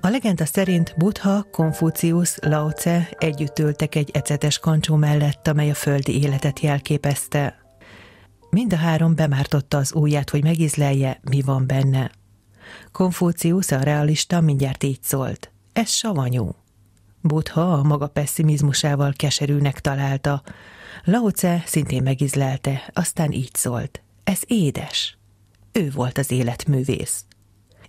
A legenda szerint Buddha, Konfucius, Lao Tse együtt ültek egy ecetes kancsó mellett, amely a földi életet jelképezte. Mind a három bemártotta az ujját, hogy megizlelje, mi van benne. Konfucius, a realista, mindjárt így szólt. Ez savanyú. Buddha a maga pessimizmusával keserűnek találta. Lao Tse szintén megizlelte, aztán így szólt. Ez édes. Ő volt az életművész.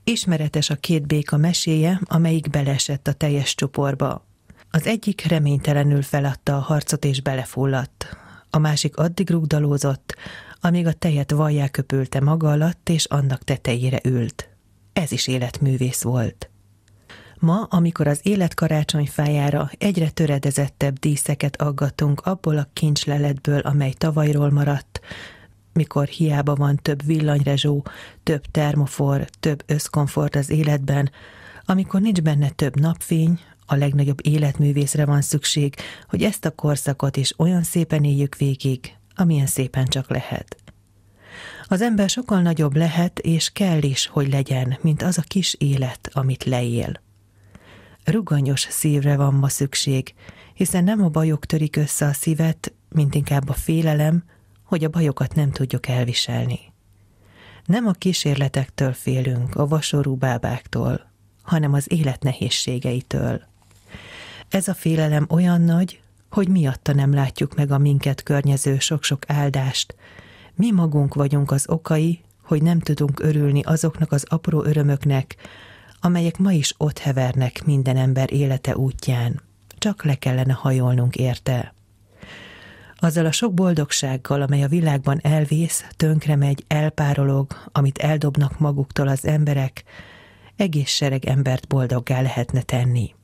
Ismeretes a két béka meséje, amelyik belesett a teljes csoporba. Az egyik reménytelenül feladta a harcot és belefulladt. A másik addig rugdalózott, amíg a tejet vajjá köpülte maga alatt, és annak tetejére ült. Ez is életművész volt. Ma, amikor az élet karácsonyfájára egyre töredezettebb díszeket aggatunk abból a kincsleletből, amely tavalyról maradt, mikor hiába van több villanyrezsó, több termofor, több összkomfort az életben, amikor nincs benne több napfény, a legnagyobb életművészre van szükség, hogy ezt a korszakot is olyan szépen éljük végig, amilyen szépen csak lehet. Az ember sokkal nagyobb lehet, és kell is, hogy legyen, mint az a kis élet, amit leél. Ruganyos szívre van ma szükség, hiszen nem a bajok törik össze a szívet, mint inkább a félelem, hogy a bajokat nem tudjuk elviselni. Nem a kísérletektől félünk, a vasorú bábáktól, hanem az élet nehézségeitől. Ez a félelem olyan nagy, hogy miatta nem látjuk meg a minket környező sok-sok áldást. Mi magunk vagyunk az okai, hogy nem tudunk örülni azoknak az apró örömöknek, amelyek ma is ott hevernek minden ember élete útján. Csak le kellene hajolnunk érte. Azzal a sok boldogsággal, amely a világban elvész, tönkre megy, elpárolog, amit eldobnak maguktól az emberek, egész sereg embert boldoggá lehetne tenni.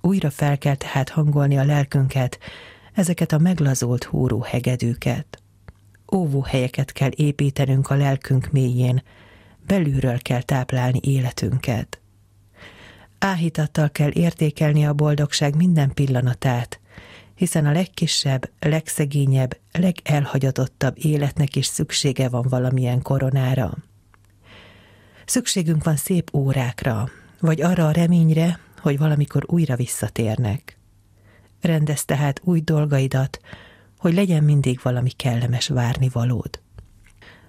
Újra fel kell tehát hangolni a lelkünket, ezeket a meglazult húró hegedűket. Óvóhelyeket kell építenünk a lelkünk mélyén, belülről kell táplálni életünket. Áhítattal kell értékelni a boldogság minden pillanatát, hiszen a legkisebb, legszegényebb, legelhagyatottabb életnek is szüksége van valamilyen koronára. Szükségünk van szép órákra, vagy arra a reményre, hogy valamikor újra visszatérnek. Rendez tehát új dolgaidat, hogy legyen mindig valami kellemes várnivalód.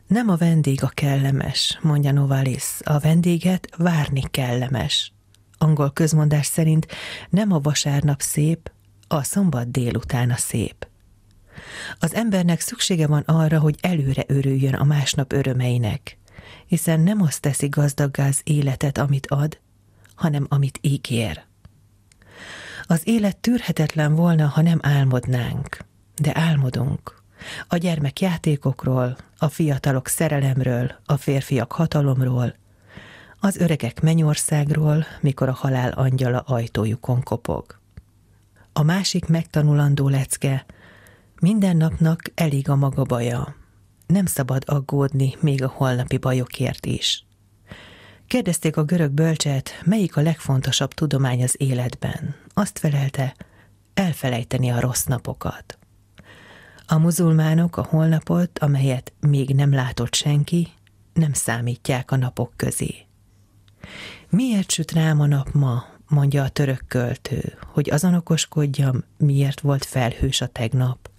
Nem a vendég a kellemes, mondja Novalis, a vendéget várni kellemes. Angol közmondás szerint nem a vasárnap szép, a szombat délután a szép. Az embernek szüksége van arra, hogy előre örüljön a másnap örömeinek, hiszen nem azt teszi gazdaggá az életet, amit ad, hanem amit ígér. Az élet tűrhetetlen volna, ha nem álmodnánk, de álmodunk. A gyermek játékokról, a fiatalok szerelemről, a férfiak hatalomról, az öregek mennyországról, mikor a halál angyala ajtójukon kopog. A másik megtanulandó lecke, minden napnak elég a maga baja. Nem szabad aggódni még a holnapi bajokért is. Kérdezték a görög bölcset, melyik a legfontosabb tudomány az életben. Azt felelte, elfelejteni a rossz napokat. A muzulmánok a holnapot, amelyet még nem látott senki, nem számítják a napok közé. Miért süt rám a nap ma, mondja a török költő, hogy azon okoskodjam, miért volt felhős a tegnap.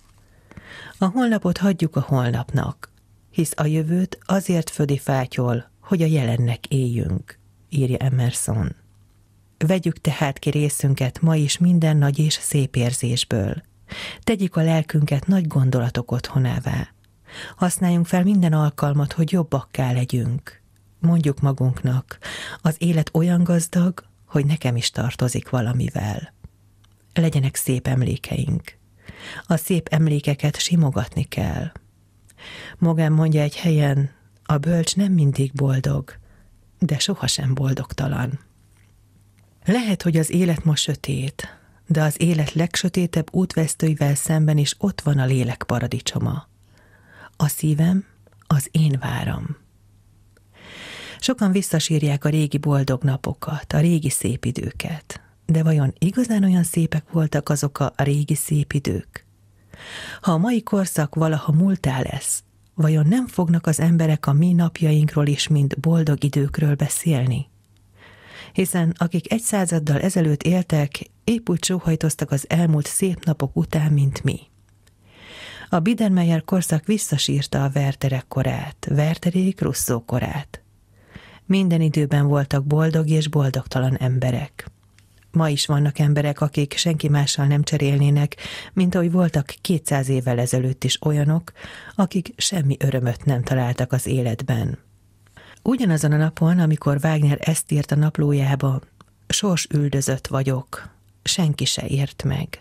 A holnapot hagyjuk a holnapnak, hisz a jövőt azért födi fátyol, hogy a jelennek éljünk, írja Emerson. Vegyük tehát ki részünket ma is minden nagy és szép érzésből. Tegyük a lelkünket nagy gondolatok otthonává. Használjunk fel minden alkalmat, hogy jobbakká legyünk. Mondjuk magunknak, az élet olyan gazdag, hogy nekem is tartozik valamivel. Legyenek szép emlékeink. A szép emlékeket simogatni kell. Mogán mondja egy helyen, a bölcs nem mindig boldog, de sohasem boldogtalan. Lehet, hogy az élet ma sötét, de az élet legsötétebb útvesztőivel szemben is ott van a lélek paradicsoma. A szívem az én váram. Sokan visszasírják a régi boldog napokat, a régi szép időket. De vajon igazán olyan szépek voltak azok a régi szép idők? Ha a mai korszak valaha múltá lesz, vajon nem fognak az emberek a mi napjainkról is, mint boldog időkről beszélni? Hiszen akik egy századdal ezelőtt éltek, épp úgy sóhajtoztak az elmúlt szép napok után, mint mi. A Biedermeier korszak visszasírta a Werterek korát, Werterék Russzó korát. Minden időben voltak boldog és boldogtalan emberek. Ma is vannak emberek, akik senki mással nem cserélnének, mint ahogy voltak 200 évvel ezelőtt is olyanok, akik semmi örömöt nem találtak az életben. Ugyanazon a napon, amikor Wagner ezt írt a naplójába, sors üldözött vagyok, senki se ért meg.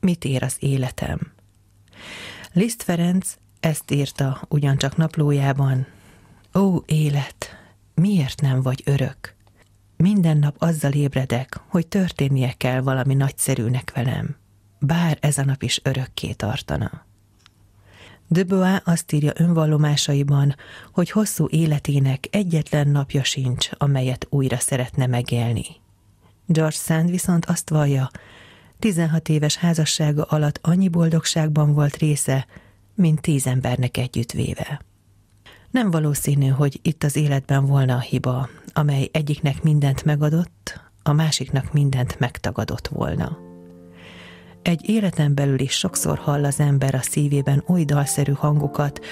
Mit ér az életem? Liszt Ferenc ezt írta ugyancsak naplójában. Ó, élet, miért nem vagy örök? Minden nap azzal ébredek, hogy történnie kell valami nagyszerűnek velem, bár ez a nap is örökké tartana. De Bois azt írja önvallomásaiban, hogy hosszú életének egyetlen napja sincs, amelyet újra szeretne megélni. George Sand viszont azt vallja, 16 éves házassága alatt annyi boldogságban volt része, mint tíz embernek együttvéve. Nem valószínű, hogy itt az életben volna a hiba, amely egyiknek mindent megadott, a másiknak mindent megtagadott volna. Egy életen belül is sokszor hall az ember a szívében oly dalszerű hangokat,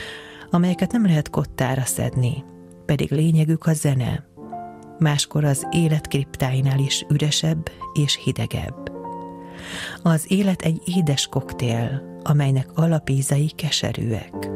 amelyeket nem lehet kottára szedni, pedig lényegük a zene. Máskor az élet kriptáinál is üresebb és hidegebb. Az élet egy édes koktél, amelynek alapízai keserűek.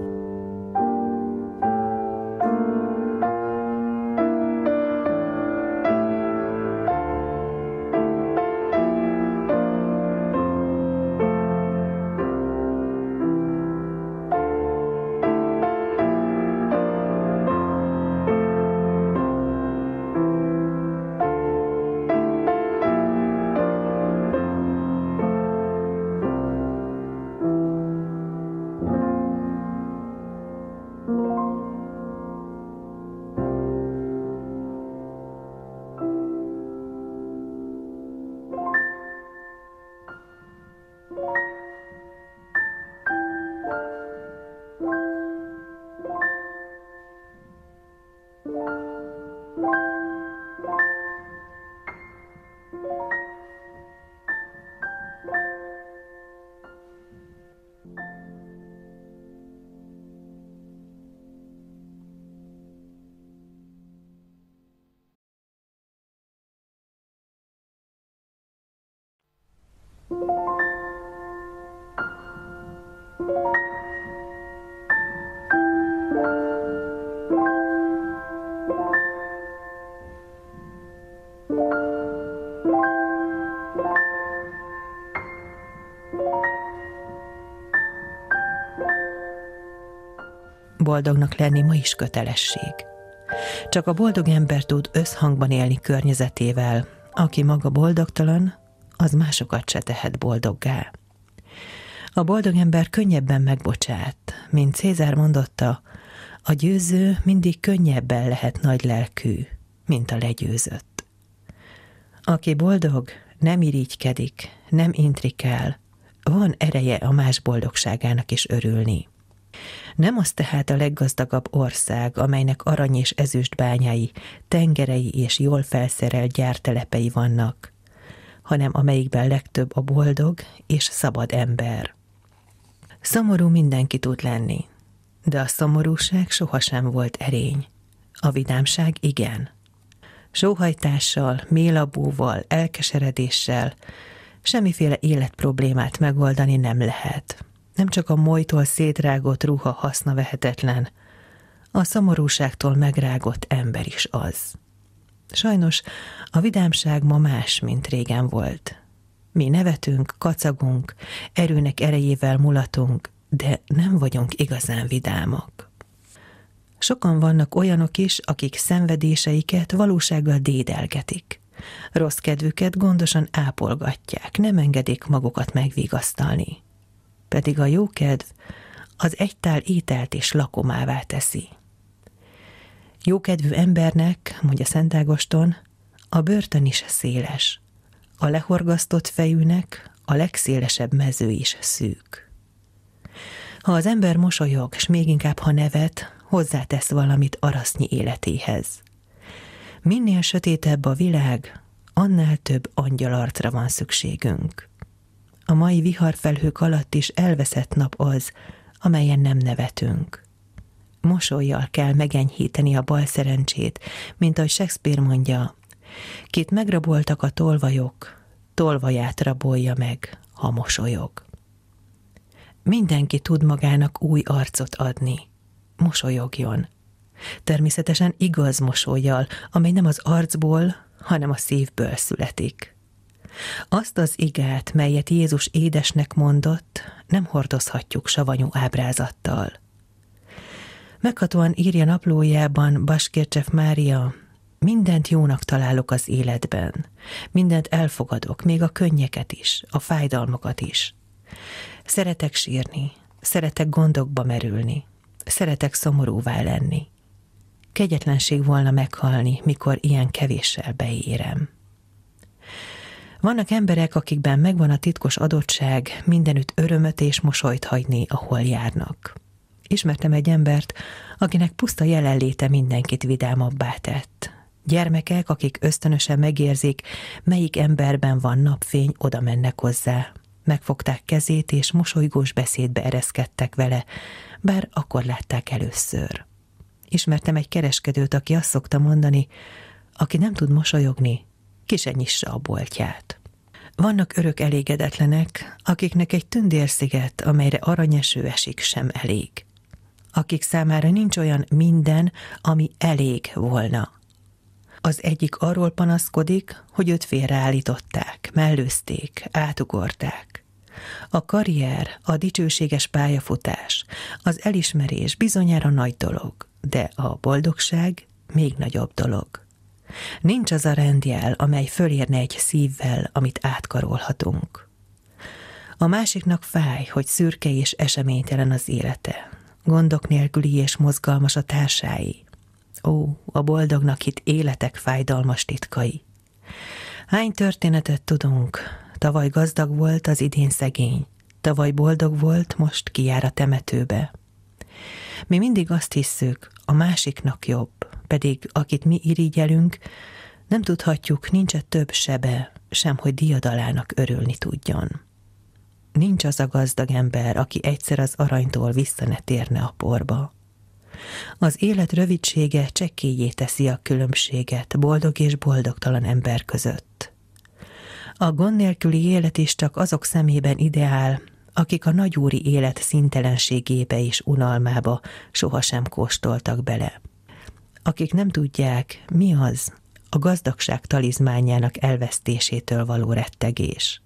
Boldognak lenni ma is kötelesség. Csak a boldog ember tud összhangban élni környezetével, aki maga boldogtalan, az másokat se tehet boldoggá. A boldog ember könnyebben megbocsát, mint Cézár mondotta, a győző mindig könnyebben lehet nagy lelkű, mint a legyőzött. Aki boldog, nem irigykedik, nem intrikál, van ereje a más boldogságának is örülni. Nem az tehát a leggazdagabb ország, amelynek arany és ezüst bányái, tengerei és jól felszerelt gyártelepei vannak, hanem amelyikben legtöbb a boldog és szabad ember. Szomorú mindenki tud lenni, de a szomorúság sohasem volt erény. A vidámság igen. Sóhajtással, mélabúval, elkeseredéssel semmiféle életproblémát megoldani nem lehet. Nem csak a molytól szétrágott ruha haszna vehetetlen, a szomorúságtól megrágott ember is az. Sajnos a vidámság ma más, mint régen volt. Mi nevetünk, kacagunk, erőnek erejével mulatunk, de nem vagyunk igazán vidámak. Sokan vannak olyanok is, akik szenvedéseiket valósággal dédelgetik. Rossz kedvüket gondosan ápolgatják, nem engedik magukat megvigasztalni pedig a jókedv az egy tál ételt is lakomává teszi. Jókedvű embernek, mondja Szent Ágoston, a börtön is széles. A lehorgasztott fejűnek a legszélesebb mező is szűk. Ha az ember mosolyog, s még inkább ha nevet, hozzátesz valamit arasznyi életéhez. Minél sötétebb a világ, annál több angyalarcra van szükségünk. A mai viharfelhők alatt is elveszett nap az, amelyen nem nevetünk. Mosolyjal kell megenyhíteni a bal szerencsét, mint ahogy Shakespeare mondja, kit megraboltak a tolvajok, tolvaját rabolja meg, ha mosolyog. Mindenki tud magának új arcot adni. Mosolyogjon. Természetesen igaz mosolyjal, amely nem az arcból, hanem a szívből születik. Azt az igát, melyet Jézus édesnek mondott, nem hordozhatjuk savanyú ábrázattal. Meghatóan írja naplójában Baskircsev Mária, mindent jónak találok az életben, mindent elfogadok, még a könnyeket is, a fájdalmakat is. Szeretek sírni, szeretek gondokba merülni, szeretek szomorúvá lenni. Kegyetlenség volna meghalni, mikor ilyen kevéssel beérem. Vannak emberek, akikben megvan a titkos adottság mindenütt örömöt és mosolyt hagyni, ahol járnak. Ismertem egy embert, akinek puszta jelenléte mindenkit vidámabbá tett. Gyermekek, akik ösztönösen megérzik, melyik emberben van napfény, oda mennek hozzá. Megfogták kezét, és mosolygós beszédbe ereszkedtek vele, bár akkor látták először. Ismertem egy kereskedőt, aki azt szokta mondani, aki nem tud mosolyogni, ki se nyissa a boltját. Vannak örök elégedetlenek, akiknek egy tündérsziget, amelyre aranyeső esik, sem elég. Akik számára nincs olyan minden, ami elég volna. Az egyik arról panaszkodik, hogy őt félreállították, mellőzték, átugorták. A karrier, a dicsőséges pályafutás, az elismerés bizonyára nagy dolog, de a boldogság még nagyobb dolog. Nincs az a rendjel, amely fölérne egy szívvel, amit átkarolhatunk. A másiknak fáj, hogy szürke és eseménytelen az élete. Gondok nélküli és mozgalmas a társái. Ó, a boldognak itt életek fájdalmas titkai. Hány történetet tudunk? Tavaly gazdag volt, az idén szegény. Tavaly boldog volt, most kijár a temetőbe. Mi mindig azt hisszük, a másiknak jobb, pedig akit mi irigyelünk, nem tudhatjuk, nincs -e több sebe, sem hogy diadalának örülni tudjon. Nincs az a gazdag ember, aki egyszer az aranytól vissza ne térne a porba. Az élet rövidsége csekkéjé teszi a különbséget boldog és boldogtalan ember között. A gond nélküli élet is csak azok szemében ideál, akik a nagyúri élet szintelenségébe és unalmába sohasem kóstoltak bele. Akik nem tudják, mi az a gazdagság talizmányának elvesztésétől való rettegés.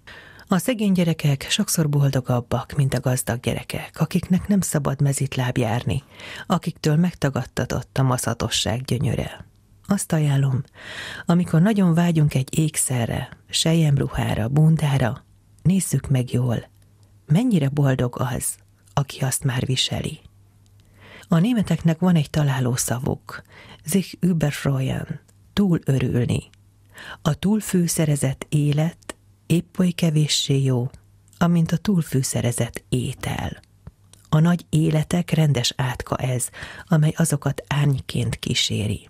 A szegény gyerekek sokszor boldogabbak, mint a gazdag gyerekek, akiknek nem szabad mezitláb járni, akiktől megtagadtatott a maszatosság gyönyöre. Azt ajánlom, amikor nagyon vágyunk egy ékszerre, sejemruhára, bundára, nézzük meg jól, mennyire boldog az, aki azt már viseli. A németeknek van egy találó szavuk, sich überfreuen, túl örülni. A túlfűszerezett élet épp oly kevéssé jó, amint a túlfűszerezett étel. A nagy életek rendes átka ez, amely azokat árnyként kíséri.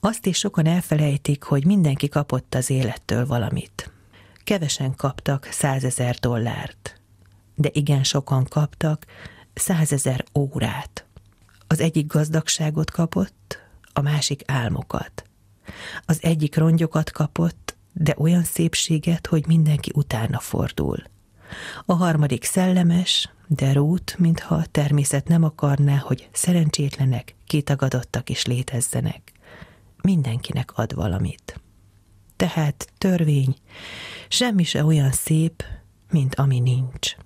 Azt is sokan elfelejtik, hogy mindenki kapott az élettől valamit. Kevesen kaptak százezer dollárt, de igen sokan kaptak százezer órát. Az egyik gazdagságot kapott, a másik álmokat. Az egyik rongyokat kapott, de olyan szépséget, hogy mindenki utána fordul. A harmadik szellemes, de rút, mintha a természet nem akarná, hogy szerencsétlenek, kitagadottak is létezzenek. Mindenkinek ad valamit. Tehát törvény, semmi se olyan szép, mint ami nincs.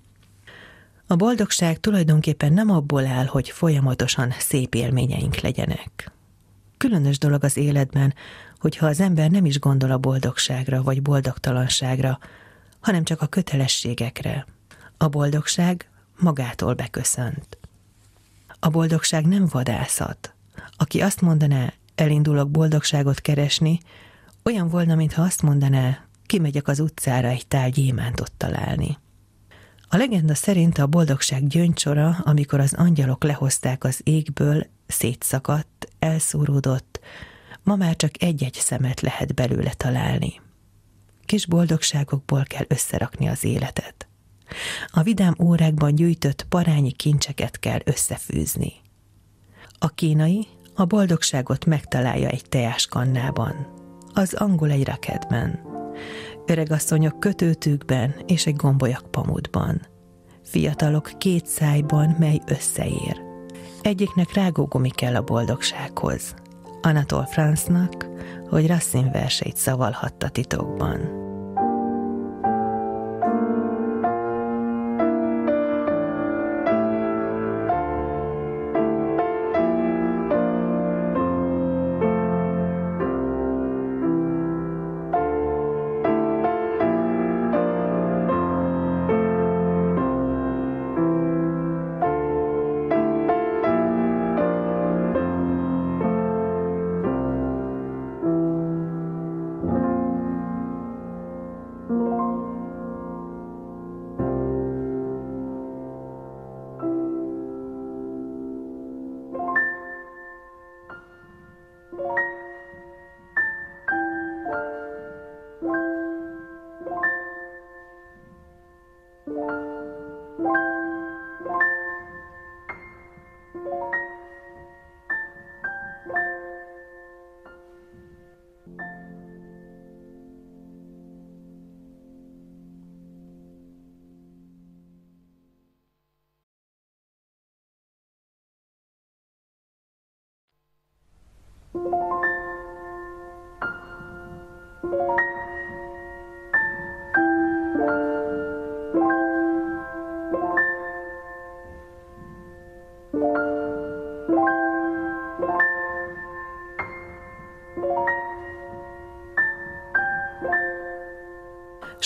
A boldogság tulajdonképpen nem abból áll, hogy folyamatosan szép élményeink legyenek. Különös dolog az életben, hogyha az ember nem is gondol a boldogságra vagy boldogtalanságra, hanem csak a kötelességekre. A boldogság magától beköszönt. A boldogság nem vadászat. Aki azt mondaná, elindulok boldogságot keresni, olyan volna, mintha azt mondaná, kimegyek az utcára egy tál gyémántot találni. A legenda szerint a boldogság gyöngycsora, amikor az angyalok lehozták az égből, szétszakadt, elszóródott, ma már csak egy-egy szemet lehet belőle találni. Kis boldogságokból kell összerakni az életet. A vidám órákban gyűjtött parányi kincseket kell összefűzni. A kínai a boldogságot megtalálja egy teáskannában, az angol egy rakedben, öregasszonyok kötőtűkben és egy gombolyak pamutban, fiatalok két szájban, mely összeér. Egyiknek rágógumi kell a boldogsághoz, Anatol Franznak, hogy Racine verseit szavalhatta titokban.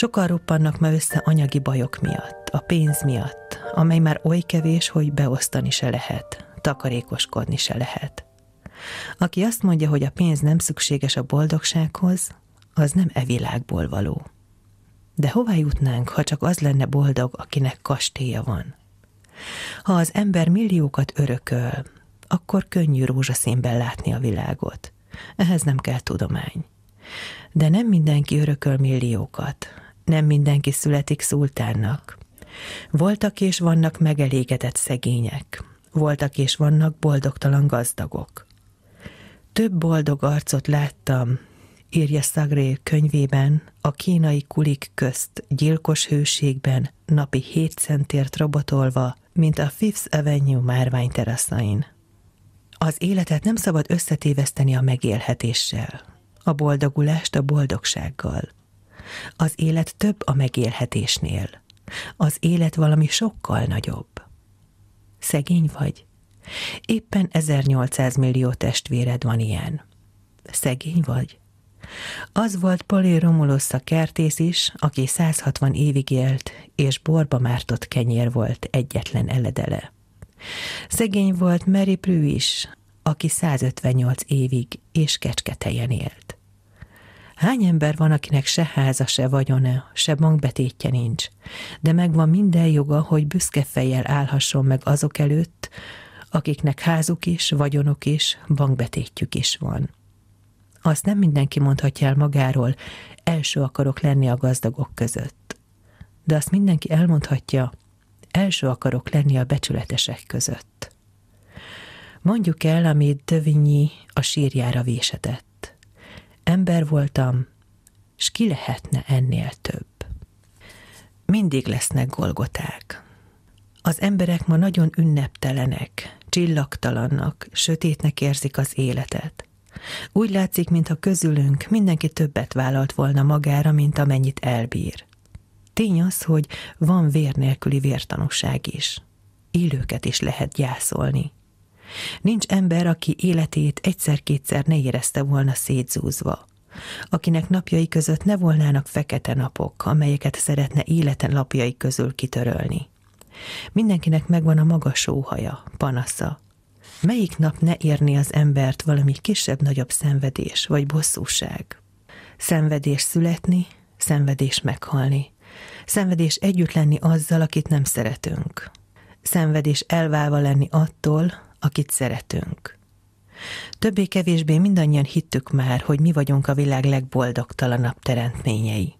Sokan roppannak ma össze anyagi bajok miatt, a pénz miatt, amely már oly kevés, hogy beosztani se lehet, takarékoskodni se lehet. Aki azt mondja, hogy a pénz nem szükséges a boldogsághoz, az nem e világból való. De hová jutnánk, ha csak az lenne boldog, akinek kastélya van? Ha az ember milliókat örököl, akkor könnyű rózsaszínben látni a világot. Ehhez nem kell tudomány. De nem mindenki örököl milliókat, nem mindenki születik szultánnak. Voltak és vannak megelégedett szegények, voltak és vannak boldogtalan gazdagok. Több boldog arcot láttam, írja Szagré könyvében, a kínai kulik közt gyilkos hőségben napi hét centért robotolva, mint a Fifth Avenue márvány teraszain. Az életet nem szabad összetéveszteni a megélhetéssel, a boldogulást a boldogsággal. Az élet több a megélhetésnél. Az élet valami sokkal nagyobb. Szegény vagy? Éppen 1800 millió testvéred van ilyen. Szegény vagy? Az volt Poli Romulus a kertész is, aki 160 évig élt, és borba mártott kenyér volt egyetlen eledele. Szegény volt Mary Prue is, aki 158 évig és kecsketeljen élt. Hány ember van, akinek se háza, se vagyona, se bankbetétje nincs, de megvan minden joga, hogy büszke fejjel állhasson meg azok előtt, akiknek házuk is, vagyonuk is, bankbetétjük is van. Azt nem mindenki mondhatja el magáról, első akarok lenni a gazdagok között. De azt mindenki elmondhatja, első akarok lenni a becsületesek között. Mondjuk el, amit Dövinyi a sírjára vésetett. Ember voltam, s ki lehetne ennél több. Mindig lesznek golgoták. Az emberek ma nagyon ünneptelenek, csillagtalannak, sötétnek érzik az életet. Úgy látszik, mintha közülünk mindenki többet vállalt volna magára, mint amennyit elbír. Tény az, hogy van vér nélküli vértanúság is. Élőket is lehet gyászolni. Nincs ember, aki életét egyszer-kétszer ne érezte volna szétzúzva, akinek napjai között ne volnának fekete napok, amelyeket szeretne életen lapjai közül kitörölni. Mindenkinek megvan a maga sóhaja, panasza. Melyik nap ne érni az embert valami kisebb-nagyobb szenvedés vagy bosszúság? Szenvedés születni, szenvedés meghalni. Szenvedés együtt lenni azzal, akit nem szeretünk. Szenvedés elválva lenni attól, akit szeretünk. Többé-kevésbé mindannyian hittük már, hogy mi vagyunk a világ legboldogtalanabb teremtményei.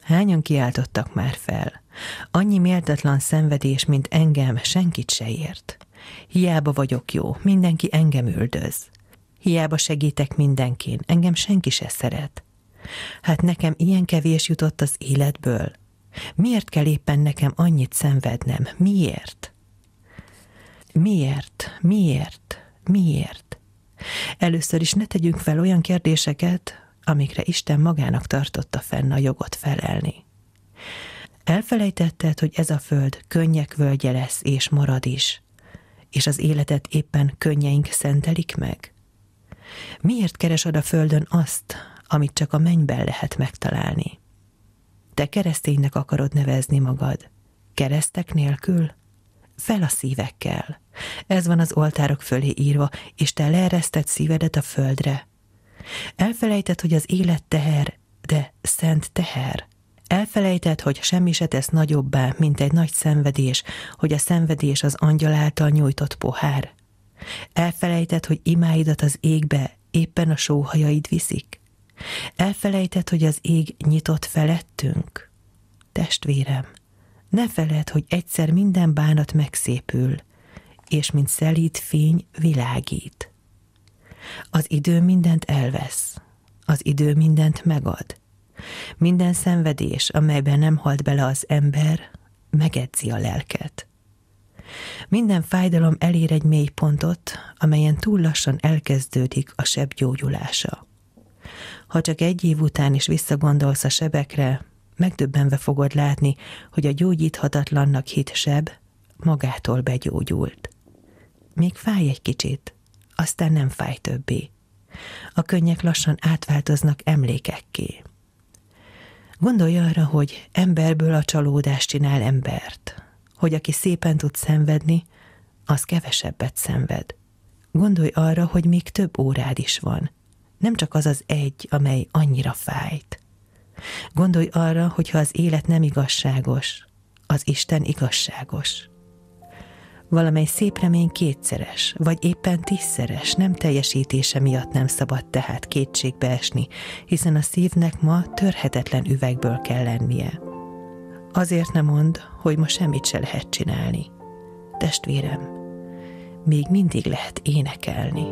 Hányan kiáltottak már fel? Annyi méltatlan szenvedés, mint engem, senkit se ért. Hiába vagyok jó, mindenki engem üldöz. Hiába segítek mindenkin, engem senki se szeret. Hát nekem ilyen kevés jutott az életből. Miért kell éppen nekem annyit szenvednem? Miért? Miért? Miért? Miért? Először is ne tegyünk fel olyan kérdéseket, amikre Isten magának tartotta fenn a jogot felelni. Elfelejtetted, hogy ez a föld könnyek völgye lesz és marad is, és az életet éppen könnyeink szentelik meg? Miért keresed a földön azt, amit csak a mennyben lehet megtalálni? Te kereszténynek akarod nevezni magad. Keresztek nélkül? Fel a szívekkel. Ez van az oltárok fölé írva, és te leereszted szívedet a földre. Elfelejted, hogy az élet teher, de szent teher. Elfelejted, hogy semmi se tesz nagyobbá, mint egy nagy szenvedés, hogy a szenvedés az angyal által nyújtott pohár. Elfelejted, hogy imáidat az égbe éppen a sóhajaid viszik. Elfelejted, hogy az ég nyitott felettünk. Testvérem, ne feled, hogy egyszer minden bánat megszépül, és mint szelíd fény világít. Az idő mindent elvesz, az idő mindent megad. Minden szenvedés, amelyben nem halt bele az ember, megedzi a lelket. Minden fájdalom elér egy mély pontot, amelyen túl lassan elkezdődik a seb gyógyulása. Ha csak egy év után is visszagondolsz a sebekre, megdöbbenve fogod látni, hogy a gyógyíthatatlannak hit seb magától begyógyult. Még fáj egy kicsit, aztán nem fáj többé. A könnyek lassan átváltoznak emlékekké. Gondolj arra, hogy emberből a csalódást csinál embert, hogy aki szépen tud szenvedni, az kevesebbet szenved. Gondolj arra, hogy még több órád is van, nem csak az az egy, amely annyira fájt. Gondolj arra, hogy ha az élet nem igazságos, az Isten igazságos. Valamely szép remény kétszeres, vagy éppen tízszeres nem teljesítése miatt nem szabad tehát kétségbe esni, hiszen a szívnek ma törhetetlen üvegből kell lennie. Azért nem mond, hogy ma semmit se lehet csinálni. Testvérem, még mindig lehet énekelni.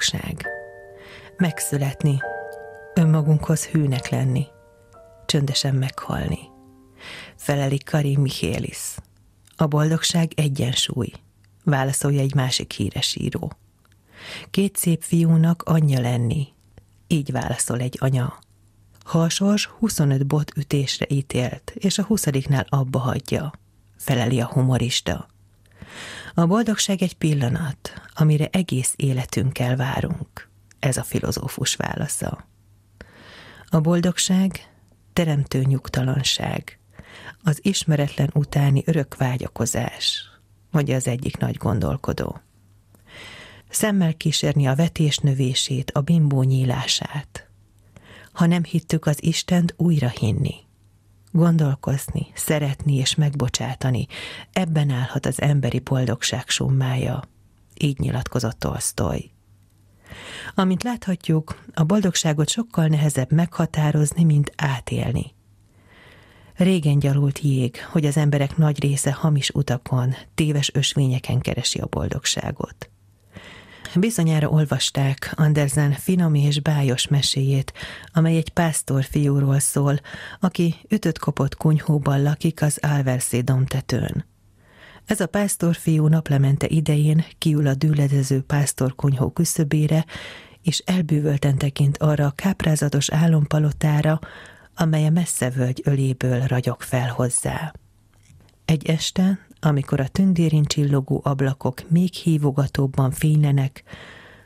Boldogság? Megszületni, önmagunkhoz hűnek lenni, csöndesen meghalni. Feleli Karim Michaelis. A boldogság egyensúly, válaszolja egy másik híres író. Két szép fiúnak anyja lenni, így válaszol egy anya. Ha a sors 25 bot ütésre ítélt, és a huszadiknál abba hagyja, feleli a humorista. A boldogság egy pillanat, amire egész életünkkel várunk. Ez a filozófus válasza. A boldogság teremtő nyugtalanság, az ismeretlen utáni örök vágyakozás, mondja az egyik nagy gondolkodó. Szemmel kísérni a vetés növését, a bimbó nyílását. Ha nem hittük az Istent, újra hinni. Gondolkozni, szeretni és megbocsátani, ebben állhat az emberi boldogság summája. Így nyilatkozott Tolstoy. Amint láthatjuk, a boldogságot sokkal nehezebb meghatározni, mint átélni. Régen gyalult jég, hogy az emberek nagy része hamis utakon, téves ösvényeken keresi a boldogságot. Bizonyára olvasták Andersen finom és bájos meséjét, amely egy pásztor fiúról szól, aki ütött-kopott kunyhóban lakik az Alverszi domtetőn. Ez a pásztorfiú naplemente idején kiül a dűledező pásztorkonyhó küszöbére, és elbűvölten tekint arra a káprázatos álompalotára, amely a messze völgy öléből ragyog fel hozzá. Egy este, amikor a tündérin csillogó ablakok még hívogatóbban fénylenek,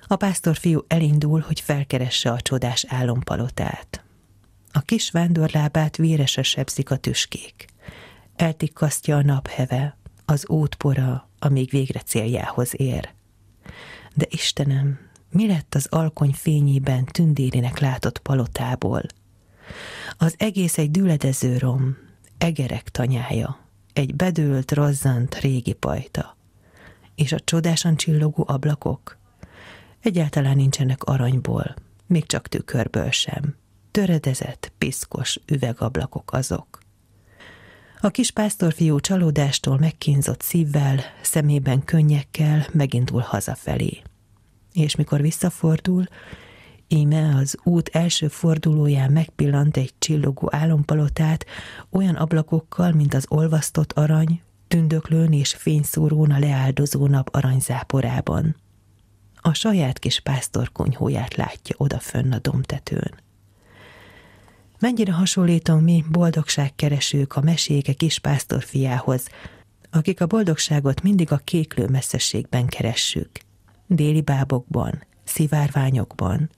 a pásztorfiú elindul, hogy felkeresse a csodás álompalotát. A kis vándorlábát véresre sebzik a tüskék. Eltikkasztja a napheve, az útpora, amíg végre céljához ér. De Istenem, mi lett az alkony fényében tündérinek látott palotából? Az egész egy düledező rom, egerek tanyája, egy bedőlt, rozzant régi pajta. És a csodásan csillogó ablakok? Egyáltalán nincsenek aranyból, még csak tükörből sem. Töredezett, piszkos üvegablakok azok. A kis pásztorfiú csalódástól megkínzott szívvel, szemében könnyekkel megindul hazafelé. És mikor visszafordul, íme az út első fordulóján megpillant egy csillogó álompalotát, olyan ablakokkal, mint az olvasztott arany, tündöklőn és fényszórón a leáldozó nap aranyzáporában. A saját kis pásztorkonyhóját látja odafönn a domtetőn. Mennyire hasonlítom mi boldogságkeresők a meséke kispásztor fiához, akik a boldogságot mindig a kéklő messzességben keressük. Déli bábokban, szivárványokban.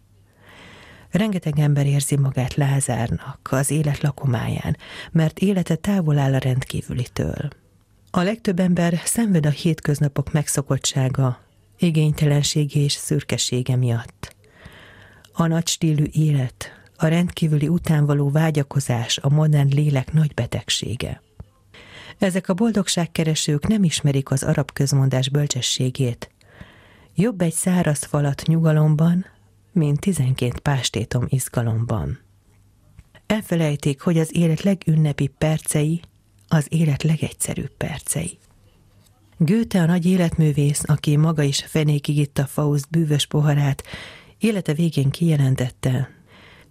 Rengeteg ember érzi magát Lázárnak az élet lakomáján, mert élete távol áll a rendkívülitől. A legtöbb ember szenved a hétköznapok megszokottsága, igénytelensége és szürkesége miatt. A nagy stílű élet, a rendkívüli utánvaló vágyakozás a modern lélek nagy betegsége. Ezek a boldogságkeresők nem ismerik az arab közmondás bölcsességét. Jobb egy száraz falat nyugalomban, mint tizenkét pástétom izgalomban. Elfelejtik, hogy az élet legünnepi percei az élet legegyszerűbb percei. Gőte a nagy életművész, aki maga is fenékig itta Faust bűvös poharát, élete végén kijelentette,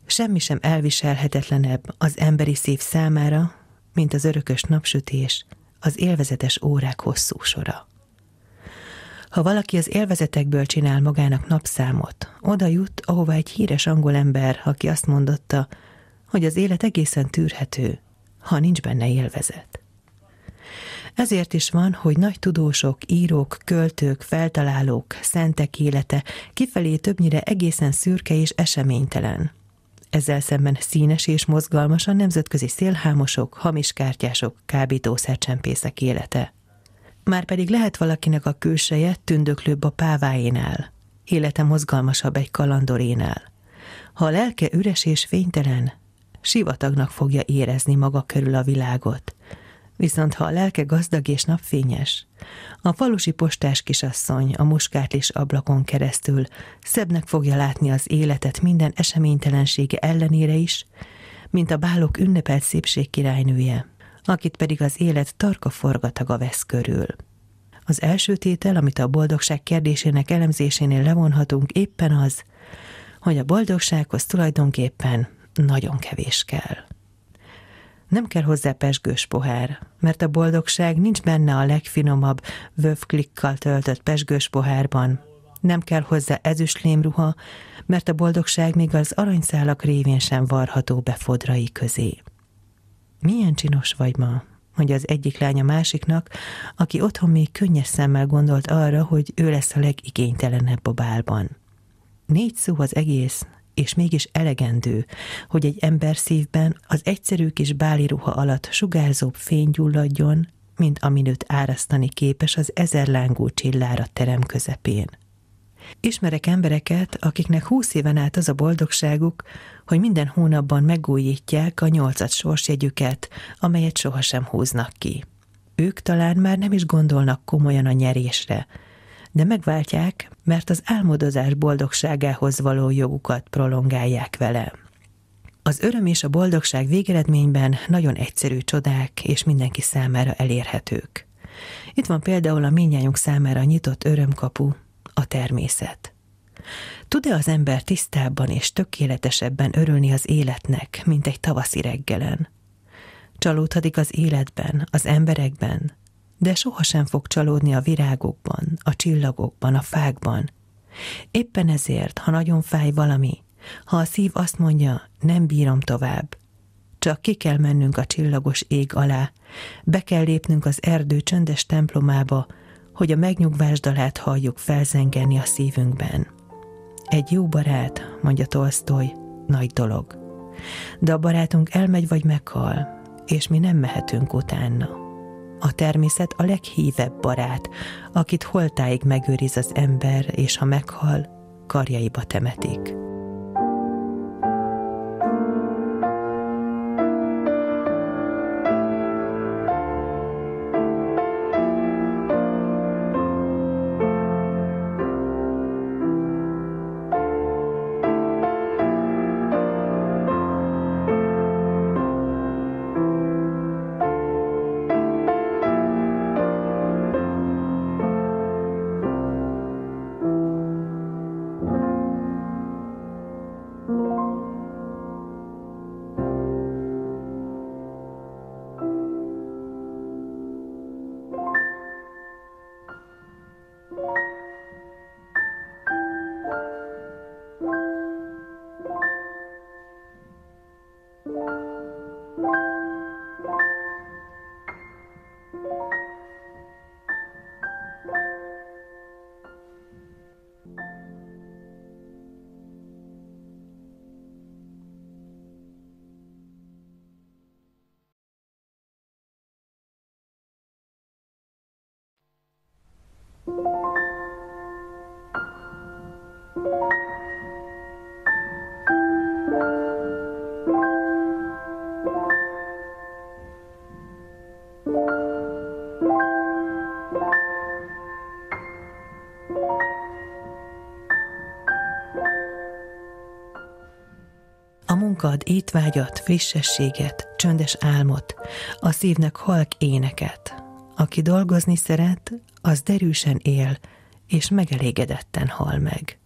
Semmi sem elviselhetetlenebb az emberi szív számára, mint az örökös napsütés, az élvezetes órák hosszú sora. Ha valaki az élvezetekből csinál magának napszámot, oda jut, ahova egy híres angol ember, aki azt mondotta, hogy az élet egészen tűrhető, ha nincs benne élvezet. Ezért is van, hogy nagy tudósok, írók, költők, feltalálók, szentek élete kifelé többnyire egészen szürke és eseménytelen, ezzel szemben színes és mozgalmas a nemzetközi szélhámosok, hamis kártyások, kábítószercsempészek élete. Márpedig lehet valakinek a külseje tündöklőbb a páváénál, élete mozgalmasabb egy kalandorénál. Ha a lelke üres és fénytelen, sivatagnak fogja érezni maga körül a világot, Viszont ha a lelke gazdag és napfényes, a falusi postás kisasszony a muskátlis ablakon keresztül szebbnek fogja látni az életet minden eseménytelensége ellenére is, mint a bálok ünnepelt szépség királynője, akit pedig az élet tarka forgataga vesz körül. Az első tétel, amit a boldogság kérdésének elemzésénél levonhatunk, éppen az, hogy a boldogsághoz tulajdonképpen nagyon kevés kell. Nem kell hozzá pesgős pohár, mert a boldogság nincs benne a legfinomabb vövklikkal töltött pesgős pohárban. Nem kell hozzá ezüstlémruha, mert a boldogság még az aranyszálak révén sem varható be fodrai közé. Milyen csinos vagy ma, mondja az egyik lánya másiknak, aki otthon még könnyes szemmel gondolt arra, hogy ő lesz a legigénytelenebb a bálban. Négy szó az egész, és mégis elegendő, hogy egy ember szívben az egyszerű kis báli ruha alatt sugárzóbb fény gyulladjon, mint amin őt árasztani képes az ezerlángú csillára terem közepén. Ismerek embereket, akiknek húsz éven át az a boldogságuk, hogy minden hónapban megújítják a nyolcat sorsjegyüket, amelyet sohasem húznak ki. Ők talán már nem is gondolnak komolyan a nyerésre, de megváltják, mert az álmodozás boldogságához való jogukat prolongálják vele. Az öröm és a boldogság végeredményben nagyon egyszerű csodák és mindenki számára elérhetők. Itt van például a minnyájunk számára nyitott örömkapu, a természet. Tud-e az ember tisztábban és tökéletesebben örülni az életnek, mint egy tavaszi reggelen? Csalódhatik az életben, az emberekben, de sohasem fog csalódni a virágokban, a csillagokban, a fákban. Éppen ezért, ha nagyon fáj valami, ha a szív azt mondja, nem bírom tovább, csak ki kell mennünk a csillagos ég alá, be kell lépnünk az erdő csöndes templomába, hogy a megnyugvás dalát halljuk felzengeni a szívünkben. Egy jó barát, mondja Tolstoy, nagy dolog. De a barátunk elmegy vagy meghal, és mi nem mehetünk utána. A természet a leghívebb barát, akit holtáig megőriz az ember, és ha meghal, karjaiba temetik. Étvágyat, frissességet, csöndes álmot, a szívnek halk éneket. Aki dolgozni szeret, az derűsen él, és megelégedetten hal meg.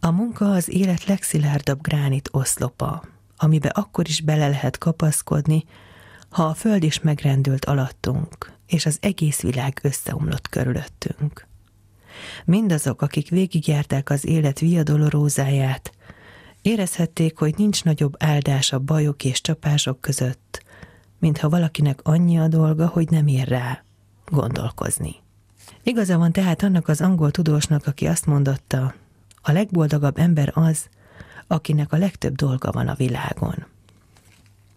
A munka az élet legszilárdabb gránit oszlopa, amibe akkor is bele lehet kapaszkodni, ha a föld is megrendült alattunk, és az egész világ összeomlott körülöttünk. Mindazok, akik végigjárták az élet viadolorózáját, érezhették, hogy nincs nagyobb áldás a bajok és csapások között, mintha valakinek annyi a dolga, hogy nem ér rá gondolkozni. Igaza van tehát annak az angol tudósnak, aki azt mondotta, a legboldogabb ember az, akinek a legtöbb dolga van a világon.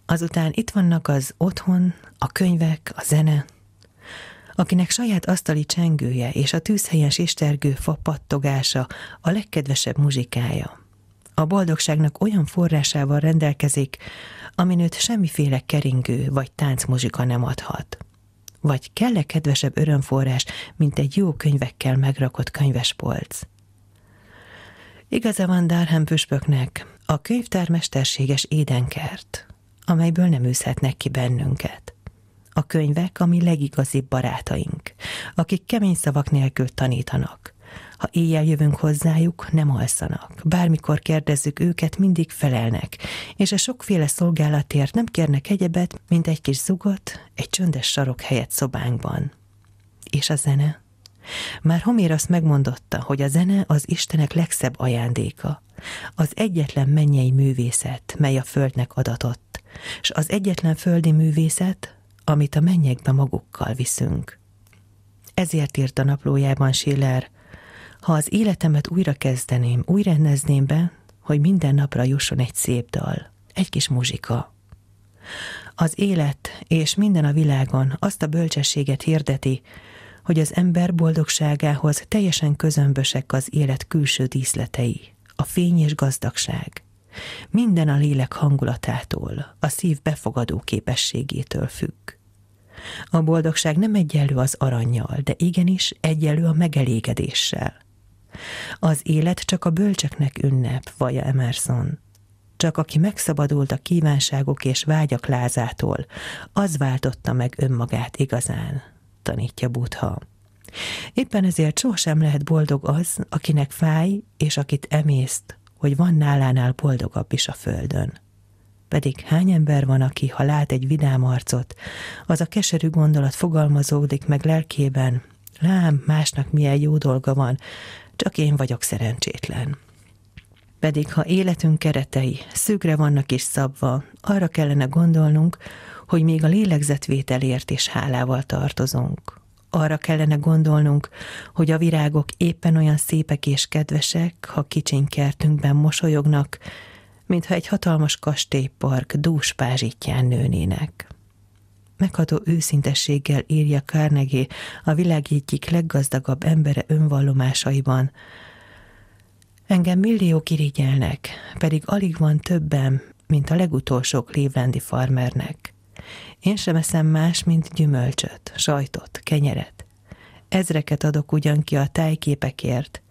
Azután itt vannak az otthon, a könyvek, a zene, akinek saját asztali csengője és a tűzhelyen sistergő fa pattogása a legkedvesebb muzsikája. A boldogságnak olyan forrásával rendelkezik, amin őt semmiféle keringő vagy táncmuzsika nem adhat. Vagy kell-e kedvesebb örömforrás, mint egy jó könyvekkel megrakott könyvespolc? Igaza van Darham püspöknek, a könyvtár mesterséges édenkert, amelyből nem űzhetnek ki bennünket. A könyvek a mi legigazibb barátaink, akik kemény szavak nélkül tanítanak. Ha éjjel jövünk hozzájuk, nem alszanak. Bármikor kérdezzük őket, mindig felelnek, és a sokféle szolgálatért nem kérnek egyebet, mint egy kis zugot, egy csöndes sarok helyett szobánkban. És a zene? Már Homér azt megmondotta, hogy a zene az Istenek legszebb ajándéka, az egyetlen mennyei művészet, mely a földnek adatott, és az egyetlen földi művészet, amit a mennyekbe magukkal viszünk. Ezért írt a naplójában Schiller, ha az életemet újra kezdeném, úgy be, hogy minden napra jusson egy szép dal, egy kis muzsika. Az élet és minden a világon azt a bölcsességet hirdeti, hogy az ember boldogságához teljesen közömbösek az élet külső díszletei, a fény és gazdagság. Minden a lélek hangulatától, a szív befogadó képességétől függ. A boldogság nem egyenlő az aranyjal, de igenis egyenlő a megelégedéssel. Az élet csak a bölcseknek ünnep, vaja Emerson. Csak aki megszabadult a kívánságok és vágyak lázától, az váltotta meg önmagát igazán, tanítja Buddha. Éppen ezért sohasem lehet boldog az, akinek fáj, és akit emészt, hogy van nálánál boldogabb is a földön. Pedig hány ember van, aki, ha lát egy vidám arcot, az a keserű gondolat fogalmazódik meg lelkében, lám, másnak milyen jó dolga van, csak én vagyok szerencsétlen. Pedig ha életünk keretei szűkre vannak is szabva, arra kellene gondolnunk, hogy még a lélegzetvételért is hálával tartozunk. Arra kellene gondolnunk, hogy a virágok éppen olyan szépek és kedvesek, ha kicsiny kertünkben mosolyognak, mintha egy hatalmas kastélypark dús pázsitján nőnének. Megható őszintességgel írja Carnegie a világ egyik leggazdagabb embere önvallomásaiban. Engem milliók irigyelnek, pedig alig van többem, mint a legutolsó clevelandi farmernek. Én sem eszem más, mint gyümölcsöt, sajtot, kenyeret. Ezreket adok ugyan ki a tájképekért,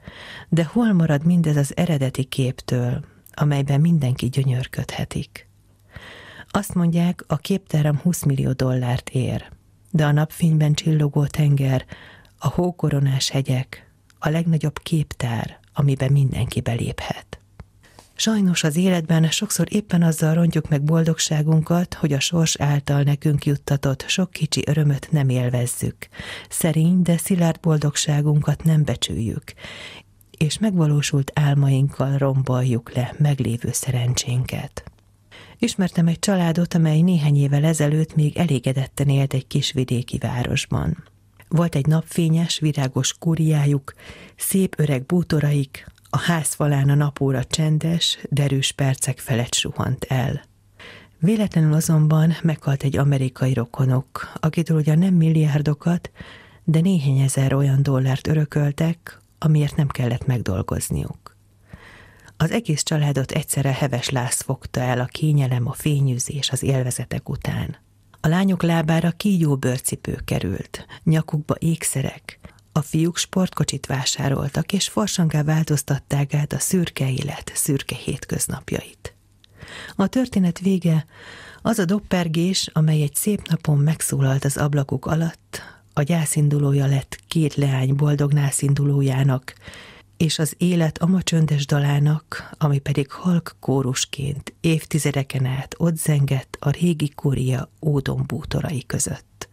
de hol marad mindez az eredeti képtől, amelyben mindenki gyönyörködhetik? Azt mondják, a képterem 20 millió dollárt ér, de a napfényben csillogó tenger, a hókoronás hegyek, a legnagyobb képtár, amiben mindenki beléphet. Sajnos az életben sokszor éppen azzal rontjuk meg boldogságunkat, hogy a sors által nekünk juttatott sok kicsi örömöt nem élvezzük. Szerény, de szilárd boldogságunkat nem becsüljük, és megvalósult álmainkkal romboljuk le meglévő szerencsénket. Ismertem egy családot, amely néhány évvel ezelőtt még elégedetten élt egy kis vidéki városban. Volt egy napfényes, virágos kúriájuk, szép öreg bútoraik, a ház falán a napóra csendes, derűs percek felett suhant el. Véletlenül azonban meghalt egy amerikai rokonok, akitől ugyan nem milliárdokat, de néhány ezer olyan dollárt örököltek, amiért nem kellett megdolgozniuk. Az egész családot egyszerre heves láz fogta el a kényelem, a fényűzés, az élvezetek után. A lányok lábára kígyó bőrcipő került, nyakukba ékszerek, a fiúk sportkocsit vásároltak, és farsangá változtatták át a szürke élet szürke hétköznapjait. A történet vége az a doppergés, amely egy szép napon megszólalt az ablakuk alatt, a gyászindulója lett két leány boldog nászindulójának, és az élet ama csöndes dalának, ami pedig halk kórusként évtizedeken át ott zengett a régi kória ódon bútorai között.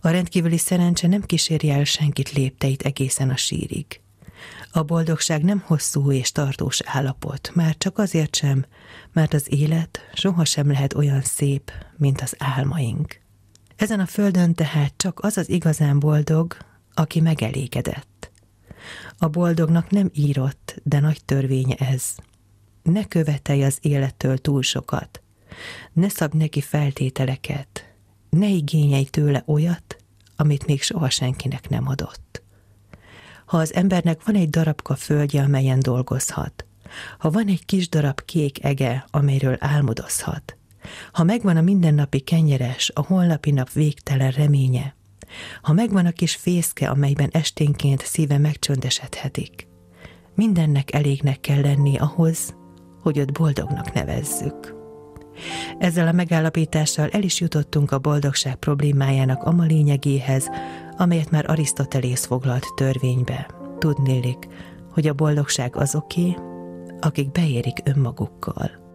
A rendkívüli szerencse nem kíséri el senkit lépteit egészen a sírig. A boldogság nem hosszú és tartós állapot, már csak azért sem, mert az élet sohasem lehet olyan szép, mint az álmaink. Ezen a földön tehát csak az az igazán boldog, aki megelégedett. A boldognak nem írott, de nagy törvénye ez. Ne követelj az élettől túl sokat. Ne szab neki feltételeket. Ne igényelj tőle olyat, amit még soha senkinek nem adott. Ha az embernek van egy darabka földje, amelyen dolgozhat, ha van egy kis darab kék ege, amelyről álmodozhat, ha megvan a mindennapi kenyeres, a holnapi nap végtelen reménye, ha megvan a kis fészke, amelyben esténként szíve megcsöndesedhetik, mindennek elégnek kell lenni ahhoz, hogy őt boldognak nevezzük. Ezzel a megállapítással el is jutottunk a boldogság problémájának ama lényegéhez, amelyet már Arisztotelész foglalt törvénybe. Tudnélik, hogy a boldogság azoké, akik beérik önmagukkal.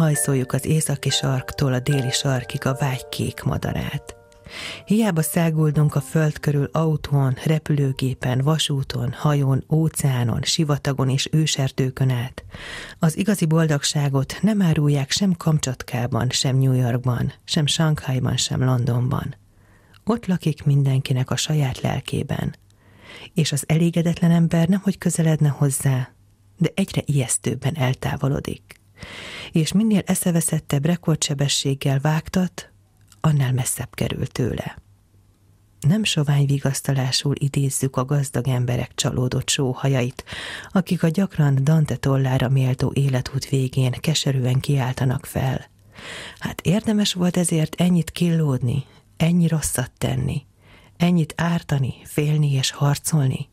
Hajszoljuk az északi sarktól a déli sarkig a vágy kék madarát. Hiába száguldunk a föld körül autón, repülőgépen, vasúton, hajón, óceánon, sivatagon és ősertőkön át. Az igazi boldogságot nem árulják sem Kamcsatkában, sem New Yorkban, sem Sankhajban, sem Londonban. Ott lakik mindenkinek a saját lelkében. És az elégedetlen ember nem hogy közeledne hozzá, de egyre ijesztőbben eltávolodik és minél eszeveszettebb rekordsebességgel vágtat, annál messzebb kerül tőle. Nem sovány vigasztalásul idézzük a gazdag emberek csalódott sóhajait, akik a gyakran Dante tollára méltó életút végén keserűen kiáltanak fel. Hát érdemes volt ezért ennyit killódni, ennyi rosszat tenni, ennyit ártani, félni és harcolni?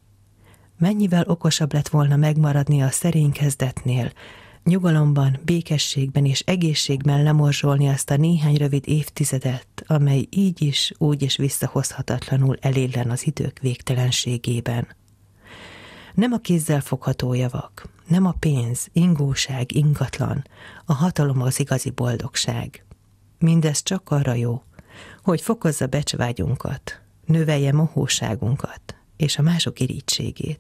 Mennyivel okosabb lett volna megmaradni a szerény kezdetnél, nyugalomban, békességben és egészségben lemorzsolni azt a néhány rövid évtizedet, amely így is, úgy is visszahozhatatlanul eléllen az idők végtelenségében. Nem a kézzel fogható javak, nem a pénz, ingóság, ingatlan, a hatalom az igazi boldogság. Mindez csak arra jó, hogy fokozza becsvágyunkat, növelje mohóságunkat, és a mások irítségét,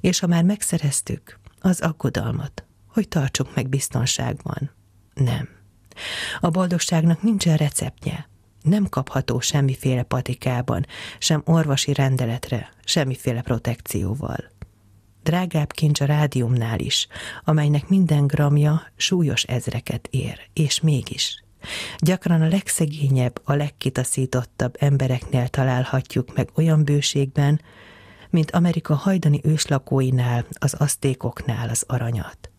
és ha már megszereztük, az aggodalmat, hogy tartsuk meg biztonságban. Nem. A boldogságnak nincsen receptje. Nem kapható semmiféle patikában, sem orvosi rendeletre, semmiféle protekcióval. Drágább kincs a rádiumnál is, amelynek minden gramja súlyos ezreket ér, és mégis. Gyakran a legszegényebb, a legkitaszítottabb embereknél találhatjuk meg olyan bőségben, mint Amerika hajdani őslakóinál, az asztékoknál az aranyat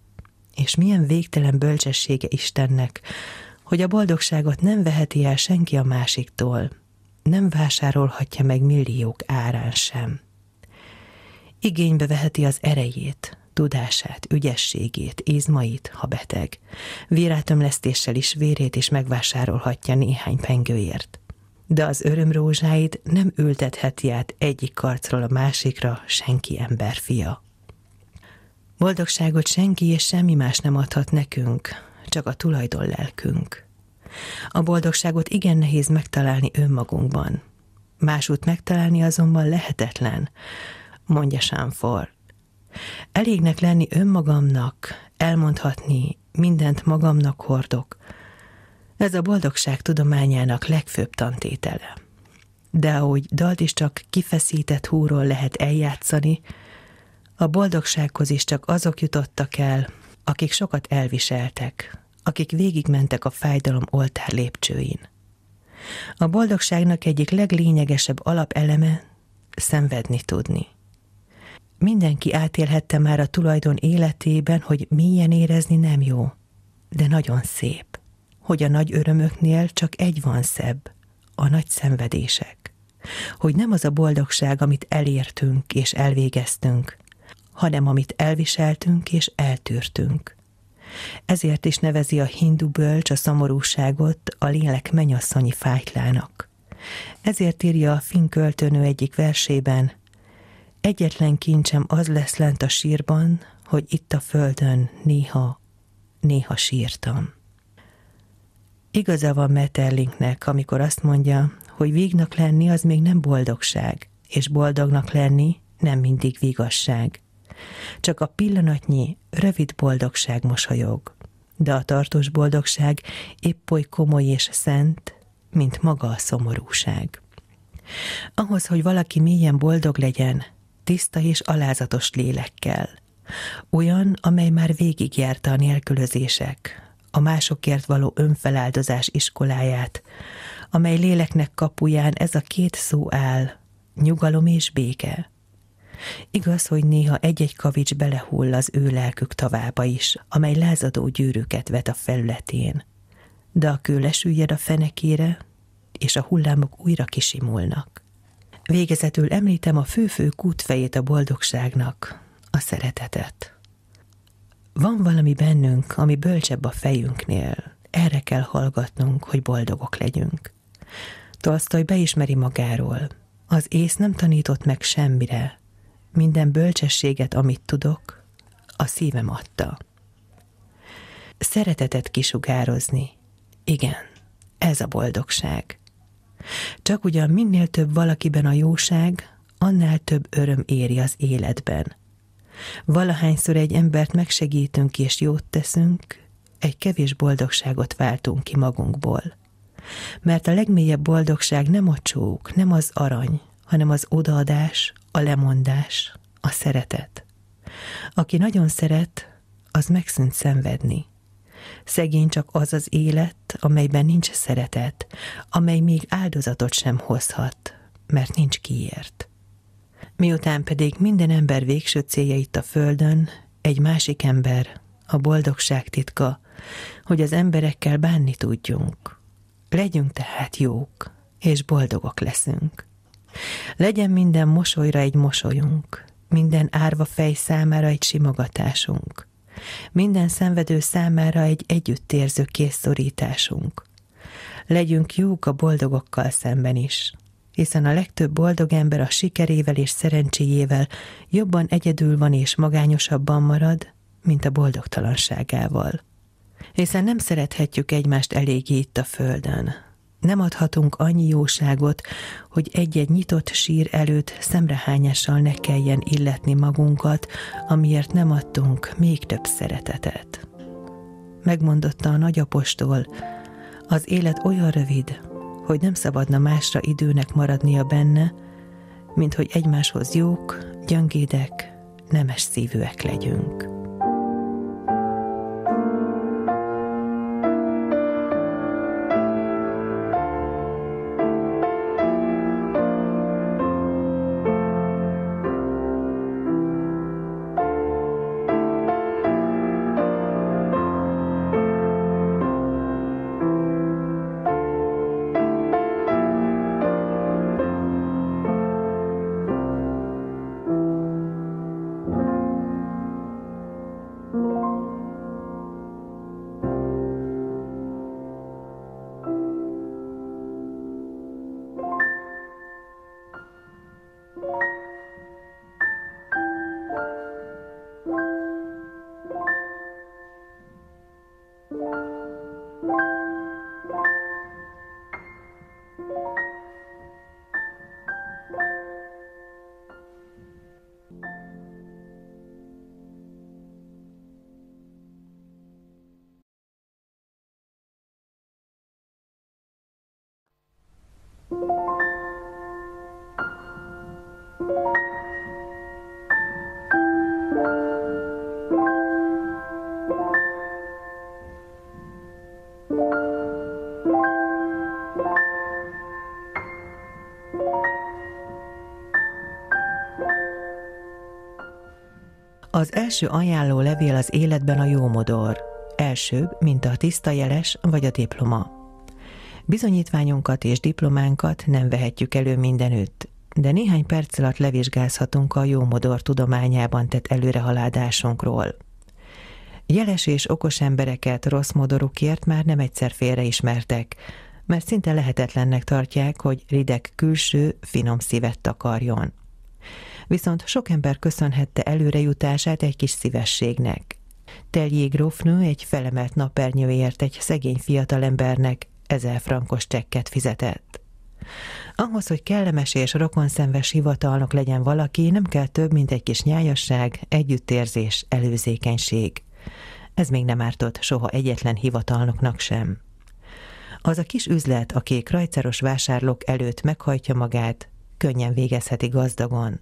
és milyen végtelen bölcsessége Istennek, hogy a boldogságot nem veheti el senki a másiktól, nem vásárolhatja meg milliók árán sem. Igénybe veheti az erejét, tudását, ügyességét, izmait, ha beteg. Vérátömlesztéssel is vérét is megvásárolhatja néhány pengőért. De az örömrózsáit nem ültetheti át egyik karcról a másikra senki emberfia. Boldogságot senki és semmi más nem adhat nekünk, csak a tulajdon lelkünk. A boldogságot igen nehéz megtalálni önmagunkban. Másút megtalálni azonban lehetetlen, mondja Sánfor. Elégnek lenni önmagamnak, elmondhatni, mindent magamnak hordok. Ez a boldogság tudományának legfőbb tantétele. De ahogy dalt is csak kifeszített húról lehet eljátszani, a boldogsághoz is csak azok jutottak el, akik sokat elviseltek, akik végigmentek a fájdalom oltár lépcsőin. A boldogságnak egyik leglényegesebb alapeleme szenvedni tudni. Mindenki átélhette már a tulajdon életében, hogy milyen érezni nem jó, de nagyon szép, hogy a nagy örömöknél csak egy van szebb, a nagy szenvedések. Hogy nem az a boldogság, amit elértünk és elvégeztünk, hanem amit elviseltünk és eltűrtünk. Ezért is nevezi a hindu bölcs a szomorúságot a lélek menyasszonyi fájtlának. Ezért írja a finn költőnő egyik versében, egyetlen kincsem az lesz lent a sírban, hogy itt a földön néha, néha sírtam. Igaza van Metterlinknek, amikor azt mondja, hogy vígnak lenni az még nem boldogság, és boldognak lenni nem mindig vigasság. Csak a pillanatnyi, rövid boldogság mosolyog, de a tartós boldogság épp oly komoly és szent, mint maga a szomorúság. Ahhoz, hogy valaki mélyen boldog legyen, tiszta és alázatos lélekkel, olyan, amely már végigjárta a nélkülözések, a másokért való önfeláldozás iskoláját, amely léleknek kapuján ez a két szó áll, nyugalom és béke. Igaz, hogy néha egy-egy kavics belehull az ő lelkük tavába is, amely lázadó gyűrűket vet a felületén. De a kő lesüllyed a fenekére, és a hullámok újra kisimulnak. Végezetül említem a fő-fő kútfejét a boldogságnak, a szeretetet. Van valami bennünk, ami bölcsebb a fejünknél. Erre kell hallgatnunk, hogy boldogok legyünk. Tolstoy beismeri magáról. Az ész nem tanított meg semmire. Minden bölcsességet, amit tudok, a szívem adta. Szeretetet kisugározni. Igen, ez a boldogság. Csak ugyan minél több valakiben a jóság, annál több öröm éri az életben. Valahányszor egy embert megsegítünk és jót teszünk, egy kevés boldogságot váltunk ki magunkból. Mert a legmélyebb boldogság nem a csók, nem az arany, hanem az odaadás, a lemondás, a szeretet. Aki nagyon szeret, az megszűnt szenvedni. Szegény csak az az élet, amelyben nincs szeretet, amely még áldozatot sem hozhat, mert nincs kiért. Miután pedig minden ember végső célja itt a földön, egy másik ember, a boldogság titka, hogy az emberekkel bánni tudjunk. Legyünk tehát jók, és boldogok leszünk. Legyen minden mosolyra egy mosolyunk, minden árva fej számára egy simogatásunk, minden szenvedő számára egy együttérző készszorításunk. Legyünk jók a boldogokkal szemben is, hiszen a legtöbb boldog ember a sikerével és szerencséjével jobban egyedül van és magányosabban marad, mint a boldogtalanságával. Hiszen nem szerethetjük egymást eléggé itt a földön. Nem adhatunk annyi jóságot, hogy egy-egy nyitott sír előtt szemrehányással ne kelljen illetni magunkat, amiért nem adtunk még több szeretetet. Megmondotta a nagyapostól, az élet olyan rövid, hogy nem szabadna másra időnek maradnia benne, mint hogy egymáshoz jók, gyöngédek, nemes szívűek legyünk. Az első ajánló levél az életben a jómodor. Elsőbb, mint a tiszta jeles vagy a diploma. Bizonyítványunkat és diplománkat nem vehetjük elő mindenütt, de néhány perc alatt levizsgázhatunk a jómodor tudományában tett előrehaladásunkról. Jeles és okos embereket rossz modorukért már nem egyszer félreismertek, mert szinte lehetetlennek tartják, hogy rideg külső, finom szívet takarjon viszont sok ember köszönhette előrejutását egy kis szívességnek. Teljé grófnő egy felemelt napernyőért egy szegény fiatalembernek ezer frankos csekket fizetett. Ahhoz, hogy kellemes és rokonszenves hivatalnok legyen valaki, nem kell több, mint egy kis nyájasság, együttérzés, előzékenység. Ez még nem ártott soha egyetlen hivatalnoknak sem. Az a kis üzlet, aki krajceros vásárlók előtt meghajtja magát, könnyen végezheti gazdagon.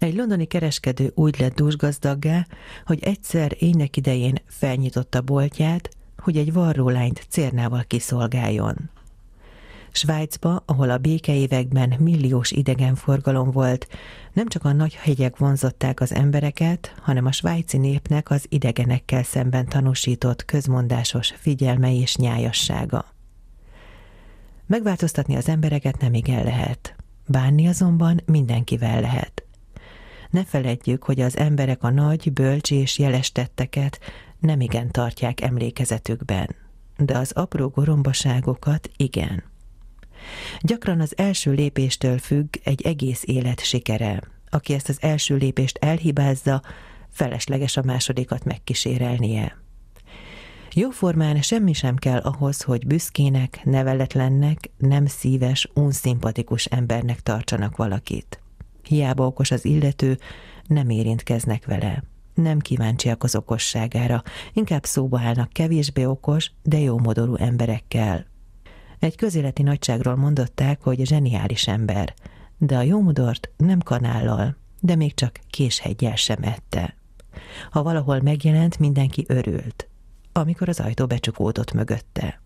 Egy londoni kereskedő úgy lett dúsgazdaggá, hogy egyszer ének idején felnyitotta boltját, hogy egy varrólányt cérnával kiszolgáljon. Svájcba, ahol a békeévekben milliós idegenforgalom volt, nem csak a nagy hegyek vonzották az embereket, hanem a svájci népnek az idegenekkel szemben tanúsított közmondásos figyelme és nyájassága. Megváltoztatni az embereket nem igen lehet, bánni azonban mindenkivel lehet Ne feledjük, hogy az emberek a nagy, bölcs és jeles tetteket nem igen tartják emlékezetükben, de az apró gorombaságokat igen. Gyakran az első lépéstől függ egy egész élet sikere. Aki ezt az első lépést elhibázza, felesleges a másodikat megkísérelnie. Jóformán semmi sem kell ahhoz, hogy büszkének, neveletlennek, nem szíves, unszimpatikus embernek tartsanak valakit. Hiába okos az illető, nem érintkeznek vele. Nem kíváncsiak az okosságára, inkább szóba állnak kevésbé okos, de jómodorú emberekkel. Egy közéleti nagyságról mondották, hogy zseniális ember, de a jómodort nem kanállal, de még csak késhegyel sem ette. Ha valahol megjelent, mindenki örült, amikor az ajtó becsukódott mögötte.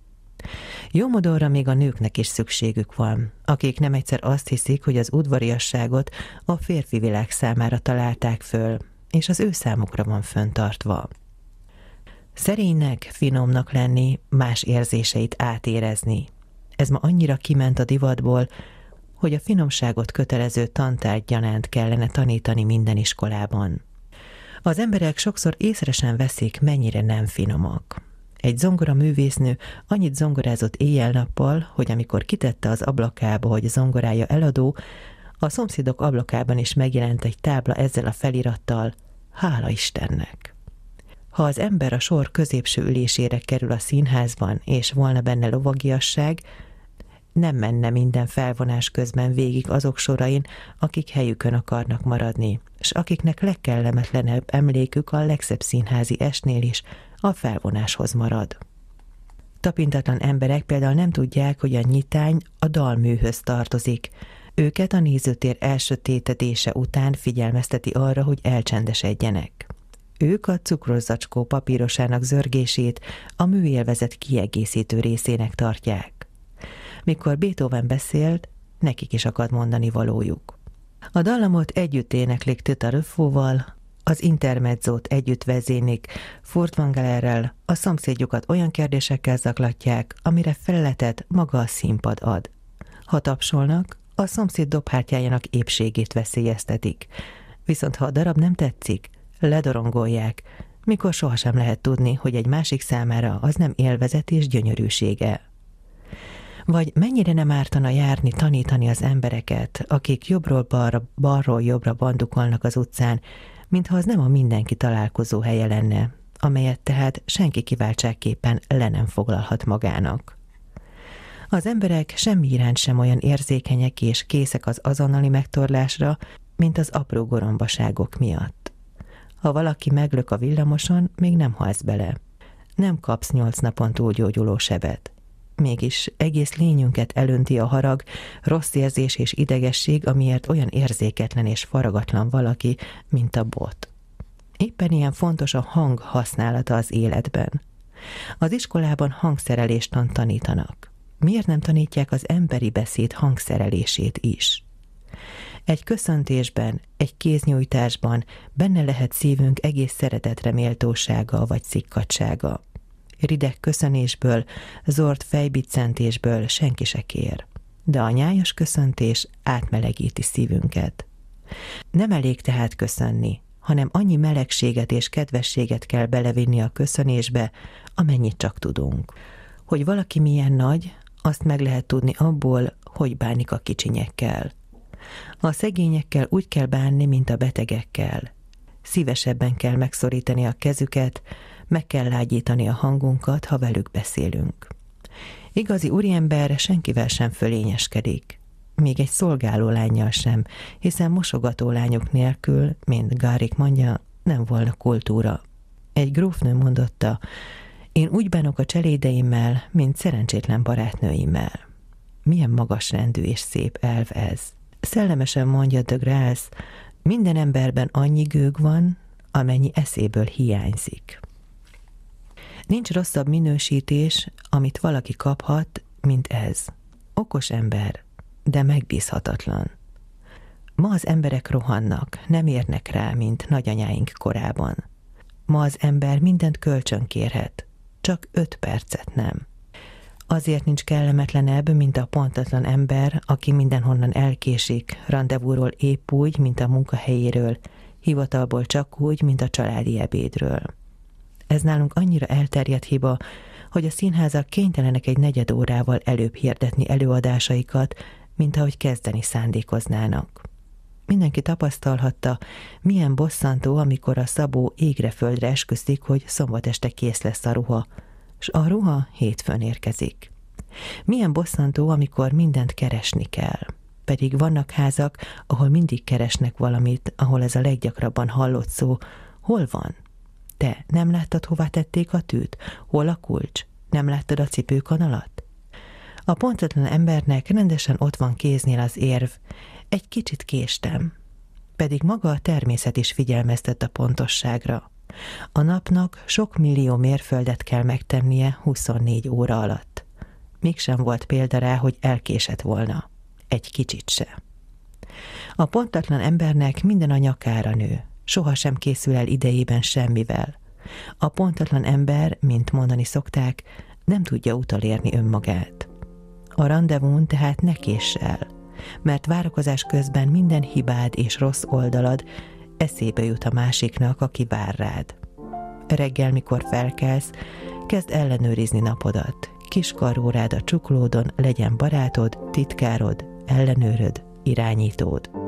Jó modorra még a nőknek is szükségük van, akik nem egyszer azt hiszik, hogy az udvariasságot a férfi világ számára találták föl, és az ő számukra van föntartva. Szerénynek, finomnak lenni, más érzéseit átérezni. Ez ma annyira kiment a divatból, hogy a finomságot kötelező tantárgy kellene tanítani minden iskolában. Az emberek sokszor észre sem veszik, mennyire nem finomak. Egy zongora művésznő annyit zongorázott éjjel-nappal, hogy amikor kitette az ablakába, hogy zongorája eladó, a szomszédok ablakában is megjelent egy tábla ezzel a felirattal, hála Istennek. Ha az ember a sor középső ülésére kerül a színházban, és volna benne lovagiasság, nem menne minden felvonás közben végig azok sorain, akik helyükön akarnak maradni, és akiknek legkellemetlenebb emlékük a legszebb színházi esnél is a felvonáshoz marad. Tapintatlan emberek például nem tudják, hogy a nyitány a dalműhöz tartozik. Őket a nézőtér elsötétedése után figyelmezteti arra, hogy elcsendesedjenek. Ők a cukrozzacskó papírosának zörgését a műélvezet kiegészítő részének tartják. Mikor Beethoven beszélt, nekik is akad mondani valójuk. A dallamot együtt éneklik Tita Röffóval, az intermedzót együtt vezénik Furtwangelerrel, a szomszédjukat olyan kérdésekkel zaklatják, amire feleletet maga a színpad ad. Ha tapsolnak, a szomszéd dobhártyájának épségét veszélyeztetik. Viszont ha a darab nem tetszik, ledorongolják, mikor sohasem lehet tudni, hogy egy másik számára az nem élvezet és gyönyörűsége. Vagy mennyire nem ártana járni, tanítani az embereket, akik jobbról balra, balról jobbra bandukolnak az utcán, mintha az nem a mindenki találkozó helye lenne, amelyet tehát senki kiváltságképpen le nem foglalhat magának. Az emberek semmi iránt sem olyan érzékenyek és készek az azonnali megtorlásra, mint az apró gorombaságok miatt. Ha valaki meglök a villamoson, még nem halsz bele. Nem kapsz nyolc napon túl gyógyuló sebet. Mégis egész lényünket elönti a harag, rossz érzés és idegesség, amiért olyan érzéketlen és faragatlan valaki, mint a bot. Éppen ilyen fontos a hang használata az életben. Az iskolában hangszerelést tanítanak. Miért nem tanítják az emberi beszéd hangszerelését is? Egy köszöntésben, egy kéznyújtásban benne lehet szívünk egész szeretetre méltósága vagy szikkatsága rideg köszönésből, zord fejbiccentésből senki se kér. De a nyájas köszöntés átmelegíti szívünket. Nem elég tehát köszönni, hanem annyi melegséget és kedvességet kell belevinni a köszönésbe, amennyit csak tudunk. Hogy valaki milyen nagy, azt meg lehet tudni abból, hogy bánik a kicsinyekkel. A szegényekkel úgy kell bánni, mint a betegekkel. Szívesebben kell megszorítani a kezüket, meg kell lágyítani a hangunkat, ha velük beszélünk. Igazi úriember senkivel sem fölényeskedik, még egy szolgáló lányjal sem, hiszen mosogató lányok nélkül, mint Gárik mondja, nem volna kultúra. Egy grófnő mondotta, én úgy bánok a cselédeimmel, mint szerencsétlen barátnőimmel. Milyen magas rendű és szép elv ez. Szellemesen mondja de Grasse, minden emberben annyi gőg van, amennyi eszéből hiányzik. Nincs rosszabb minősítés, amit valaki kaphat, mint ez. Okos ember, de megbízhatatlan. Ma az emberek rohannak, nem érnek rá, mint nagyanyáink korában. Ma az ember mindent kölcsön kérhet, csak öt percet nem. Azért nincs kellemetlenebb, mint a pontatlan ember, aki mindenhonnan elkésik, rendezvúról épp úgy, mint a munkahelyéről, hivatalból csak úgy, mint a családi ebédről. Ez nálunk annyira elterjedt hiba, hogy a színházak kénytelenek egy negyed órával előbb hirdetni előadásaikat, mint ahogy kezdeni szándékoznának. Mindenki tapasztalhatta, milyen bosszantó, amikor a szabó égre földre esküszik, hogy szombat este kész lesz a ruha, s a ruha hétfőn érkezik. Milyen bosszantó, amikor mindent keresni kell. Pedig vannak házak, ahol mindig keresnek valamit, ahol ez a leggyakrabban hallott szó. Hol van? Te nem láttad, hova tették a tűt? Hol a kulcs? Nem láttad a cipőkanalat? A pontatlan embernek rendesen ott van kéznél az érv. Egy kicsit késtem. Pedig maga a természet is figyelmeztet a pontosságra. A napnak sok millió mérföldet kell megtennie 24 óra alatt. Mégsem volt példa rá, hogy elkésett volna. Egy kicsit se. A pontatlan embernek minden a nyakára nő, sohasem készül el idejében semmivel. A pontatlan ember, mint mondani szokták, nem tudja utalérni önmagát. A rendezvún tehát ne késsel, mert várakozás közben minden hibád és rossz oldalad eszébe jut a másiknak, aki vár rád. Reggel, mikor felkelsz, kezd ellenőrizni napodat. Kis karórád a csuklódon legyen barátod, titkárod, ellenőröd, irányítód.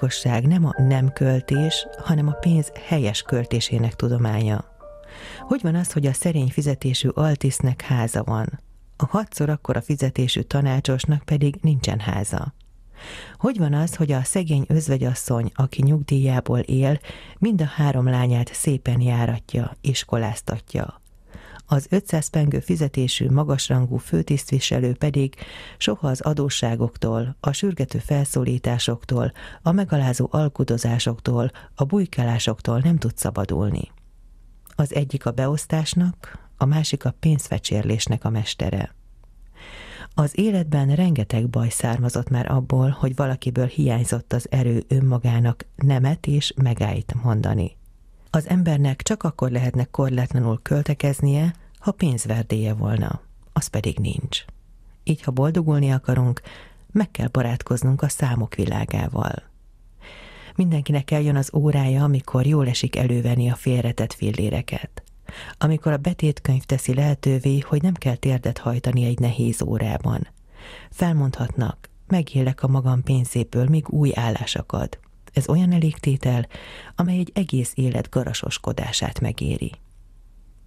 Takarékosság nem a nem költés, hanem a pénz helyes költésének tudománya. Hogy van az, hogy a szerény fizetésű Altisznek háza van, a hatszor akkor a fizetésű tanácsosnak pedig nincsen háza? Hogy van az, hogy a szegény özvegyasszony, aki nyugdíjából él, mind a három lányát szépen járatja, iskoláztatja, az 500 pengő fizetésű magasrangú főtisztviselő pedig soha az adósságoktól, a sürgető felszólításoktól, a megalázó alkudozásoktól, a bujkálásoktól nem tud szabadulni. Az egyik a beosztásnak, a másik a pénzfecsérlésnek a mestere. Az életben rengeteg baj származott már abból, hogy valakiből hiányzott az erő önmagának nemet és megállít mondani. Az embernek csak akkor lehetne korlátlanul költekeznie, ha pénzverdéje volna, az pedig nincs. Így, ha boldogulni akarunk, meg kell barátkoznunk a számok világával. Mindenkinek eljön az órája, amikor jól esik elővenni a félretett filléreket. Amikor a betétkönyv teszi lehetővé, hogy nem kell térdet hajtani egy nehéz órában. Felmondhatnak, megélek a magam pénzéből, míg új állás akad. Ez olyan elégtétel, amely egy egész élet garasoskodását megéri.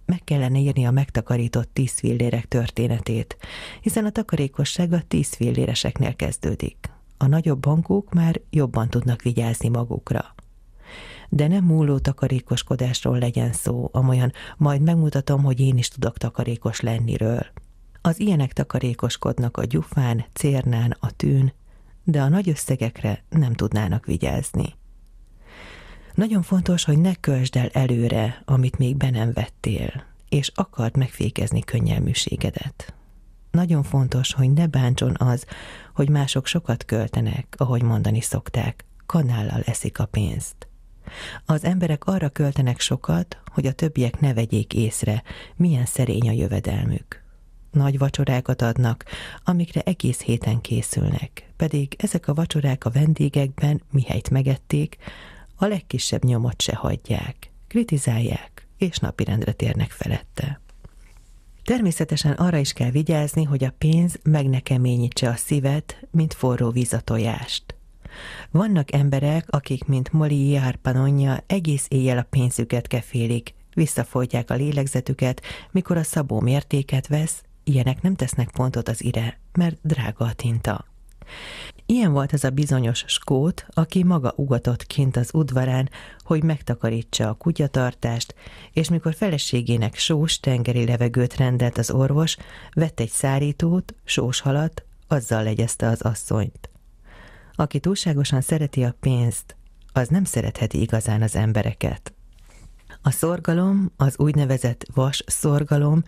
Meg kellene írni a megtakarított tíz fillérek történetét, hiszen a takarékosság a tíz filléreseknél kezdődik. A nagyobb bankok már jobban tudnak vigyázni magukra. De nem múló takarékoskodásról legyen szó, amolyan majd megmutatom, hogy én is tudok takarékos lenniről. Az ilyenek takarékoskodnak a gyufán, cérnán, a tűn, de a nagy összegekre nem tudnának vigyázni. Nagyon fontos, hogy ne költsd el előre, amit még be nem vettél, és akard megfékezni könnyelműségedet. nagyon fontos, hogy ne bántson az, hogy mások sokat költenek, ahogy mondani szokták, kanállal eszik a pénzt. Az emberek arra költenek sokat, hogy a többiek ne vegyék észre, milyen szerény a jövedelmük. Nagy vacsorákat adnak, amikre egész héten készülnek, pedig ezek a vacsorák a vendégekben, mihelyt megették, a legkisebb nyomot se hagyják, kritizálják, és napirendre térnek felette. Természetesen arra is kell vigyázni, hogy a pénz meg ne keményítse a szívet, mint forró víz a tojást. Vannak emberek, akik, mint Molly Járpanonja, egész éjjel a pénzüket kefélik, visszafolytják a lélegzetüket, mikor a szabó mértéket vesz, ilyenek nem tesznek pontot az ire, mert drága a tinta. Ilyen volt az a bizonyos skót, aki maga ugatott kint az udvarán, hogy megtakarítsa a kutyatartást, és mikor feleségének sós tengeri levegőt rendelt az orvos, vett egy szárítót, sós halat, azzal legyezte az asszonyt. Aki túlságosan szereti a pénzt, az nem szeretheti igazán az embereket. A szorgalom, az úgynevezett vas szorgalom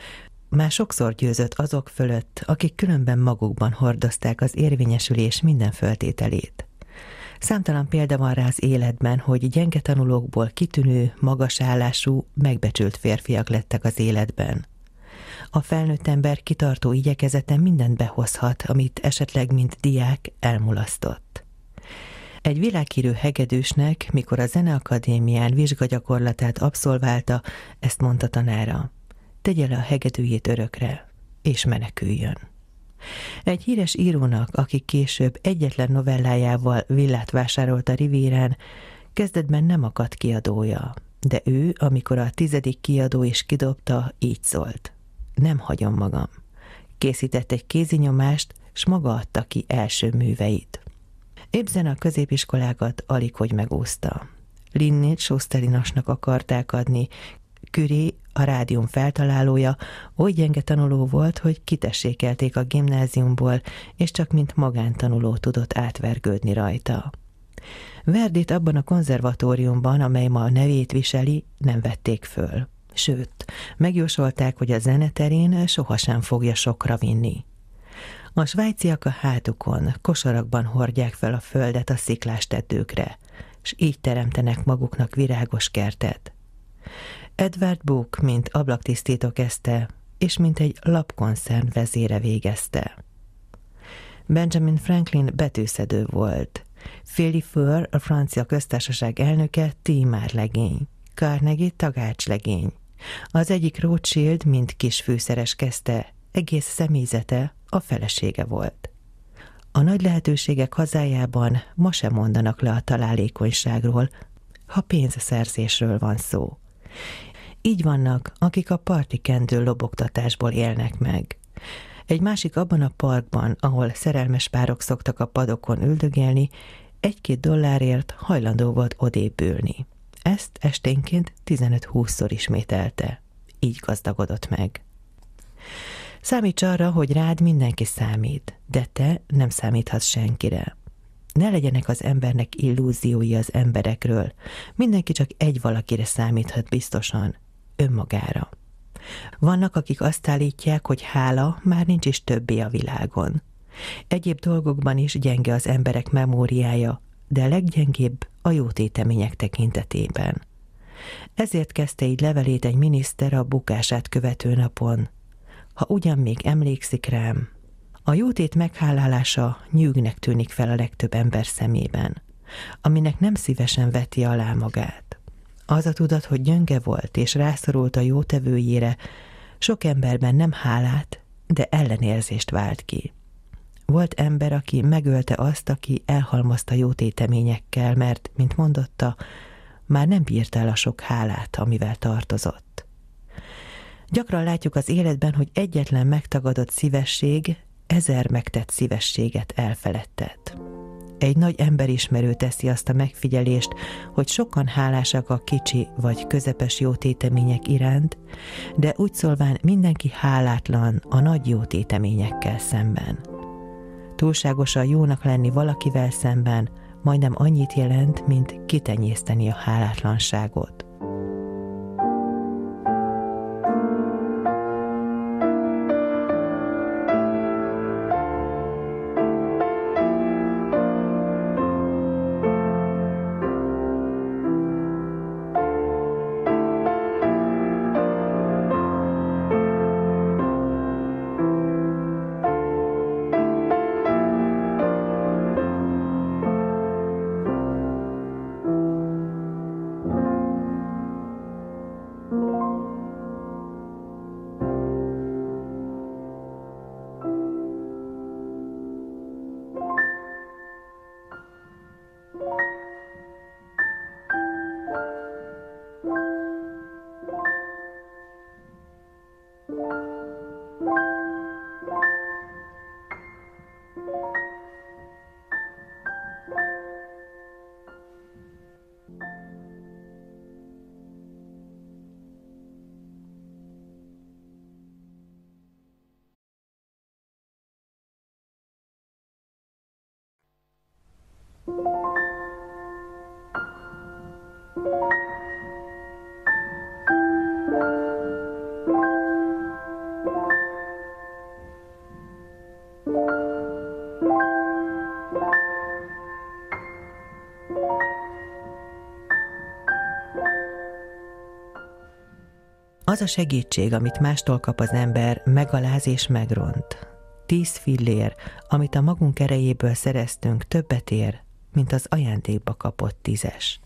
már sokszor győzött azok fölött, akik különben magukban hordozták az érvényesülés minden föltételét. Számtalan példa van rá az életben, hogy gyenge tanulókból kitűnő, magasállású, megbecsült férfiak lettek az életben. A felnőtt ember kitartó igyekezete mindent behozhat, amit esetleg mint diák elmulasztott. Egy világhírű hegedűsnek, mikor a Zeneakadémián vizsgagyakorlatát abszolválta, ezt mondta tanára tegye le a hegedűjét örökre, és meneküljön. Egy híres írónak, aki később egyetlen novellájával villát vásárolt a rivérán, kezdetben nem akadt kiadója, de ő, amikor a tizedik kiadó is kidobta, így szólt. Nem hagyom magam. Készített egy kézinyomást, s maga adta ki első műveit. Ébzen a középiskolákat alig hogy megúszta. Linnét Sosterinasnak akarták adni, Küri, a rádium feltalálója, oly gyenge tanuló volt, hogy kitessékelték a gimnáziumból, és csak mint magántanuló tudott átvergődni rajta. Verdit abban a konzervatóriumban, amely ma a nevét viseli, nem vették föl. Sőt, megjósolták, hogy a zeneterén sohasem fogja sokra vinni. A svájciak a hátukon, kosarakban hordják fel a földet a sziklás tetőkre, s így teremtenek maguknak virágos kertet. Edward Book, mint ablaktisztító kezdte, és mint egy lapkoncern vezére végezte. Benjamin Franklin betűszedő volt. Philly Fur, a francia köztársaság elnöke, tímár legény. Carnegie tagácslegény. Az egyik Rothschild, mint kis fűszeres kezdte, egész személyzete a felesége volt. A nagy lehetőségek hazájában ma sem mondanak le a találékonyságról, ha pénzszerzésről van szó. Így vannak, akik a parti kendő lobogtatásból élnek meg. Egy másik abban a parkban, ahol szerelmes párok szoktak a padokon üldögélni, egy-két dollárért hajlandó volt odébülni. Ezt esténként 15-20-szor ismételte. Így gazdagodott meg. Számíts arra, hogy rád mindenki számít, de te nem számíthatsz senkire. Ne legyenek az embernek illúziói az emberekről. Mindenki csak egy valakire számíthat biztosan, önmagára. Vannak, akik azt állítják, hogy hála már nincs is többé a világon. Egyéb dolgokban is gyenge az emberek memóriája, de leggyengébb a jótétemények tekintetében. Ezért kezdte így levelét egy miniszter a bukását követő napon. Ha ugyan még emlékszik rám, a jótét meghálálása nyűgnek tűnik fel a legtöbb ember szemében, aminek nem szívesen veti alá magát. Az a tudat, hogy gyönge volt és rászorult a jótevőjére, sok emberben nem hálát, de ellenérzést vált ki. Volt ember, aki megölte azt, aki elhalmazta jótéteményekkel, mert, mint mondotta, már nem bírt el a sok hálát, amivel tartozott. Gyakran látjuk az életben, hogy egyetlen megtagadott szívesség ezer megtett szívességet elfeledtet. Egy nagy emberismerő teszi azt a megfigyelést, hogy sokan hálásak a kicsi vagy közepes jótétemények iránt, de úgy szólván mindenki hálátlan a nagy jótéteményekkel szemben. Túlságosan jónak lenni valakivel szemben majdnem annyit jelent, mint kitenyészteni a hálátlanságot. Az a segítség, amit mástól kap az ember, megaláz és megront. Tíz fillér, amit a magunk erejéből szereztünk, többet ér, mint az ajándékba kapott tízes.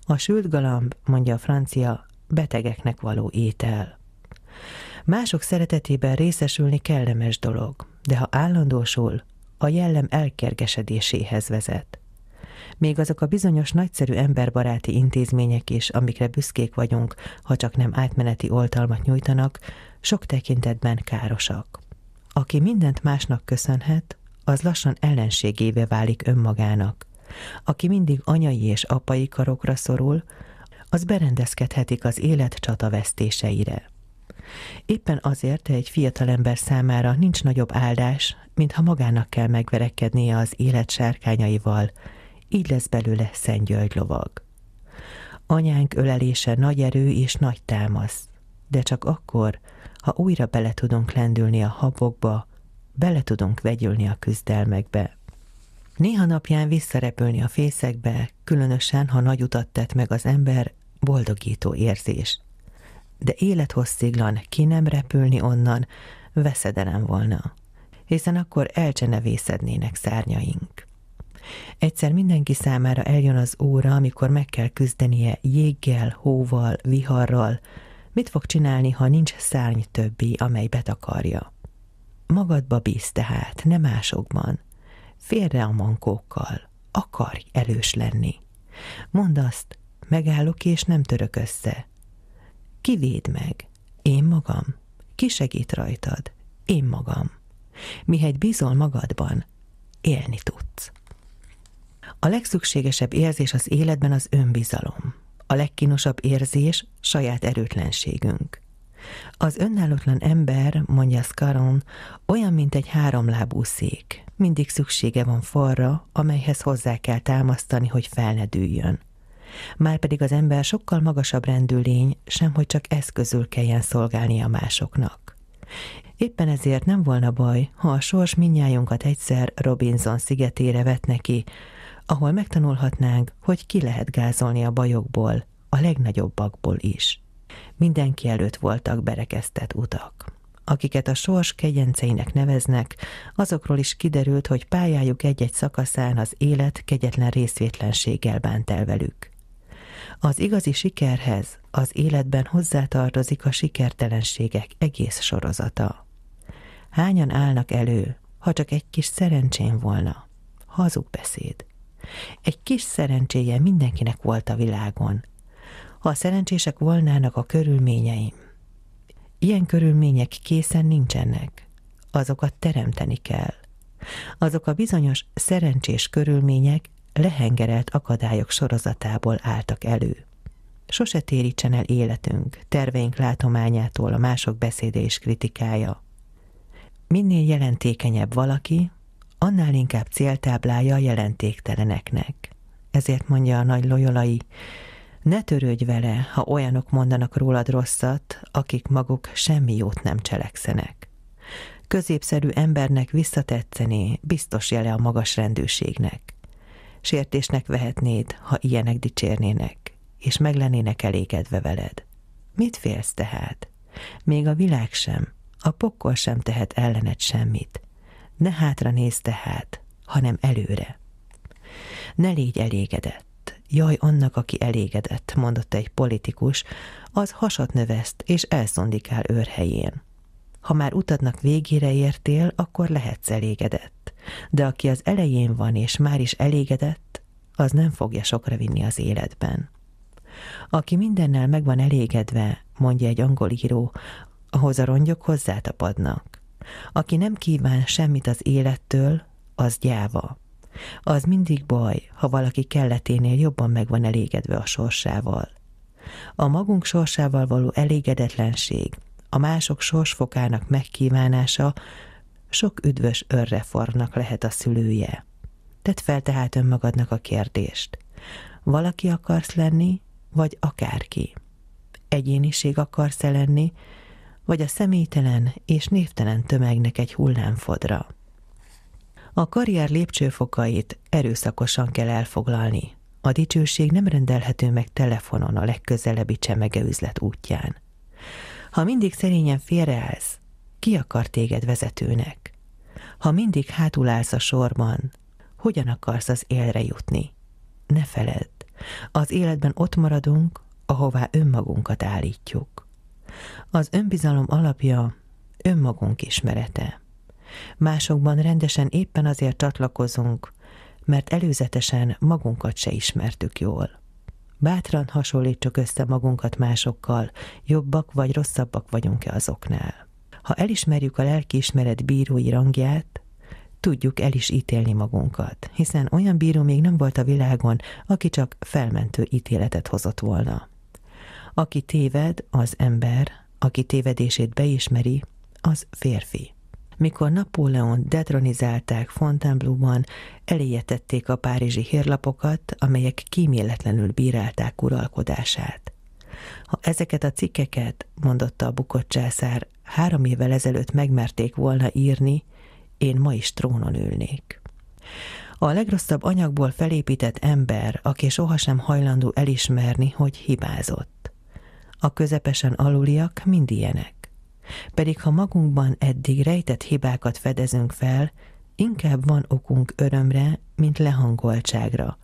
A sült galamb, mondja a francia, betegeknek való étel. Mások szeretetében részesülni kellemes dolog, de ha állandósul, a jellem elkergesedéséhez vezet. Még azok a bizonyos nagyszerű emberbaráti intézmények is, amikre büszkék vagyunk, ha csak nem átmeneti oltalmat nyújtanak, sok tekintetben károsak. Aki mindent másnak köszönhet, az lassan ellenségévé válik önmagának. Aki mindig anyai és apai karokra szorul, az berendezkedhetik az élet csatavesztéseire. Éppen azért egy fiatalember számára nincs nagyobb áldás, mint ha magának kell megverekednie az élet sárkányaival, így lesz belőle Szent György lovag. Anyánk ölelése nagy erő és nagy támasz, de csak akkor, ha újra bele tudunk lendülni a habokba, bele tudunk vegyülni a küzdelmekbe. Néha napján visszarepülni a fészekbe, különösen, ha nagy utat tett meg az ember, boldogító érzés. De élethossziglan ki nem repülni onnan, veszedelem volna, hiszen akkor elcsenevészednének szárnyaink. Egyszer mindenki számára eljön az óra, amikor meg kell küzdenie jéggel, hóval, viharral. Mit fog csinálni, ha nincs szárny többi, amely betakarja? Magadba bíz tehát, nem másokban. Félre a mankókkal. Akarj erős lenni. Mondd azt, megállok és nem török össze. Ki véd meg? Én magam. Ki segít rajtad? Én magam. Mihegy bízol magadban, élni tudsz. A legszükségesebb érzés az életben az önbizalom. A legkínosabb érzés saját erőtlenségünk. Az önállótlan ember, mondja Scaron, olyan, mint egy háromlábú szék. Mindig szüksége van falra, amelyhez hozzá kell támasztani, hogy fel ne dűljön. Márpedig az ember sokkal magasabb rendű lény, sem hogy csak eszközül kelljen szolgálnia másoknak. Éppen ezért nem volna baj, ha a sors minnyájunkat egyszer Robinson szigetére vet neki, ahol megtanulhatnánk, hogy ki lehet gázolni a bajokból, a legnagyobbakból is. Mindenki előtt voltak berekesztett utak. Akiket a sors kegyenceinek neveznek, azokról is kiderült, hogy pályájuk egy-egy szakaszán az élet kegyetlen részvétlenséggel bánt el velük. Az igazi sikerhez az életben hozzátartozik a sikertelenségek egész sorozata. Hányan állnak elő, ha csak egy kis szerencsén volna? Hazug beszéd. Egy kis szerencséje mindenkinek volt a világon. Ha szerencsések volnának a körülményeim, ilyen körülmények készen nincsenek. Azokat teremteni kell. Azok a bizonyos szerencsés körülmények lehengerelt akadályok sorozatából álltak elő. Sose térítsen el életünk, terveink látományától a mások beszéde és kritikája. Minél jelentékenyebb valaki, annál inkább céltáblája a jelentékteleneknek. Ezért mondja a nagy lojolai, ne törődj vele, ha olyanok mondanak rólad rosszat, akik maguk semmi jót nem cselekszenek. Középszerű embernek visszatetszeni biztos jele a magas rendőrségnek. Sértésnek vehetnéd, ha ilyenek dicsérnének, és meg lennének elégedve veled. Mit félsz tehát? Még a világ sem, a pokkol sem tehet ellened semmit. Ne hátra nézz tehát, hanem előre. Ne légy elégedett. Jaj annak, aki elégedett, mondott egy politikus, az hasat növeszt és elszondikál őrhelyén. Ha már utadnak végére értél, akkor lehetsz elégedett. De aki az elején van és már is elégedett, az nem fogja sokra vinni az életben. Aki mindennel meg van elégedve, mondja egy angol író, ahhoz a rongyok hozzátapadnak. Aki nem kíván semmit az élettől, az gyáva. Az mindig baj, ha valaki kelleténél jobban meg van elégedve a sorsával. A magunk sorsával való elégedetlenség, a mások sorsfokának megkívánása sok üdvös örreformnak lehet a szülője. Tedd fel tehát önmagadnak a kérdést. Valaki akarsz lenni, vagy akárki? Egyéniség akarsz-e lenni, vagy a személytelen és névtelen tömegnek egy hullámfodra? A karrier lépcsőfokait erőszakosan kell elfoglalni. A dicsőség nem rendelhető meg telefonon a legközelebbi csemege üzlet útján. Ha mindig szerényen félreállsz, ki akar téged vezetőnek? Ha mindig hátulálsz a sorban, hogyan akarsz az élre jutni? Ne feledd, az életben ott maradunk, ahová önmagunkat állítjuk. Az önbizalom alapja önmagunk ismerete. Másokban rendesen éppen azért csatlakozunk, mert előzetesen magunkat se ismertük jól. Bátran hasonlítsuk össze magunkat másokkal, jobbak vagy rosszabbak vagyunk-e azoknál. Ha elismerjük a lelkiismeret bírói rangját, tudjuk el is ítélni magunkat, hiszen olyan bíró még nem volt a világon, aki csak felmentő ítéletet hozott volna. Aki téved, az ember, aki tévedését beismeri, az férfi. Mikor Napóleon detronizálták Fontainebleau-ban, eléjetették a párizsi hírlapokat, amelyek kíméletlenül bírálták uralkodását. Ha ezeket a cikkeket, mondotta a bukott császár, három évvel ezelőtt megmerték volna írni, én ma is trónon ülnék. A legrosszabb anyagból felépített ember, aki sohasem hajlandó elismerni, hogy hibázott. A közepesen aluliak mind ilyenek. Pedig ha magunkban eddig rejtett hibákat fedezünk fel, inkább van okunk örömre, mint lehangoltságra,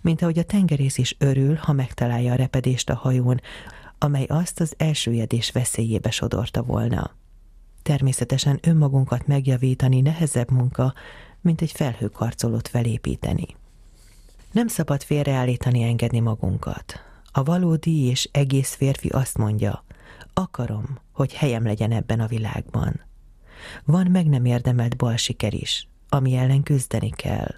mint ahogy a tengerész is örül, ha megtalálja a repedést a hajón, amely azt az elsőjedés veszélyébe sodorta volna. Természetesen önmagunkat megjavítani nehezebb munka, mint egy felhőkarcolót felépíteni. Nem szabad félreállítani engedni magunkat. A valódi és egész férfi azt mondja, akarom, hogy helyem legyen ebben a világban. Van meg nem érdemelt balsiker is, ami ellen küzdeni kell.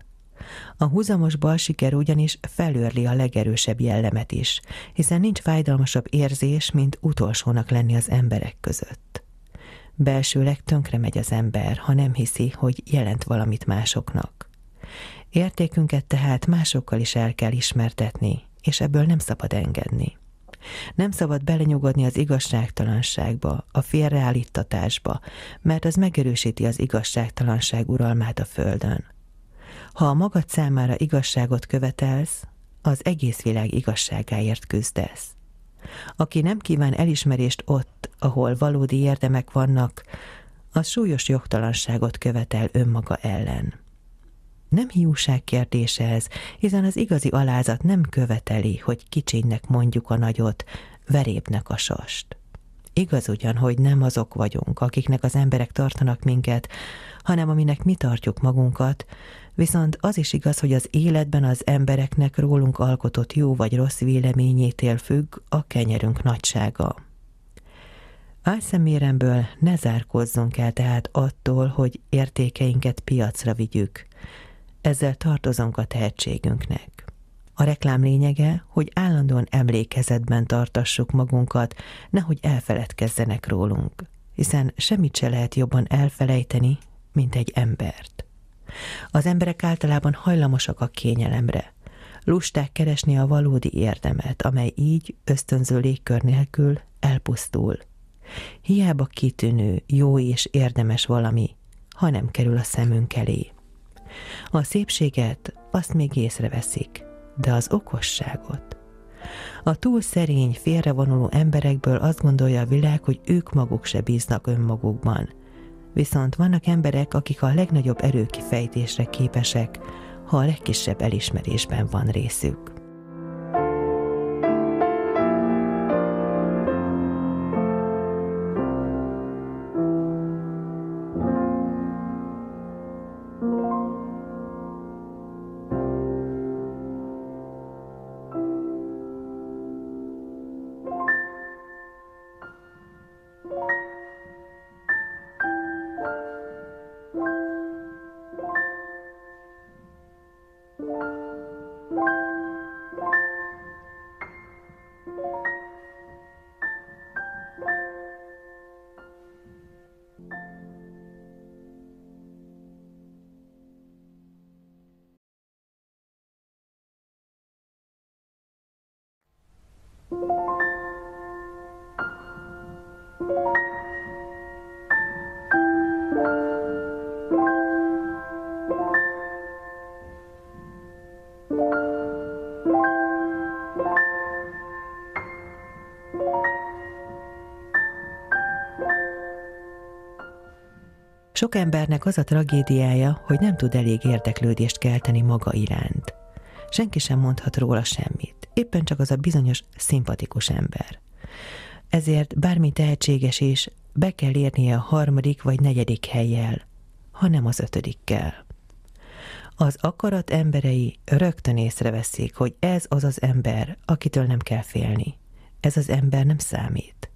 A húzamos balsiker ugyanis felőrli a legerősebb jellemet is, hiszen nincs fájdalmasabb érzés, mint utolsónak lenni az emberek között. Belsőleg tönkre megy az ember, ha nem hiszi, hogy jelent valamit másoknak. Értékünket tehát másokkal is el kell ismertetni, és ebből nem szabad engedni. Nem szabad belenyugodni az igazságtalanságba, a félreállítatásba, mert az megerősíti az igazságtalanság uralmát a földön. Ha a magad számára igazságot követelsz, az egész világ igazságáért küzdesz. Aki nem kíván elismerést ott, ahol valódi érdemek vannak, az súlyos jogtalanságot követel önmaga ellen. Nem hiúság kérdése ez, hiszen az igazi alázat nem követeli, hogy kicsinynek mondjuk a nagyot, verépnek a sast. Igaz ugyan, hogy nem azok vagyunk, akiknek az emberek tartanak minket, hanem aminek mi tartjuk magunkat, viszont az is igaz, hogy az életben az embereknek rólunk alkotott jó vagy rossz véleményétől függ a kenyerünk nagysága. Álszeméremből ne zárkozzunk el tehát attól, hogy értékeinket piacra vigyük. Ezzel tartozunk a tehetségünknek. A reklám lényege, hogy állandóan emlékezetben tartassuk magunkat, nehogy elfeledkezzenek rólunk, hiszen semmit se lehet jobban elfelejteni, mint egy embert. Az emberek általában hajlamosak a kényelemre. Lusták keresni a valódi érdemet, amely így ösztönző légkör nélkül elpusztul. Hiába kitűnő, jó és érdemes valami, ha nem kerül a szemünk elé. A szépséget azt még észreveszik, de az okosságot. A túl szerény, félrevonuló emberekből azt gondolja a világ, hogy ők maguk se bíznak önmagukban. Viszont vannak emberek, akik a legnagyobb erőkifejtésre képesek, ha a legkisebb elismerésben van részük. Sok embernek az a tragédiája, hogy nem tud elég érdeklődést kelteni maga iránt. Senki sem mondhat róla semmit, éppen csak az a bizonyos szimpatikus ember. Ezért bármi tehetséges is, be kell érnie a harmadik vagy negyedik helyjel, hanem az ötödikkel. Az akarat emberei rögtön észreveszik, hogy ez az az ember, akitől nem kell félni. Ez az ember nem számít.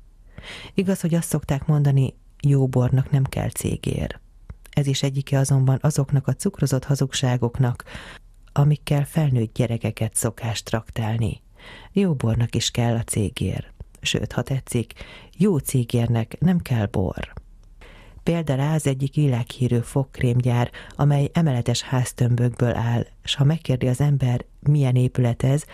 Igaz, hogy azt szokták mondani, jó bornak nem kell cégér. Ez is egyike azonban azoknak a cukrozott hazugságoknak, amikkel felnőtt gyerekeket szokás traktálni. Jó bornak is kell a cégér. Sőt, ha tetszik, jó cégérnek nem kell bor. Példa rá az egyik világhírű fogkrémgyár, amely emeletes háztömbökből áll, és ha megkérdi az ember, milyen épület ez,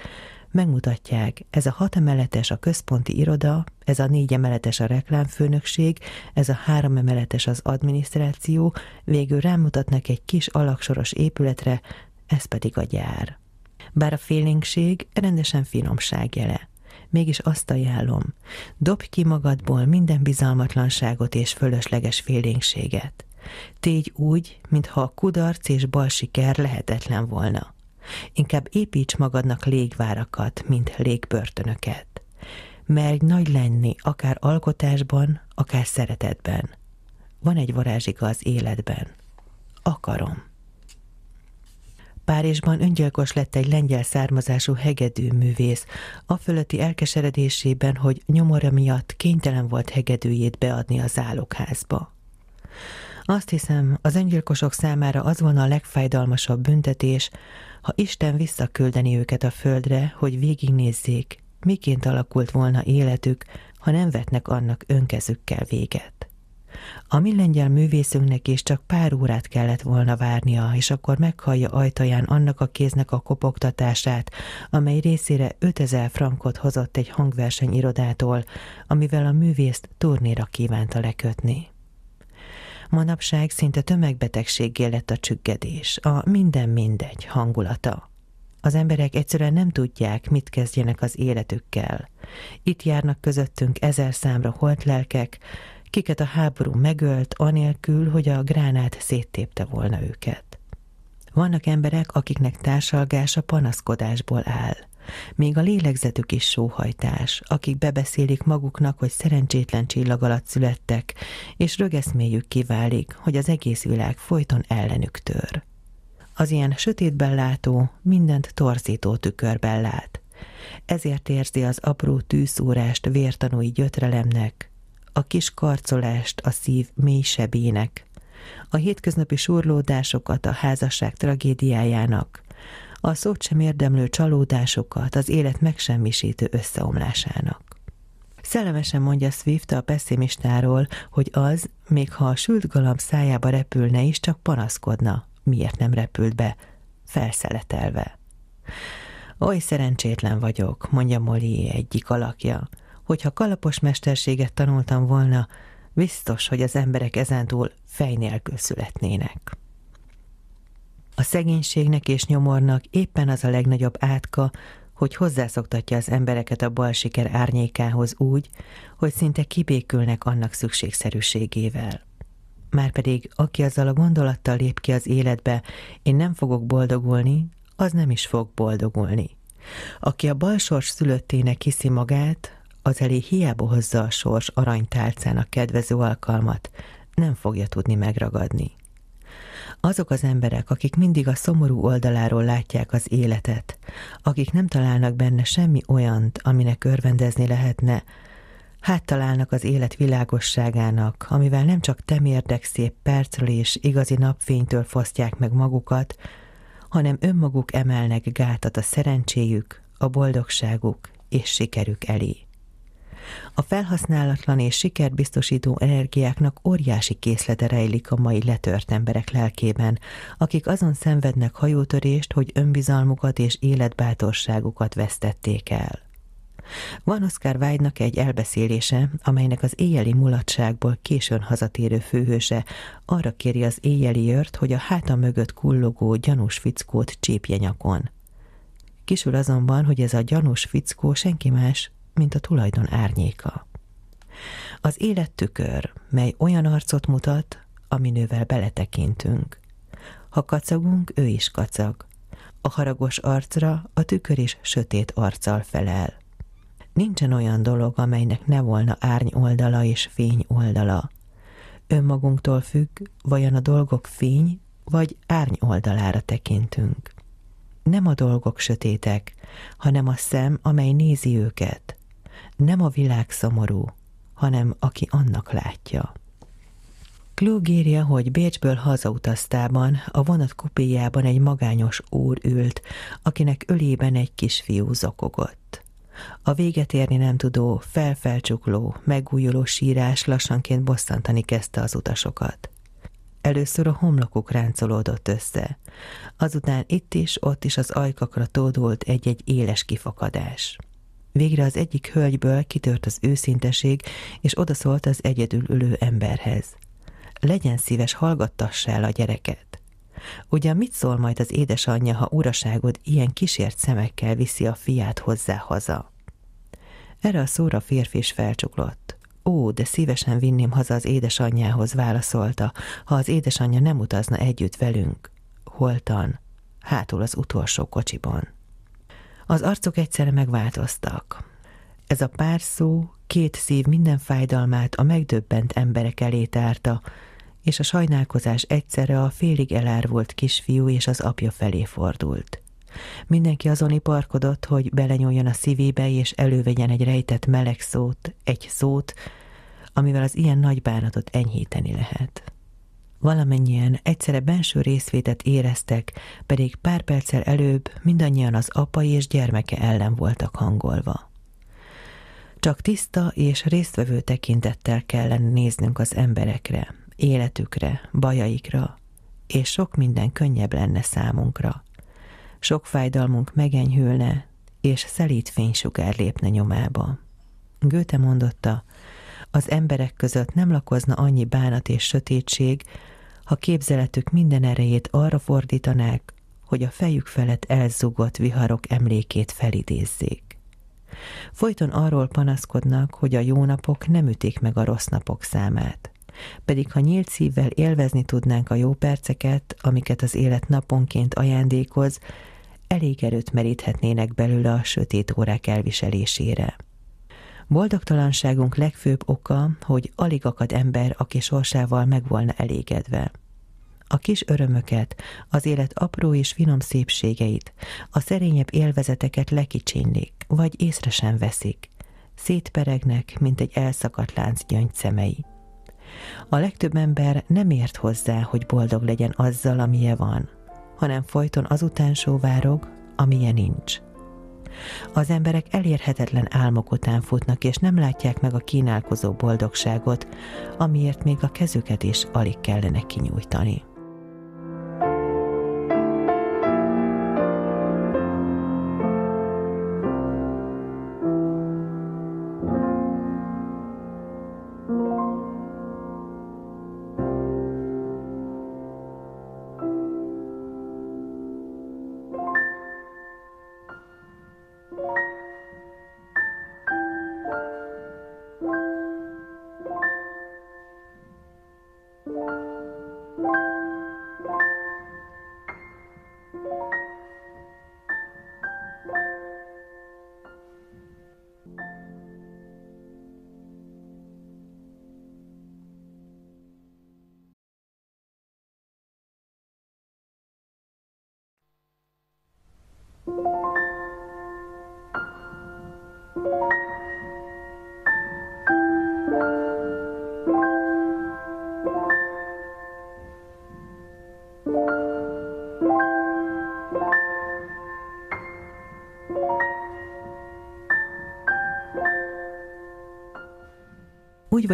megmutatják, ez a hat emeletes a központi iroda, ez a négy emeletes a reklámfőnökség, ez a három emeletes az adminisztráció, végül rámutatnak egy kis alaksoros épületre, ez pedig a gyár. Bár a félénkség rendesen finomság jele. Mégis azt ajánlom, dobj ki magadból minden bizalmatlanságot és fölösleges félénkséget. Tégy úgy, mintha a kudarc és bal siker lehetetlen volna. Inkább építs magadnak légvárakat, mint légbörtönöket. Merj nagy lenni, akár alkotásban, akár szeretetben. Van egy varázsiga az életben. Akarom. Párizsban öngyilkos lett egy lengyel származású hegedű művész, a fölötti elkeseredésében, hogy nyomora miatt kénytelen volt hegedűjét beadni a zálogházba. Azt hiszem, az öngyilkosok számára az volna a legfájdalmasabb büntetés, ha Isten visszaküldeni őket a földre, hogy végignézzék, miként alakult volna életük, ha nem vetnek annak önkezükkel véget. A mi lengyel művészünknek is csak pár órát kellett volna várnia, és akkor meghallja ajtaján annak a kéznek a kopogtatását, amely részére 5000 frankot hozott egy hangverseny irodától, amivel a művészt turnéra kívánta lekötni. Manapság szinte tömegbetegséggé lett a csüggedés, a minden mindegy hangulata. Az emberek egyszerűen nem tudják, mit kezdjenek az életükkel. Itt járnak közöttünk ezer számra holt lelkek, kiket a háború megölt, anélkül, hogy a gránát széttépte volna őket. Vannak emberek, akiknek társalgása panaszkodásból áll. Még a lélegzetük is sóhajtás, akik bebeszélik maguknak, hogy szerencsétlen csillag alatt születtek, és rögeszméjük kiválik, hogy az egész világ folyton ellenük tör. Az ilyen sötétben látó, mindent torzító tükörben lát. Ezért érzi az apró tűszúrást vértanúi gyötrelemnek, a kis karcolást a szív mély sebének, a hétköznapi surlódásokat a házasság tragédiájának, a szót sem érdemlő csalódásokat az élet megsemmisítő összeomlásának. Szellemesen mondja Swift a pessimistáról, hogy az, még ha a sült galamb szájába repülne is, csak panaszkodna, miért nem repült be, felszeletelve. Oly szerencsétlen vagyok, mondja Molly egyik alakja, hogyha kalapos mesterséget tanultam volna, biztos, hogy az emberek ezentúl fej nélkül születnének. A szegénységnek és nyomornak éppen az a legnagyobb átka, hogy hozzászoktatja az embereket a bal siker árnyékához úgy, hogy szinte kibékülnek annak szükségszerűségével. Márpedig aki azzal a gondolattal lép ki az életbe, én nem fogok boldogulni, az nem is fog boldogulni. Aki a balsors szülöttének hiszi magát, az elé hiába hozza a sors aranytálcának kedvező alkalmat, nem fogja tudni megragadni. Azok az emberek, akik mindig a szomorú oldaláról látják az életet, akik nem találnak benne semmi olyant, aminek örvendezni lehetne, hát találnak az élet világosságának, amivel nem csak temérdek szép percről és igazi napfénytől fosztják meg magukat, hanem önmaguk emelnek gátat a szerencséjük, a boldogságuk és sikerük elé. A felhasználatlan és sikerbiztosító energiáknak óriási készlete rejlik a mai letört emberek lelkében, akik azon szenvednek hajótörést, hogy önbizalmukat és életbátorságukat vesztették el. Van Oscar Wilde-nak egy elbeszélése, amelynek az éjjeli mulatságból későn hazatérő főhőse arra kéri az éjjeli jört, hogy a háta mögött kullogó gyanús fickót csípje nyakon. Kisül azonban, hogy ez a gyanús fickó senki más, mint a tulajdon árnyéka. Az élet tükör, mely olyan arcot mutat, aminővel beletekintünk. Ha kacagunk, ő is kacag. A haragos arcra a tükör is sötét arccal felel. Nincsen olyan dolog, amelynek ne volna árny oldala és fény oldala. Önmagunktól függ, vajon a dolgok fény vagy árny oldalára tekintünk. Nem a dolgok sötétek, hanem a szem, amely nézi őket. Nem a világ szomorú, hanem aki annak látja. Klug írja, hogy Bécsből hazautaztában a vonat kupéjában egy magányos úr ült, akinek ölében egy kisfiú zokogott. A véget érni nem tudó, felfelcsukló, megújuló sírás lassanként bosszantani kezdte az utasokat. Először a homlokuk ráncolódott össze, azután itt is, ott is az ajkakra tódult egy-egy éles kifakadás. Végre az egyik hölgyből kitört az őszinteség, és odaszólt az egyedül ülő emberhez. Legyen szíves, hallgattassa el a gyereket. Ugyan mit szól majd az édesanyja, ha uraságod ilyen kísért szemekkel viszi a fiát hozzá haza? Erre a szóra férfi is felcsuklott. Ó, de szívesen vinném haza az édesanyjához, válaszolta, ha az édesanyja nem utazna együtt velünk. Holtan, hátul az utolsó kocsiban. Az arcok egyszerre megváltoztak. Ez a pár szó, két szív minden fájdalmát a megdöbbent emberek elé tárta, és a sajnálkozás egyszerre a félig elárvult kisfiú és az apja felé fordult. Mindenki azon iparkodott, hogy belenyúljon a szívébe, és elővegyen egy rejtett meleg szót, egy szót, amivel az ilyen nagy bánatot enyhíteni lehet. Valamennyien egyszerre benső részvétet éreztek, pedig pár perccel előbb mindannyian az apai és gyermeke ellen voltak hangolva. Csak tiszta és résztvevő tekintettel kellene néznünk az emberekre, életükre, bajaikra, és sok minden könnyebb lenne számunkra. Sok fájdalmunk megenyhülne, és szelíd fénysugár lépne nyomába. Göte mondotta, az emberek között nem lakozna annyi bánat és sötétség, ha képzeletük minden erejét arra fordítanák, hogy a fejük felett elzugott viharok emlékét felidézzék. Folyton arról panaszkodnak, hogy a jó napok nem ütik meg a rossz napok számát. Pedig ha nyílt szívvel élvezni tudnánk a jó perceket, amiket az élet naponként ajándékoz, elég erőt meríthetnének belőle a sötét órák elviselésére. Boldogtalanságunk legfőbb oka, hogy alig akad ember, aki sorsával meg volna elégedve. A kis örömöket, az élet apró és finom szépségeit, a szerényebb élvezeteket lekicsinlik, vagy észre sem veszik. Szétperegnek, mint egy elszakadt lánc gyöngyszemei. A legtöbb ember nem ért hozzá, hogy boldog legyen azzal, amilyen van, hanem folyton azután sóvárog, amilyen nincs. Az emberek elérhetetlen álmok után futnak, és nem látják meg a kínálkozó boldogságot, amiért még a kezüket is alig kellene kinyújtani.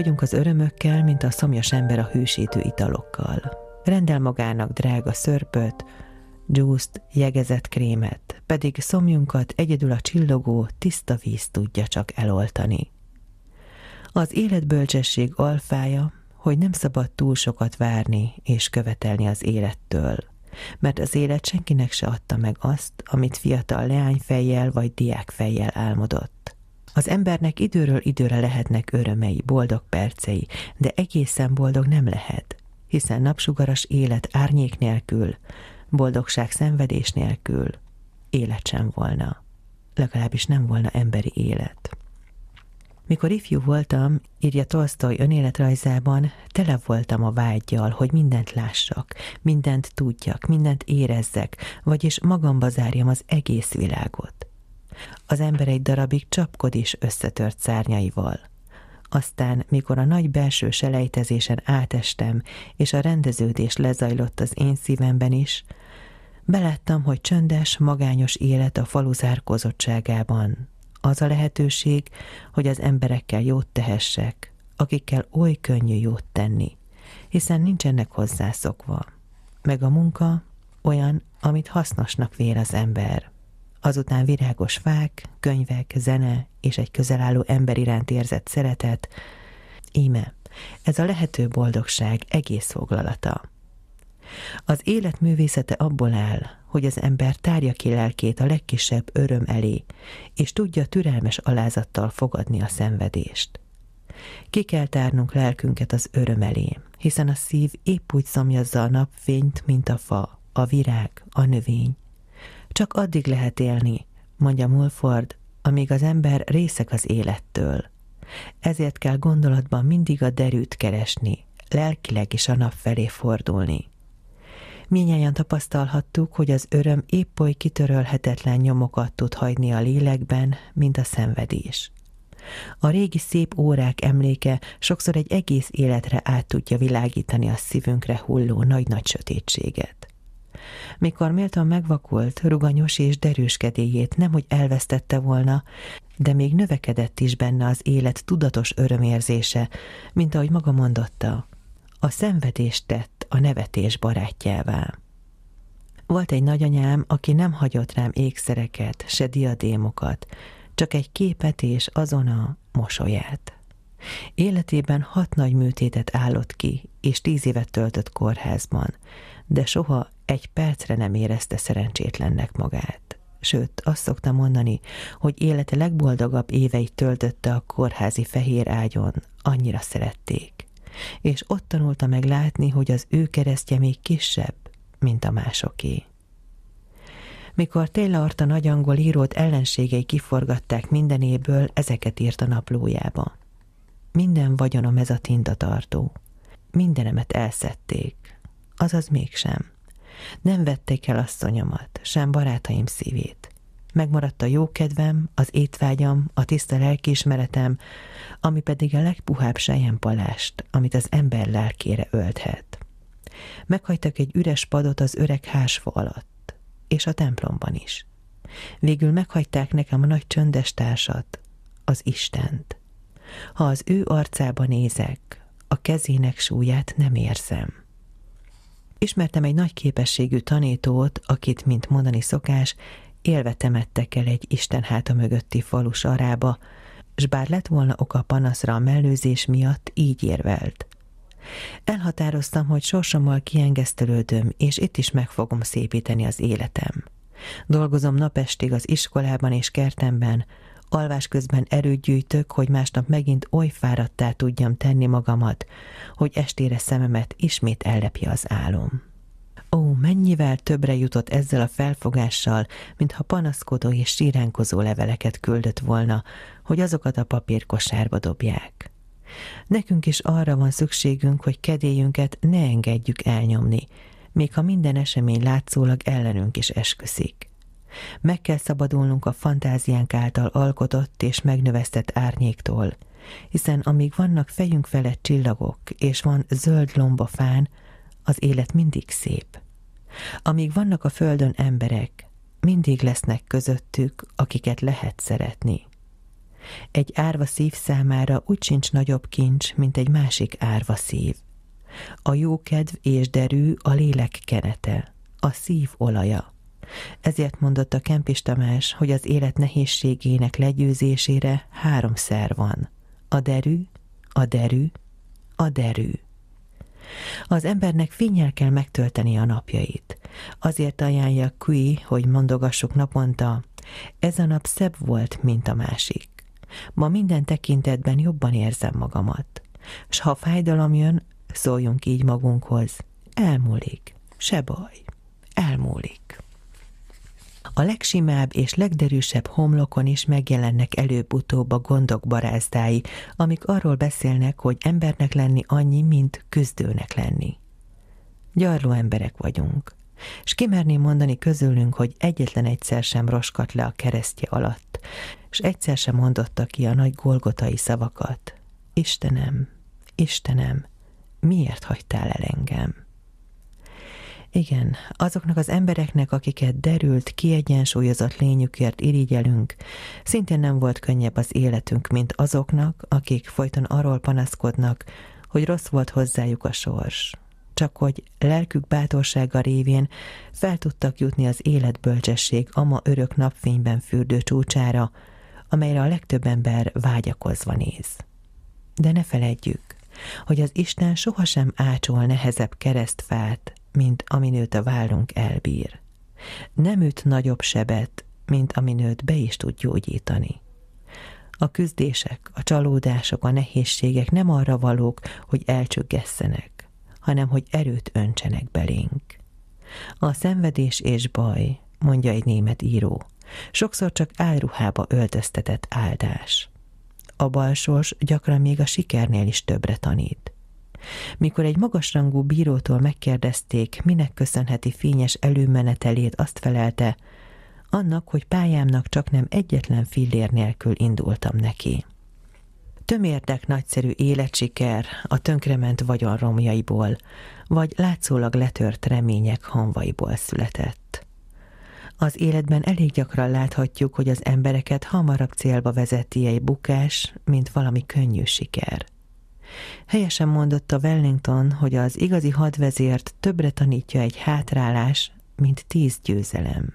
Vagyunk az örömökkel, mint a szomjas ember a hűsítő italokkal. Rendel magának drága szörpöt, dzsúszt, jegezett krémet, pedig szomjunkat egyedül a csillogó, tiszta víz tudja csak eloltani. Az életbölcsesség alfája, hogy nem szabad túl sokat várni és követelni az élettől, mert az élet senkinek se adta meg azt, amit fiatal leányfejjel vagy diákfejjel álmodott. Az embernek időről időre lehetnek örömei, boldog percei, de egészen boldog nem lehet, hiszen napsugaras élet árnyék nélkül, boldogság szenvedés nélkül élet sem volna. Legalábbis nem volna emberi élet. Mikor ifjú voltam, írja Tolstoy önéletrajzában, tele voltam a vágyjal, hogy mindent lássak, mindent tudjak, mindent érezzek, vagyis magamba zárjam az egész világot. Az ember egy darabig csapkod is összetört szárnyaival. Aztán, mikor a nagy belső selejtezésen átestem, és a rendeződés lezajlott az én szívemben is, beláttam, hogy csöndes, magányos élet a falu zárkózottságában, az a lehetőség, hogy az emberekkel jót tehessek, akikkel oly könnyű jót tenni, hiszen nincsenek hozzászokva. Meg a munka olyan, amit hasznosnak vér az ember. Azután virágos fák, könyvek, zene és egy közelálló ember iránt érzett szeretet. Íme, ez a lehető boldogság egész foglalata. Az élet művészete abból áll, hogy az ember tárja ki lelkét a legkisebb öröm elé, és tudja türelmes alázattal fogadni a szenvedést. Ki kell tárnunk lelkünket az öröm elé, hiszen a szív épp úgy szomjazza a napfényt, mint a fa, a virág, a növény. Csak addig lehet élni, mondja Mulford, amíg az ember részek az élettől. Ezért kell gondolatban mindig a derűt keresni, lelkileg is a nap felé fordulni. Minnyáján tapasztalhattuk, hogy az öröm épp oly kitörölhetetlen nyomokat tud hagyni a lélekben, mint a szenvedés. A régi szép órák emléke sokszor egy egész életre át tudja világítani a szívünkre hulló nagy-nagy sötétséget. Mikor Milton megvakult, ruganyos és derűs kedélyét nemhogy elvesztette volna, de még növekedett is benne az élet tudatos örömérzése, mint ahogy maga mondotta, a szenvedést tett a nevetés barátjává. Volt egy nagyanyám, aki nem hagyott rám ékszereket, se diadémokat, csak egy képet és azon a mosolyát. Életében hat nagy műtétet állott ki, és tíz évet töltött kórházban, de soha egy percre nem érezte szerencsétlennek magát. Sőt, azt szokta mondani, hogy élete legboldogabb éveit töltötte a kórházi fehér ágyon, annyira szerették és ott tanulta meg látni, hogy az ő keresztje még kisebb, mint a másoké. Mikor Taylor a nagyangol írót ellenségei kiforgatták mindenéből, ezeket írt a naplójába. Minden vagyonom ez a tintatartó. Mindenemet elszedték, azaz mégsem. Nem vették el asszonyomat, sem barátaim szívét. Megmaradt a jókedvem, az étvágyam, a tiszta lelkiismeretem, ami pedig a legpuhább palást, amit az ember lelkére ölthet. Meghagytak egy üres padot az öreg hásfa alatt, és a templomban is. Végül meghagyták nekem a nagy csöndes társat, az Istent. Ha az ő arcába nézek, a kezének súlyát nem érzem. Ismertem egy nagy képességű tanítót, akit, mint mondani szokás, élve temettek el egy Isten háta mögötti falu sarába, s bár lett volna oka panaszra a mellőzés miatt, így érvelt. Elhatároztam, hogy sorsommal kiengesztelődöm, és itt is meg fogom szépíteni az életem. Dolgozom napestig az iskolában és kertemben, alvás közben erőt gyűjtök, hogy másnap megint oly fáradtá tudjam tenni magamat, hogy estére szememet ismét ellepje az álom. Ó, mennyivel többre jutott ezzel a felfogással, mintha panaszkodó és síránkozó leveleket küldött volna, hogy azokat a papírkosárba dobják. Nekünk is arra van szükségünk, hogy kedélyünket ne engedjük elnyomni, még ha minden esemény látszólag ellenünk is esküszik. Meg kell szabadulnunk a fantáziánk által alkotott és megnövesztett árnyéktól, hiszen amíg vannak fejünk felett csillagok, és van zöld lomba fán, az élet mindig szép. Amíg vannak a földön emberek, mindig lesznek közöttük, akiket lehet szeretni. Egy árva szív számára úgy sincs nagyobb kincs, mint egy másik árva szív. A jókedv és derű a lélek kenete, a szív olaja. Ezért mondotta Kempis Tamás, hogy az élet nehézségének legyőzésére három szer van. A derű, a derű, a derű. Az embernek fényel kell megtölteni a napjait. Azért ajánlja Kui, hogy mondogassuk naponta, ez a nap szebb volt, mint a másik. Ma minden tekintetben jobban érzem magamat. S ha fájdalom jön, szóljunk így magunkhoz. Elmúlik. Se baj. Elmúlik. A legsimább és legderűsebb homlokon is megjelennek előbb-utóbb a gondok barázdái, amik arról beszélnek, hogy embernek lenni annyi, mint küzdőnek lenni. Gyarló emberek vagyunk, és kimerném mondani közülünk, hogy egyetlen egyszer sem roskat le a keresztje alatt, és egyszer sem mondotta ki a nagy golgotai szavakat. Istenem, Istenem, miért hagytál el engem? Igen, azoknak az embereknek, akiket derült, kiegyensúlyozott lényükért irigyelünk, szintén nem volt könnyebb az életünk, mint azoknak, akik folyton arról panaszkodnak, hogy rossz volt hozzájuk a sors. Csak hogy lelkük bátorsága révén fel tudtak jutni az életbölcsesség ama örök napfényben fürdő csúcsára, amelyre a legtöbb ember vágyakozva néz. De ne feledjük, hogy az Isten sohasem ácsol nehezebb keresztfát, mint aminőt a vállunk elbír. Nem üt nagyobb sebet, mint aminőt be is tud gyógyítani. A küzdések, a csalódások, a nehézségek nem arra valók, hogy elcsöggesszenek, hanem hogy erőt öntsenek belénk. A szenvedés és baj, mondja egy német író, sokszor csak álruhába öltöztetett áldás. A balsors gyakran még a sikernél is többre tanít. Mikor egy magasrangú bírótól megkérdezték, minek köszönheti fényes előmenetelét, azt felelte, annak, hogy pályámnak csak nem egyetlen fillér nélkül indultam neki. Tömérdek nagyszerű életsiker a tönkrement vagyon romjaiból, vagy látszólag letört remények hanvaiból született. Az életben elég gyakran láthatjuk, hogy az embereket hamarabb célba vezeti egy bukás, mint valami könnyű siker. Helyesen mondotta Wellington, hogy az igazi hadvezért többre tanítja egy hátrálás, mint tíz győzelem.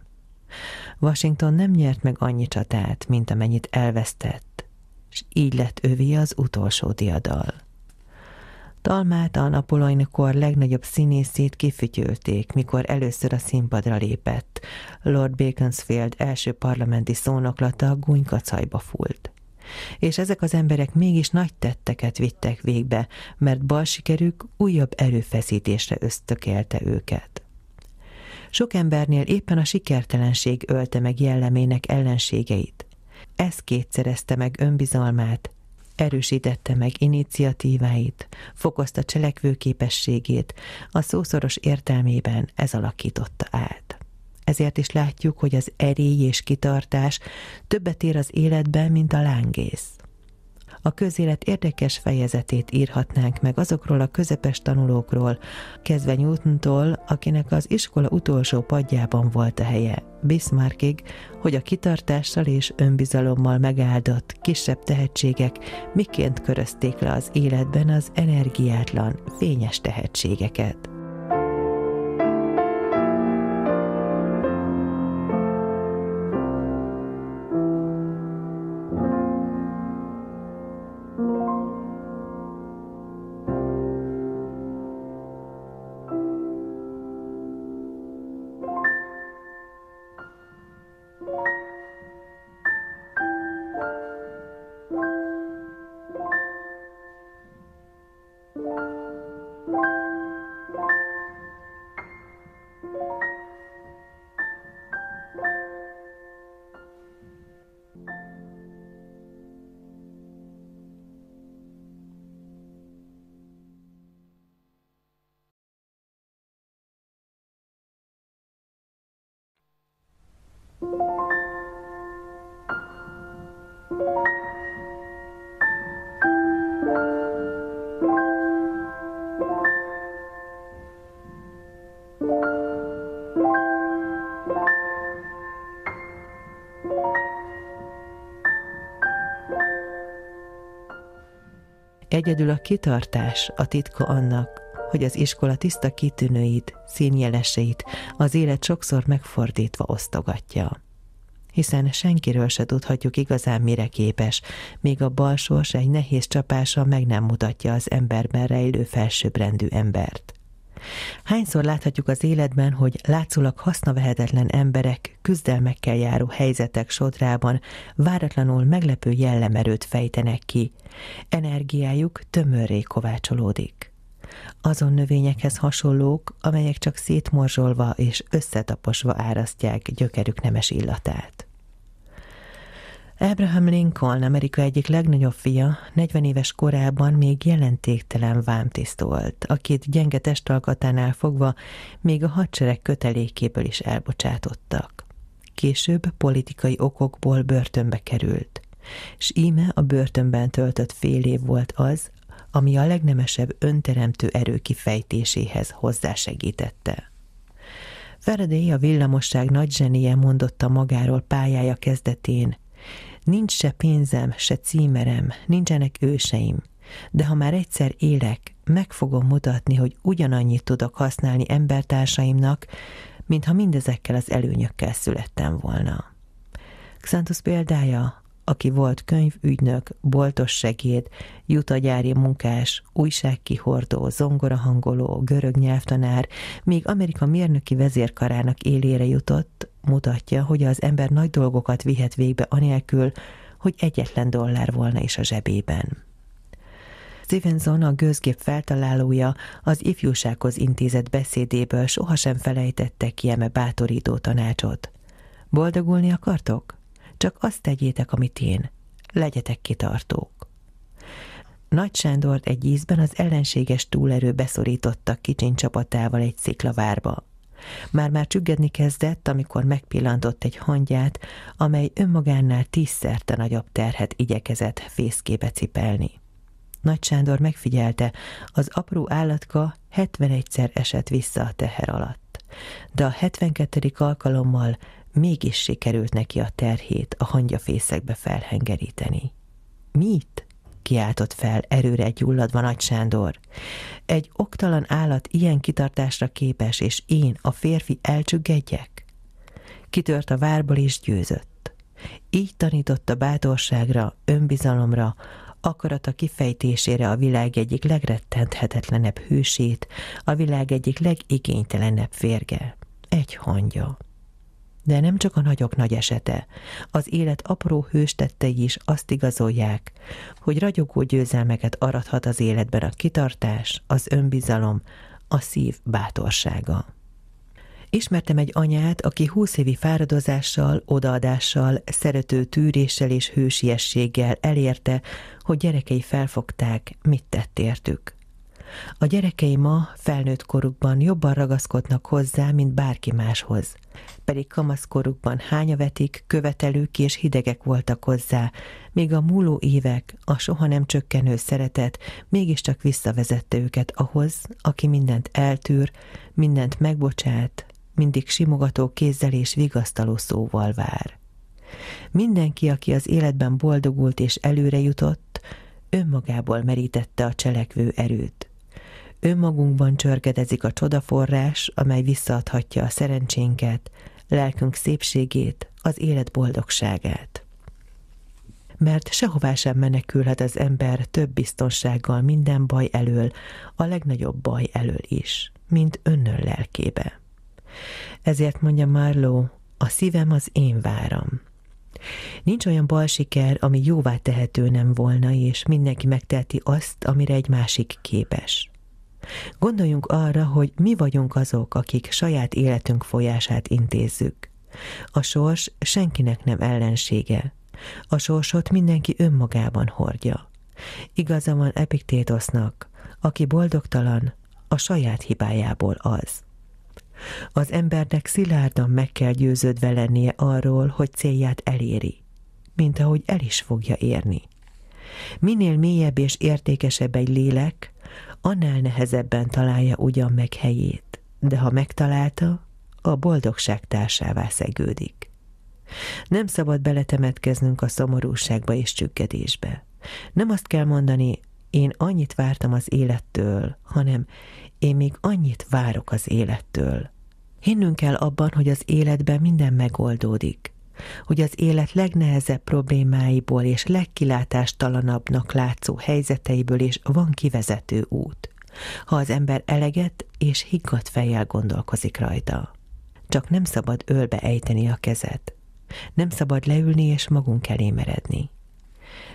Washington nem nyert meg annyi csatát, mint amennyit elvesztett, és így lett övé az utolsó diadal. Talmát a Napoleonkor legnagyobb színészét kifütyülték, mikor először a színpadra lépett. Lord Beaconsfield első parlamenti szónoklata gúnykacajba fúlt és ezek az emberek mégis nagy tetteket vittek végbe, mert bal sikerük újabb erőfeszítésre ösztökélte őket. Sok embernél éppen a sikertelenség ölte meg jellemének ellenségeit. Ez kétszerezte meg önbizalmát, erősítette meg iniciatíváit, fokozta cselekvőképességét, a szószoros értelmében ez alakította át. Ezért is látjuk, hogy az erély és kitartás többet ér az életben, mint a lángész. A közélet érdekes fejezetét írhatnánk meg azokról a közepes tanulókról, kezdve Newtontól, akinek az iskola utolsó padjában volt a helye, Bismarckig, hogy a kitartással és önbizalommal megáldott kisebb tehetségek miként körözték le az életben az energiátlan, fényes tehetségeket. Egyedül a kitartás a titka annak, hogy az iskola tiszta kitűnőit, színjeleseit az élet sokszor megfordítva osztogatja. Hiszen senkiről se tudhatjuk igazán mire képes, még a balsors egy nehéz csapása meg nem mutatja az emberben rejlő felsőbbrendű embert. Hányszor láthatjuk az életben, hogy látszólag hasznavehetetlen emberek küzdelmekkel járó helyzetek sodrában váratlanul meglepő jellemerőt fejtenek ki, energiájuk tömörré kovácsolódik. Azon növényekhez hasonlók, amelyek csak szétmorzsolva és összetaposva árasztják gyökerük nemes illatát. Abraham Lincoln, Amerika egyik legnagyobb fia, 40 éves korában még jelentéktelen vámtiszt volt, akit gyenge testalkatánál fogva még a hadsereg kötelékéből is elbocsátottak. Később politikai okokból börtönbe került, s íme a börtönben töltött fél év volt az, ami a legnemesebb önteremtő erő kifejtéséhez hozzásegítette. Faraday a villamosság nagy zsenie mondotta magáról pályája kezdetén, Nincs se pénzem, se címerem, nincsenek őseim, de ha már egyszer élek, meg fogom mutatni, hogy ugyanannyit tudok használni embertársaimnak, mintha mindezekkel az előnyökkel születtem volna. Xantus példája, aki volt könyvügynök, boltos segéd, jutagyári munkás, újságkihordó, zongorahangoló, görög nyelvtanár, míg Amerika mérnöki vezérkarának élére jutott, mutatja, hogy az ember nagy dolgokat vihet végbe anélkül, hogy egyetlen dollár volna is a zsebében. Stevenson, a gőzgép feltalálója, az ifjúsághoz intézett beszédéből sohasem felejtette ki eme bátorító tanácsot. Boldogulni akartok? Csak azt tegyétek, amit én. Legyetek kitartók. Nagy Sándort egy ízben az ellenséges túlerő beszorította kicsin csapatával egy sziklavárba. Már-már csüggedni kezdett, amikor megpillantott egy hangyát, amely önmagánál tízszerte nagyobb terhet igyekezett fészkébe cipelni. Nagy Sándor megfigyelte, az apró állatka 71-szer esett vissza a teher alatt. De a 72. alkalommal mégis sikerült neki a terhét a hangyafészekbe felhengeríteni. Mit? kiáltott fel erőre gyulladva Nagy Sándor. Egy oktalan állat ilyen kitartásra képes, és én, a férfi elcsüggedjek? Kitört a várból és győzött. Így tanította bátorságra, önbizalomra, akarata kifejtésére a világ egyik legrettenthetetlenebb hősét, a világ egyik legigénytelenebb férge. Egy hangya. De nem csak a nagyok nagy esete. Az élet apró hőstettei is azt igazolják, hogy ragyogó győzelmeket arathat az életben a kitartás, az önbizalom, a szív bátorsága. Ismertem egy anyát, aki húsz évi fáradozással, odaadással, szerető tűréssel és hősiességgel elérte, hogy gyerekei felfogták, mit tett értük. A gyerekei ma felnőtt korukban jobban ragaszkodnak hozzá, mint bárki máshoz. Pedig kamaszkorukban hányavetik, követelők és hidegek voltak hozzá, míg a múló évek, a soha nem csökkenő szeretet mégiscsak visszavezette őket ahhoz, aki mindent eltűr, mindent megbocsát, mindig simogató kézzel és vigasztaló szóval vár. Mindenki, aki az életben boldogult és előre jutott, önmagából merítette a cselekvő erőt. Önmagunkban csörgedezik a csodaforrás, amely visszaadhatja a szerencsénket, lelkünk szépségét, az élet boldogságát. Mert sehová sem menekülhet az ember több biztonsággal minden baj elől, a legnagyobb baj elől is, mint önnön lelkébe. Ezért mondja Marlowe, a szívem az én váram. Nincs olyan bal siker, ami jóvá tehető nem volna, és mindenki megteheti azt, amire egy másik képes. Gondoljunk arra, hogy mi vagyunk azok, akik saját életünk folyását intézzük. A sors senkinek nem ellensége. A sorsot mindenki önmagában hordja. Igaza van Epiktétosznak, aki boldogtalan, a saját hibájából az. Az embernek szilárdan meg kell győződve lennie arról, hogy célját eléri, mint ahogy el is fogja érni. Minél mélyebb és értékesebb egy lélek, annál nehezebben találja ugyan meg helyét, de ha megtalálta, a boldogság társává szegődik. Nem szabad beletemetkeznünk a szomorúságba és csüggedésbe. Nem azt kell mondani, én annyit vártam az élettől, hanem én még annyit várok az élettől. Hinnünk kell abban, hogy az életben minden megoldódik, hogy az élet legnehezebb problémáiból és legkilátástalanabbnak látszó helyzeteiből is van kivezető út, ha az ember eleget és higgadt fejjel gondolkozik rajta. Csak nem szabad ölbe ejteni a kezet. Nem szabad leülni és magunk elé meredni.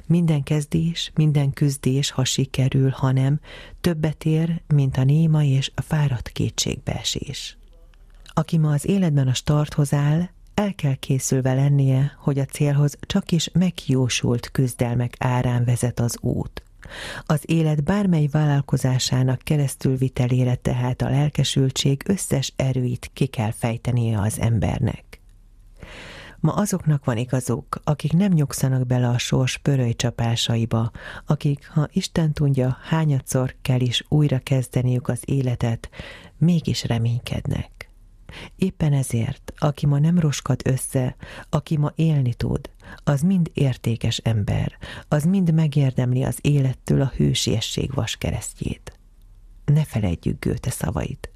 Minden kezdés, minden küzdés, ha sikerül, hanem többet ér, mint a néma és a fáradt kétségbeesés. Aki ma az életben a starthoz áll, el kell készülve lennie, hogy a célhoz csak is megjósult küzdelmek árán vezet az út. Az élet bármely vállalkozásának keresztülvitelére tehát a lelkesültség összes erőit ki kell fejtenie az embernek. Ma azoknak van igazuk, akik nem nyugszanak bele a sors pöröly csapásaiba, akik, ha Isten tudja, hányadszor kell is újra kezdeniük az életet, mégis reménykednek. Éppen ezért, aki ma nem roskad össze, aki ma élni tud, az mind értékes ember, az mind megérdemli az élettől a hősiesség vaskeresztjét. Ne felejtjük Gőte szavait.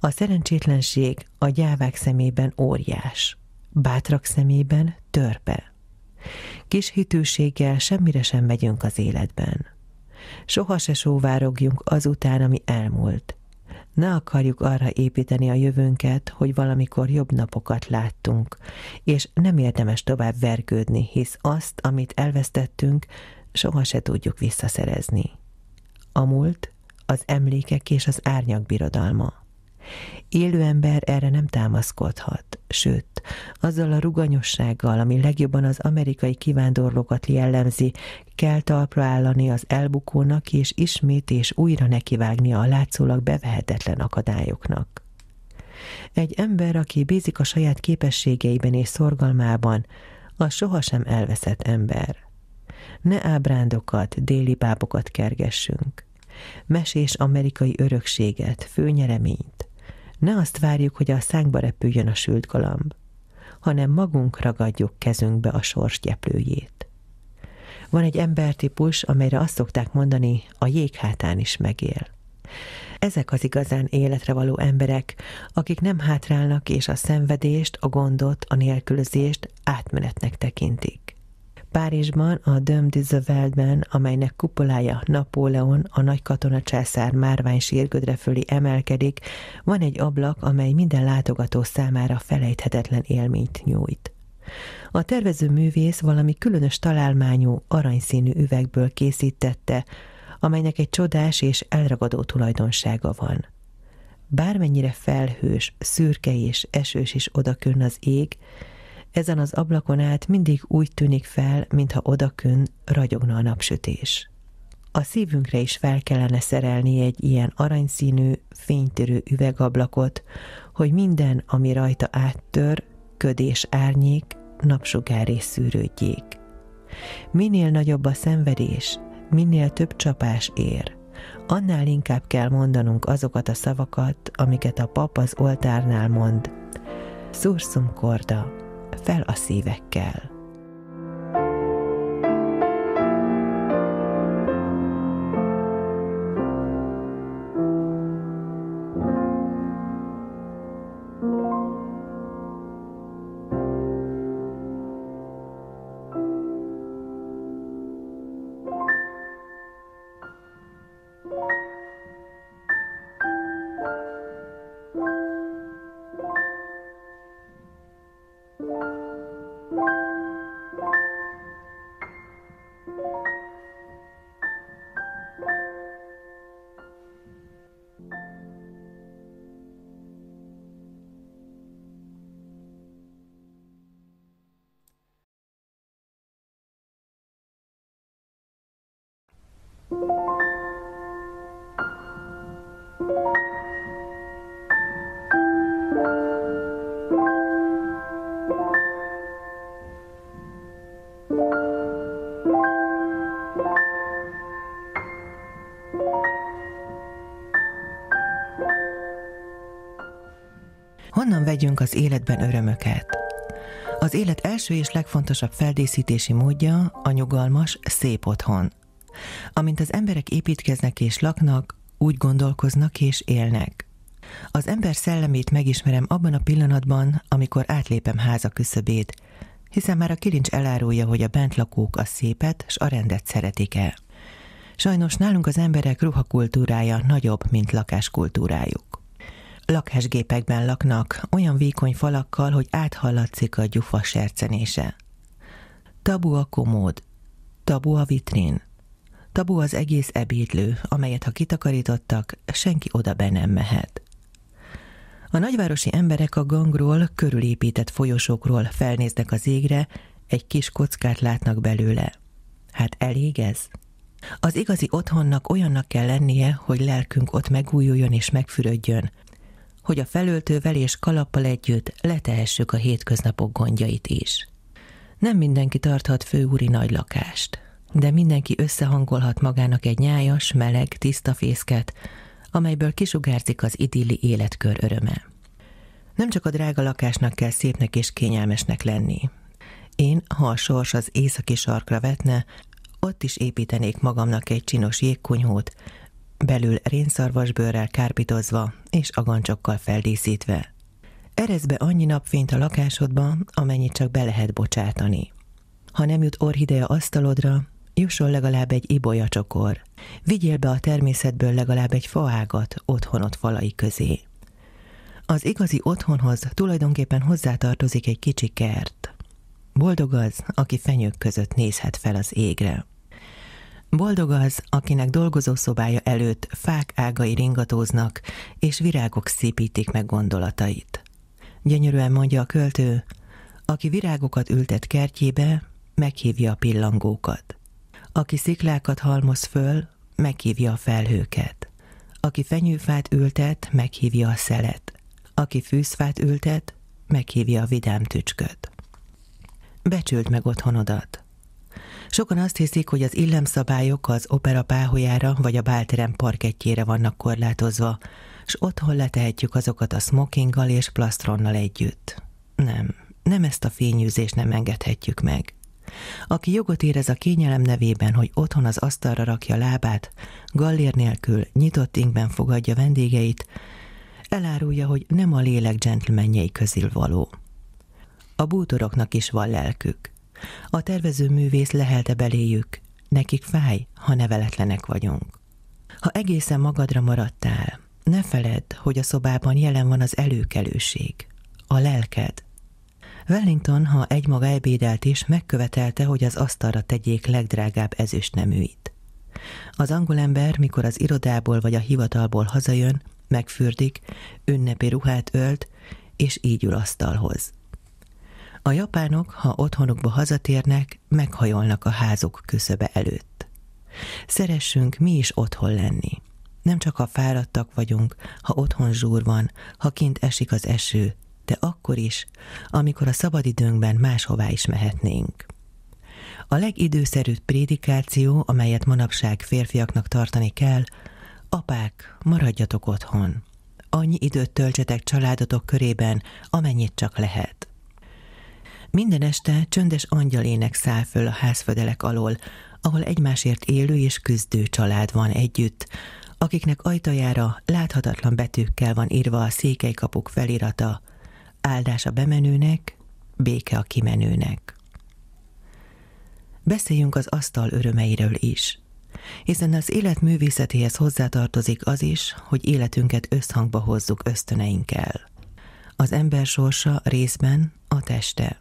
A szerencsétlenség a gyávák szemében óriás, bátrak szemében törpe. Kis hitűséggel semmire sem megyünk az életben. Soha se sóvárogjunk azután, ami elmúlt, ne akarjuk arra építeni a jövőnket, hogy valamikor jobb napokat láttunk, és nem érdemes tovább vergődni, hisz azt, amit elvesztettünk, soha se tudjuk visszaszerezni. A múlt, az emlékek és az árnyak birodalma. Élő ember erre nem támaszkodhat, sőt, azzal a ruganyossággal, ami legjobban az amerikai kivándorlókat jellemzi, kell talpra állani az elbukónak, és ismét és újra nekivágni a látszólag bevehetetlen akadályoknak. Egy ember, aki bízik a saját képességeiben és szorgalmában, az sohasem elveszett ember. Ne ábrándokat, déli bábokat kergessünk. Mesés amerikai örökséget, főnyereményt, ne azt várjuk, hogy a szánkba repüljön a sült galamb, hanem magunk ragadjuk kezünkbe a sors gyeplőjét. Van egy embertípus, amelyre azt szokták mondani, a jéghátán is megél. Ezek az igazán életre való emberek, akik nem hátrálnak és a szenvedést, a gondot, a nélkülözést átmenetnek tekintik. Párizsban a Döm de amelynek kupolája Napóleon, a nagy katona császár márvány sírgödre fölé emelkedik, van egy ablak, amely minden látogató számára felejthetetlen élményt nyújt. A tervező művész valami különös találmányú, aranyszínű üvegből készítette, amelynek egy csodás és elragadó tulajdonsága van. Bármennyire felhős, szürke és esős is odakön az ég, ezen az ablakon át mindig úgy tűnik fel, mintha odakön ragyogna a napsütés. A szívünkre is fel kellene szerelni egy ilyen aranyszínű, fénytörő üvegablakot, hogy minden, ami rajta áttör, ködés árnyék, napsugár és szűrődjék. Minél nagyobb a szenvedés, minél több csapás ér, annál inkább kell mondanunk azokat a szavakat, amiket a pap az oltárnál mond. Sursum corda, fel a szívekkel. Vegyünk az életben örömöket? Az élet első és legfontosabb feldíszítési módja a nyugalmas, szép otthon. Amint az emberek építkeznek és laknak, úgy gondolkoznak és élnek. Az ember szellemét megismerem abban a pillanatban, amikor átlépem háza küszöbét, hiszen már a kilincs elárulja, hogy a bentlakók a szépet s a rendet szeretik-e. Sajnos nálunk az emberek ruhakultúrája nagyobb, mint lakáskultúrájuk. Lakásgépekben laknak, olyan vékony falakkal, hogy áthallatszik a gyufa sercenése. Tabu a komód, tabu a vitrin, tabu az egész ebédlő, amelyet ha kitakarítottak, senki oda be nem mehet. A nagyvárosi emberek a gangról, körülépített folyosókról felnéznek az égre, egy kis kockát látnak belőle. Hát elég ez? Az igazi otthonnak olyannak kell lennie, hogy lelkünk ott megújuljon és megfürödjön, hogy a felöltővel és kalappal együtt letehessük a hétköznapok gondjait is. Nem mindenki tarthat főúri nagy lakást, de mindenki összehangolhat magának egy nyájas, meleg, tiszta fészket, amelyből kisugárzik az idilli életkör öröme. Nem csak a drága lakásnak kell szépnek és kényelmesnek lenni. Én, ha a sors az északi sarkra vetne, ott is építenék magamnak egy csinos jégkunyhót, belül rénszarvasbőrrel kárpitozva és agancsokkal feldíszítve. Erez be annyi napfényt a lakásodba, amennyit csak be lehet bocsátani. Ha nem jut orhideja asztalodra, jusson legalább egy ibolya csokor. Vigyél be a természetből legalább egy faágat otthonot falai közé. Az igazi otthonhoz tulajdonképpen hozzátartozik egy kicsi kert. Boldog az, aki fenyők között nézhet fel az égre. Boldog az, akinek dolgozószobája előtt fák ágai ringatóznak, és virágok szépítik meg gondolatait. Gyönyörűen mondja a költő, aki virágokat ültet kertjébe, meghívja a pillangókat. Aki sziklákat halmoz föl, meghívja a felhőket. Aki fenyőfát ültet, meghívja a szelet. Aki fűzfát ültet, meghívja a vidám tücsköt. Becsült meg otthonodat. Sokan azt hiszik, hogy az illemszabályok az opera páholyára vagy a bálterem parkettjére vannak korlátozva, s otthon letehetjük azokat a smokinggal és plastronnal együtt. Nem, nem ezt a fényűzést nem engedhetjük meg. Aki jogot érez a kényelem nevében, hogy otthon az asztalra rakja lábát, gallér nélkül, nyitott inkben fogadja vendégeit, elárulja, hogy nem a lélek gentlemanjei közül való. A bútoroknak is van lelkük. A tervező művész lehelte beléjük, nekik fáj, ha neveletlenek vagyunk. Ha egészen magadra maradtál, ne feledd, hogy a szobában jelen van az előkelőség, a lelked, Wellington, ha egymaga ebédelt is, megkövetelte, hogy az asztalra tegyék legdrágább ezüstneműit. Az angol ember, mikor az irodából vagy a hivatalból hazajön, megfürdik, ünnepi ruhát ölt, és így ül asztalhoz. A japánok, ha otthonukba hazatérnek, meghajolnak a házuk küszöbe előtt. Szeressünk mi is otthon lenni. Nem csak ha fáradtak vagyunk, ha otthon zsúr van, ha kint esik az eső, de akkor is, amikor a szabadidőnkben máshová is mehetnénk. A legidőszerűbb prédikáció, amelyet manapság férfiaknak tartani kell, apák, maradjatok otthon. Annyi időt töltsetek családotok körében, amennyit csak lehet. Minden este csöndes angyalének száll föl a házfödelek alól, ahol egymásért élő és küzdő család van együtt, akiknek ajtajára láthatatlan betűkkel van írva a székelykapuk felirata, áldás a bemenőnek, béke a kimenőnek. Beszéljünk az asztal örömeiről is, hiszen az élet művészetéhez hozzátartozik az is, hogy életünket összhangba hozzuk ösztöneinkkel. Az ember sorsa részben a teste.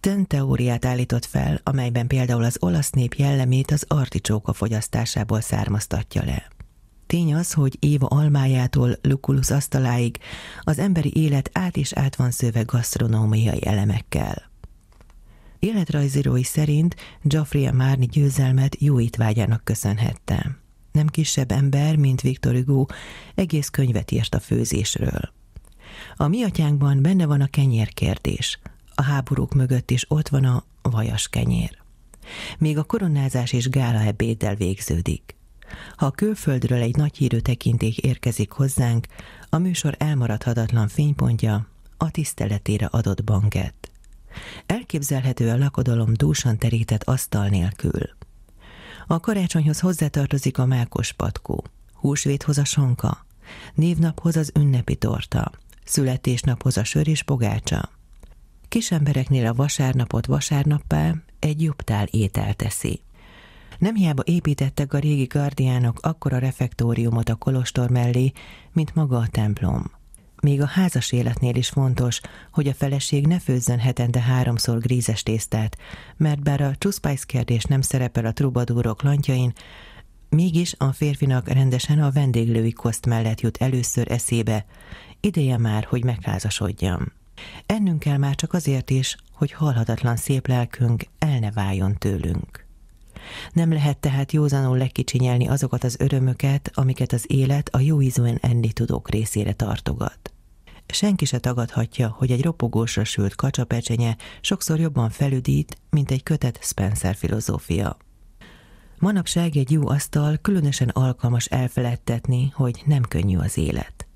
Ten teóriát állított fel, amelyben például az olasz nép jellemét az articsóka fogyasztásából származtatja le. Tény az, hogy Éva almájától Lukulus asztaláig az emberi élet át és át van szőve gasztronómiai elemekkel. Életrajzírói szerint Geoffrey Márni győzelmet jó étvágyának köszönhette. Nem kisebb ember, mint Victor Hugo, egész könyvet írt a főzésről. A mi atyánkban benne van a kenyérkérdés, a háborúk mögött is ott van a vajas kenyér. Még a koronázás és gála ebéddel végződik. Ha a külföldről egy nagy hírű tekinték érkezik hozzánk, a műsor elmaradhatatlan fénypontja a tiszteletére adott bankett. Elképzelhető a lakodalom dúsan terített asztal nélkül. A karácsonyhoz hozzátartozik a mákos patkó, húsvéthoz a sonka, névnaphoz az ünnepi torta, születésnaphoz a sör és bogácsa. Kis embereknél a vasárnapot vasárnappá egy jobb tál étel teszi. Nem hiába építettek a régi gardiánok akkora refektóriumot a kolostor mellé, mint maga a templom. Még a házas életnél is fontos, hogy a feleség ne főzzön hetente háromszor grízes tésztát, mert bár a csuszpájsz kérdés nem szerepel a trubadúrok lantjain, mégis a férfinak rendesen a vendéglői koszt mellett jut először eszébe, ideje már, hogy megházasodjam. Ennünk kell már csak azért is, hogy halhatatlan szép lelkünk el ne váljon tőlünk. Nem lehet tehát józanul lekicsinyelni azokat az örömöket, amiket az élet a jóízúen enni tudók részére tartogat. Senki se tagadhatja, hogy egy ropogósra sült kacsapecsenye sokszor jobban felüdít, mint egy kötet Spencer filozófia. Manapság egy jó asztal különösen alkalmas elfeledtetni, hogy nem könnyű az élet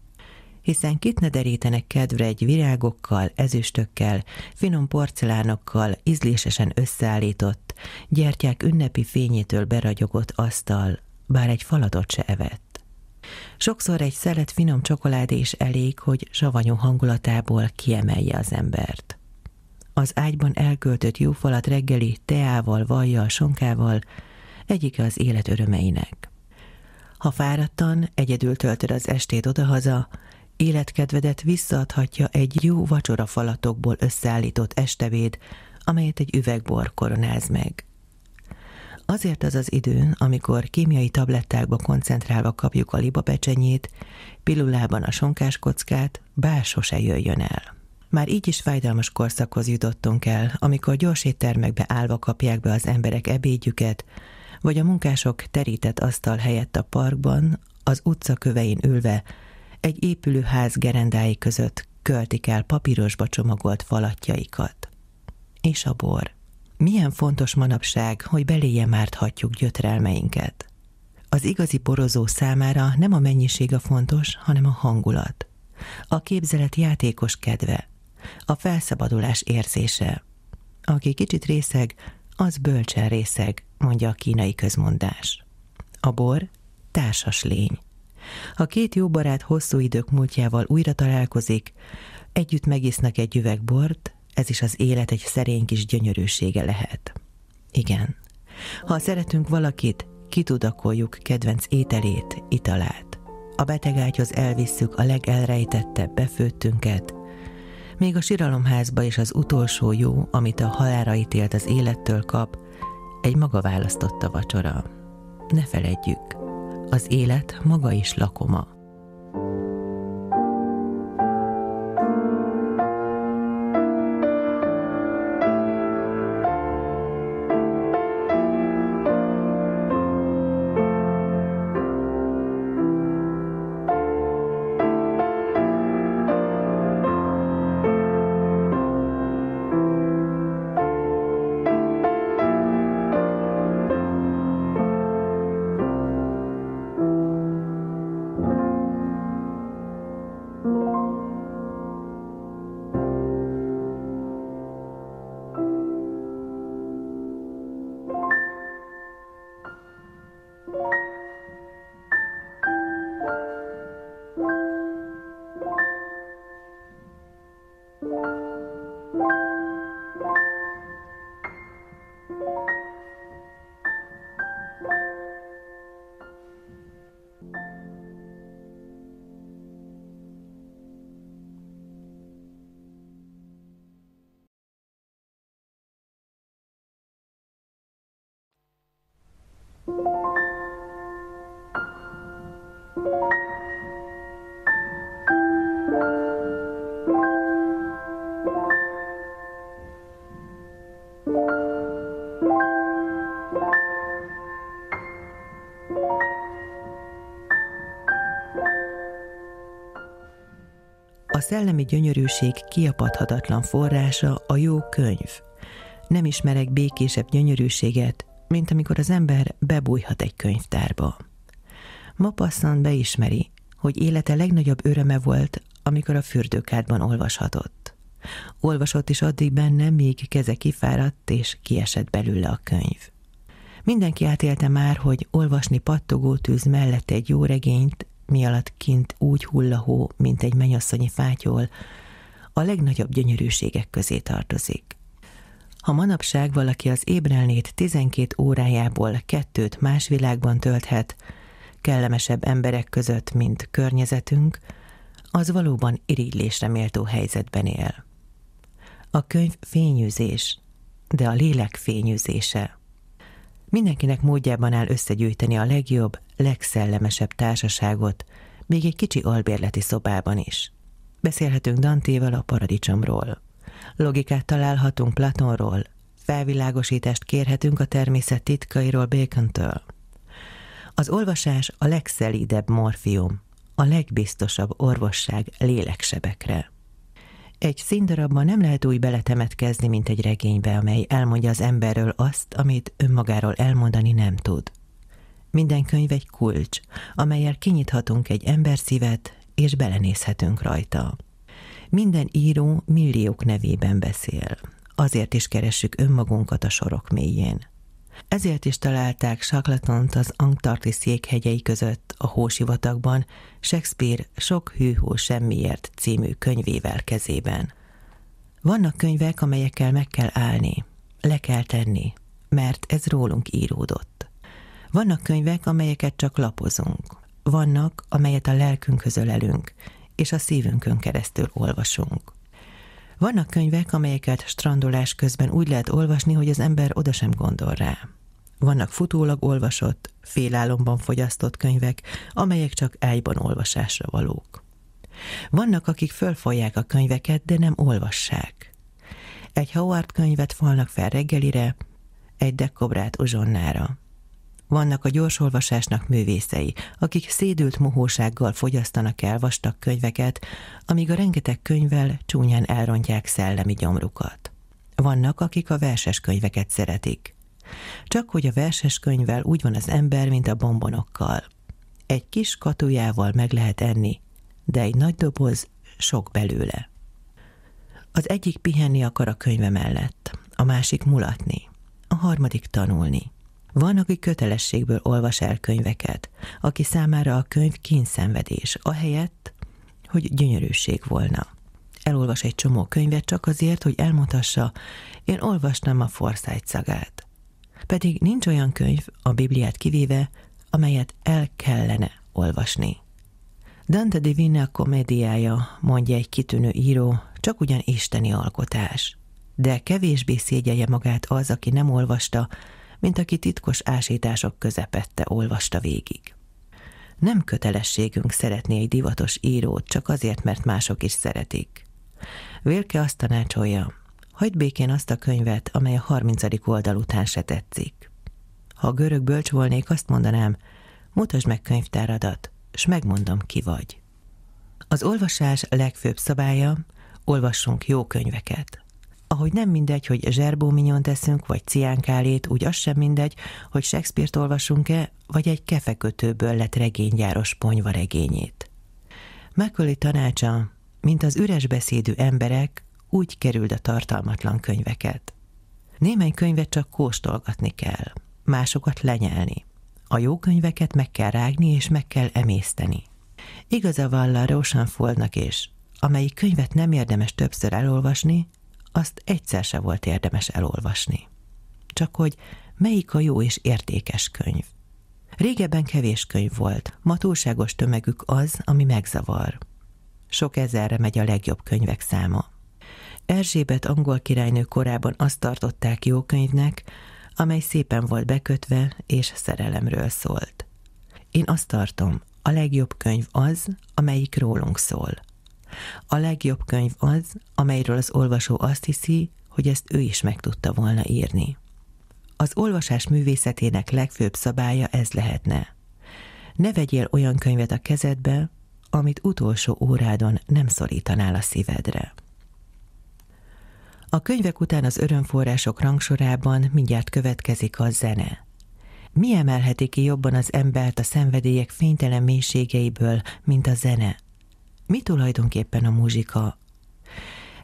hiszen kit ne kedvre egy virágokkal, ezüstökkel, finom porcelánokkal, ízlésesen összeállított, gyertyák ünnepi fényétől beragyogott asztal, bár egy falatot se evett. Sokszor egy szelet finom csokoládé is elég, hogy savanyú hangulatából kiemelje az embert. Az ágyban elköltött jó falat reggeli teával, vajjal, sonkával egyike az élet örömeinek. Ha fáradtan, egyedül töltöd az estét odahaza, életkedvedet visszaadhatja egy jó vacsora falatokból összeállított estevéd, amelyet egy üvegbor koronáz meg. Azért az az idő, amikor kémiai tablettákba koncentrálva kapjuk a libapecsenyét, pilulában a sonkáskockát, bár sose jöjjön el. Már így is fájdalmas korszakhoz jutottunk el, amikor gyors éttermekbe állva kapják be az emberek ebédjüket, vagy a munkások terített asztal helyett a parkban, az utca kövein ülve egy épülőház gerendái között költik el papírosba csomagolt falatjaikat. És a bor. Milyen fontos manapság, hogy beléje márthatjuk gyötrelmeinket. Az igazi borozó számára nem a mennyiség a fontos, hanem a hangulat. A képzelet játékos kedve, a felszabadulás érzése. Aki kicsit részeg, az bölcsen részeg, mondja a kínai közmondás. A bor társas lény. Ha két jó barát hosszú idők múltjával újra találkozik, együtt megisznak egy üveg bort, ez is az élet egy szerény kis gyönyörűsége lehet. Igen. Ha szeretünk valakit, kitudakoljuk kedvenc ételét, italát. A betegágyhoz elvisszük a legelrejtettebb befőttünket, még a siralomházba is az utolsó jó, amit a halára ítélt az élettől kap, egy maga választotta vacsora. Ne feledjük, az élet maga is lakoma. Gyönyörűség kiapadhatatlan forrása a jó könyv. Nem ismerek békésebb gyönyörűséget, mint amikor az ember bebújhat egy könyvtárba. Mapasszan beismeri, hogy élete legnagyobb öröme volt, amikor a fürdőkádban olvashatott. Olvasott is addig benne, míg keze kifáradt, és kiesett belőle a könyv. Mindenki átélte már, hogy olvasni pattogó tűz mellett egy jó regényt, mi alatt kint úgy hullahó, mint egy menyasszonyi fátyol, a legnagyobb gyönyörűségek közé tartozik. Ha manapság valaki az ébrelnét 12 órájából kettőt más világban tölthet, kellemesebb emberek között, mint környezetünk, az valóban irigylésre méltó helyzetben él. A könyv fényűzés, de a lélek fényűzése. Mindenkinek módjában áll összegyűjteni a legjobb, legszellemesebb társaságot, még egy kicsi albérleti szobában is. Beszélhetünk Dantéval a paradicsomról. Logikát találhatunk Platonról, felvilágosítást kérhetünk a természet titkairól Bacontől. Az olvasás a legszelídebb morfium, a legbiztosabb orvosság léleksebekre. Egy színdarabban nem lehet úgy beletemetkezni, mint egy regénybe, amely elmondja az emberről azt, amit önmagáról elmondani nem tud. Minden könyv egy kulcs, amelyel kinyithatunk egy ember szívet, és belenézhetünk rajta. Minden író milliók nevében beszél. Azért is keressük önmagunkat a sorok mélyén. Ezért is találták Saklatont az Antarktisz székhegyei között a hósivatagban Shakespeare sok hűhó semmiért című könyvével kezében. Vannak könyvek, amelyekkel meg kell állni, le kell tenni, mert ez rólunk íródott. Vannak könyvek, amelyeket csak lapozunk. Vannak, amelyet a lelkünkhöz ölelünk, és a szívünkön keresztül olvasunk. Vannak könyvek, amelyeket strandolás közben úgy lehet olvasni, hogy az ember oda sem gondol rá. Vannak futólag olvasott, félálomban fogyasztott könyvek, amelyek csak ágyban olvasásra valók. Vannak, akik fölfolják a könyveket, de nem olvassák. Egy Howard könyvet falnak fel reggelire, egy dekobrát uzsonnára. Vannak a gyorsolvasásnak művészei, akik szédült mohósággal fogyasztanak el vastag könyveket, amíg a rengeteg könyvvel csúnyán elrontják szellemi gyomrukat. Vannak, akik a verses könyveket szeretik. Csak hogy a verses könyvvel úgy van az ember, mint a bombonokkal. Egy kis katujával meg lehet enni, de egy nagy doboz sok belőle. Az egyik pihenni akar a könyve mellett, a másik mulatni, a harmadik tanulni. Van, aki kötelességből olvas el könyveket, aki számára a könyv kínszenvedés, ahelyett, hogy gyönyörűség volna. Elolvas egy csomó könyvet csak azért, hogy elmondhassa, én olvastam a Forsyth szagát. Pedig nincs olyan könyv, a Bibliát kivéve, amelyet el kellene olvasni. Dante Divina komédiája, mondja egy kitűnő író, csak ugyan isteni alkotás. De kevésbé szégyelje magát az, aki nem olvasta, mint aki titkos ásítások közepette olvasta végig. Nem kötelességünk szeretni egy divatos írót csak azért, mert mások is szeretik. Vélke azt tanácsolja, hagyd békén azt a könyvet, amely a harmincadik oldal után se tetszik. Ha görög bölcs volnék, azt mondanám, mutasd meg könyvtáradat, s megmondom, ki vagy. Az olvasás legfőbb szabálya, olvassunk jó könyveket. Ahogy nem mindegy, hogy zserbó minyon teszünk, vagy ciánkálét, úgy az sem mindegy, hogy Shakespeare-t olvasunk-e, vagy egy kefekötőből lett regénygyáros ponyva regényét. Macaulay tanácsa, mint az üres beszédű emberek, úgy kerüld a tartalmatlan könyveket. Némely könyvet csak kóstolgatni kell, másokat lenyelni. A jó könyveket meg kell rágni és meg kell emészteni. Igaza valla Rosenfoldnak is, amelyik könyvet nem érdemes többször elolvasni, azt egyszer se volt érdemes elolvasni. Csak hogy melyik a jó és értékes könyv. Régebben kevés könyv volt, ma túlságos tömegük az, ami megzavar. Sok ezerre megy a legjobb könyvek száma. Erzsébet angol királynő korában azt tartották jó könyvnek, amely szépen volt bekötve és szerelemről szólt. Én azt tartom, a legjobb könyv az, amelyik rólunk szól. A legjobb könyv az, amelyről az olvasó azt hiszi, hogy ezt ő is meg tudta volna írni. Az olvasás művészetének legfőbb szabálya ez lehetne. Ne vegyél olyan könyvet a kezedbe, amit utolsó órádon nem szorítanál a szívedre. A könyvek után az örömforrások rangsorában mindjárt következik a zene. Mi emelheti ki jobban az embert a szenvedélyek fénytelen mélységeiből, mint a zene? Mi tulajdonképpen a muzsika?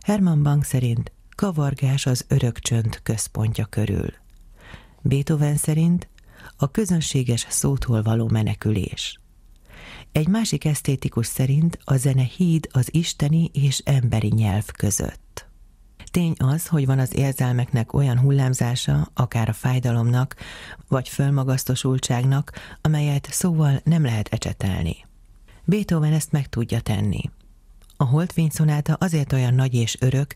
Herman Bank szerint kavargás az örök csönd központja körül. Beethoven szerint a közönséges szótól való menekülés. Egy másik esztétikus szerint a zene híd az isteni és emberi nyelv között. Tény az, hogy van az érzelmeknek olyan hullámzása, akár a fájdalomnak, vagy fölmagasztosultságnak, amelyet szóval nem lehet ecsetelni. Beethoven ezt meg tudja tenni. A holdfényszonáta azért olyan nagy és örök,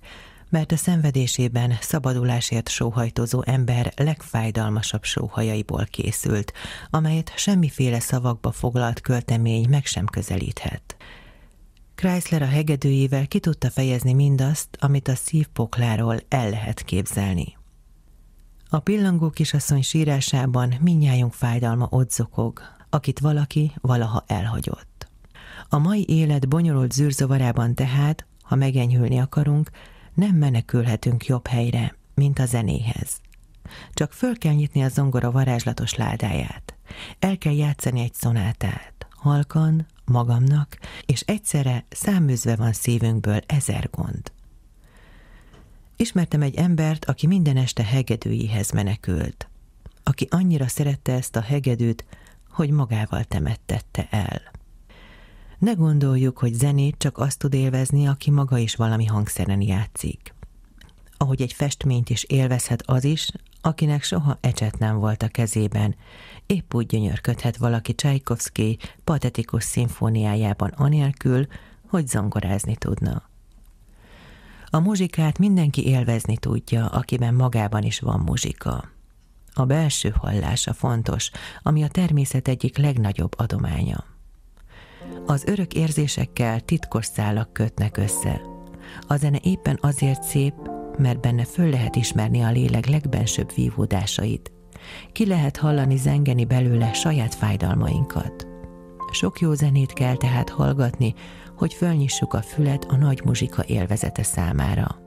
mert a szenvedésében szabadulásért sóhajtozó ember legfájdalmasabb sóhajaiból készült, amelyet semmiféle szavakba foglalt költemény meg sem közelíthet. Chrysler a hegedőjével ki tudta fejezni mindazt, amit a szívpokláról el lehet képzelni. A pillangó kisasszony sírásában minnyájunk fájdalma ott zokog, akit valaki valaha elhagyott. A mai élet bonyolult zűrzavarában tehát, ha megenyhülni akarunk, nem menekülhetünk jobb helyre, mint a zenéhez. Csak föl kell nyitni a zongora varázslatos ládáját. El kell játszani egy szonátát, halkan, magamnak, és egyszerre száműzve van szívünkből ezer gond. Ismertem egy embert, aki minden este hegedűihez menekült, aki annyira szerette ezt a hegedűt, hogy magával temettette el. Ne gondoljuk, hogy zenét csak azt tud élvezni, aki maga is valami hangszeren játszik. Ahogy egy festményt is élvezhet az is, akinek soha ecset nem volt a kezében, épp úgy gyönyörködhet valaki Csajkovszki patetikus szimfóniájában anélkül, hogy zongorázni tudna. A muzsikát mindenki élvezni tudja, akiben magában is van muzsika. A belső hallása fontos, ami a természet egyik legnagyobb adománya. Az örök érzésekkel titkos szálak kötnek össze. A zene éppen azért szép, mert benne föl lehet ismerni a lélek legbensőbb vívódásait. Ki lehet hallani zengeni belőle saját fájdalmainkat. Sok jó zenét kell tehát hallgatni, hogy fölnyissuk a fület a nagy muzsika élvezete számára.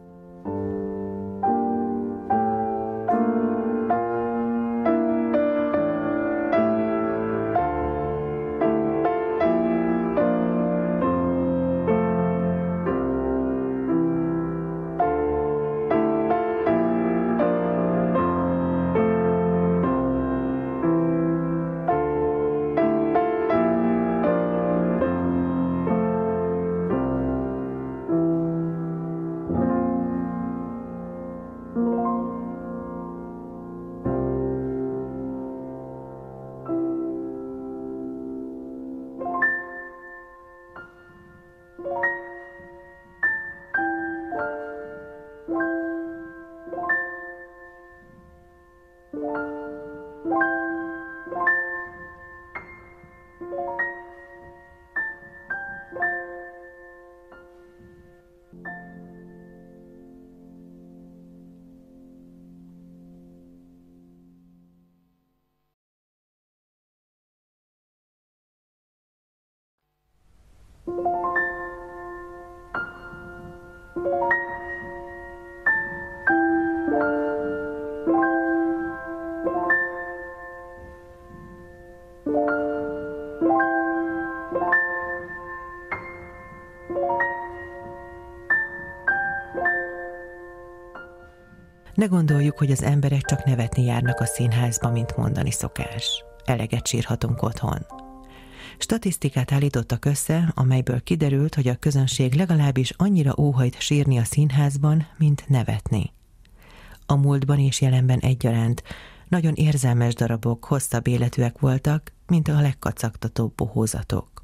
Gondoljuk, hogy az emberek csak nevetni járnak a színházba, mint mondani szokás. Eleget sírhatunk otthon. Statisztikát állítottak össze, amelyből kiderült, hogy a közönség legalábbis annyira óhajt sírni a színházban, mint nevetni. A múltban és jelenben egyaránt nagyon érzelmes darabok, hosszabb életűek voltak, mint a legkacagtatóbb bohózatok.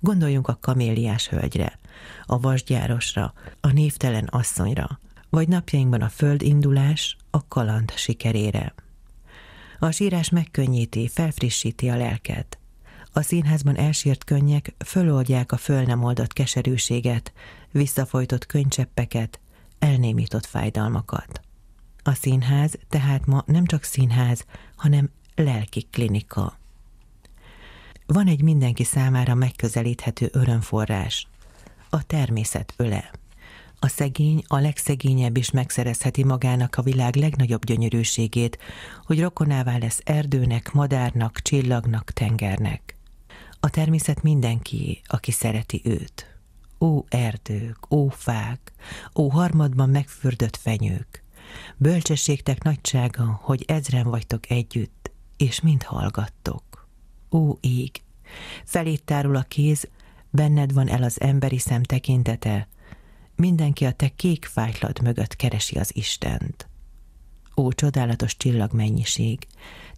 Gondoljunk a kaméliás hölgyre, a vasgyárosra, a névtelen asszonyra, vagy napjainkban a földindulás a kaland sikerére. A sírás megkönnyíti, felfrissíti a lelket. A színházban elsírt könnyek föloldják a föl nem oldott keserűséget, visszafolytott könycseppeket, elnémított fájdalmakat. A színház tehát ma nem csak színház, hanem lelki klinika. Van egy mindenki számára megközelíthető örömforrás, a természet öle. A szegény, a legszegényebb is megszerezheti magának a világ legnagyobb gyönyörűségét, hogy rokonává lesz erdőnek, madárnak, csillagnak, tengernek. A természet mindenki, aki szereti őt. Ó erdők, ó fák, ó harmadban megfürdött fenyők, bölcsességtek nagysága, hogy ezren vagytok együtt, és mind hallgattok. Ó ég, felét tárul a kéz, benned van el az emberi szem tekintete, mindenki a te kék fájtlad mögött keresi az Istent. Ó, csodálatos csillagmennyiség,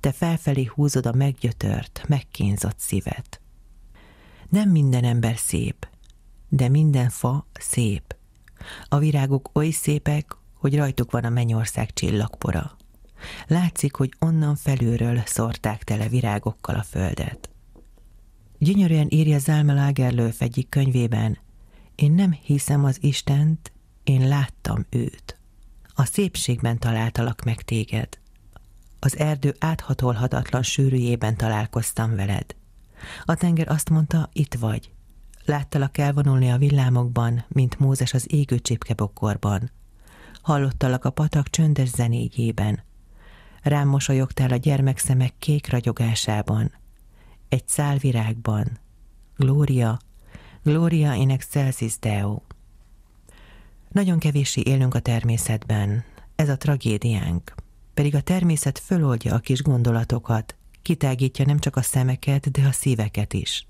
te felfelé húzod a meggyötört, megkínzott szívet. Nem minden ember szép, de minden fa szép. A virágok oly szépek, hogy rajtuk van a mennyország csillagpora. Látszik, hogy onnan felülről szórták tele virágokkal a földet. Gyönyörűen írja Zálma Lagerlöf egyik könyvében, én nem hiszem az Istent, én láttam őt. A szépségben találtalak meg téged. Az erdő áthatolhatatlan sűrűjében találkoztam veled. A tenger azt mondta, itt vagy. Láttalak elvonulni a villámokban, mint Mózes az égő csipkebokkorban. Hallottalak a patak csöndes zenéjében. Rám mosolyogtál a gyermekszemek kék ragyogásában. Egy szálvirágban. Glória, Gloria in excelsis Deo. Nagyon kevéssé élünk a természetben, ez a tragédiánk. Pedig a természet föloldja a kis gondolatokat, kitágítja nem csak a szemeket, de a szíveket is.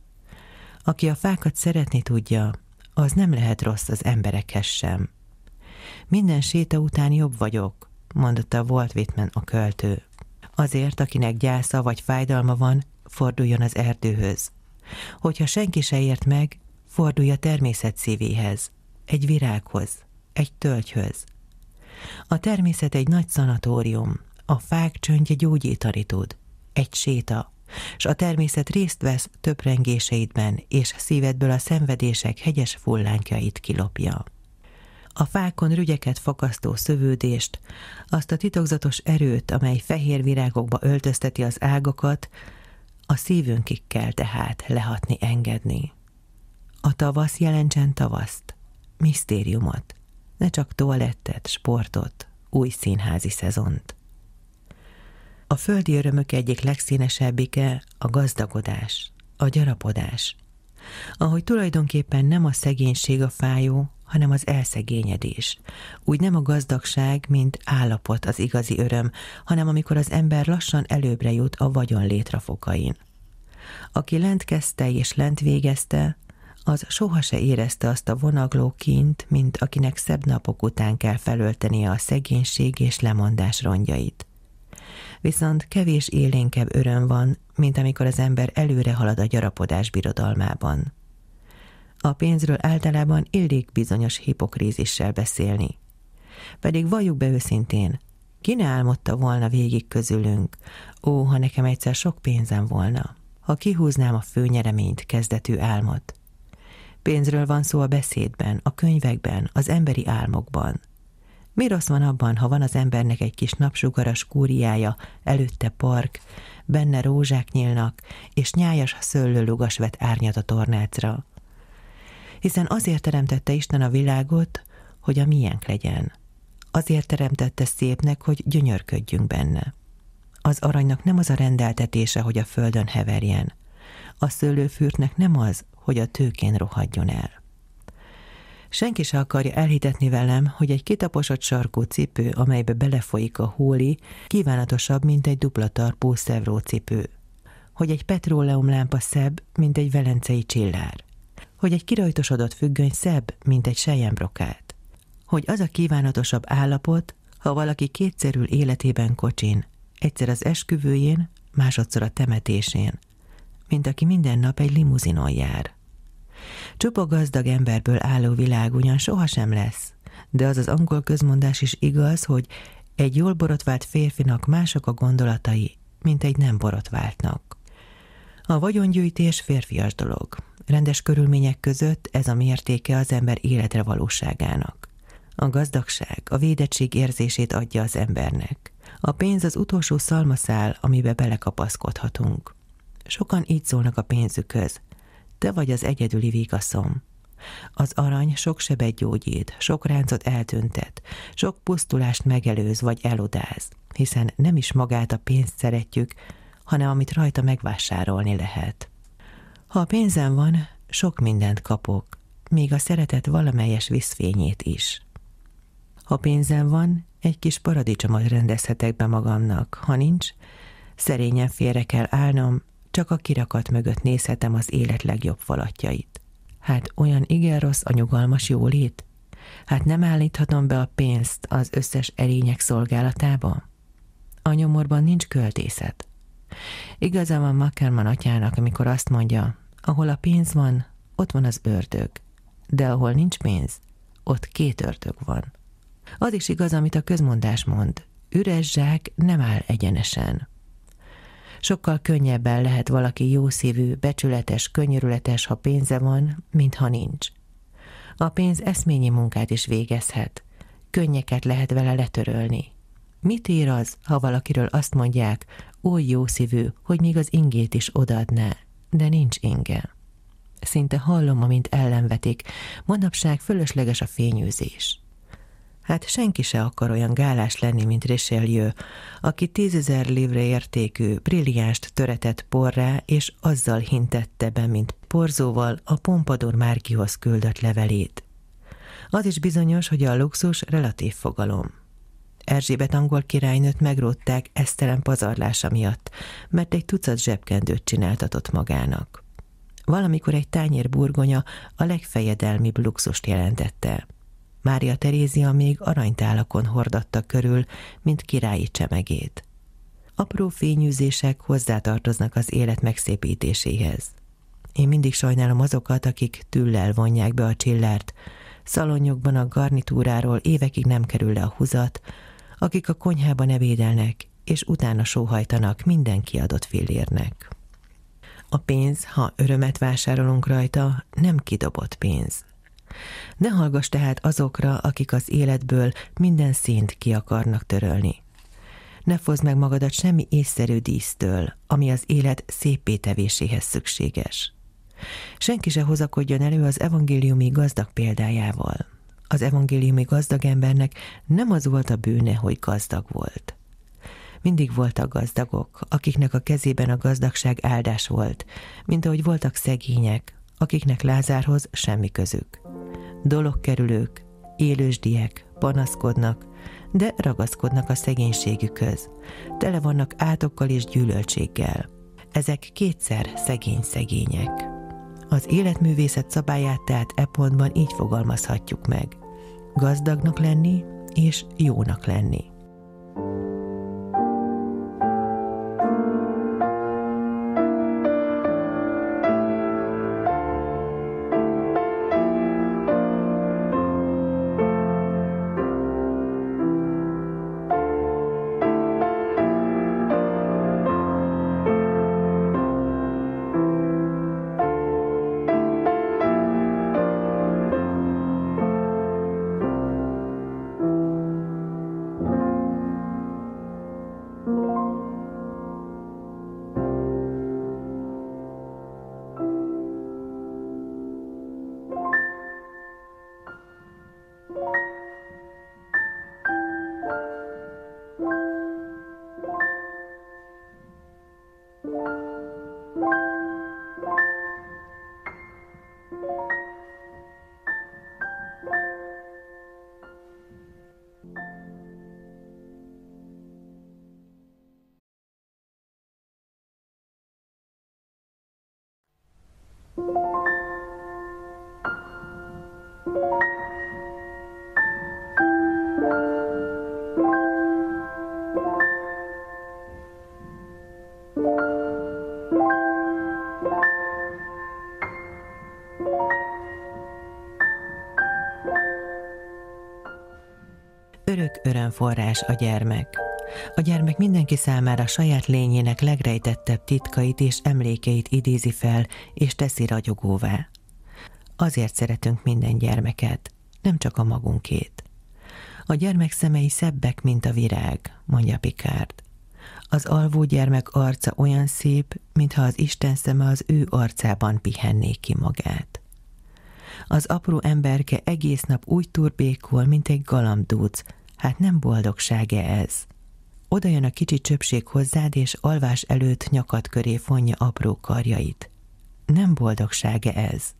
Aki a fákat szeretni tudja, az nem lehet rossz az emberekhez sem. Minden séta után jobb vagyok, mondotta Walt Whitman a költő. Azért, akinek gyásza vagy fájdalma van, forduljon az erdőhöz. Hogyha senki se ért meg, fordulj a természet szívéhez, egy virághoz, egy tölgyhöz. A természet egy nagy szanatórium, a fák csöndje gyógyítani tud, egy séta, s a természet részt vesz töprengéseidben, és szívedből a szenvedések hegyes fullánkjait kilopja. A fákon rügyeket fakasztó szövődést, azt a titokzatos erőt, amely fehér virágokba öltözteti az ágakat, a szívünkig kell tehát lehatni engedni. A tavasz jelentsen tavaszt, misztériumot, ne csak toalettet, sportot, új színházi szezont. A földi örömök egyik legszínesebbike a gazdagodás, a gyarapodás, ahogy tulajdonképpen nem a szegénység a fájó, hanem az elszegényedés. Úgy nem a gazdagság, mint állapot az igazi öröm, hanem amikor az ember lassan előbbre jut a vagyon létrafokain. Aki lent kezdte és lent végezte, az soha se érezte azt a vonagló kint, mint akinek szebb napok után kell felöltenie a szegénység és lemondás rongyait. Viszont kevés élénkebb öröm van, mint amikor az ember előre halad a gyarapodás birodalmában. A pénzről általában illik bizonyos hipokrízissel beszélni. Pedig valljuk be őszintén, ki ne álmodta volna végig közülünk, ó, ha nekem egyszer sok pénzem volna, ha kihúznám a főnyereményt kezdetű álmot. Pénzről van szó a beszédben, a könyvekben, az emberi álmokban. Mi rossz van abban, ha van az embernek egy kis napsugaras kúriája, előtte park, benne rózsák nyílnak, és nyájas szőlőlugas vet árnyat a tornácra. Hiszen azért teremtette Isten a világot, hogy a miénk legyen. Azért teremtette szépnek, hogy gyönyörködjünk benne. Az aranynak nem az a rendeltetése, hogy a földön heverjen. A szőlőfürtnek nem az, hogy a tőkén rohadjon el. Senki se akarja elhitetni velem, hogy egy kitaposott sarkú cipő, amelybe belefolyik a hóli, kívánatosabb, mint egy dupla tarpó szevro cipő. Hogy egy petróleumlámpa szebb, mint egy velencei csillár. Hogy egy kirajtosodott függöny szebb, mint egy sejembrokát. Hogy az a kívánatosabb állapot, ha valaki kétszerül életében kocsin, egyszer az esküvőjén, másodszor a temetésén, mint aki minden nap egy limuzinon jár. Csupa gazdag emberből álló világ ugyan sohasem lesz, de az az angol közmondás is igaz, hogy egy jól borotvált férfinak mások a gondolatai, mint egy nem borotváltnak. A vagyongyűjtés férfias dolog. Rendes körülmények között ez a mértéke az ember életre valóságának. A gazdagság, a védettség érzését adja az embernek. A pénz az utolsó szalmaszál, amibe belekapaszkodhatunk. Sokan így szólnak a pénzükhöz, te vagy az egyedüli vigaszom. Az arany sok sebet gyógyít, sok ráncot eltüntet, sok pusztulást megelőz vagy elodáz, hiszen nem is magát a pénzt szeretjük, hanem amit rajta megvásárolni lehet. Ha a pénzem van, sok mindent kapok, még a szeretet valamelyes visszfényét is. Ha pénzem van, egy kis paradicsomot rendezhetek be magamnak, ha nincs, szerényen félre kell állnom, csak a kirakat mögött nézhetem az élet legjobb falatjait. Hát olyan igen rossz a nyugalmas jólét? Hát nem állíthatom be a pénzt az összes erények szolgálatába? A nyomorban nincs költészet. Igaza van Mackerman atyának, amikor azt mondja, ahol a pénz van, ott van az ördög, de ahol nincs pénz, ott két ördög van. Az is igaz, amit a közmondás mond, üres zsák nem áll egyenesen. Sokkal könnyebben lehet valaki jószívű, becsületes, könyörületes, ha pénze van, mint ha nincs. A pénz eszményi munkát is végezhet, könnyeket lehet vele letörölni. Mit ér az, ha valakiről azt mondják, oly jószívű, hogy még az ingét is odaadná, de nincs inge. Szinte hallom, amint ellenvetik, manapság fölösleges a fényűzés. Hát senki se akar olyan gálás lenni, mint Richelieu, aki tízezer livre értékű, brilliánst töretett porrá, és azzal hintette be, mint porzóval a Pompadour Márkihoz küldött levelét. Az is bizonyos, hogy a luxus relatív fogalom. Erzsébet angol királynőt megrótták esztelen pazarlása miatt, mert egy tucat zsebkendőt csináltatott magának. Valamikor egy tányér burgonya a legfejedelmibb luxust jelentette. Mária Terézia még aranytálakon hordatta körül, mint királyi csemegét. Apró fényűzések hozzátartoznak az élet megszépítéséhez. Én mindig sajnálom azokat, akik tüllel vonják be a csillárt, szalonyokban a garnitúráról évekig nem kerül le a húzat, akik a konyhában ebédelnek, és utána sóhajtanak minden kiadott fillérnek. A pénz, ha örömet vásárolunk rajta, nem kidobott pénz. Ne hallgass tehát azokra, akik az életből minden szint ki akarnak törölni. Ne fozd meg magadat semmi észszerű dísztől, ami az élet szépétevéséhez szükséges. Senki se hozakodjon elő az evangéliumi gazdag példájával. Az evangéliumi gazdag embernek nem az volt a bűne, hogy gazdag volt. Mindig voltak gazdagok, akiknek a kezében a gazdagság áldás volt, mint ahogy voltak szegények, akiknek Lázárhoz semmi közük. Dologkerülők, élősdiek, panaszkodnak, de ragaszkodnak a szegénységükhöz. Tele vannak átokkal és gyűlöltséggel. Ezek kétszer szegény-szegények. Az életművészet szabályát tehát e pontban így fogalmazhatjuk meg. Gazdagnak lenni és jónak lenni. Örök örömforrás a gyermek. A gyermek mindenki számára saját lényének legrejtettebb titkait és emlékeit idézi fel, és teszi ragyogóvá. Azért szeretünk minden gyermeket, nem csak a magunkét. A gyermek szemei szebbek, mint a virág, mondja Picard. Az alvó gyermek arca olyan szép, mintha az Isten szeme az ő arcában pihenné ki magát. Az apró emberke egész nap úgy turbékol, mint egy galambdúc, hát nem boldogsága ez. Oda jön a kicsi csöpség hozzád, és alvás előtt nyakat köré fonja apró karjait. Nem boldogsága ez.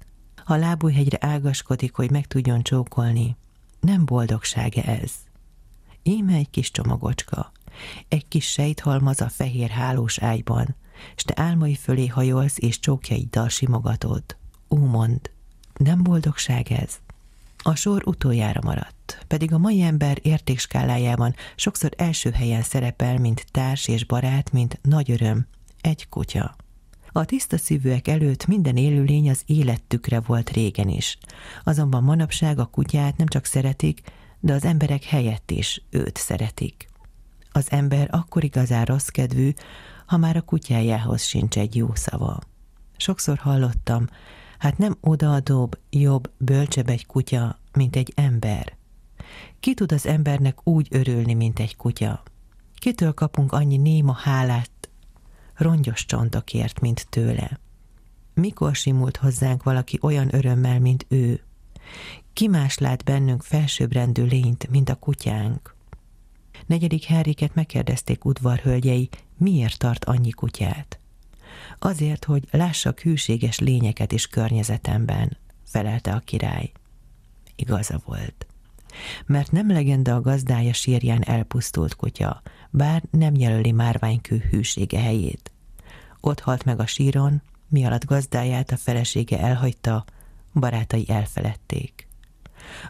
ha lábújhegyre ágaskodik, hogy meg tudjon csókolni. Nem boldogsága ez. Íme egy kis csomagocska, egy kis sejthalmaz a fehér hálós ágyban, s te álmai fölé hajolsz és csókjaiddal simogatod. Ó, mond, nem boldogság ez? A sor utoljára maradt, pedig a mai ember értékskálájában sokszor első helyen szerepel, mint társ és barát, mint nagy öröm, egy kutya. A tiszta szívűek előtt minden élőlény az élettükre volt régen is. Azonban manapság a kutyát nem csak szeretik, de az emberek helyett is őt szeretik. Az ember akkor igazán rossz kedvű, ha már a kutyájához sincs egy jó szava. Sokszor hallottam, hát nem odaadóbb, jobb, bölcsebb egy kutya, mint egy ember. Ki tud az embernek úgy örülni, mint egy kutya? Kitől kapunk annyi néma hálát, rongyos csontokért, mint tőle? Mikor simult hozzánk valaki olyan örömmel, mint ő? Ki más lát bennünk felsőbbrendű lényt, mint a kutyánk? Negyedik Henriket megkérdezték udvarhölgyei, miért tart annyi kutyát. Azért, hogy lássa hűséges lényeket is környezetemben, felelte a király. Igaza volt. Mert nem legenda a gazdája sírján elpusztult kutya, bár nem jelöli márványkő hűsége helyét. Ott halt meg a síron, mi alatt gazdáját a felesége elhagyta, barátai elfeledték.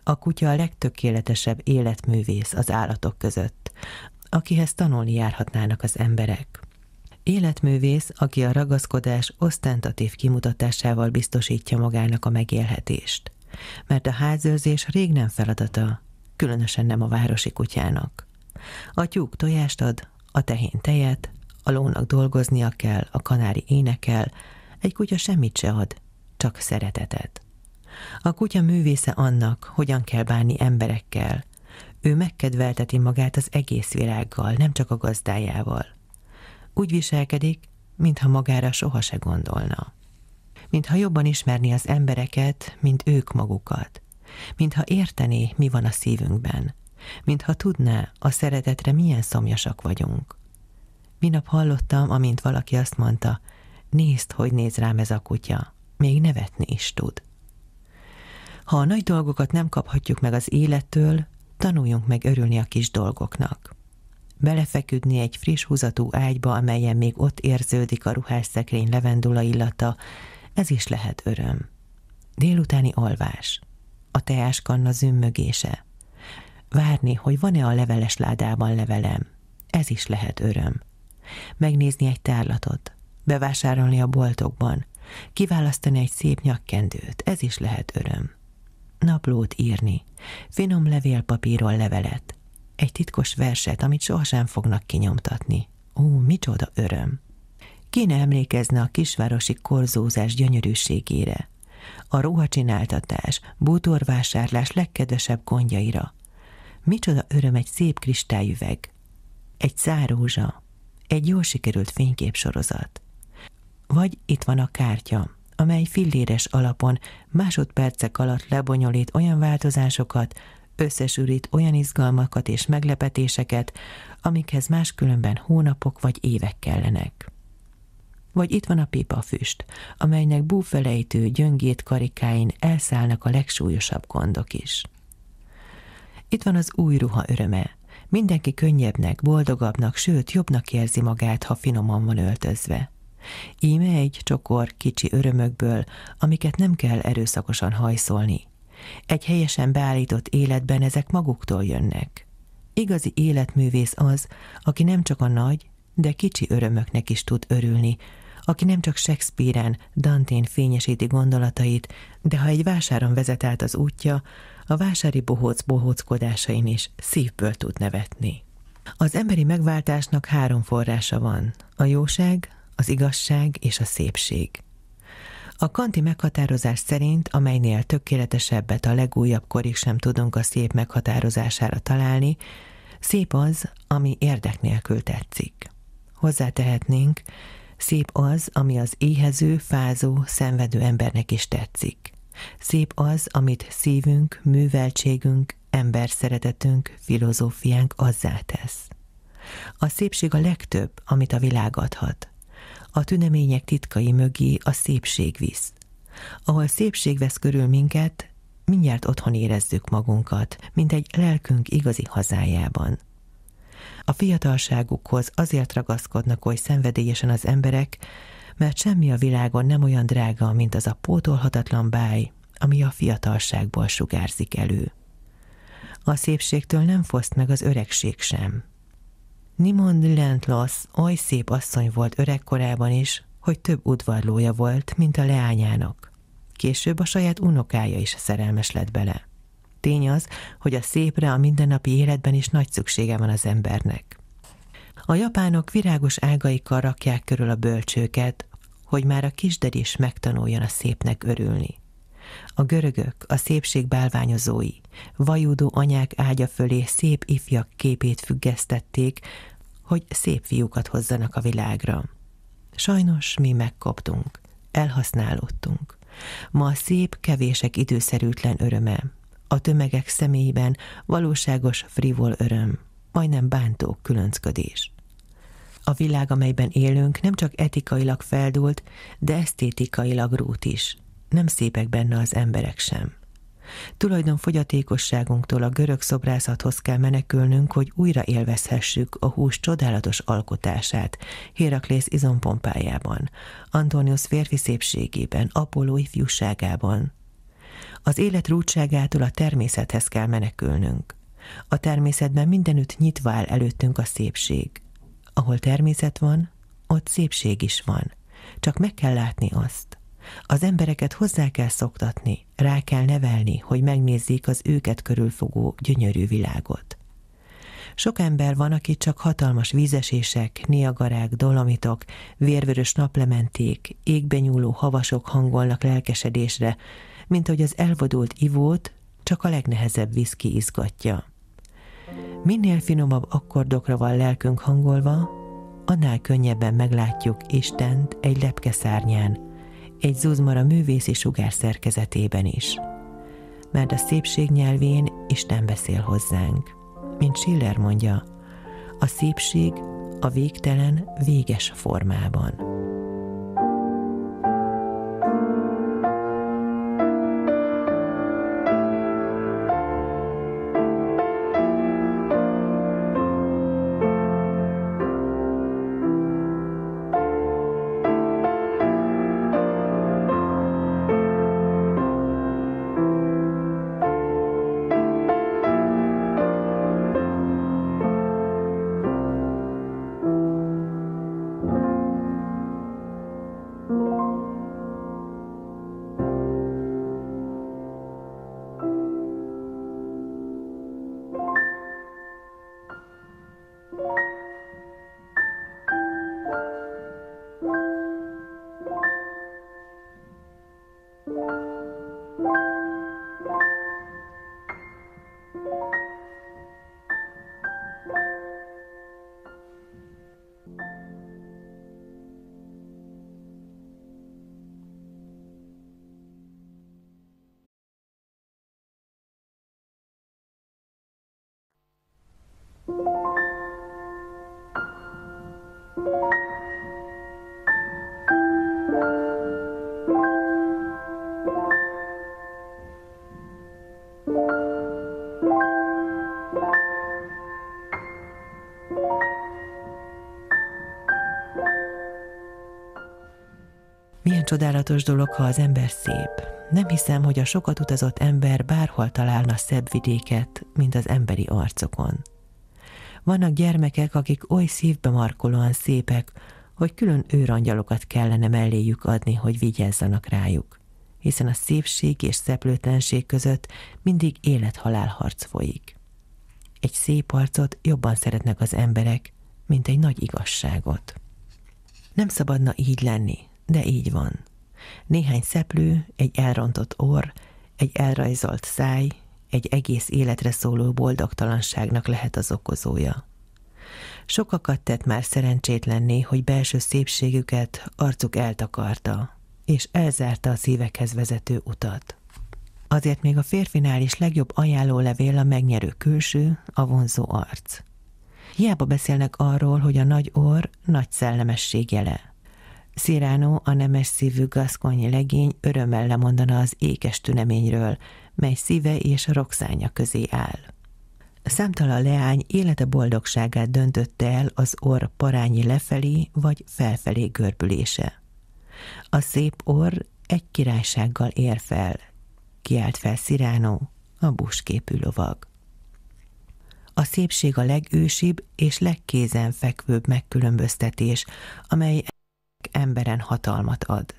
A kutya a legtökéletesebb életművész az állatok között, akihez tanulni járhatnának az emberek. Életművész, aki a ragaszkodás osztentatív kimutatásával biztosítja magának a megélhetést. Mert a házőrzés rég nem feladata, különösen nem a városi kutyának. A tyúk tojást ad, a tehén tejet, a lónak dolgoznia kell, a kanári énekel, egy kutya semmit se ad, csak szeretetet. A kutya művésze annak, hogyan kell bánni emberekkel. Ő megkedvelteti magát az egész világgal, nem csak a gazdájával. Úgy viselkedik, mintha magára soha se gondolna. Mintha jobban ismerni az embereket, mint ők magukat. Mintha értené, mi van a szívünkben. Mintha tudná, a szeretetre milyen szomjasak vagyunk. Minap hallottam, amint valaki azt mondta, nézd, hogy néz rám ez a kutya, még nevetni is tud. Ha a nagy dolgokat nem kaphatjuk meg az élettől, tanuljunk meg örülni a kis dolgoknak. Belefeküdni egy friss húzatú ágyba, amelyen még ott érződik a ruhásszekrény levendula illata, ez is lehet öröm. Délutáni alvás, a teáskanna zümmögése, várni, hogy van-e a leveles ládában levelem, ez is lehet öröm. Megnézni egy tárlatot, bevásárolni a boltokban, kiválasztani egy szép nyakkendőt, ez is lehet öröm. Naplót írni, finom levélpapíron levelet, egy titkos verset, amit sohasem fognak kinyomtatni. Ó, micsoda öröm! Kéne emlékezne a kisvárosi korzózás gyönyörűségére, a ruhacsináltatás, bútorvásárlás legkedvesebb gondjaira. Micsoda öröm egy szép kristályüveg, egy szárózsa, egy jól sikerült fényképsorozat. Vagy itt van a kártya, amely filléres alapon másodpercek alatt lebonyolít olyan változásokat, összesűrít olyan izgalmakat és meglepetéseket, amikhez máskülönben hónapok vagy évek kellenek. Vagy itt van a pipafüst, amelynek búfelejtő, gyöngét karikáin elszállnak a legsúlyosabb gondok is. Itt van az új ruha öröme. Mindenki könnyebbnek, boldogabbnak, sőt jobbnak érzi magát, ha finoman van öltözve. Íme egy csokor kicsi örömökből, amiket nem kell erőszakosan hajszolni. Egy helyesen beállított életben ezek maguktól jönnek. Igazi életművész az, aki nem csak a nagy, de kicsi örömöknek is tud örülni, aki nem csak Shakespeare-en, Dantén fényesíti gondolatait, de ha egy vásáron vezet át az útja, a vásári bohóc bohóckodásain is szívből tud nevetni. Az emberi megváltásnak három forrása van. A jóság, az igazság és a szépség. A kanti meghatározás szerint, amelynél tökéletesebbet a legújabb korig sem tudunk a szép meghatározására találni, szép az, ami érdek nélkül tetszik. Hozzátehetnénk, szép az, ami az éhező, fázó, szenvedő embernek is tetszik. Szép az, amit szívünk, műveltségünk, ember szeretetünk, filozófiánk azzá tesz. A szépség a legtöbb, amit a világ adhat a tünemények titkai mögé a szépség visz. Ahol szépség vesz körül minket, mindjárt otthon érezzük magunkat, mint egy lelkünk igazi hazájában. A fiatalságukhoz azért ragaszkodnak oly szenvedélyesen az emberek, mert semmi a világon nem olyan drága, mint az a pótolhatatlan báj, ami a fiatalságból sugárzik elő. A szépségtől nem foszt meg az öregség sem. Nimond Lentlos oly szép asszony volt öregkorában is, hogy több udvarlója volt, mint a leányának. Később a saját unokája is szerelmes lett bele. Tény az, hogy a szépre a mindennapi életben is nagy szüksége van az embernek. A japánok virágos ágaikkal rakják körül a bölcsőket, hogy már a kisded is megtanuljon a szépnek örülni. A görögök, a szépség bálványozói, vajúdó anyák ágya fölé szép ifjak képét függesztették, hogy szép fiúkat hozzanak a világra. Sajnos mi megkoptunk, elhasználódtunk. Ma a szép, kevések időszerűtlen öröme, a tömegek személyében valóságos frivol öröm, majdnem bántó különcködés. A világ, amelyben élünk, nem csak etikailag feldult, de esztétikailag rút is. Nem szépek benne az emberek sem. Tulajdon fogyatékosságunktól a görög szobrászathoz kell menekülnünk, hogy újra élvezhessük a hús csodálatos alkotását Héraklész izompompájában, Antonius férfi szépségében, Apolló ifjúságában. Az élet rútságától a természethez kell menekülnünk. A természetben mindenütt nyitva áll előttünk a szépség. Ahol természet van, ott szépség is van. Csak meg kell látni azt. Az embereket hozzá kell szoktatni, rá kell nevelni, hogy megnézzék az őket körülfogó gyönyörű világot. Sok ember van, aki csak hatalmas vízesések, niagarák, dolomitok, vérvörös naplementék, égbe nyúló havasok hangolnak lelkesedésre, mint hogy az elvodult ivót csak a legnehezebb viszki izgatja. Minél finomabb akkordokra van lelkünk hangolva, annál könnyebben meglátjuk Istent egy lepkeszárnyán, egy zuzmara művészi sugár szerkezetében is. Mert a szépség nyelvén Isten beszél hozzánk. Mint Schiller mondja, a szépség a végtelen, véges formában. Csodálatos dolog, ha az ember szép. Nem hiszem, hogy a sokat utazott ember bárhol találna szebb vidéket, mint az emberi arcokon. Vannak gyermekek, akik oly szívbe markolóan szépek, hogy külön őrangyalokat kellene melléjük adni, hogy vigyázzanak rájuk, hiszen a szépség és szeplőtlenség között mindig élet-halál harc folyik. Egy szép arcot jobban szeretnek az emberek, mint egy nagy igazságot. Nem szabadna így lenni, de így van. Néhány szeplő, egy elrontott orr, egy elrajzolt száj, egy egész életre szóló boldogtalanságnak lehet az okozója. Sokakat tett már szerencsétlenné, hogy belső szépségüket arcuk eltakarta, és elzárta a szívekhez vezető utat. Azért még a férfinál is legjobb ajánlólevél a megnyerő külső, a vonzó arc. Hiába beszélnek arról, hogy a nagy orr nagy szellemesség jele. Sziránó, a nemes szívű gaszkonyi legény örömmel lemondana az ékes tüneményről, mely szíve és roxánya közé áll. Számtalan leány élete boldogságát döntötte el az orr parányi lefelé vagy felfelé görbülése. A szép orr egy királysággal ér fel, kiált fel Sziránó, a busképű lovag. A szépség a legősibb és legkézenfekvőbb megkülönböztetés, amely emberen hatalmat ad.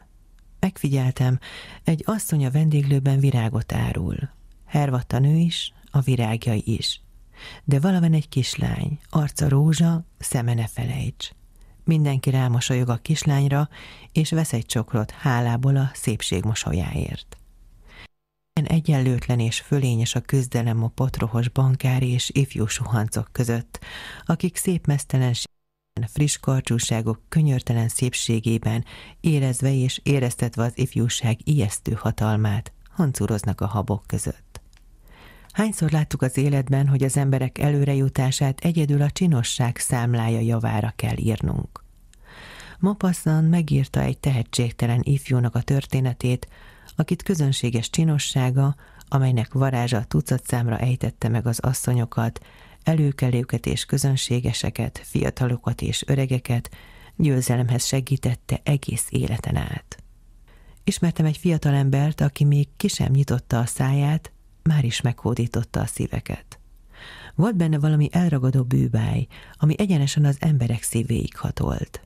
Megfigyeltem, egy asszony a vendéglőben virágot árul. Hervadt a nő is, a virágjai is. De valaven egy kislány, arca rózsa, szeme ne felejts. Mindenki rámosolyog a kislányra, és vesz egy csokrot hálából a szépség mosolyáért. Egyenlőtlen és fölényes a küzdelem a potrohos bankár és ifjú suhancok között, akik szép mesztelenség friss karcsúságok könyörtelen szépségében, érezve és éreztetve az ifjúság ijesztő hatalmát, hancúroznak a habok között. Hányszor láttuk az életben, hogy az emberek előrejutását egyedül a csinosság számlája javára kell írnunk. Mopassan megírta egy tehetségtelen ifjúnak a történetét, akit közönséges csinossága, amelynek varázsa tucat számra ejtette meg az asszonyokat, előkelőket és közönségeseket, fiatalokat és öregeket győzelemhez segítette egész életen át. Ismertem egy fiatalembert, aki még ki sem nyitotta a száját, már is meghódította a szíveket. Volt benne valami elragadó bűbáj, ami egyenesen az emberek szívéig hatolt.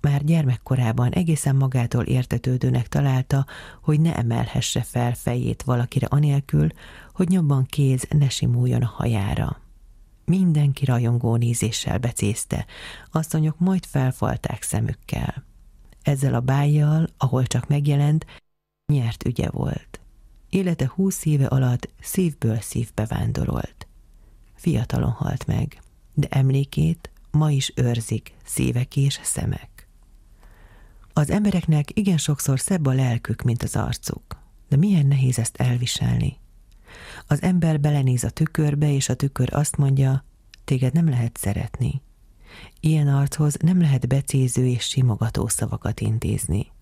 Már gyermekkorában egészen magától értetődőnek találta, hogy ne emelhesse fel fejét valakire anélkül, hogy nyomban kéz ne simuljon a hajára. Mindenki rajongó nézéssel becézte, asszonyok majd felfalták szemükkel. Ezzel a bájjal, ahol csak megjelent, nyert ügye volt. Élete húsz éve alatt szívből szívbe vándorolt. Fiatalon halt meg, de emlékét ma is őrzik szívek és szemek. Az embereknek igen sokszor szebb a lelkük, mint az arcuk, de milyen nehéz ezt elviselni. Az ember belenéz a tükörbe, és a tükör azt mondja, téged nem lehet szeretni. Ilyen archoz nem lehet becéző és simogató szavakat intézni.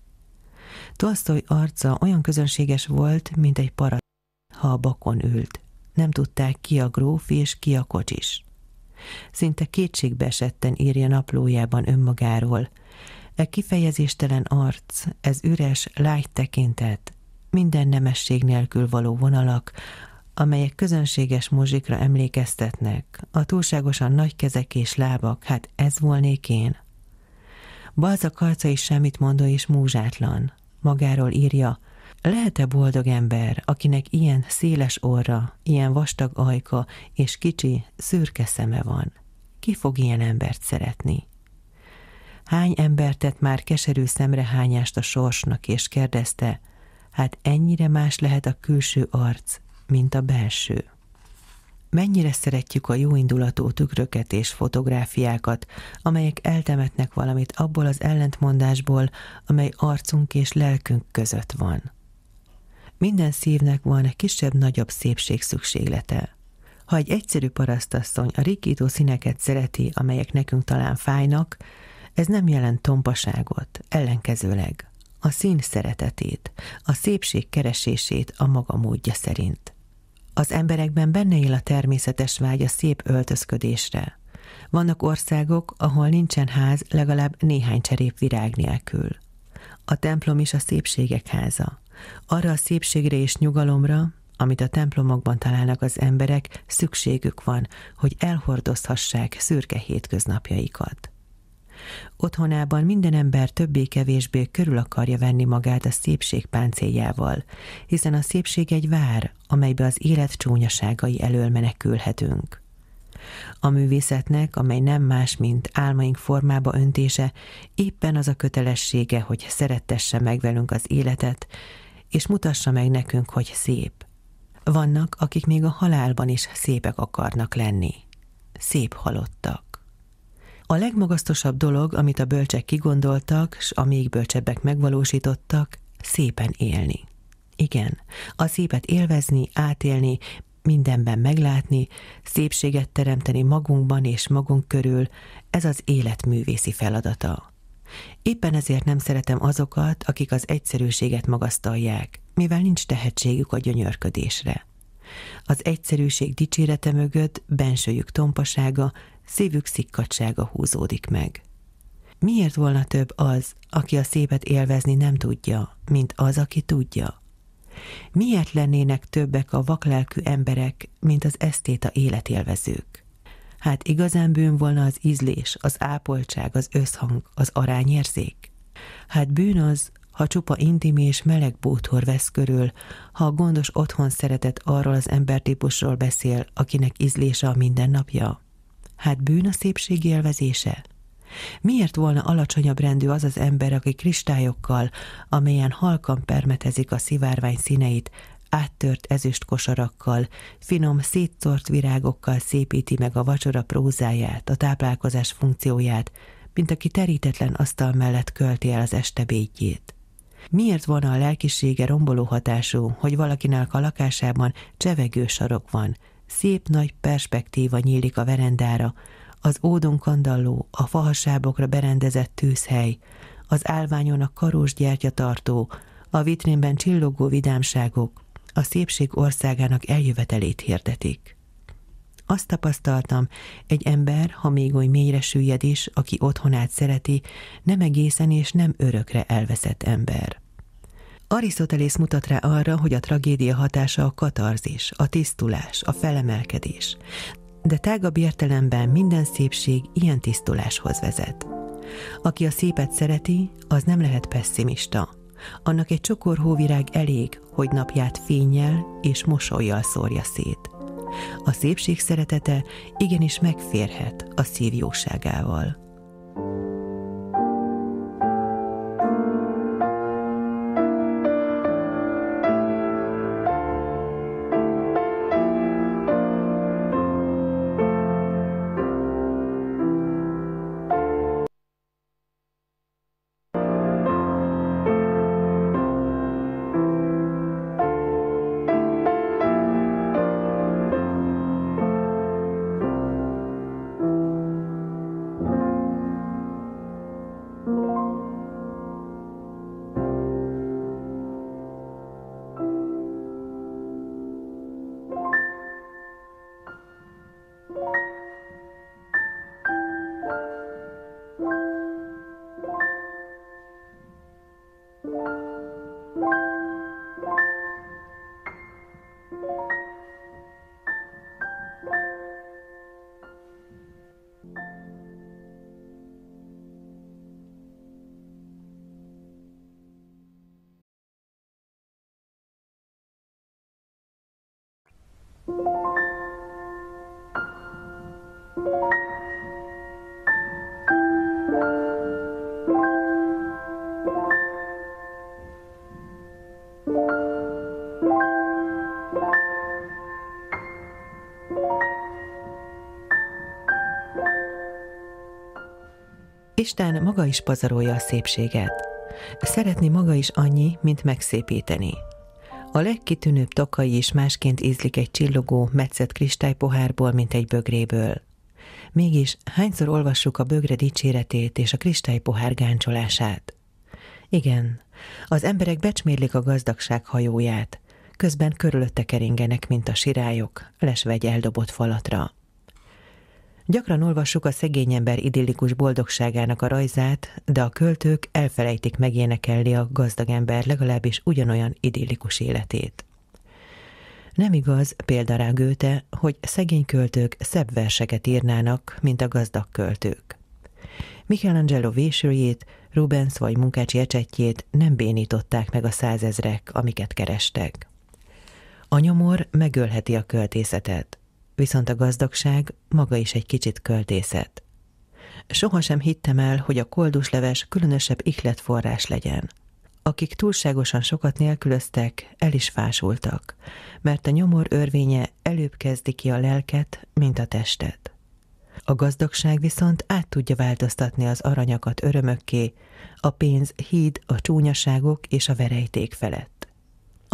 Tolstoy arca olyan közönséges volt, mint egy para, ha a bakon ült. Nem tudták ki a gróf és ki a kocsis. Szinte kétségbe esetten írja naplójában önmagáról. E kifejezéstelen arc, ez üres, lágy tekintet, minden nemesség nélkül való vonalak, amelyek közönséges muzsikra emlékeztetnek, a túlságosan nagy kezek és lábak, hát ez volnék én. Balzak arca is semmit mondó és múzsátlan. Magáról írja, lehet-e boldog ember, akinek ilyen széles orra, ilyen vastag ajka és kicsi, szürke szeme van? Ki fog ilyen embert szeretni? Hány ember tett már keserű szemrehányást a sorsnak, és kérdezte, hát ennyire más lehet a külső arc, mint a belső. Mennyire szeretjük a jóindulatú tükröket és fotográfiákat, amelyek eltemetnek valamit abból az ellentmondásból, amely arcunk és lelkünk között van. Minden szívnek van kisebb-nagyobb szépség szükséglete. Ha egy egyszerű parasztasszony a rikító színeket szereti, amelyek nekünk talán fájnak, ez nem jelent tompaságot, ellenkezőleg a szín szeretetét, a szépség keresését a maga módja szerint. Az emberekben benne él a természetes vágy a szép öltözködésre. Vannak országok, ahol nincsen ház legalább néhány cserép virág nélkül. A templom is a szépségek háza. Arra a szépségre és nyugalomra, amit a templomokban találnak az emberek, szükségük van, hogy elhordozhassák szürke hétköznapjaikat. Otthonában minden ember többé-kevésbé körül akarja venni magát a szépség páncéljával, hiszen a szépség egy vár, amelybe az élet csúnyaságai elől menekülhetünk. A művészetnek, amely nem más, mint álmaink formába öntése, éppen az a kötelessége, hogy szerettesse meg velünk az életet, és mutassa meg nekünk, hogy szép. Vannak, akik még a halálban is szépek akarnak lenni. Szép halottak. A legmagasztosabb dolog, amit a bölcsek kigondoltak, s a még bölcsebbek megvalósítottak, szépen élni. Igen, a szépet élvezni, átélni, mindenben meglátni, szépséget teremteni magunkban és magunk körül, ez az élet művészi feladata. Éppen ezért nem szeretem azokat, akik az egyszerűséget magasztalják, mivel nincs tehetségük a gyönyörködésre. Az egyszerűség dicsérete mögött bensőjük tompasága, szívük szikkatsága húzódik meg. Miért volna több az, aki a szépet élvezni nem tudja, mint az, aki tudja? Miért lennének többek a vaklelkű emberek, mint az esztéta életélvezők? Hát igazán bűn volna az ízlés, az ápoltság, az összhang, az arányérzék? Hát bűn az, ha csupa intim és meleg bútor vesz körül, ha a gondos otthon szeretet arról az embertípusról beszél, akinek ízlése a mindennapja? Hát bűn a szépség élvezése? Miért volna alacsonyabb rendű az az ember, aki kristályokkal, amelyen halkan permetezik a szivárvány színeit, áttört ezüst kosarakkal, finom, szétszort virágokkal szépíti meg a vacsora prózáját, a táplálkozás funkcióját, mint aki terítetlen asztal mellett költi el az este bétjét. Miért volna a lelkisége romboló hatású, hogy valakinek a lakásában csevegő sarok van, szép nagy perspektíva nyílik a verendára, az ódon kandalló, a fahasábokra berendezett tűzhely, az álványon a karós gyertyatartó, a vitrénben csillogó vidámságok, a szépség országának eljövetelét hirdetik. Azt tapasztaltam, egy ember, ha még oly mélyre süllyed is, aki otthonát szereti, nem egészen és nem örökre elveszett ember. Arisztotelész mutat rá arra, hogy a tragédia hatása a katarzis, a tisztulás, a felemelkedés, de tágabb értelemben minden szépség ilyen tisztuláshoz vezet. Aki a szépet szereti, az nem lehet pessimista. Annak egy csokor hóvirág elég, hogy napját fényjel és mosolyjal szórja szét. A szépség szeretete igenis megférhet a szív jóságával. Isten maga is pazarolja a szépséget. Szeretni maga is annyi, mint megszépíteni. A legkitűnőbb tokai is másként ízlik egy csillogó, metszett kristálypohárból, mint egy bögréből. Mégis hányszor olvassuk a bögre dicséretét és a kristálypohár gáncsolását? Igen, az emberek becsmérlik a gazdagság hajóját, közben körülötte keringenek, mint a sirályok, lesve egy eldobott falatra. Gyakran olvassuk a szegény ember idillikus boldogságának a rajzát, de a költők elfelejtik megénekelni a gazdag ember legalábbis ugyanolyan idillikus életét. Nem igaz, példará Göte, hogy szegény költők szebb verseket írnának, mint a gazdag költők. Michelangelo vésőjét, Rubens vagy munkácsi ecsetjét nem bénították meg a százezrek, amiket kerestek. A nyomor megölheti a költészetet, viszont a gazdagság maga is egy kicsit költészet. Sohasem hittem el, hogy a koldusleves különösebb ihletforrás legyen. Akik túlságosan sokat nélkülöztek, el is fásultak, mert a nyomor örvénye előbb kezdi ki a lelket, mint a testet. A gazdagság viszont át tudja változtatni az aranyakat örömökké, a pénz híd a csúnyaságok és a verejték felett.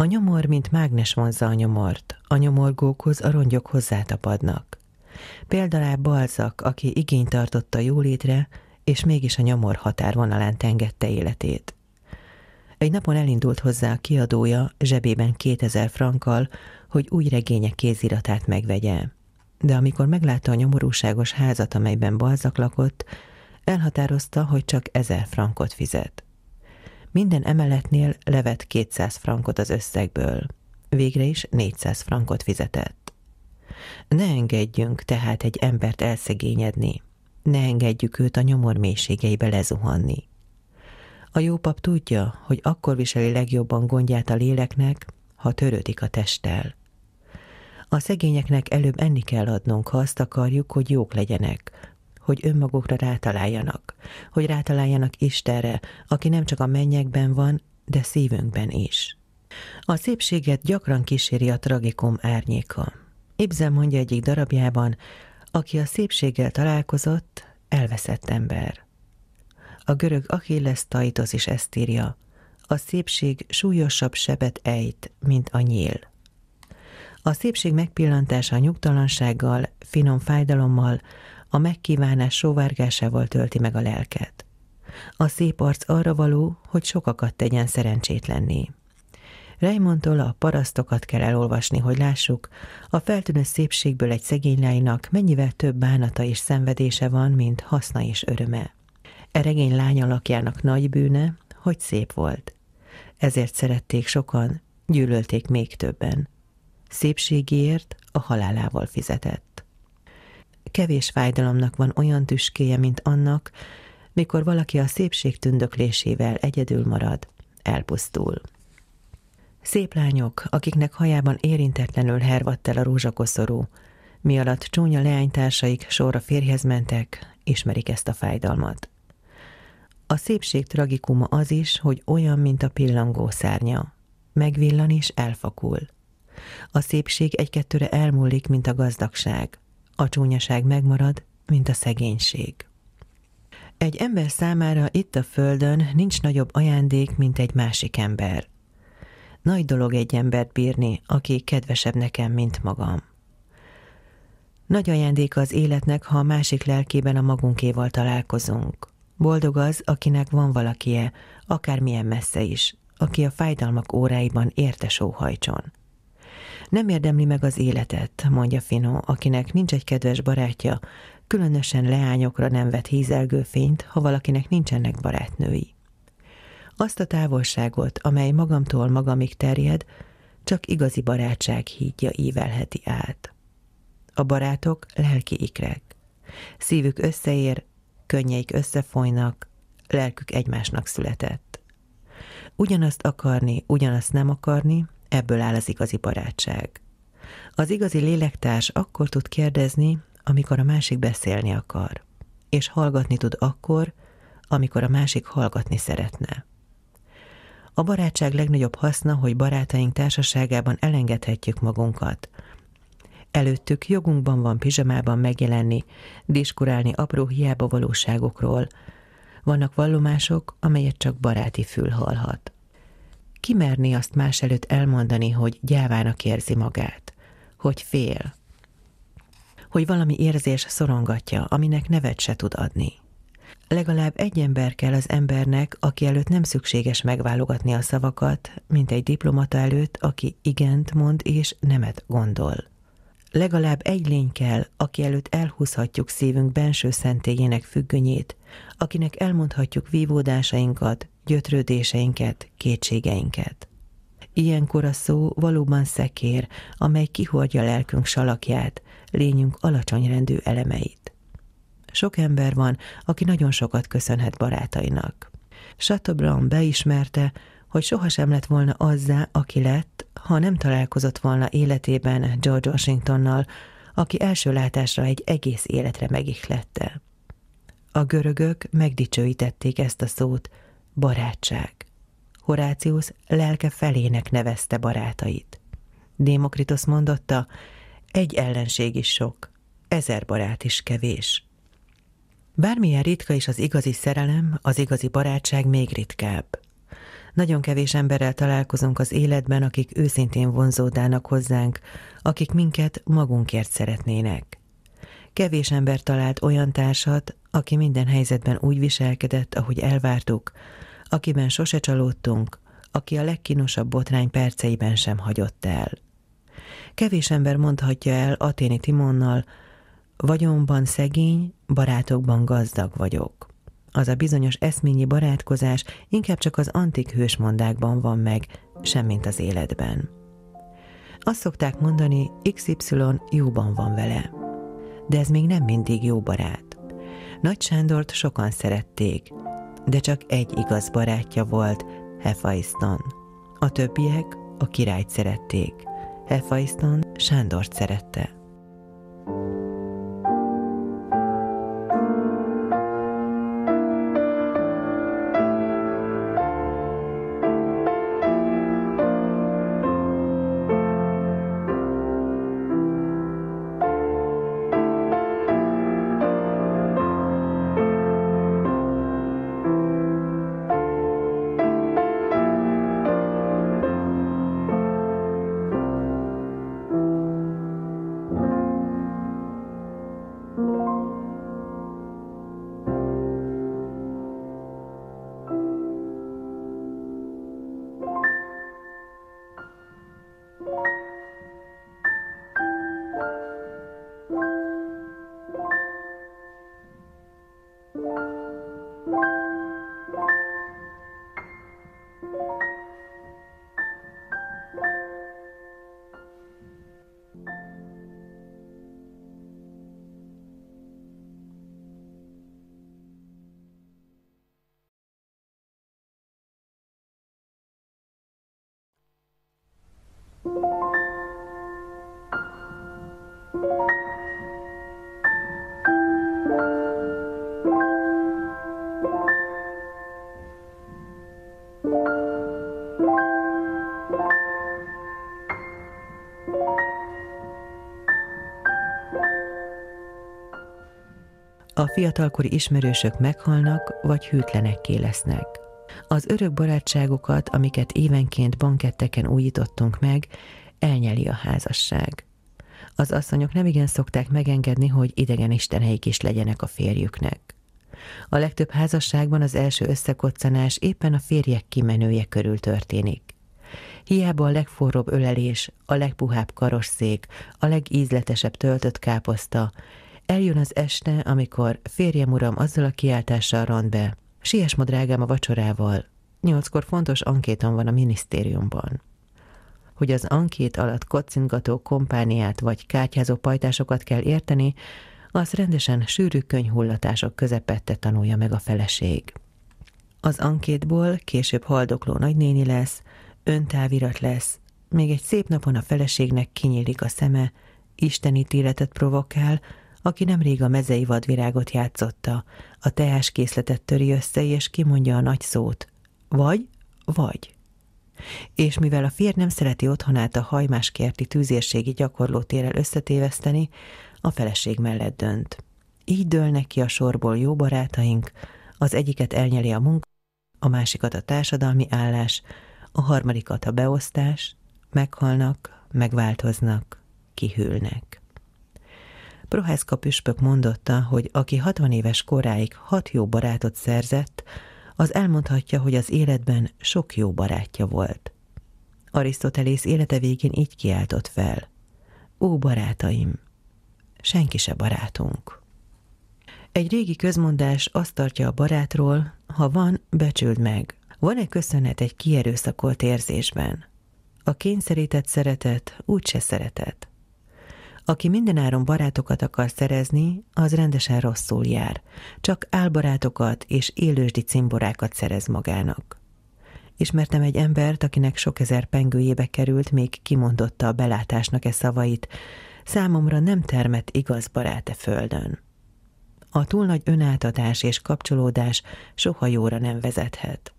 A nyomor, mint mágnes vonzza a nyomort, a nyomorgókhoz a rongyok hozzátapadnak. Például Balzak, aki igényt tartott a jólétre, és mégis a nyomor határvonalán tengette életét. Egy napon elindult hozzá a kiadója zsebében 2000 frankkal, hogy új regények kéziratát megvegye. De amikor meglátta a nyomorúságos házat, amelyben Balzak lakott, elhatározta, hogy csak 1000 frankot fizet. Minden emeletnél levett 200 frankot az összegből. Végre is 400 frankot fizetett. Ne engedjünk tehát egy embert elszegényedni. Ne engedjük őt a nyomor mélységeibe lezuhanni. A jó pap tudja, hogy akkor viseli legjobban gondját a léleknek, ha törődik a testtel. A szegényeknek előbb enni kell adnunk, ha azt akarjuk, hogy jók legyenek, hogy önmagukra rátaláljanak, hogy rátaláljanak Istenre, aki nem csak a mennyekben van, de szívünkben is. A szépséget gyakran kíséri a tragikum árnyéka. Ibsen mondja egyik darabjában, aki a szépséggel találkozott, elveszett ember. A görög Achilles Taitos is ezt írja, a szépség súlyosabb sebet ejt, mint a nyíl. A szépség megpillantása nyugtalansággal, finom fájdalommal, a megkívánás sóvárgásával tölti meg a lelket. A szép arc arra való, hogy sokakat tegyen szerencsétlenné. Raymondtól a parasztokat kell elolvasni, hogy lássuk, a feltűnő szépségből egy szegény lánynak mennyivel több bánata és szenvedése van, mint haszna és öröme. E regény lány alakjának nagy bűne, hogy szép volt. Ezért szerették sokan, gyűlölték még többen. Szépségéért a halálával fizetett. Kevés fájdalomnak van olyan tüskéje, mint annak, mikor valaki a szépség tündöklésével egyedül marad, elpusztul. Szép lányok, akiknek hajában érintetlenül hervadt el a rózsakoszorú, mi alatt csúnya leánytársaik sorra férjhez mentek, ismerik ezt a fájdalmat. A szépség tragikuma az is, hogy olyan, mint a pillangó szárnya. Megvillan és elfakul. A szépség egy-kettőre elmúlik, mint a gazdagság. A csúnyaság megmarad, mint a szegénység. Egy ember számára itt a földön nincs nagyobb ajándék, mint egy másik ember. Nagy dolog egy embert bírni, aki kedvesebb nekem, mint magam. Nagy ajándék az életnek, ha a másik lelkében a magunkéval találkozunk. Boldog az, akinek van valakie, akármilyen messze is, aki a fájdalmak óráiban érte sóhajtson. Nem érdemli meg az életet, mondja Fino, akinek nincs egy kedves barátja, különösen leányokra nem vet hízelgő fényt, ha valakinek nincsenek barátnői. Azt a távolságot, amely magamtól magamig terjed, csak igazi barátság hídja ívelheti át. A barátok lelki ikrek. Szívük összeér, könnyeik összefolynak, lelkük egymásnak született. Ugyanazt akarni, ugyanazt nem akarni, ebből áll az igazi barátság. Az igazi lélektárs akkor tud kérdezni, amikor a másik beszélni akar, és hallgatni tud akkor, amikor a másik hallgatni szeretne. A barátság legnagyobb haszna, hogy barátaink társaságában elengedhetjük magunkat, Előttük jogunkban van pizsamában megjelenni, diskurálni apró hiába valóságokról. Vannak vallomások, amelyet csak baráti fül hallhat. Ki merni azt más előtt elmondani, hogy gyávának érzi magát, hogy fél, hogy valami érzés szorongatja, aminek nevet se tud adni. Legalább egy ember kell az embernek, aki előtt nem szükséges megválogatni a szavakat, mint egy diplomata előtt, aki igent mond és nemet gondol. Legalább egy lény kell, aki előtt elhúzhatjuk szívünk benső szentélyének függönyét, akinek elmondhatjuk vívódásainkat, gyötrődéseinket, kétségeinket. Ilyenkor a szó valóban szekér, amely kihordja lelkünk salakját, lényünk alacsony rendű elemeit. Sok ember van, aki nagyon sokat köszönhet barátainak. Chateaubriand beismerte, hogy sohasem lett volna azzá, aki lett, ha nem találkozott volna életében George Washingtonnal, aki első látásra egy egész életre megihlette. A görögök megdicsőítették ezt a szót, barátság. Horácius lelke felének nevezte barátait. Démokritos mondotta, egy ellenség is sok, ezer barát is kevés. Bármilyen ritka is az igazi szerelem, az igazi barátság még ritkább. Nagyon kevés emberrel találkozunk az életben, akik őszintén vonzódának hozzánk, akik minket magunkért szeretnének. Kevés ember talált olyan társat, aki minden helyzetben úgy viselkedett, ahogy elvártuk, akiben sose csalódtunk, aki a legkínosabb botrány perceiben sem hagyott el. Kevés ember mondhatja el Aténi Timonnal, vagyonban szegény, barátokban gazdag vagyok. Az a bizonyos eszményi barátkozás inkább csak az antik hősmondákban van meg, semmint az életben. Azt szokták mondani, XY jóban van vele. De ez még nem mindig jó barát. Nagy Sándort sokan szerették, de csak egy igaz barátja volt, Hefaiszton. A többiek a királyt szerették. Hefaiszton Sándort szerette. A fiatalkori ismerősök meghalnak, vagy hűtlenekké lesznek. Az örök barátságokat, amiket évenként banketteken újítottunk meg, elnyeli a házasság. Az asszonyok nem igen szokták megengedni, hogy idegen isteneik is legyenek a férjüknek. A legtöbb házasságban az első összekoccanás éppen a férjek kimenője körül történik. Hiába a legforróbb ölelés, a legpuhább karosszék, a legízletesebb töltött káposzta, eljön az este, amikor férjem uram azzal a kiáltással ront be, siess ma drágám a vacsorával, nyolckor fontos ankéton van a minisztériumban. Hogy az ankét alatt kocingató kompániát vagy kártyázó pajtásokat kell érteni, az rendesen sűrű könyhullatások közepette tanulja meg a feleség. Az ankétból később haldokló nagynéni lesz, öntávirat lesz, még egy szép napon a feleségnek kinyílik a szeme, istenítéletet provokál, aki nemrég a mezei vadvirágot játszotta, a teáskészletet töri össze, és kimondja a nagy szót. Vagy, vagy és mivel a férj nem szereti otthonát a hajmáskerti tűzérségi gyakorlótérrel összetéveszteni, a feleség mellett dönt. Így dőlnek ki a sorból jó barátaink, az egyiket elnyeli a munka, a másikat a társadalmi állás, a harmadikat a beosztás, meghalnak, megváltoznak, kihűlnek. Prohászka püspök mondotta, hogy aki 60 éves koráig hat jó barátot szerzett, az elmondhatja, hogy az életben sok jó barátja volt. Arisztotelész élete végén így kiáltott fel. Ó, barátaim, senki se barátunk. Egy régi közmondás azt tartja a barátról, ha van, becsüld meg. Van-e köszönet egy kierőszakolt érzésben? A kényszerített szeretet úgyse szeretet. Aki mindenáron barátokat akar szerezni, az rendesen rosszul jár. Csak álbarátokat és élősdi cimborákat szerez magának. Ismertem egy embert, akinek sok ezer pengőjébe került, még kimondotta a belátásnak e szavait. Számomra nem termett igaz barát-e földön. A túl nagy önátadás és kapcsolódás soha jóra nem vezethet.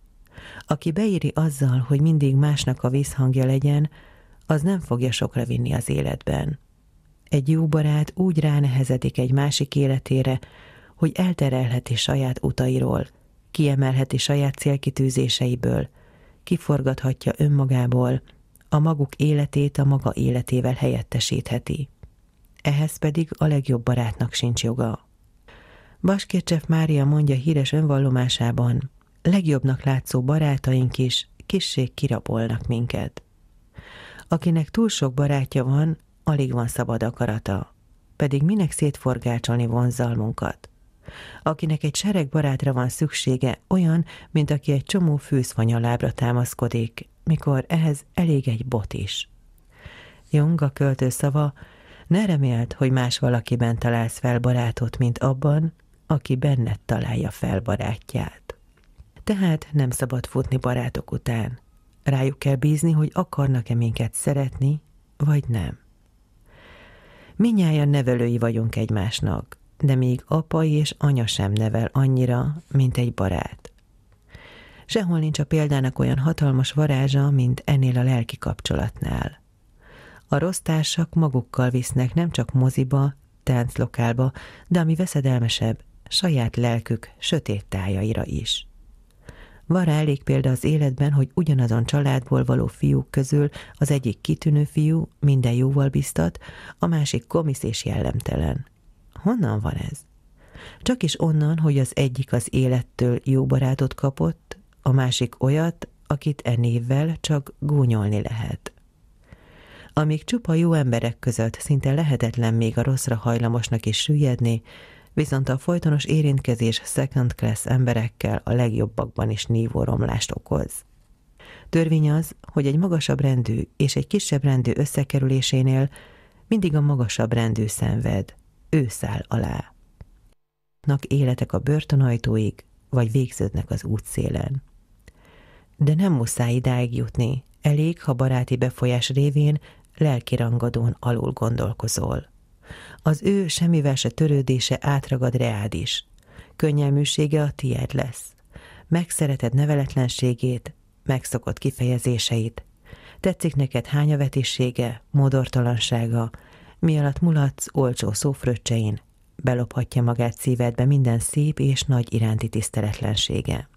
Aki beíri azzal, hogy mindig másnak a vízhangja legyen, az nem fogja sokra vinni az életben. Egy jó barát úgy ránehezedik egy másik életére, hogy elterelheti saját utairól, kiemelheti saját célkitűzéseiből, kiforgathatja önmagából, a maguk életét a maga életével helyettesítheti. ehhez pedig a legjobb barátnak sincs joga. Baskircsev Mária mondja híres önvallomásában, legjobbnak látszó barátaink is kisség kirabolnak minket. Akinek túl sok barátja van, alig van szabad akarata, pedig minek szétforgácsolni vonzalmunkat. Akinek egy sereg barátra van szüksége, olyan, mint aki egy csomó fűszfanyalábra támaszkodik, mikor ehhez elég egy bot is. Jung a költő szava, ne remélt, hogy más valakiben találsz fel barátot, mint abban, aki benned találja fel barátját. Tehát nem szabad futni barátok után. Rájuk kell bízni, hogy akarnak-e minket szeretni, vagy nem. Minnyáján nevelői vagyunk egymásnak, de még apa és anya sem nevel annyira, mint egy barát. Sehol nincs a példának olyan hatalmas varázsa, mint ennél a lelki kapcsolatnál. A rossz társak magukkal visznek nem csak moziba, tánclokálba, de ami veszedelmesebb, saját lelkük sötét tájaira is. Van rá elég példa az életben, hogy ugyanazon családból való fiúk közül az egyik kitűnő fiú minden jóval biztat, a másik komisz és jellemtelen. Honnan van ez? Csak is onnan, hogy az egyik az élettől jó barátot kapott, a másik olyat, akit e csak gúnyolni lehet. Amíg csupa jó emberek között szinte lehetetlen még a rosszra hajlamosnak is süllyedni, viszont a folytonos érintkezés second class emberekkel a legjobbakban is nívóromlást okoz. Törvény az, hogy egy magasabb rendű és egy kisebb rendű összekerülésénél mindig a magasabb rendű szenved, ő száll alá. Nak életek a börtönajtóig, vagy végződnek az útszélen. De nem muszáj idáig jutni, elég, ha baráti befolyás révén lelki rangadón alul gondolkozol. Az ő semmivel se törődése átragad reád is. Könnyelműsége a tied lesz. Megszereted neveletlenségét, megszokott kifejezéseit. Tetszik neked hányavetissége, modortalansága, mi alatt mulatsz olcsó szófröccsein, belophatja magát szívedbe minden szép és nagy iránti tiszteletlensége.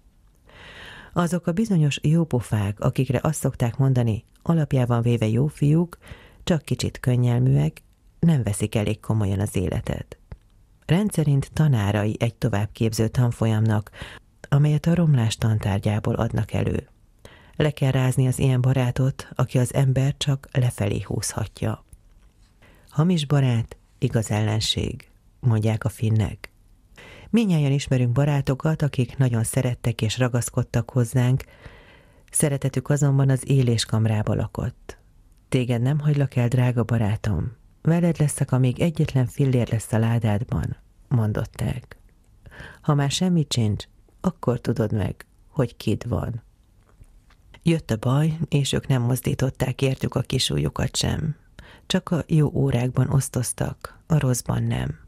Azok a bizonyos jópofák, akikre azt szokták mondani, alapjában véve jó fiúk, csak kicsit könnyelműek, nem veszik elég komolyan az életet. Rendszerint tanárai egy továbbképző tanfolyamnak, amelyet a romlás tantárgyából adnak elő. Le kell rázni az ilyen barátot, aki az ember csak lefelé húzhatja. Hamis barát, igaz ellenség, mondják a finnek. Minnyáján ismerünk barátokat, akik nagyon szerettek és ragaszkodtak hozzánk, szeretetük azonban az éléskamrába lakott. Téged nem hagylak el, drága barátom, Veled leszek, amíg egyetlen fillér lesz a ládádban, mondották. Ha már semmit sincs, akkor tudod meg, hogy kid van. Jött a baj, és ők nem mozdították értük a kisújukat sem. Csak a jó órákban osztoztak, a rosszban nem.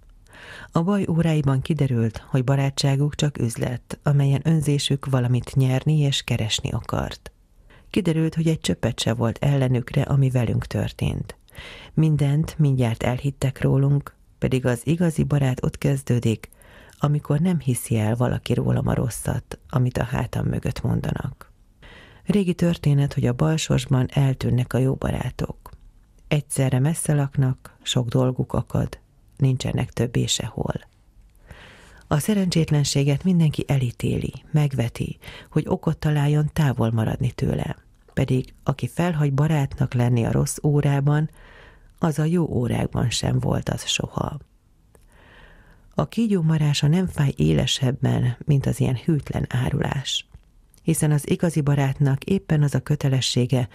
A baj óráiban kiderült, hogy barátságuk csak üzlet, amelyen önzésük valamit nyerni és keresni akart. Kiderült, hogy egy csöppet se volt ellenükre, ami velünk történt. Mindent mindjárt elhittek rólunk, pedig az igazi barát ott kezdődik, amikor nem hiszi el valaki rólam a rosszat, amit a hátam mögött mondanak. Régi történet, hogy a balsorsban eltűnnek a jó barátok. Egyszerre messze laknak, sok dolguk akad, nincsenek többé sehol. A szerencsétlenséget mindenki elítéli, megveti, hogy okot találjon távol maradni tőle. Pedig aki felhagy barátnak lenni a rossz órában, az a jó órákban sem volt az soha. A kígyó marása nem fáj élesebben, mint az ilyen hűtlen árulás, hiszen az igazi barátnak éppen az a kötelessége,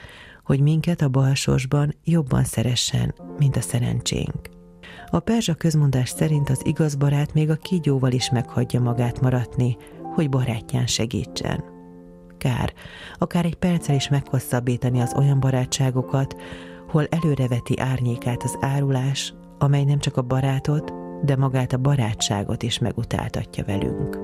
hogy minket a balsorsban jobban szeressen, mint a szerencsénk. A perzsa közmondás szerint az igaz barát még a kígyóval is meghagyja magát maradni, hogy barátján segítsen. Kár, akár egy perccel is meghosszabbítani az olyan barátságokat, hol előreveti árnyékát az árulás, amely nem csak a barátot, de magát a barátságot is megutáltatja velünk.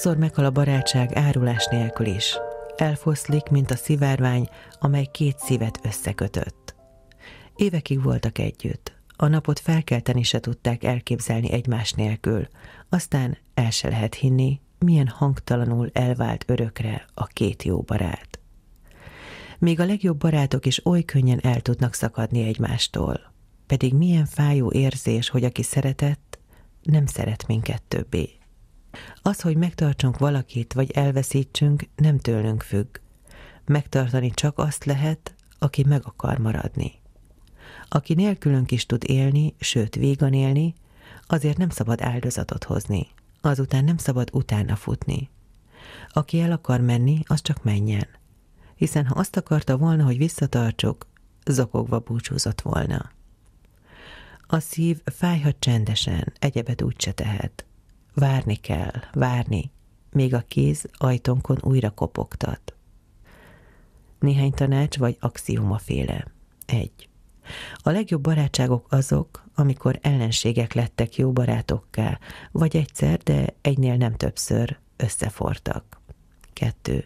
Sokszor meghal a barátság árulás nélkül is. Elfoszlik, mint a szivárvány, amely két szívet összekötött. Évekig voltak együtt. A napot felkelteni se tudták elképzelni egymás nélkül. Aztán el se lehet hinni, milyen hangtalanul elvált örökre a két jó barát. Még a legjobb barátok is oly könnyen el tudnak szakadni egymástól. Pedig milyen fájó érzés, hogy aki szeretett, nem szeret minket többé. Az, hogy megtartsunk valakit, vagy elveszítsünk, nem tőlünk függ. Megtartani csak azt lehet, aki meg akar maradni. Aki nélkülünk is tud élni, sőt vígan élni, azért nem szabad áldozatot hozni. Azután nem szabad utána futni. Aki el akar menni, az csak menjen. Hiszen ha azt akarta volna, hogy visszatartsuk, zokogva búcsúzott volna. A szív fájhat csendesen, egyebet úgyse tehet. Várni kell, várni, még a kéz ajtonkon újra kopogtat. Néhány tanács vagy axioma féle. Egy. A legjobb barátságok azok, amikor ellenségek lettek jó barátokká, vagy egyszer, de egynél nem többször összefortak. Kettő.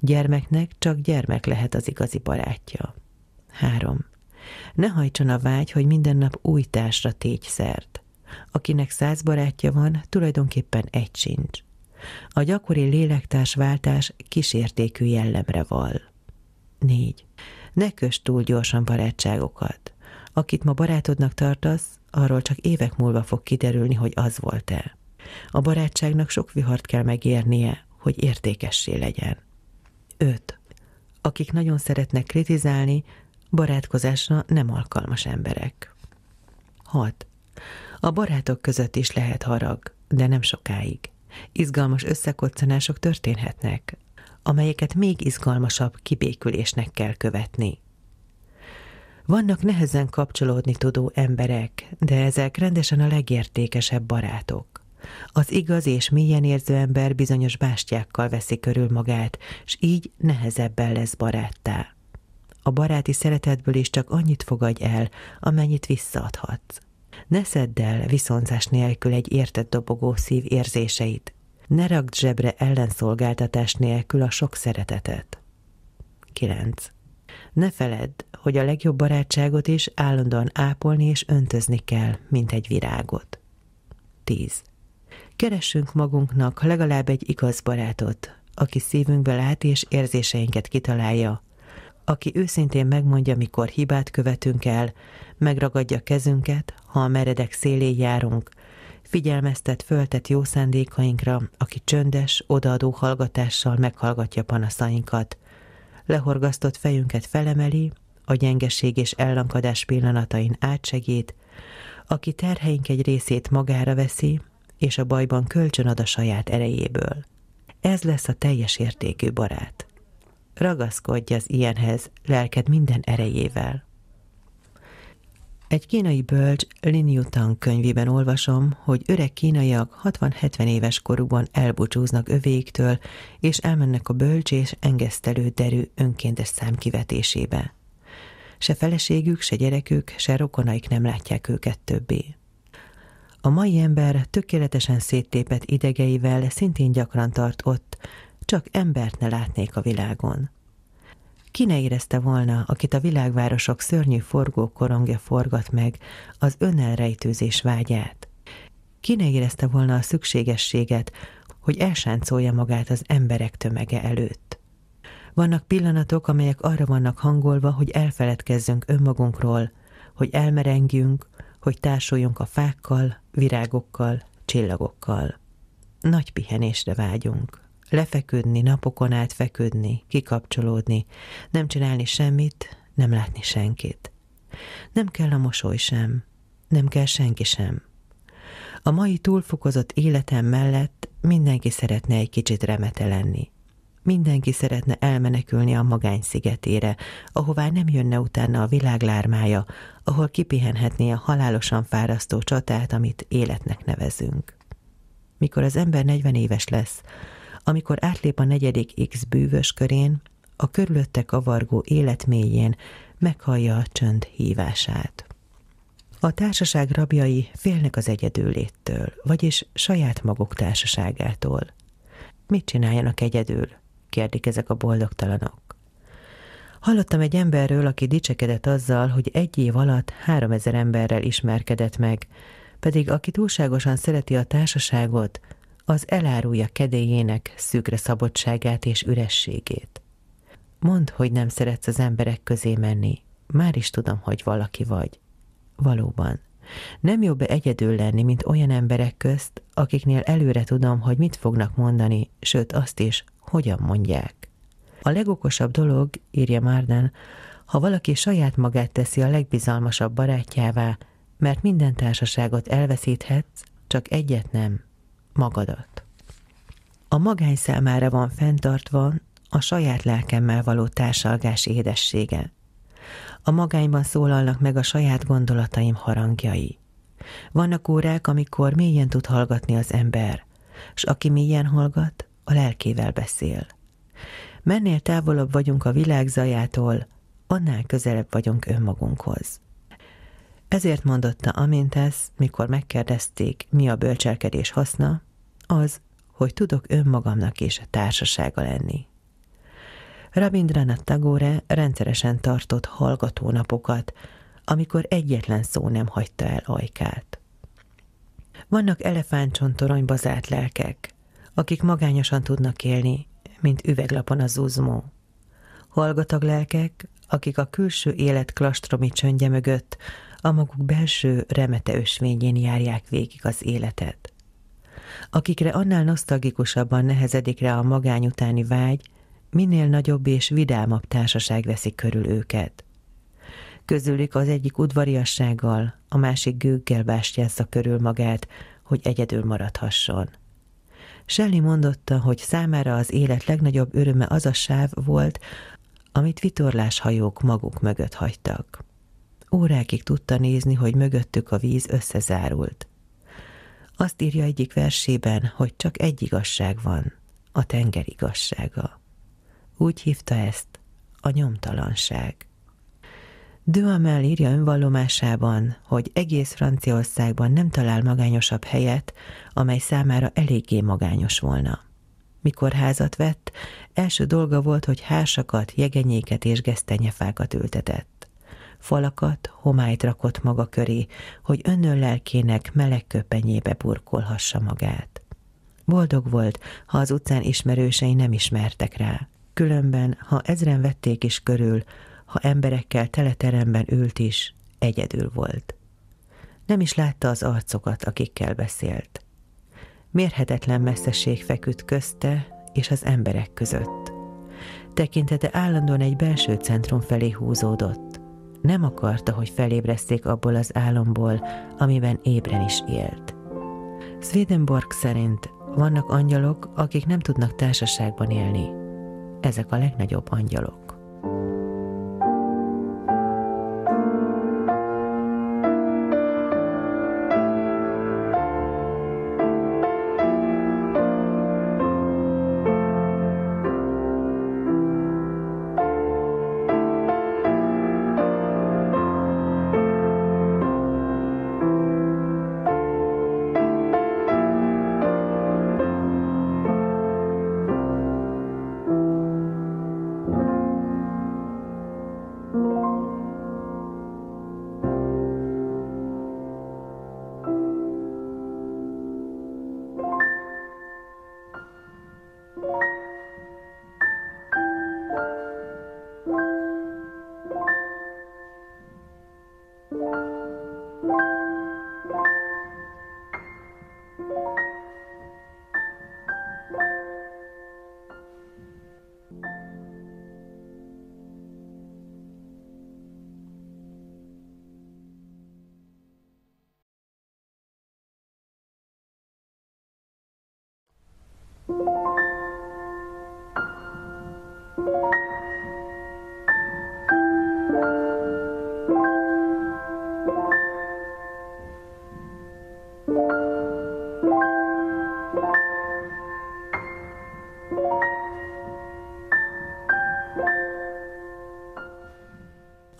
Gyermeknek csak gyermek lehet az igazi barátja. Három. Ne hajtson a vágy, hogy minden nap új társra tégy szert. Akinek száz barátja van, tulajdonképpen egy sincs. A gyakori lélektársváltás kísértékű jellemre val. 4. Ne kös túl gyorsan barátságokat. Akit ma barátodnak tartasz, arról csak évek múlva fog kiderülni, hogy az volt-e. A barátságnak sok vihart kell megérnie, hogy értékessé legyen. 5. Akik nagyon szeretnek kritizálni, barátkozásra nem alkalmas emberek. 6. A barátok között is lehet harag, de nem sokáig. Izgalmas összekoccanások történhetnek, amelyeket még izgalmasabb kibékülésnek kell követni. Vannak nehezen kapcsolódni tudó emberek, de ezek rendesen a legértékesebb barátok. Az igaz és mélyen érző ember bizonyos bástyákkal veszi körül magát, s így nehezebben lesz baráttá. A baráti szeretetből is csak annyit fogadj el, amennyit visszaadhatsz. Ne szedd el viszonzás nélkül egy értett dobogó szív érzéseit. Ne ragd zsebre ellenszolgáltatás nélkül a sok szeretetet. 9. Ne feledd, hogy a legjobb barátságot is állandóan ápolni és öntözni kell, mint egy virágot. 10. Keressünk magunknak legalább egy igaz barátot, aki szívünkbe lát és érzéseinket kitalálja, aki őszintén megmondja, mikor hibát követünk el, megragadja kezünket, ha a meredek szélé járunk, figyelmeztet föltet jó szándékainkra, aki csöndes, odaadó hallgatással meghallgatja panaszainkat, lehorgasztott fejünket felemeli, a gyengeség és ellankadás pillanatain átsegít, aki terheink egy részét magára veszi, és a bajban kölcsön ad a saját erejéből. Ez lesz a teljes értékű barát. Ragaszkodj az ilyenhez lelked minden erejével. Egy kínai bölcs Lin Yutang könyvében olvasom, hogy öreg kínaiak 60-70 éves korukban elbúcsúznak övéiktől, és elmennek a bölcs és engesztelő derű önkéntes számkivetésébe. Se feleségük, se gyerekük, se rokonaik nem látják őket többé. A mai ember tökéletesen széttépett idegeivel szintén gyakran tart ott, csak embert ne látnék a világon. Ki ne érezte volna, akit a világvárosok szörnyű forgó korongja forgat meg, az önelrejtőzés vágyát? Ki ne érezte volna a szükségességet, hogy elsáncolja magát az emberek tömege előtt? Vannak pillanatok, amelyek arra vannak hangolva, hogy elfeledkezzünk önmagunkról, hogy elmerengjünk, hogy társuljunk a fákkal, virágokkal, csillagokkal. Nagy pihenésre vágyunk, lefeküdni, napokon át feküdni, kikapcsolódni, nem csinálni semmit, nem látni senkit. Nem kell a mosoly sem, nem kell senki sem. A mai túlfokozott életem mellett mindenki szeretne egy kicsit remete lenni. Mindenki szeretne elmenekülni a magány szigetére, ahová nem jönne utána a világ lármája, ahol kipihenhetné a halálosan fárasztó csatát, amit életnek nevezünk. Mikor az ember 40 éves lesz, amikor átlép a negyedik X bűvös körén, a körülötte kavargó élet mélyén meghallja a csönd hívását. A társaság rabjai félnek az egyedülléttől, vagyis saját maguk társaságától. Mit csináljanak egyedül? kérdik ezek a boldogtalanok. Hallottam egy emberről, aki dicsekedett azzal, hogy egy év alatt három ezer emberrel ismerkedett meg, pedig aki túlságosan szereti a társaságot, az elárulja kedélyének szűkre szabadságát és ürességét. Mondd, hogy nem szeretsz az emberek közé menni, már is tudom, hogy valaki vagy. Valóban. Nem jobb egyedül lenni, mint olyan emberek közt, akiknél előre tudom, hogy mit fognak mondani, sőt azt is, hogyan mondják. A legokosabb dolog, írja Marden, ha valaki saját magát teszi a legbizalmasabb barátjává, mert minden társaságot elveszíthetsz, csak egyet nem, magadat. A magány számára van fenntartva a saját lelkemmel való társalgás édessége. A magányban szólalnak meg a saját gondolataim harangjai. Vannak órák, amikor mélyen tud hallgatni az ember, s aki mélyen hallgat, a lelkével beszél. Mennél távolabb vagyunk a világ zajától, annál közelebb vagyunk önmagunkhoz. Ezért mondotta Amintesz, mikor megkérdezték, mi a bölcselkedés haszna, az, hogy tudok önmagamnak is társasága lenni. Rabindranath Tagore rendszeresen tartott hallgatónapokat, amikor egyetlen szó nem hagyta el ajkát. Vannak elefántcsontoronyba zárt lelkek, akik magányosan tudnak élni, mint üveglapon a zuzmó. Hallgatag lelkek, akik a külső élet klastromi csöndje mögött a maguk belső remete ösvényén járják végig az életet. Akikre annál nosztalgikusabban nehezedik rá a magány utáni vágy, minél nagyobb és vidámabb társaság veszik körül őket. Közülük az egyik udvariassággal, a másik gőggel bástyázza körül magát, hogy egyedül maradhasson. Shelley mondotta, hogy számára az élet legnagyobb öröme az a sáv volt, amit vitorláshajók maguk mögött hagytak. Órákig tudta nézni, hogy mögöttük a víz összezárult. Azt írja egyik versében, hogy csak egy igazság van, a tenger igazsága. Úgy hívta ezt a nyomtalanság. Duhamel írja önvallomásában, hogy egész Franciaországban nem talál magányosabb helyet, amely számára eléggé magányos volna. Mikor házat vett, első dolga volt, hogy hásakat, jegenyéket és gesztenyefákat ültetett. Falakat, homályt rakott maga köré, hogy önnön lelkének meleg köpenyébe burkolhassa magát. Boldog volt, ha az utcán ismerősei nem ismertek rá. Különben, ha ezren vették is körül, ha emberekkel teleteremben ült is, egyedül volt. Nem is látta az arcokat, akikkel beszélt. Mérhetetlen messzesség feküdt közte és az emberek között. Tekintete állandóan egy belső centrum felé húzódott. Nem akarta, hogy felébreszték abból az álomból, amiben ébren is élt. Swedenborg szerint vannak angyalok, akik nem tudnak társaságban élni. Ezek a legnagyobb angyalok.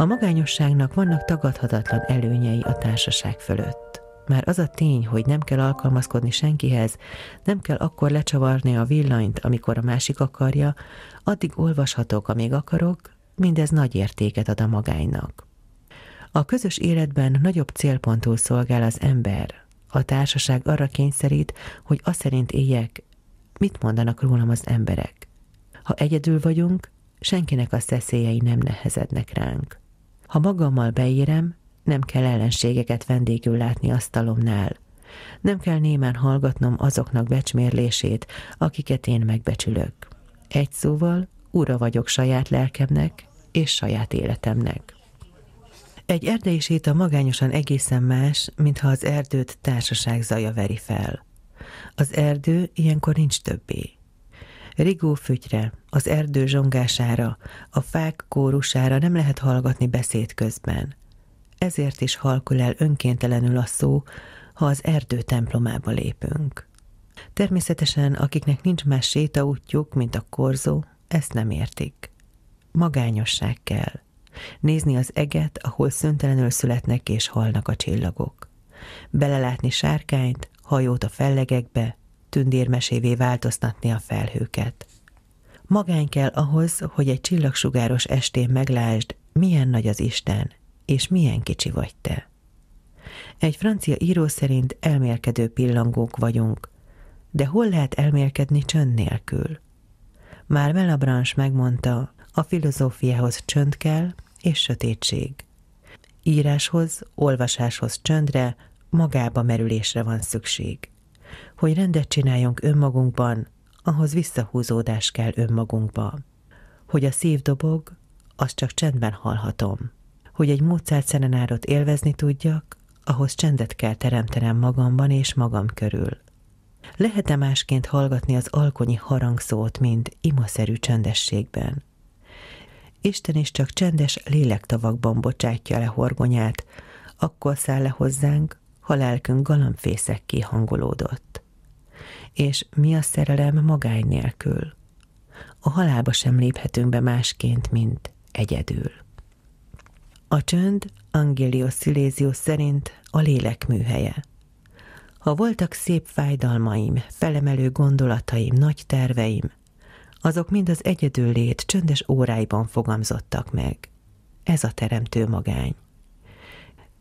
Magányosságnak vannak tagadhatatlan előnyei a társaság fölött. Már az a tény, hogy nem kell alkalmazkodni senkihez, nem kell akkor lecsavarni a villanyt, amikor a másik akarja, addig olvashatok, amíg akarok, mindez nagy értéket ad a magánynak. A közös életben nagyobb célpontul szolgál az ember. A társaság arra kényszerít, hogy azt szerint éljek, mit mondanak rólam az emberek. Ha egyedül vagyunk, senkinek a szeszélyei nem nehezednek ránk. Ha magammal beérem, nem kell ellenségeket vendégül látni asztalomnál. Nem kell némán hallgatnom azoknak becsmérlését, akiket én megbecsülök. Egy szóval, ura vagyok saját lelkemnek és saját életemnek. Egy erdei séta magányosan egészen más, mintha az erdőt társaság zaja veri fel. Az erdő ilyenkor nincs többé. Rigó fütyre, az erdő zsongására, a fák kórusára nem lehet hallgatni beszéd közben. Ezért is halkul el önkéntelenül a szó, ha az erdő templomába lépünk. Természetesen, akiknek nincs más sétaútjuk, mint a korzó, ezt nem értik. Magányosság kell. Nézni az eget, ahol szüntelenül születnek és halnak a csillagok. Belelátni sárkányt, hajót a fellegekbe, tündérmesévé változtatni a felhőket. Magány kell ahhoz, hogy egy csillagsugáros estén meglásd, milyen nagy az Isten, és milyen kicsi vagy te. Egy francia író szerint elmélkedő pillangók vagyunk, de hol lehet elmélkedni csönd nélkül? Már Melabranche megmondta, a filozófiához csönd kell, és sötétség. Íráshoz, olvasáshoz csöndre, magába merülésre van szükség. Hogy rendet csináljunk önmagunkban, ahhoz visszahúzódás kell önmagunkba. Hogy a szív dobog, azt csak csendben hallhatom. Hogy egy Mozart szenenárat élvezni tudjak, ahhoz csendet kell teremtenem magamban és magam körül. Lehet-e másként hallgatni az alkonyi harangszót, mint imaszerű csendességben? Isten is csak csendes lélektavakban bocsátja le horgonyát, akkor száll le hozzánk, ha lelkünk galambfészek kihangolódott. És mi a szerelem magány nélkül? A halálba sem léphetünk be másként, mint egyedül. A csönd Angelios Silésius szerint a lélek műhelye. Ha voltak szép fájdalmaim, felemelő gondolataim, nagy terveim, azok mind az egyedül lét csöndes óráiban fogamzottak meg. Ez a teremtő magány.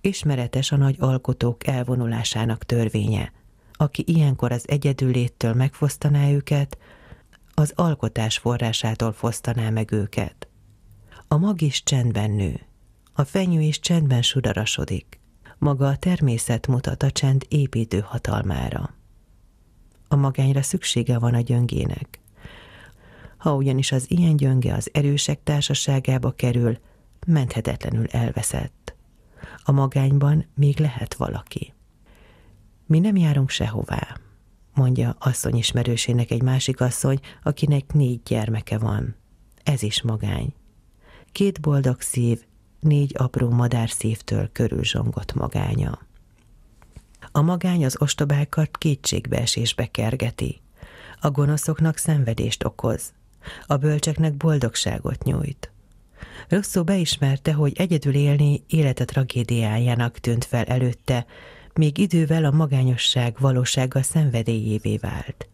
Ismeretes a nagy alkotók elvonulásának törvénye. Aki ilyenkor az egyedülléttől megfosztaná őket, az alkotás forrásától fosztaná meg őket. A mag is csendben nő, a fenyő is csendben sudarasodik. Maga a természet mutat a csend építő hatalmára. A magányra szüksége van a gyöngének. Ha ugyanis az ilyen gyönge az erősek társaságába kerül, menthetetlenül elveszett. A magányban még lehet valaki. Mi nem járunk sehová, mondja asszony ismerősének egy másik asszony, akinek négy gyermeke van. Ez is magány. Két boldog szív, négy apró madárszívtől körülzsongott magánya. A magány az ostobákat kétségbeesésbe kergeti. A gonoszoknak szenvedést okoz, a bölcseknek boldogságot nyújt. Rosszul beismerte, hogy egyedül élni élete tragédiájának tűnt fel előtte, még idővel a magányosság valósággal szenvedélyévé vált.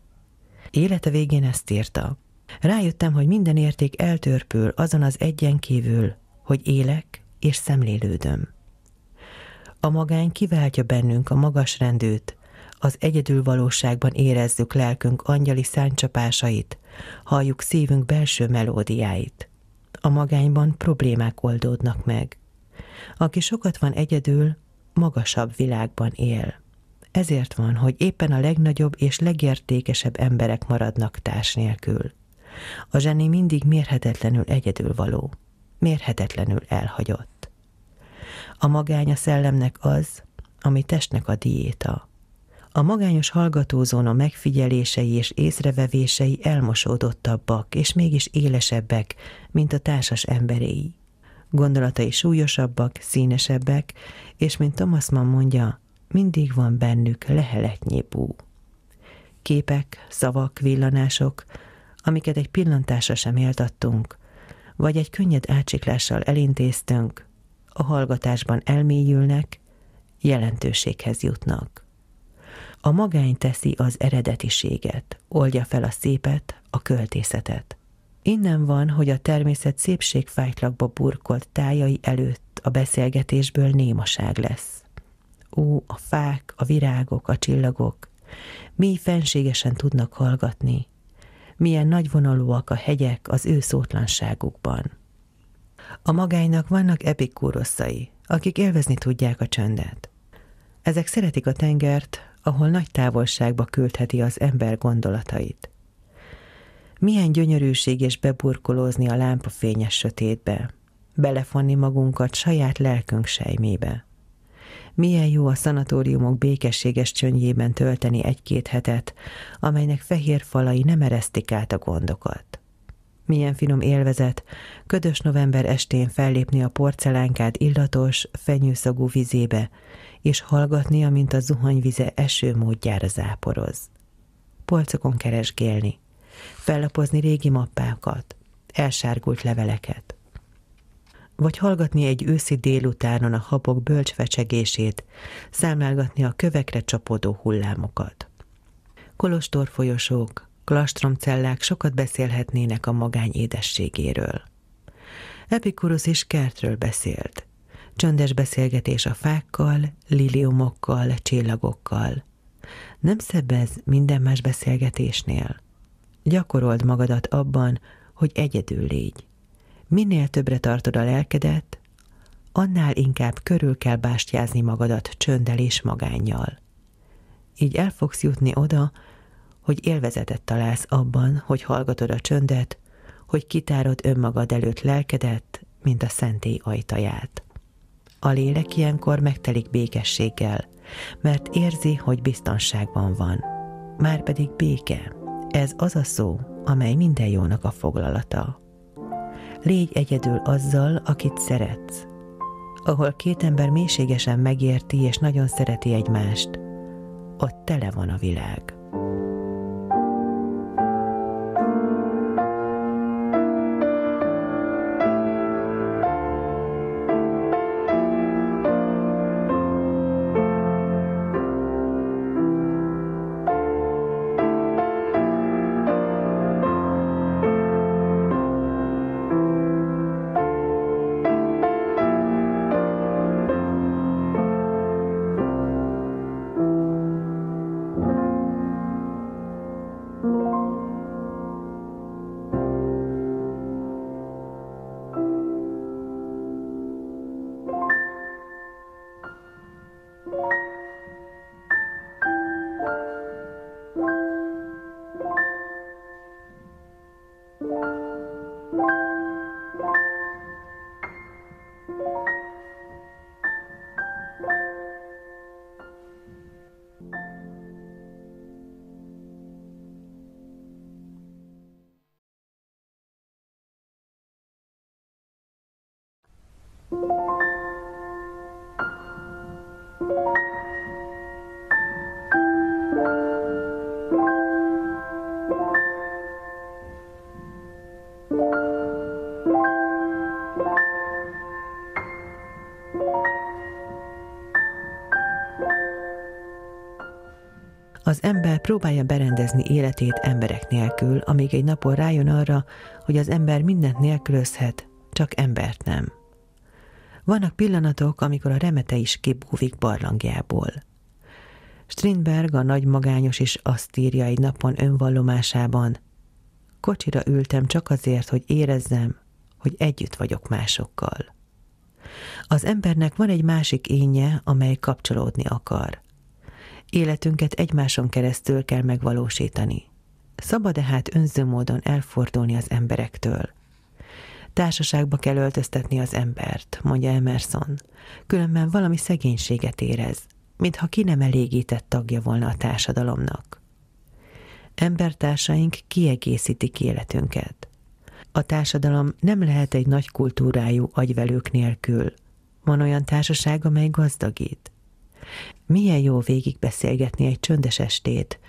Élete végén ezt írta. Rájöttem, hogy minden érték eltörpül azon az egyen kívül, hogy élek és szemlélődöm. A magány kiváltja bennünk a magas rendőt, az egyedül valóságban érezzük lelkünk angyali száncsapásait, halljuk szívünk belső melódiáit. A magányban problémák oldódnak meg. Aki sokat van egyedül, magasabb világban él. Ezért van, hogy éppen a legnagyobb és legértékesebb emberek maradnak társ nélkül. A zseni mindig mérhetetlenül egyedül való, mérhetetlenül elhagyott. A magánya szellemnek az, ami testnek a diéta, a magányos hallgatózóna megfigyelései és észrevevései elmosódottabbak és mégis élesebbek, mint a társas emberéi. Gondolatai súlyosabbak, színesebbek, és mint Thomas Mann mondja, mindig van bennük leheletnyi bú. Képek, szavak, villanások, amiket egy pillantásra sem éltattunk, vagy egy könnyed átsiklással elintéztünk, a hallgatásban elmélyülnek, jelentőséghez jutnak. A magány teszi az eredetiséget, oldja fel a szépet, a költészetet. Innen van, hogy a természet szépségfájtlakba burkolt tájai előtt a beszélgetésből némaság lesz. Ó, a fák, a virágok, a csillagok, mély fenségesen tudnak hallgatni, milyen nagyvonalúak a hegyek az ő szótlanságukban. A magánynak vannak epikúrosszai, akik élvezni tudják a csöndet. Ezek szeretik a tengert, ahol nagy távolságba küldheti az ember gondolatait. Milyen gyönyörűség és beburkolózni a lámpa fényes sötétbe, belefonni magunkat saját lelkünk sejmébe. Milyen jó a szanatóriumok békességes csönyjében tölteni egy-két hetet, amelynek fehér falai nem eresztik át a gondokat. Milyen finom élvezet, ködös november estén fellépni a porcelánkád illatos, fenyőszagú vizébe, és hallgatni, amint a zuhanyvize eső módjára záporoz. Polcokon keresgélni, fellapozni régi mappákat, elsárgult leveleket. Vagy hallgatni egy őszi délutánon a habok bölcs fecsegését, számlálgatni a kövekre csapódó hullámokat. Kolostorfolyosók, klastromcellák sokat beszélhetnének a magány édességéről. Epikurusz is kertről beszélt. Csöndes beszélgetés a fákkal, liliumokkal, csillagokkal. Nem szebb ez minden más beszélgetésnél? Gyakorold magadat abban, hogy egyedül légy. Minél többre tartod a lelkedet, annál inkább körül kell bástyázni magadat csönddel és magánnyal. Így el fogsz jutni oda, hogy élvezetet találsz abban, hogy hallgatod a csöndet, hogy kitárod önmagad előtt lelkedet, mint a szentély ajtaját. A lélek ilyenkor megtelik békességgel, mert érzi, hogy biztonságban van. Márpedig béke, ez az a szó, amely minden jónak a foglalata. Légy egyedül azzal, akit szeretsz. Ahol két ember mélységesen megérti és nagyon szereti egymást, ott tele van a világ. Próbálja berendezni életét emberek nélkül, amíg egy napon rájön arra, hogy az ember mindent nélkülözhet, csak embert nem. Vannak pillanatok, amikor a remete is kibúvik barlangjából. Strindberg, a nagy magányos is azt írja egy napon önvallomásában, kocsira ültem csak azért, hogy érezzem, hogy együtt vagyok másokkal. Az embernek van egy másik énje, amely kapcsolódni akar. Életünket egymáson keresztül kell megvalósítani. Szabad-e hát önző módon elfordulni az emberektől? Társaságba kell öltöztetni az embert, mondja Emerson, különben valami szegénységet érez, mintha ki nem elégített tagja volna a társadalomnak. Embertársaink kiegészítik életünket. A társadalom nem lehet egy nagy kultúrájú agyvelők nélkül. Van olyan társaság, amely gazdagít. Milyen jó végig beszélgetni egy csöndes estét,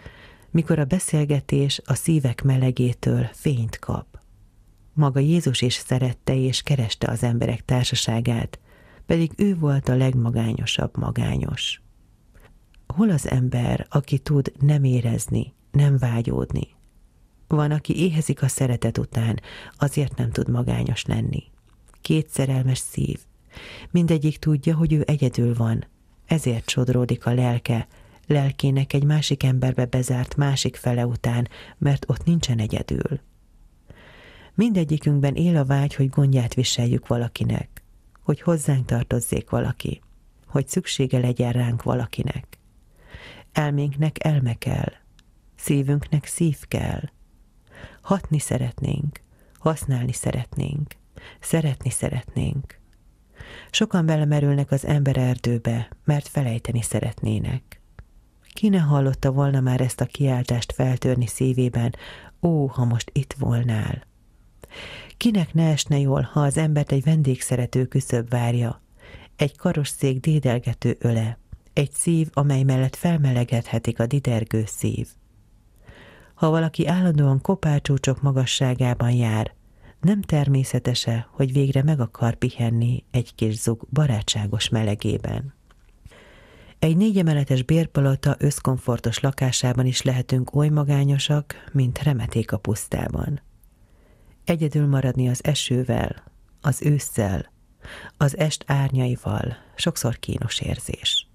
mikor a beszélgetés a szívek melegétől fényt kap. Maga Jézus is szerette és kereste az emberek társaságát, pedig ő volt a legmagányosabb magányos. Hol az ember, aki tud nem érezni, nem vágyódni? Van, aki éhezik a szeretet után, azért nem tud magányos lenni. Két szerelmes szív. Mindegyik tudja, hogy ő egyedül van, ezért sodródik a lelke, lelkének egy másik emberbe bezárt másik fele után, mert ott nincsen egyedül. Mindegyikünkben él a vágy, hogy gondját viseljük valakinek, hogy hozzánk tartozzék valaki, hogy szüksége legyen ránk valakinek. Elménknek elme kell, szívünknek szív kell. Hatni szeretnénk, használni szeretnénk, szeretni szeretnénk. Sokan belemerülnek az ember erdőbe, mert felejteni szeretnének. Ki ne hallotta volna már ezt a kiáltást feltörni szívében, ó, ha most itt volnál. Kinek ne esne jól, ha az embert egy vendégszerető küszöbb várja, egy karosszék dédelgető öle, egy szív, amely mellett felmelegedhetik a didergő szív. Ha valaki állandóan kopácsúcsok magasságában jár, nem természetese, hogy végre meg akar pihenni egy kis zug barátságos melegében. Egy négyemeletes bérpalota összkomfortos lakásában is lehetünk oly magányosak, mint remeték a pusztában. Egyedül maradni az esővel, az ősszel, az est árnyaival sokszor kínos érzés.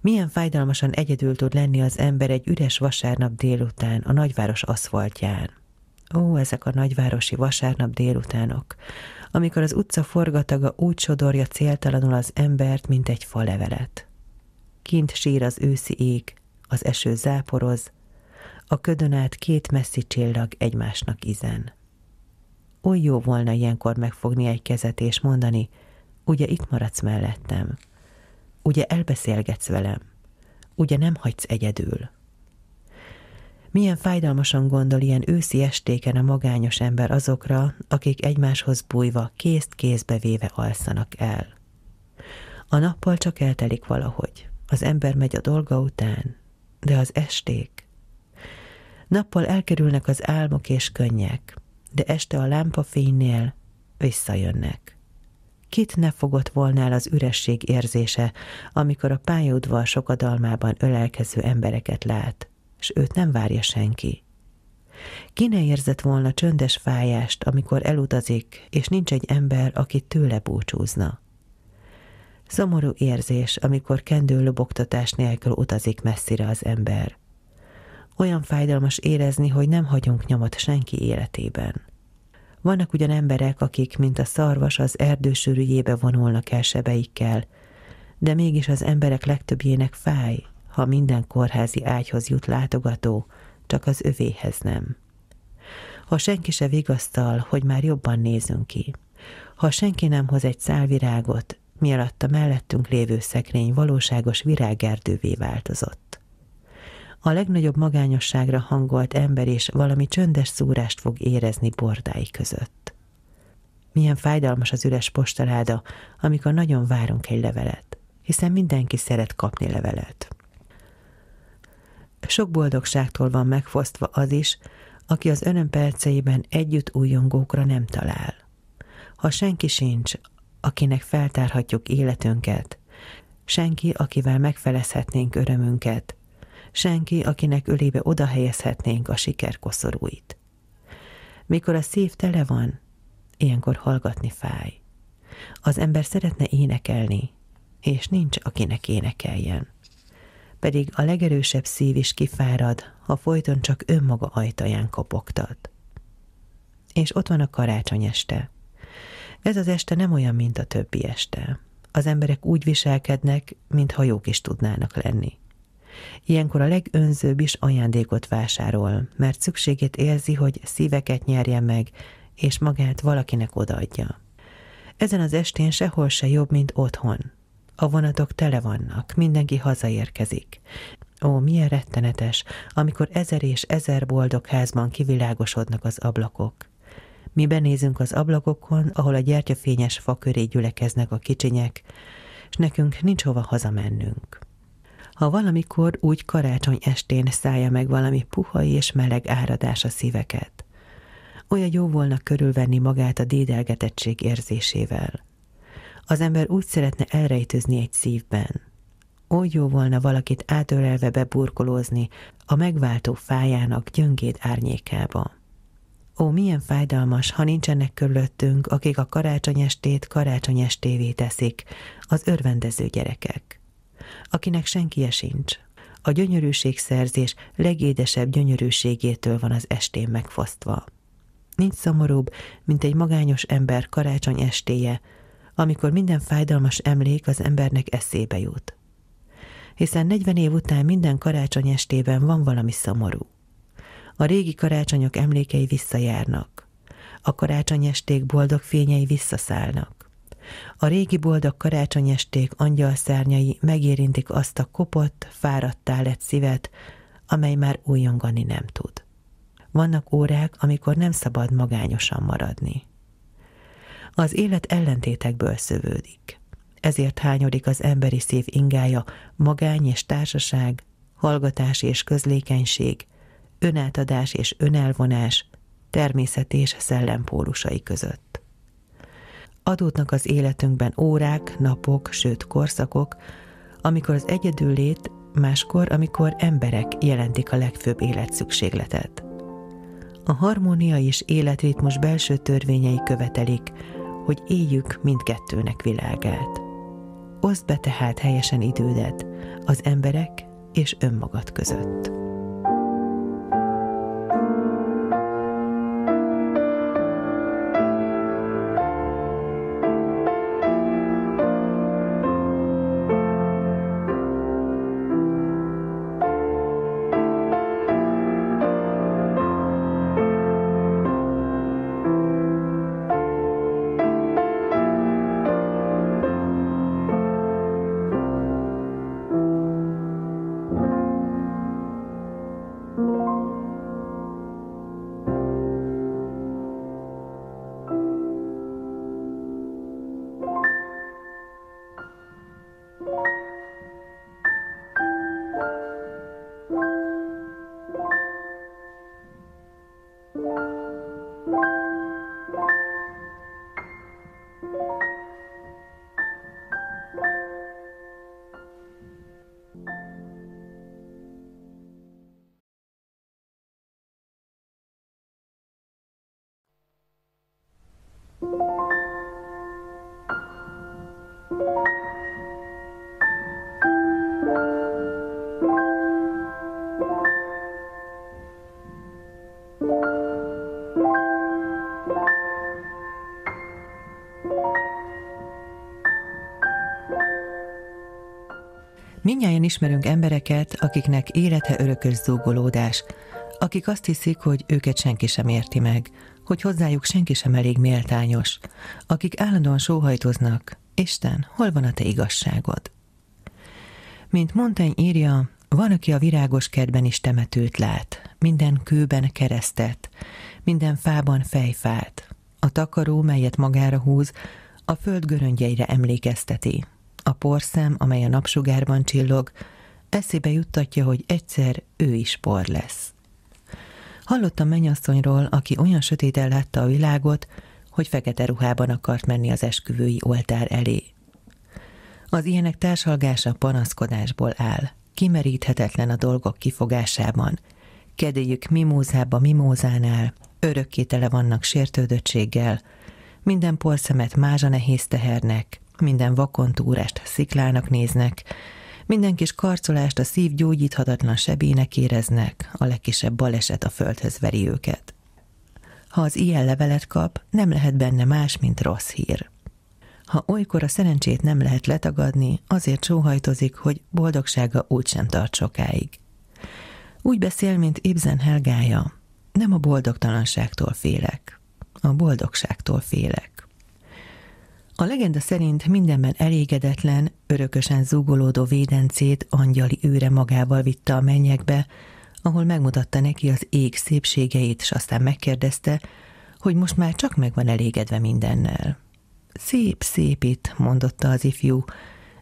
Milyen fájdalmasan egyedül tud lenni az ember egy üres vasárnap délután a nagyváros aszfaltján. Ó, ezek a nagyvárosi vasárnap délutánok, amikor az utca forgataga úgy sodorja céltalanul az embert, mint egy falevelet. Kint sír az őszi ég, az eső záporoz, a ködön át két messzi csillag egymásnak izen. Oly jó volna ilyenkor megfogni egy kezet és mondani, ugye itt maradsz mellettem, ugye elbeszélgetsz velem, ugye nem hagysz egyedül. Milyen fájdalmasan gondol ilyen őszi estéken a magányos ember azokra, akik egymáshoz bújva, kézt kézbe véve alszanak el. A nappal csak eltelik valahogy. Az ember megy a dolga után, de az esték. Nappal elkerülnek az álmok és könnyek, de este a lámpafénynél visszajönnek. Kit ne fogott volna el az üresség érzése, amikor a pályaudvar sokadalmában ölelkező embereket lát, és őt nem várja senki. Ki ne érzett volna csöndes fájást, amikor elutazik, és nincs egy ember, aki tőle búcsúzna. Szomorú érzés, amikor kendő lobogtatás nélkül utazik messzire az ember. Olyan fájdalmas érezni, hogy nem hagyunk nyomot senki életében. Vannak ugyan emberek, akik, mint a szarvas, az erdősűrűjébe vonulnak el sebeikkel, de mégis az emberek legtöbbjének fáj, ha minden kórházi ágyhoz jut látogató, csak az övéhez nem. Ha senki se vigasztal, hogy már jobban nézünk ki, ha senki nem hoz egy szálvirágot, mielőtt a mellettünk lévő szekrény valóságos virágerdővé változott. A legnagyobb magányosságra hangolt ember is valami csöndes szúrást fog érezni bordái között. Milyen fájdalmas az üres postaláda, amikor nagyon várunk egy levelet, hiszen mindenki szeret kapni levelet. Sok boldogságtól van megfosztva az is, aki az önön perceiben együtt újongókra nem talál. Ha senki sincs, akinek feltárhatjuk életünket, senki, akivel megfelezhetnénk örömünket, senki, akinek ölébe oda helyezhetnénk a siker koszorúit. Mikor a szív tele van, ilyenkor hallgatni fáj. Az ember szeretne énekelni, és nincs, akinek énekeljen. Pedig a legerősebb szív is kifárad, ha folyton csak önmaga ajtaján kopogtat. És ott van a karácsony este. Ez az este nem olyan, mint a többi este. Az emberek úgy viselkednek, mintha jók is tudnának lenni. Ilyenkor a legönzőbb is ajándékot vásárol, mert szükségét érzi, hogy szíveket nyerjen meg, és magát valakinek odaadja. Ezen az estén sehol se jobb, mint otthon. A vonatok tele vannak, mindenki hazaérkezik. Ó, milyen rettenetes, amikor ezer és ezer boldog házban kivilágosodnak az ablakok. Mi benézünk az ablakokon, ahol a gyertyafényes fa köré gyülekeznek a kicsinyek, és nekünk nincs hova hazamennünk. Ha valamikor úgy karácsony estén szállja meg valami puhai és meleg áradás a szíveket, olyan jó volna körülvenni magát a dédelgetettség érzésével. Az ember úgy szeretne elrejtőzni egy szívben. Oly jó volna valakit átölelve beburkolózni a megváltó fájának gyöngéd árnyékába. Ó, milyen fájdalmas, ha nincsenek körülöttünk, akik a karácsonyestét karácsonyestévé teszik, az örvendező gyerekek. Akinek senkie sincs, a gyönyörűségszerzés legédesebb gyönyörűségétől van az estén megfosztva. Nincs szomorúbb, mint egy magányos ember karácsony estéje, amikor minden fájdalmas emlék az embernek eszébe jut. Hiszen 40 év után minden karácsony estében van valami szomorú. A régi karácsonyok emlékei visszajárnak. A karácsonyesték boldog fényei visszaszállnak. A régi boldog karácsonyesték angyalszárnyai megérintik azt a kopott, fáradtá lett szívet, amely már újongani nem tud. Vannak órák, amikor nem szabad magányosan maradni. Az élet ellentétekből szövődik. Ezért hányodik az emberi szív ingája magány és társaság, hallgatás és közlékenység, önátadás és önelvonás, természet és szellempólusai között. Adódnak az életünkben órák, napok, sőt korszakok, amikor az egyedüllét, máskor, amikor emberek jelentik a legfőbb életszükségletet. A harmónia és életritmus belső törvényei követelik, hogy éljük mindkettőnek világát. Oszd be tehát helyesen idődet az emberek és önmagad között. Ismerünk embereket, akiknek élete örökös zúgolódás, akik azt hiszik, hogy őket senki sem érti meg, hogy hozzájuk senki sem elég méltányos, akik állandóan sóhajtoznak, Isten, hol van a te igazságod? Mint Montaigne írja, van, aki a virágos kertben is temetőt lát, minden kőben keresztet, minden fában fejfát. A takaró, melyet magára húz, a föld göröngyeire emlékezteti. A porszem, amely a napsugárban csillog, eszébe juttatja, hogy egyszer ő is por lesz. Hallottam mennyasszonyról, aki olyan sötéten látta a világot, hogy fekete ruhában akart menni az esküvői oltár elé. Az ilyenek társalgása panaszkodásból áll, kimeríthetetlen a dolgok kifogásában. Kedélyük mimózába mimózánál, örökké tele vannak sértődöttséggel, minden porszemet mázsa nehéz tehernek, minden vakontúrást sziklának néznek, minden kis karcolást a szív gyógyíthatatlan sebének éreznek, a legkisebb baleset a földhöz veri őket. Ha az ilyen levelet kap, nem lehet benne más, mint rossz hír. Ha olykor a szerencsét nem lehet letagadni, azért sóhajtozik, hogy boldogsága úgysem tart sokáig. Úgy beszél, mint Ibsen Helgája, nem a boldogtalanságtól félek, a boldogságtól félek. A legenda szerint mindenben elégedetlen, örökösen zúgolódó védencét angyali őre magával vitte a mennyekbe, ahol megmutatta neki az ég szépségeit, és aztán megkérdezte, hogy most már csak meg van elégedve mindennel. Szép, szép itt, mondotta az ifjú,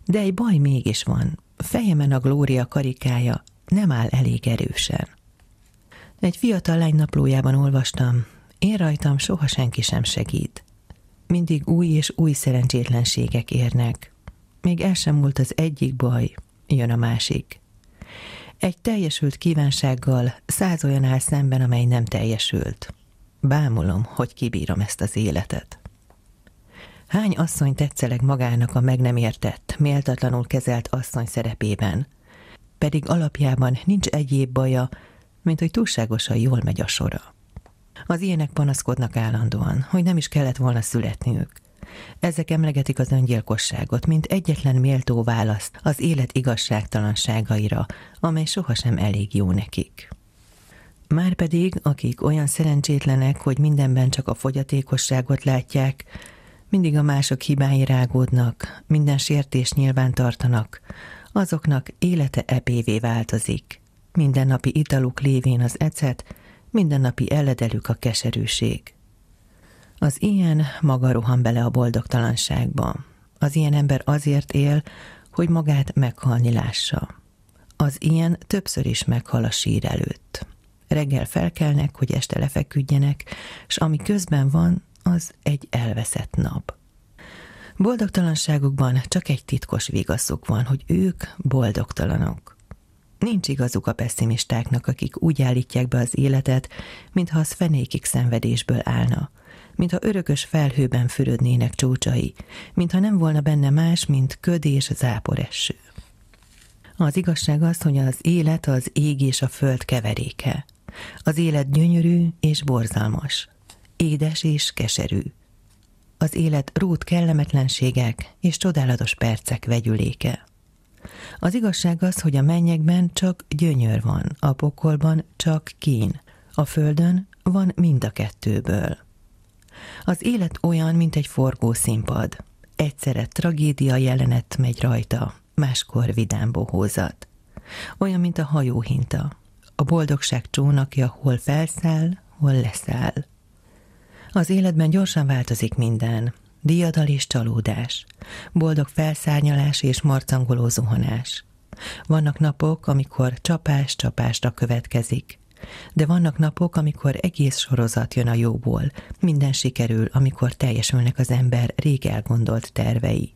de egy baj mégis van. Fejemen a glória karikája nem áll elég erősen. Egy fiatal lány naplójában olvastam, én rajtam soha senki sem segít. Mindig új és új szerencsétlenségek érnek. Még el sem múlt az egyik baj, jön a másik. Egy teljesült kívánsággal száz olyan áll szemben, amely nem teljesült. Bámulom, hogy kibírom ezt az életet. Hány asszony tetszeleg magának a meg nem értett, méltatlanul kezelt asszony szerepében, pedig alapjában nincs egyéb baja, mint hogy túlságosan jól megy a sora. Az ilyenek panaszkodnak állandóan, hogy nem is kellett volna születniük. Ezek emlegetik az öngyilkosságot, mint egyetlen méltó választ az élet igazságtalanságaira, amely sohasem elég jó nekik. Márpedig, akik olyan szerencsétlenek, hogy mindenben csak a fogyatékosságot látják, mindig a mások hibái rágódnak, minden sértés nyilván tartanak, azoknak élete epévé változik. Mindennapi italuk lévén az ecet, mindennapi eledelük a keserűség. Az ilyen maga rohan bele a boldogtalanságba. Az ilyen ember azért él, hogy magát meghalni lássa. Az ilyen többször is meghal a sír előtt. Reggel felkelnek, hogy este lefeküdjenek, és ami közben van, az egy elveszett nap. Boldogtalanságukban csak egy titkos vigaszuk van, hogy ők boldogtalanok. Nincs igazuk a pessimistáknak, akik úgy állítják be az életet, mintha az fenékig szenvedésből állna, mintha örökös felhőben fürödnének csúcsai, mintha nem volna benne más, mint köd és záporeső. Az igazság az, hogy az élet az ég és a föld keveréke. Az élet gyönyörű és borzalmas, édes és keserű. Az élet rút kellemetlenségek és csodálatos percek vegyüléke. Az igazság az, hogy a mennyekben csak gyönyör van, a pokolban csak kín, a földön van mind a kettőből. Az élet olyan, mint egy forgószínpad. Egyszerre tragédia jelenet megy rajta, máskor vidám bohózat. Olyan, mint a hajóhinta. A boldogság csónakja hol felszáll, hol leszáll. Az életben gyorsan változik minden. Diadal és csalódás. Boldog felszárnyalás és marcangoló zuhanás. Vannak napok, amikor csapás csapásra következik. De vannak napok, amikor egész sorozat jön a jóból. Minden sikerül, amikor teljesülnek az ember rég elgondolt tervei.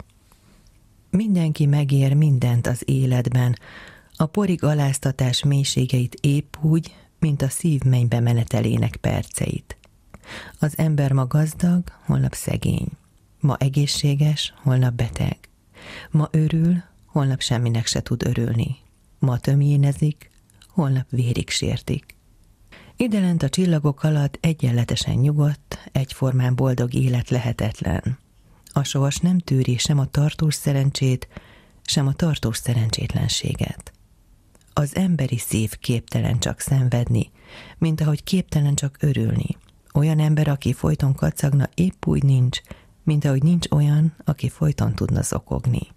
Mindenki megér mindent az életben, a porig aláztatás mélységeit épp úgy, mint a szív mennybe menetelének perceit. Az ember ma gazdag, holnap szegény. Ma egészséges, holnap beteg. Ma örül, holnap semminek se tud örülni. Ma tömjénezik, holnap vérig sértik. Idelent a csillagok alatt egyenletesen nyugodt, egyformán boldog élet lehetetlen. A sors nem tűri sem a tartós szerencsét, sem a tartós szerencsétlenséget. Az emberi szív képtelen csak szenvedni, mint ahogy képtelen csak örülni. Olyan ember, aki folyton kacagna, épp úgy nincs, mint ahogy nincs olyan, aki folyton tudna zokogni.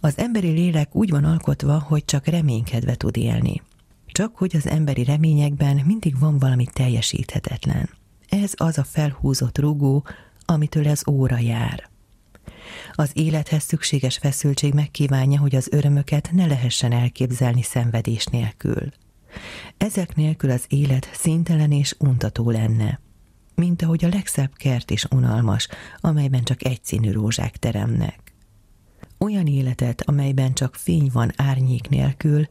Az emberi lélek úgy van alkotva, hogy csak reménykedve tud élni. Csak hogy az emberi reményekben mindig van valami teljesíthetetlen. Ez az a felhúzott rugó, amitől ez óra jár. Az élethez szükséges feszültség megkívánja, hogy az örömöket ne lehessen elképzelni szenvedés nélkül. Ezek nélkül az élet szintelen és untató lenne, mint ahogy a legszebb kert is unalmas, amelyben csak egyszínű rózsák teremnek. Olyan életet, amelyben csak fény van árnyék nélkül,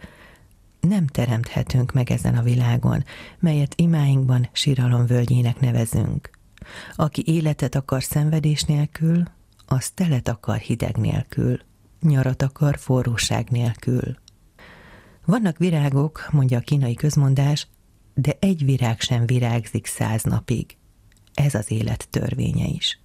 nem teremthetünk meg ezen a világon, melyet imáinkban völgyének nevezünk. Aki életet akar szenvedés nélkül, az telet akar hideg nélkül, nyarat akar forróság nélkül. Vannak virágok, mondja a kínai közmondás, de egy virág sem virágzik száz napig. Ez az élet törvénye is.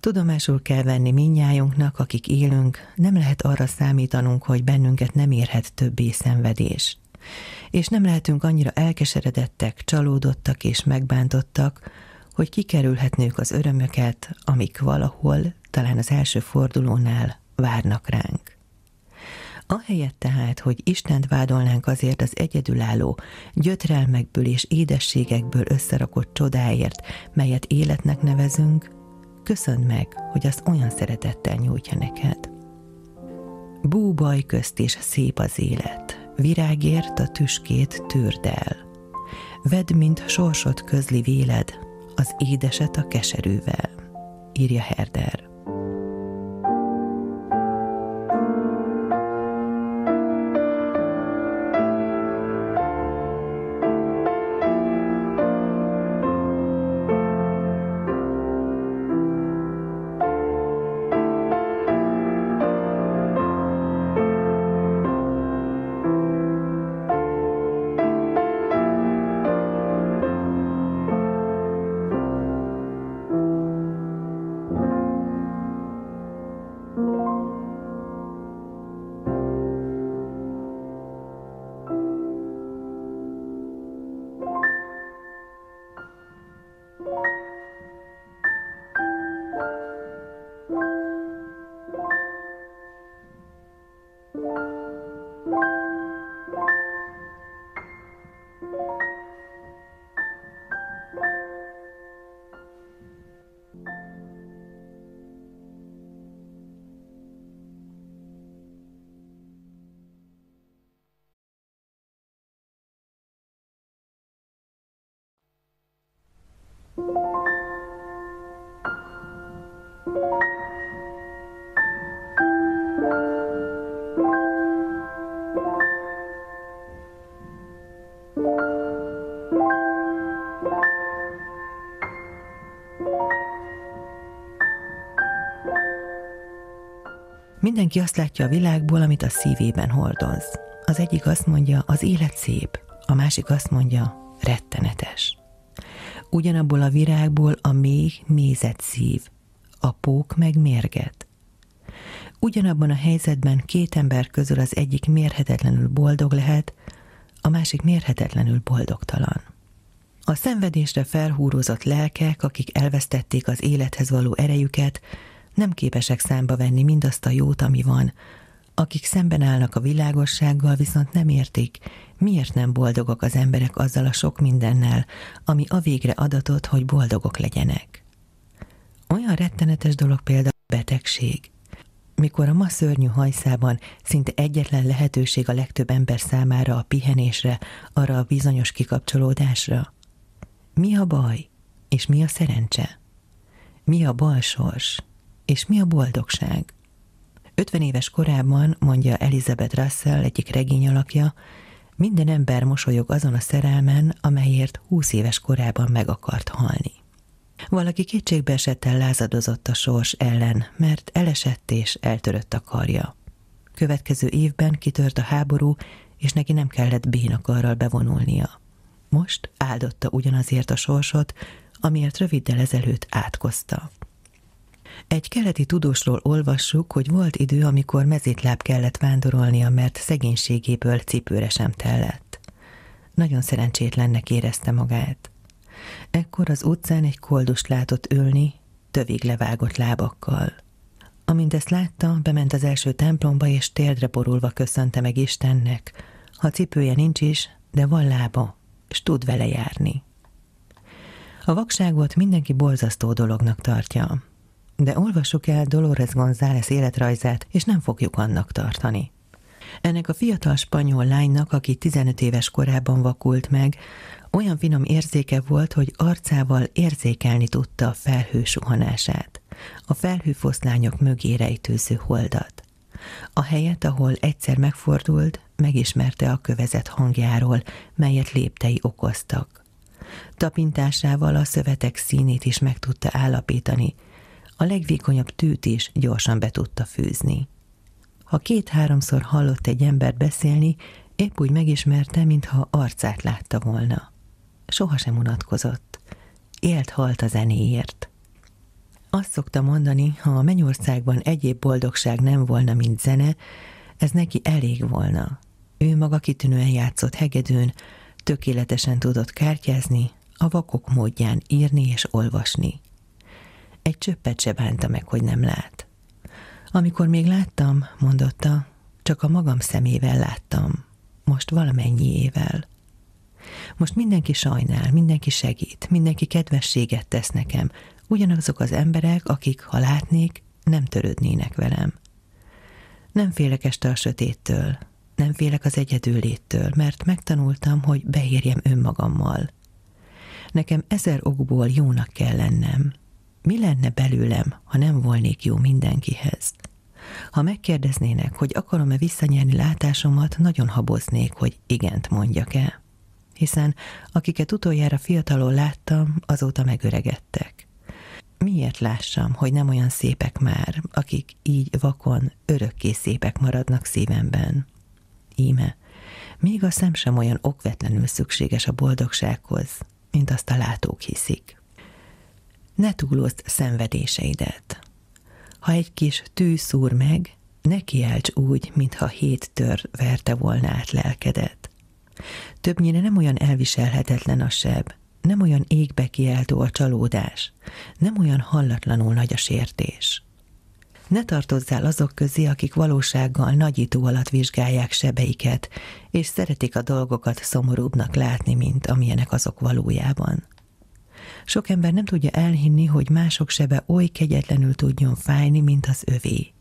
Tudomásul kell venni minnyájunknak, akik élünk, nem lehet arra számítanunk, hogy bennünket nem érhet többé szenvedés. És nem lehetünk annyira elkeseredettek, csalódottak és megbántottak, hogy kikerülhetnünk az örömöket, amik valahol, talán az első fordulónál várnak ránk. Ahelyett tehát, hogy Istent vádolnánk azért az egyedülálló, gyötrelmekből és édességekből összerakott csodáért, melyet életnek nevezünk, köszönd meg, hogy azt olyan szeretettel nyújtja neked. Búbaj közt is szép az élet, virágért a tüskét tűrd el. Vedd, mint sorsot közli véled, az édeset a keserűvel. írja Herder. Mindenki azt látja a világból, amit a szívében hordoz. Az egyik azt mondja, az élet szép, a másik azt mondja, rettenetes. Ugyanabból a virágból a mély mézet szív, a pók meg mérget. Ugyanabban a helyzetben két ember közül az egyik mérhetetlenül boldog lehet, a másik mérhetetlenül boldogtalan. A szenvedésre felhúrozott lelkek, akik elvesztették az élethez való erejüket, nem képesek számba venni mindazt a jót, ami van, akik szemben állnak a világossággal, viszont nem értik, miért nem boldogok az emberek azzal a sok mindennel, ami a végre adatot, hogy boldogok legyenek. Olyan rettenetes dolog például a betegség. Mikor a ma szörnyű hajszában szinte egyetlen lehetőség a legtöbb ember számára a pihenésre, arra a bizonyos kikapcsolódásra. Mi a baj, és mi a szerencse? Mi a balsors, és mi a boldogság? 50 éves korában, mondja Elizabeth Russell, egyik regény alakja, minden ember mosolyog azon a szerelmen, amelyért 20 éves korában meg akart halni. Valaki kétségbe esettel lázadozott a sors ellen, mert elesett és eltörött a karja. Következő évben kitört a háború, és neki nem kellett bénakarral bevonulnia. Most áldotta ugyanazért a sorsot, amiért röviddel ezelőtt átkozta. Egy keleti tudósról olvassuk, hogy volt idő, amikor mezítláb kellett vándorolnia, mert szegénységéből cipőre sem tellett. Nagyon szerencsétlennek érezte magát. Ekkor az utcán egy koldust látott ölni, tövig levágott lábakkal. Amint ezt látta, bement az első templomba, és térdre borulva köszönte meg Istennek. Ha cipője nincs is, de van lába, és tud vele járni. A vakságot mindenki borzasztó dolognak tartja, de olvassuk el Dolores González életrajzát, és nem fogjuk annak tartani. Ennek a fiatal spanyol lánynak, aki 15 éves korában vakult meg, olyan finom érzéke volt, hogy arcával érzékelni tudta a felhő suhanását, a felhőfoszlányok mögé rejtőző holdat. A helyet, ahol egyszer megfordult, megismerte a kövezet hangjáról, melyet léptei okoztak. Tapintásával a szövetek színét is meg tudta állapítani, a legvékonyabb tűt is gyorsan be tudta fűzni. Ha két-háromszor hallott egy embert beszélni, épp úgy megismerte, mintha arcát látta volna. Soha sem unatkozott. Élt halt a zenéért. Azt szokta mondani, ha a mennyországban egyéb boldogság nem volna, mint zene, ez neki elég volna. Ő maga kitűnően játszott hegedűn, tökéletesen tudott kártyázni, a vakok módján írni és olvasni. Egy csöppet se bánta meg, hogy nem lát. Amikor még láttam, mondotta, csak a magam szemével láttam, most valamennyiével. Most mindenki sajnál, mindenki segít, mindenki kedvességet tesz nekem, ugyanazok az emberek, akik, ha látnék, nem törődnének velem. Nem félek este a sötéttől, nem félek az egyedülléttől, mert megtanultam, hogy beérjem önmagammal. Nekem ezer okból jónak kell lennem, mi lenne belőlem, ha nem volnék jó mindenkihez? Ha megkérdeznének, hogy akarom-e visszanyerni látásomat, nagyon haboznék, hogy igent mondjak-e. Hiszen akiket utoljára fiatalon láttam, azóta megöregedtek. Miért lássam, hogy nem olyan szépek már, akik így vakon örökké szépek maradnak szívemben? Íme, még a szem sem olyan okvetlenül szükséges a boldogsághoz, mint azt a látók hiszik. Ne túlozd szenvedéseidet. Ha egy kis tű szúr meg, ne kiálts úgy, mintha hét tör verte volna át lelkedet. Többnyire nem olyan elviselhetetlen a seb, nem olyan égbe kiáltó a csalódás, nem olyan hallatlanul nagy a sértés. Ne tartozzál azok közé, akik valósággal nagyító alatt vizsgálják sebeiket, és szeretik a dolgokat szomorúbbnak látni, mint amilyenek azok valójában. Sok ember nem tudja elhinni, hogy mások sebe oly kegyetlenül tudjon fájni, mint az övé.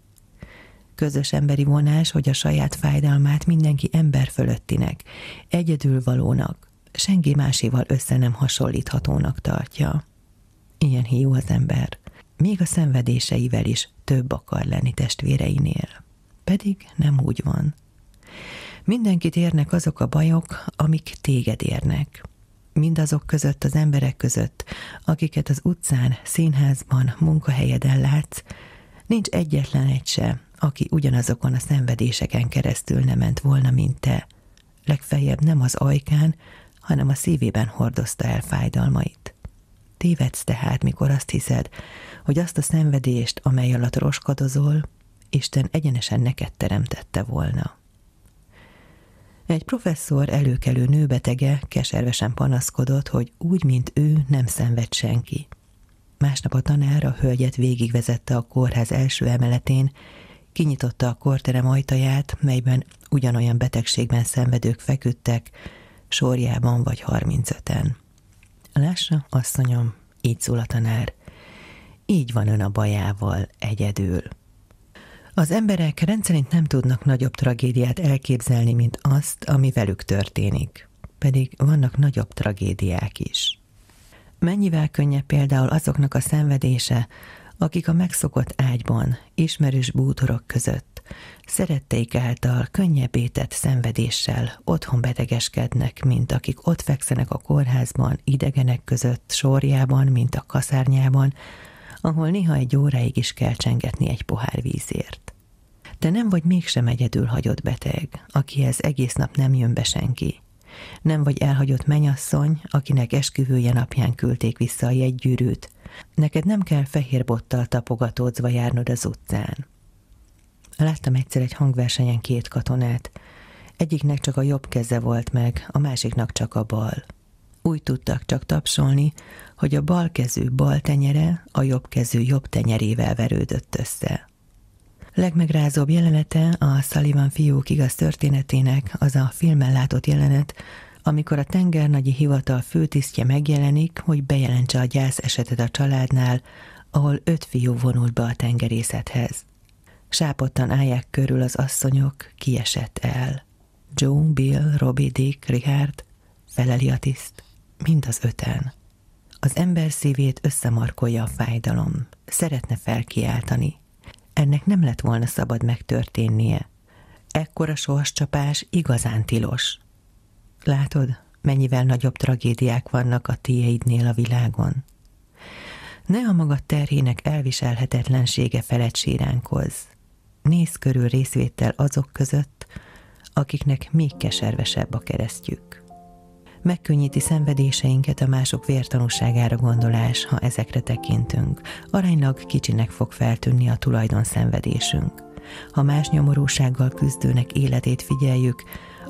Közös emberi vonás, hogy a saját fájdalmát mindenki ember fölöttinek, egyedül valónak, senki másival össze nem hasonlíthatónak tartja. Ilyen hiú az ember, még a szenvedéseivel is több akar lenni testvéreinél. Pedig nem úgy van. Mindenkit érnek azok a bajok, amik téged érnek. Mindazok között az emberek között, akiket az utcán, színházban, munkahelyeden látsz, nincs egyetlen egy se, aki ugyanazokon a szenvedéseken keresztül nem ment volna, mint te. Legfeljebb nem az ajkán, hanem a szívében hordozta el fájdalmait. Tévedsz tehát, mikor azt hiszed, hogy azt a szenvedést, amely alatt roskadozol, Isten egyenesen neked teremtette volna. Egy professzor előkelő nőbetege keservesen panaszkodott, hogy úgy, mint ő, nem szenved senki. Másnap a tanár a hölgyet végigvezette a kórház első emeletén, kinyitotta a korterem ajtaját, melyben ugyanolyan betegségben szenvedők feküdtek, sorjában vagy harmincöten. Lássa, asszonyom, így szól a tanár, így van ön a bajával egyedül. Az emberek rendszerint nem tudnak nagyobb tragédiát elképzelni, mint azt, ami velük történik. Pedig vannak nagyobb tragédiák is. Mennyivel könnyebb például azoknak a szenvedése, akik a megszokott ágyban, ismerős bútorok között, szeretteik által könnyebbé tett szenvedéssel otthon betegeskednek, mint akik ott fekszenek a kórházban, idegenek között, sorjában, mint a kaszárnyában, ahol néha egy óráig is kell csengetni egy pohár vízért. De nem vagy mégsem egyedül hagyott beteg, akihez egész nap nem jön be senki. Nem vagy elhagyott menyasszony, akinek esküvője napján küldték vissza a jegygyűrűt. Neked nem kell fehér bottal tapogatódzva járnod az utcán. Láttam egyszer egy hangversenyen két katonát. Egyiknek csak a jobb keze volt meg, a másiknak csak a bal. Úgy tudtak csak tapsolni, hogy a bal kezű bal tenyere a jobb kezű jobb tenyerével verődött össze. Legmegrázóbb jelenete a Sullivan fiúk igaz történetének az a filmen látott jelenet, amikor a tengernagyi hivatal főtisztje megjelenik, hogy bejelentse a gyász esetet a családnál, ahol öt fiú vonult be a tengerészethez. Sápottan állják körül az asszonyok, kiesett el. Joe, Bill, Robbie, Dick, Richard, feleli a tiszt, mind az öten. Az ember szívét összemarkolja a fájdalom, szeretne felkiáltani. Ennek nem lett volna szabad megtörténnie. Ekkora sorscsapás igazán tilos. Látod, mennyivel nagyobb tragédiák vannak a tieidnél a világon? Ne a maga terhének elviselhetetlensége felett síránkoz. Nézz körül részvétel azok között, akiknek még keservesebb a keresztjük megkönnyíti szenvedéseinket a mások vértanúságára gondolás, ha ezekre tekintünk. Aránylag kicsinek fog feltűnni a tulajdon szenvedésünk. Ha más nyomorúsággal küzdőnek életét figyeljük,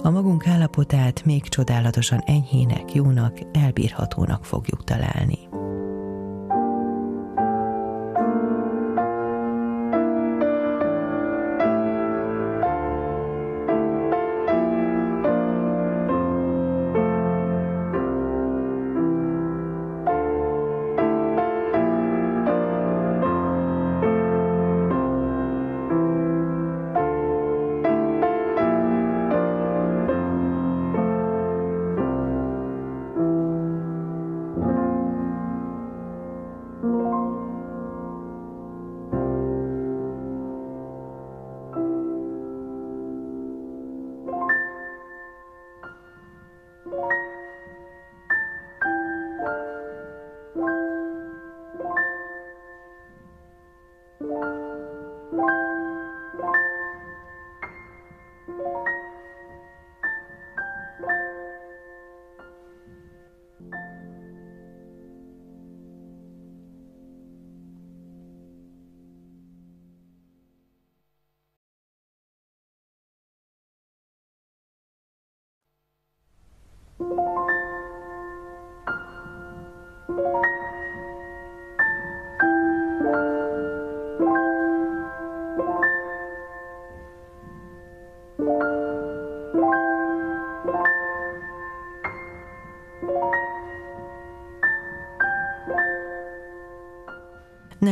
a magunk állapotát még csodálatosan enyhének, jónak, elbírhatónak fogjuk találni.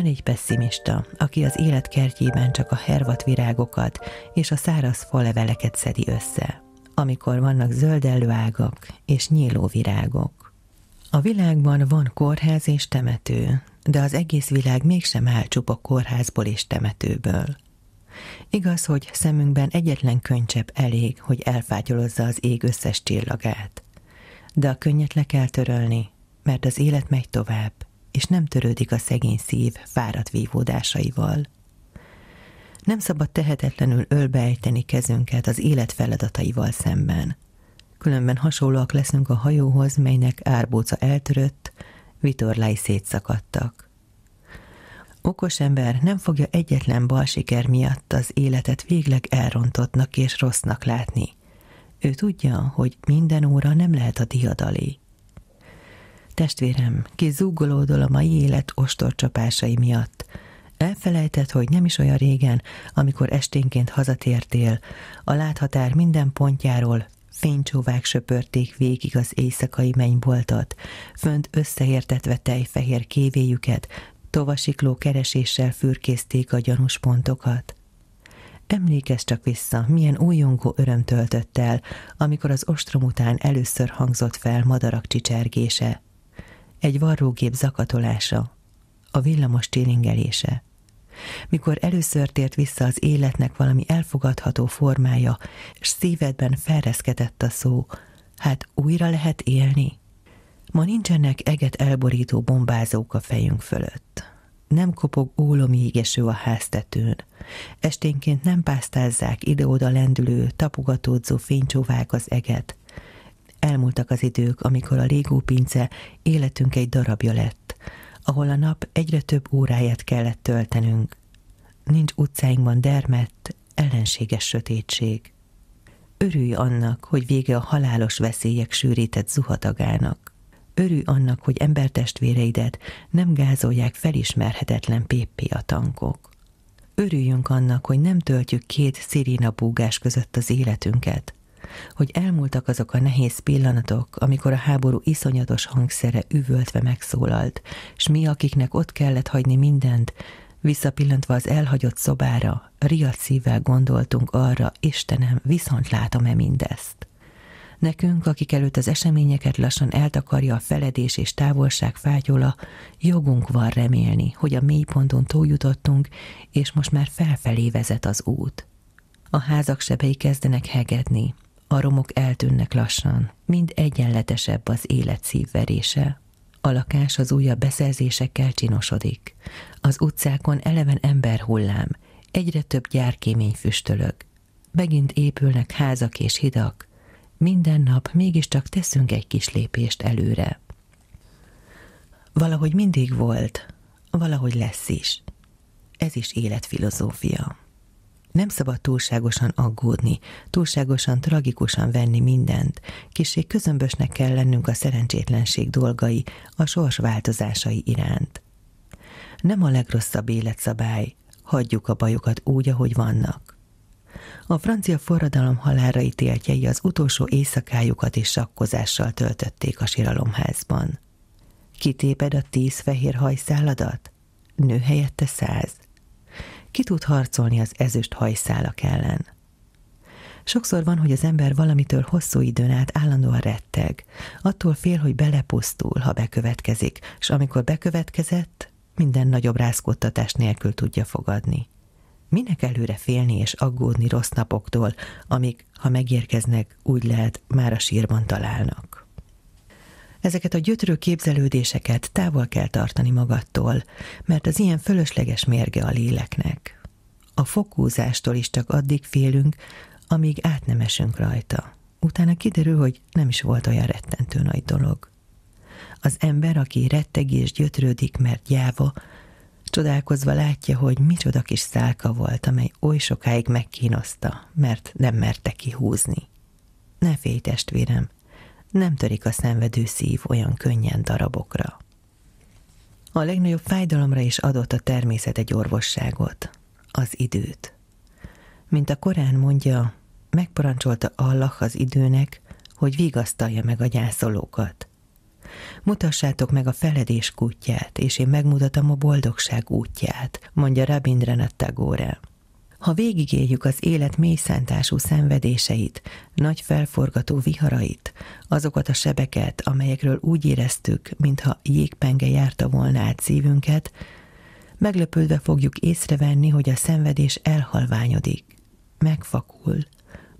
Légy pessimista, aki az élet kertjében csak a hervat virágokat és a száraz faleveleket szedi össze, amikor vannak zöldellő ágak és nyíló virágok. A világban van kórház és temető, de az egész világ mégsem áll csupa kórházból és temetőből. Igaz, hogy szemünkben egyetlen könycsepp elég, hogy elfátyolozza az ég összes csillagát. De a könnyet le kell törölni, mert az élet megy tovább, és nem törődik a szegény szív fáradt vívódásaival. Nem szabad tehetetlenül ölbeejteni kezünket az élet feladataival szemben. Különben hasonlóak leszünk a hajóhoz, melynek árbóca eltörött, vitorlái szétszakadtak. Okos ember nem fogja egyetlen bal siker miatt az életet végleg elrontottnak és rossznak látni. Ő tudja, hogy minden óra nem lehet a diadalé. Testvérem, ki zúgolódol a mai élet ostorcsapásai miatt. Elfelejtett, hogy nem is olyan régen, amikor esténként hazatértél, a láthatár minden pontjáról fénycsóvák söpörték végig az éjszakai mennyboltot, fönt összeértetve tejfehér kévéjüket, tovasikló kereséssel fürkészték a gyanús pontokat. Emlékezz csak vissza, milyen újongó öröm töltött el, amikor az ostrom után először hangzott fel madarak csicsergése, egy varrógép zakatolása, a villamos csilingelése. Mikor először tért vissza az életnek valami elfogadható formája, és szívedben felreszketett a szó, hát újra lehet élni? Ma nincsenek eget elborító bombázók a fejünk fölött. Nem kopog ólomi égeső a háztetőn. Esténként nem pásztázzák ide-oda lendülő, tapogatódzó fénycsóvák az eget. Elmúltak az idők, amikor a légópince életünk egy darabja lett, ahol a nap egyre több óráját kellett töltenünk. Nincs utcáinkban dermett, ellenséges sötétség. Örülj annak, hogy vége a halálos veszélyek sűrített zuhatagának. Örülj annak, hogy embertestvéreidet nem gázolják felismerhetetlen péppi a tankok. Örüljünk annak, hogy nem töltjük két szirina búgás között az életünket, hogy elmúltak azok a nehéz pillanatok, amikor a háború iszonyatos hangszere üvöltve megszólalt, s mi, akiknek ott kellett hagyni mindent, visszapillantva az elhagyott szobára, riadt szívvel gondoltunk arra, Istenem, viszont látom-e mindezt. Nekünk, akik előtt az eseményeket lassan eltakarja a feledés és távolság fátyola, jogunk van remélni, hogy a mélyponton túljutottunk, és most már felfelé vezet az út. A házak sebei kezdenek hegedni, a romok eltűnnek lassan, mind egyenletesebb az élet szívverése. A lakás az újabb beszerzésekkel csinosodik. Az utcákon eleven ember hullám, egyre több gyárkémény füstölög. Megint épülnek házak és hidak, minden nap mégiscsak teszünk egy kis lépést előre. Valahogy mindig volt, valahogy lesz is. Ez is életfilozófia. Nem szabad túlságosan aggódni, túlságosan tragikusan venni mindent, kissé közömbösnek kell lennünk a szerencsétlenség dolgai, a sors változásai iránt. Nem a legrosszabb életszabály, hagyjuk a bajokat úgy, ahogy vannak. A francia forradalom halára ítéltjei az utolsó éjszakájukat és sakkozással töltötték a síralomházban. Kitéped a tíz fehér hajszáladat? Nő helyette száz. Ki tud harcolni az ezüst hajszálak ellen? Sokszor van, hogy az ember valamitől hosszú időn át állandóan retteg. Attól fél, hogy belepusztul, ha bekövetkezik, és amikor bekövetkezett, minden nagyobb rázkódtatás nélkül tudja fogadni. Minek előre félni és aggódni rossz napoktól, amik, ha megérkeznek, úgy lehet, már a sírban találnak. Ezeket a gyötrő képzelődéseket távol kell tartani magattól, mert az ilyen fölösleges mérge a léleknek. A fokúzástól is csak addig félünk, amíg át nem esünk rajta. Utána kiderül, hogy nem is volt olyan rettentő nagy dolog. Az ember, aki retteg és gyötrődik, mert gyáva, Csodálkozva látja, hogy micsoda kis szálka volt, amely oly sokáig megkínoszta, mert nem merte kihúzni. Ne félj, testvérem, nem törik a szenvedő szív olyan könnyen darabokra. A legnagyobb fájdalomra is adott a természet egy orvosságot, az időt. Mint a Korán mondja, megparancsolta Allah az időnek, hogy vigasztalja meg a gyászolókat. Mutassátok meg a feledés kutyát, és én megmutatom a boldogság útját, mondja Rabindranath Tagore. Ha végigéljük az élet mélyszántású szenvedéseit, nagy felforgató viharait, azokat a sebeket, amelyekről úgy éreztük, mintha jégpenge járta volna át szívünket, meglepődve fogjuk észrevenni, hogy a szenvedés elhalványodik, megfakul,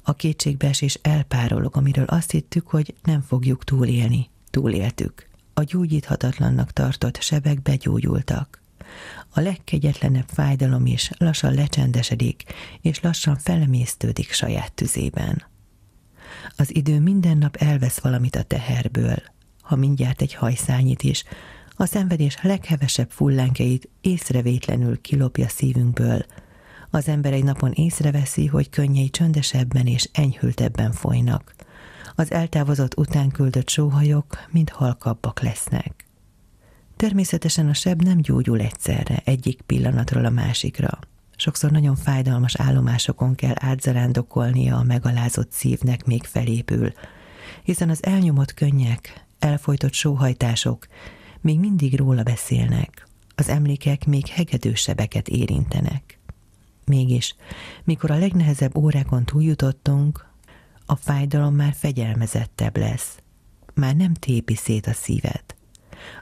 a kétségbeesés elpárolog, amiről azt hittük, hogy nem fogjuk túlélni. Túléltük. A gyógyíthatatlannak tartott sebek begyógyultak. A legkegyetlenebb fájdalom is lassan lecsendesedik, és lassan felemésztődik saját tüzében. Az idő minden nap elvesz valamit a teherből, ha mindjárt egy hajszányit is, a szenvedés leghevesebb fullánkeit észrevétlenül kilopja szívünkből, az ember egy napon észreveszi, hogy könnyei csöndesebben és enyhültebben folynak. Az eltávozott után küldött sóhajok mind halkabbak lesznek. Természetesen a seb nem gyógyul egyszerre, egyik pillanatról a másikra. Sokszor nagyon fájdalmas állomásokon kell átzarándokolnia a megalázott szívnek még felépül, hiszen az elnyomott könnyek, elfolytott sóhajtások még mindig róla beszélnek, az emlékek még hegedősebeket érintenek. Mégis, mikor a legnehezebb órákon túljutottunk, a fájdalom már fegyelmezettebb lesz. Már nem tépi szét a szívet.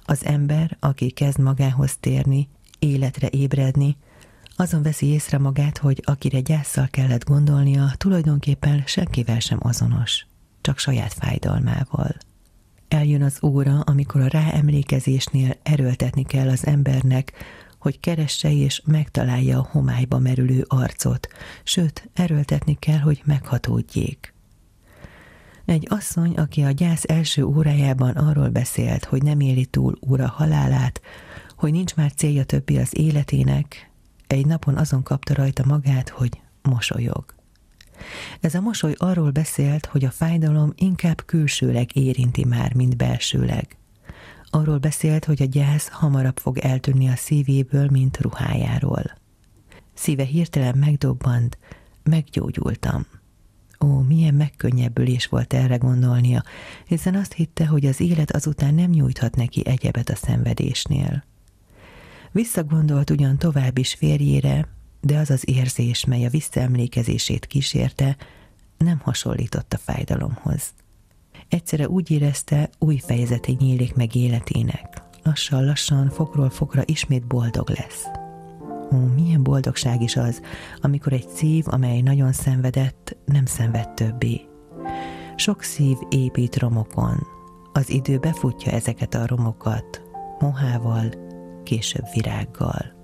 Az ember, aki kezd magához térni, életre ébredni, azon veszi észre magát, hogy akire gyászsal kellett gondolnia, tulajdonképpen senkivel sem azonos, csak saját fájdalmával. Eljön az óra, amikor a ráemlékezésnél erőltetni kell az embernek, hogy keresse és megtalálja a homályba merülő arcot, sőt, erőltetni kell, hogy meghatódjék. Egy asszony, aki a gyász első órájában arról beszélt, hogy nem éli túl ura halálát, hogy nincs már célja többi az életének, egy napon azon kapta rajta magát, hogy mosolyog. Ez a mosoly arról beszélt, hogy a fájdalom inkább külsőleg érinti már, mint belsőleg. Arról beszélt, hogy a gyász hamarabb fog eltűnni a szívéből, mint ruhájáról. Szíve hirtelen megdobbant, meggyógyultam. Ó, milyen megkönnyebbülés volt erre gondolnia, hiszen azt hitte, hogy az élet azután nem nyújthat neki egyebet a szenvedésnél. Visszagondolt ugyan tovább is férjére, de az az érzés, mely a visszaemlékezését kísérte, nem hasonlított a fájdalomhoz. Egyszerre úgy érezte, új fejezete nyílik meg életének. Lassan-lassan, fokról fokra ismét boldog lesz. Ó, milyen boldogság is az, amikor egy szív, amely nagyon szenvedett, nem szenved többé. Sok szív épít romokon. Az idő befutja ezeket a romokat, mohával, később virággal.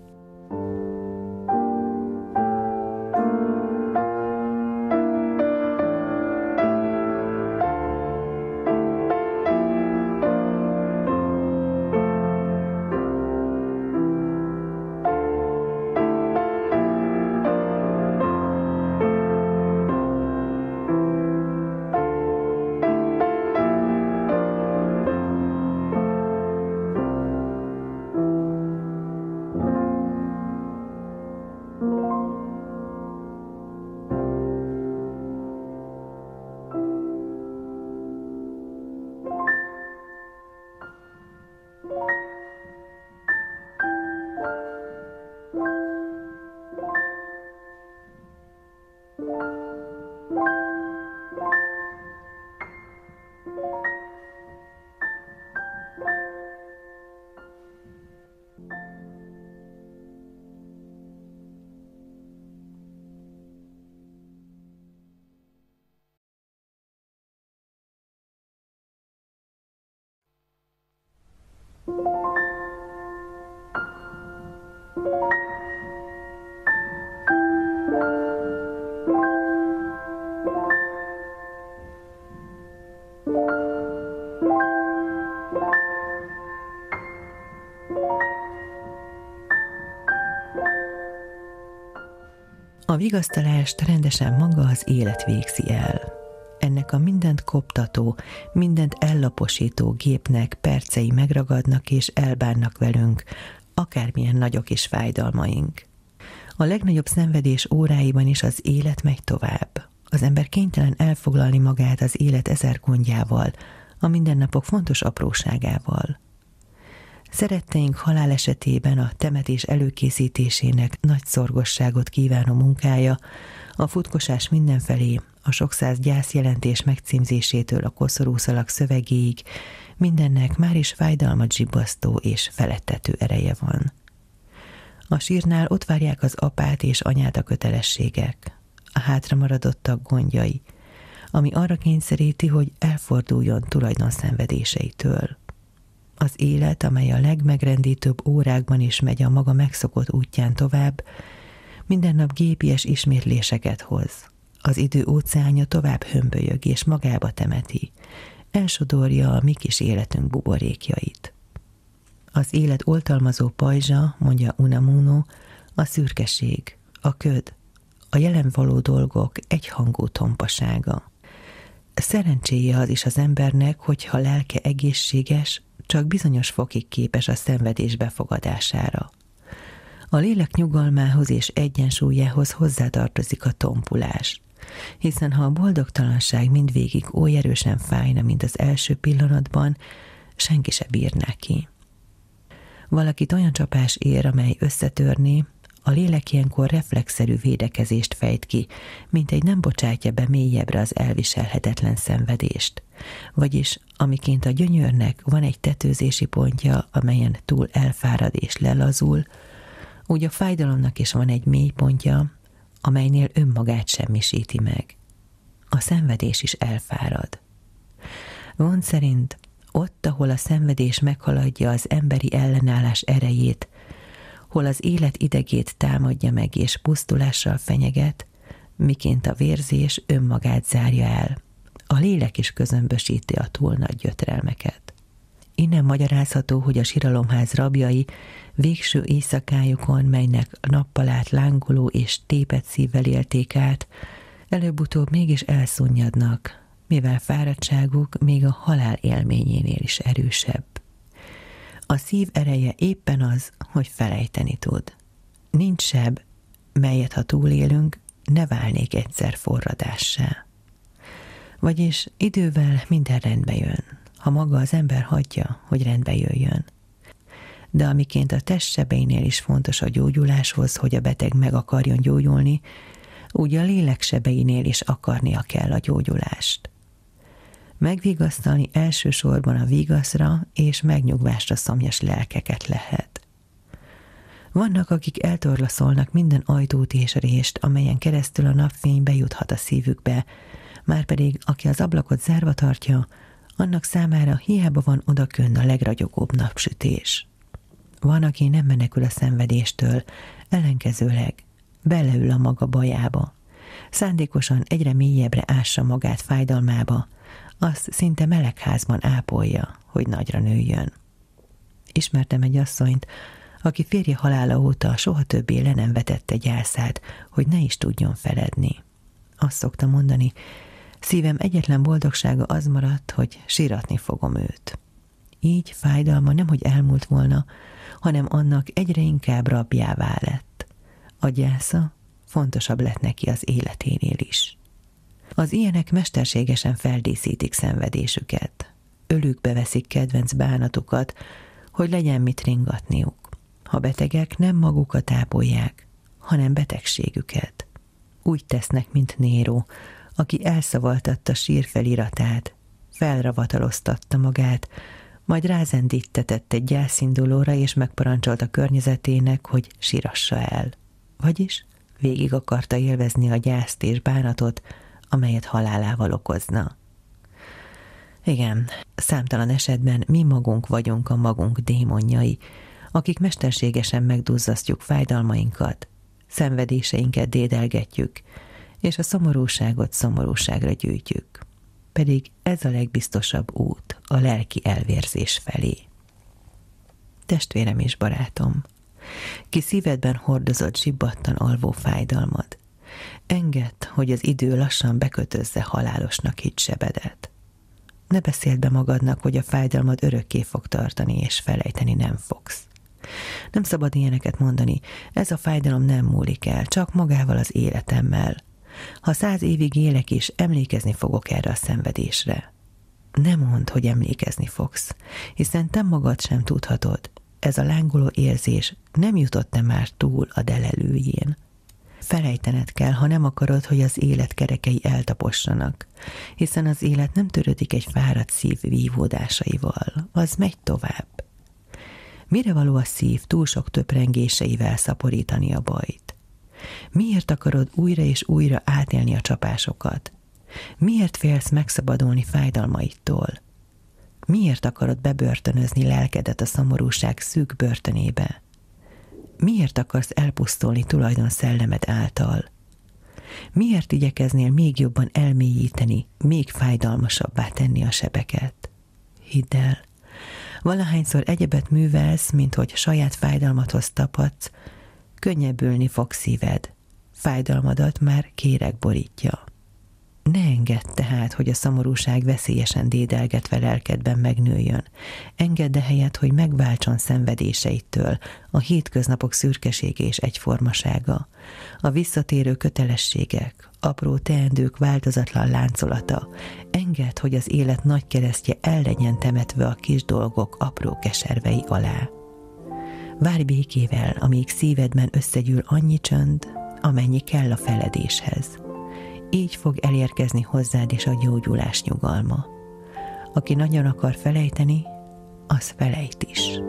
A vigasztalást rendesen maga az élet végzi el. Ennek a mindent koptató, mindent ellaposító gépnek percei megragadnak és elbánnak velünk, akármilyen nagyok is fájdalmaink. A legnagyobb szenvedés óráiban is az élet megy tovább. Az ember kénytelen elfoglalni magát az élet ezer gondjával, a mindennapok fontos apróságával. Szeretteink halál esetében a temetés előkészítésének nagy szorgosságot kívánó munkája, a futkosás mindenfelé, a sok száz gyászjelentés megcímzésétől a koszorúszalag szövegéig, mindennek már is fájdalmat zsibbasztó és felettető ereje van. A sírnál ott várják az apát és anyát a kötelességek, a hátra maradottak gondjai, ami arra kényszeríti, hogy elforduljon tulajdonszenvedéseitől. Az élet, amely a legmegrendítőbb órákban is megy a maga megszokott útján tovább, minden nap gépies ismétléseket hoz. Az idő óceánja tovább hömbölyög és magába temeti, elsodorja a mi kis életünk buborékjait. Az élet oltalmazó pajzsa, mondja Unamuno, a szürkeség, a köd, a jelen való dolgok egyhangú tompasága. Szerencséje az is az embernek, hogyha lelke egészséges, csak bizonyos fokig képes a szenvedés befogadására. A lélek nyugalmához és egyensúlyához hozzátartozik a tompulás, hiszen ha a boldogtalanság mindvégig oly erősen fájna, mint az első pillanatban, senki se bírná ki. Valakit olyan csapás ér, amely összetörni, a lélek ilyenkor reflexzerű védekezést fejt ki, mint egy nem bocsátja be mélyebbre az elviselhetetlen szenvedést. Vagyis, amiként a gyönyörnek van egy tetőzési pontja, amelyen túl elfárad és lelazul, úgy a fájdalomnak is van egy mély pontja, amelynél önmagát semmisíti meg. A szenvedés is elfárad. Von szerint ott, ahol a szenvedés meghaladja az emberi ellenállás erejét, hol az élet idegét támadja meg és pusztulással fenyeget, miként a vérzés önmagát zárja el. A lélek is közömbösíti a túl nagy gyötrelmeket. Innen magyarázható, hogy a siralomház rabjai végső éjszakájukon, melynek nappalát lángoló és tépet szívvel élték át, előbb-utóbb mégis elszunnyadnak, mivel fáradtságuk még a halál élményénél is erősebb. A szív ereje éppen az, hogy felejteni tud. Nincs seb, melyet ha túlélünk, ne válnék egyszer forradássá. Vagyis idővel minden rendbe jön, ha maga az ember hagyja, hogy rendbe jöjjön. De amiként a testsebeinél is fontos a gyógyuláshoz, hogy a beteg meg akarjon gyógyulni, úgy a lélek sebeinél is akarnia kell a gyógyulást megvigasztalni elsősorban a vigaszra és megnyugvásra szomjas lelkeket lehet. Vannak, akik eltorlaszolnak minden ajtót és rést, amelyen keresztül a napfény bejuthat a szívükbe, márpedig aki az ablakot zárva tartja, annak számára hiába van odakönn a legragyogóbb napsütés. Van, aki nem menekül a szenvedéstől, ellenkezőleg beleül a maga bajába, szándékosan egyre mélyebbre ássa magát fájdalmába, azt szinte melegházban ápolja, hogy nagyra nőjön. Ismertem egy asszonyt, aki férje halála óta soha többé le nem vetette gyászát, hogy ne is tudjon feledni. Azt szokta mondani, szívem egyetlen boldogsága az maradt, hogy síratni fogom őt. Így fájdalma nemhogy elmúlt volna, hanem annak egyre inkább rabjává lett. A gyásza fontosabb lett neki az életénél is. Az ilyenek mesterségesen feldíszítik szenvedésüket. Ölükbe veszik kedvenc bánatukat, hogy legyen mit ringatniuk. Ha betegek, nem magukat ápolják, hanem betegségüket. Úgy tesznek, mint Néró, aki elszavaltatta sír feliratát, felravataloztatta magát, majd rázendítetett egy gyászindulóra, és megparancsolta környezetének, hogy sírassa el. Vagyis végig akarta élvezni a gyászt és bánatot, amelyet halálával okozna. Igen, számtalan esetben mi magunk vagyunk a magunk démonjai, akik mesterségesen megduzzasztjuk fájdalmainkat, szenvedéseinket dédelgetjük, és a szomorúságot szomorúságra gyűjtjük. Pedig ez a legbiztosabb út a lelki elvérzés felé. Testvérem és barátom, ki szívedben hordozott zsibbattan alvó fájdalmad, Engedd, hogy az idő lassan bekötözze halálosnak hitt sebedet. Ne beszéld be magadnak, hogy a fájdalmad örökké fog tartani, és felejteni nem fogsz. Nem szabad ilyeneket mondani, ez a fájdalom nem múlik el, csak magával az életemmel. Ha száz évig élek is, emlékezni fogok erre a szenvedésre. nem mondd, hogy emlékezni fogsz, hiszen te magad sem tudhatod. Ez a lángoló érzés nem jutott-e már túl a delelőjén. Felejtened kell, ha nem akarod, hogy az élet kerekei eltapossanak, hiszen az élet nem törődik egy fáradt szív vívódásaival, az megy tovább. Mire való a szív túl sok töprengéseivel szaporítani a bajt? Miért akarod újra és újra átélni a csapásokat? Miért félsz megszabadulni fájdalmaitól? Miért akarod bebörtönözni lelkedet a szomorúság szűk börtönébe? Miért akarsz elpusztulni tulajdon szellemed által? Miért igyekeznél még jobban elmélyíteni, még fájdalmasabbá tenni a sebeket? Hidd el, valahányszor egyebet művelsz, mint hogy saját fájdalmathoz tapadsz, könnyebbülni fog szíved. Fájdalmadat már kérek borítja. Ne engedd tehát, hogy a szomorúság veszélyesen dédelgetve lelkedben megnőjön. Engedd helyet, hogy megváltson szenvedéseitől a hétköznapok szürkesége és egyformasága, a visszatérő kötelességek, apró teendők változatlan láncolata. Engedd, hogy az élet nagy keresztje el legyen temetve a kis dolgok apró keservei alá. Várj békével, amíg szívedben összegyűl annyi csönd, amennyi kell a feledéshez így fog elérkezni hozzád is a gyógyulás nyugalma. Aki nagyon akar felejteni, az felejt is.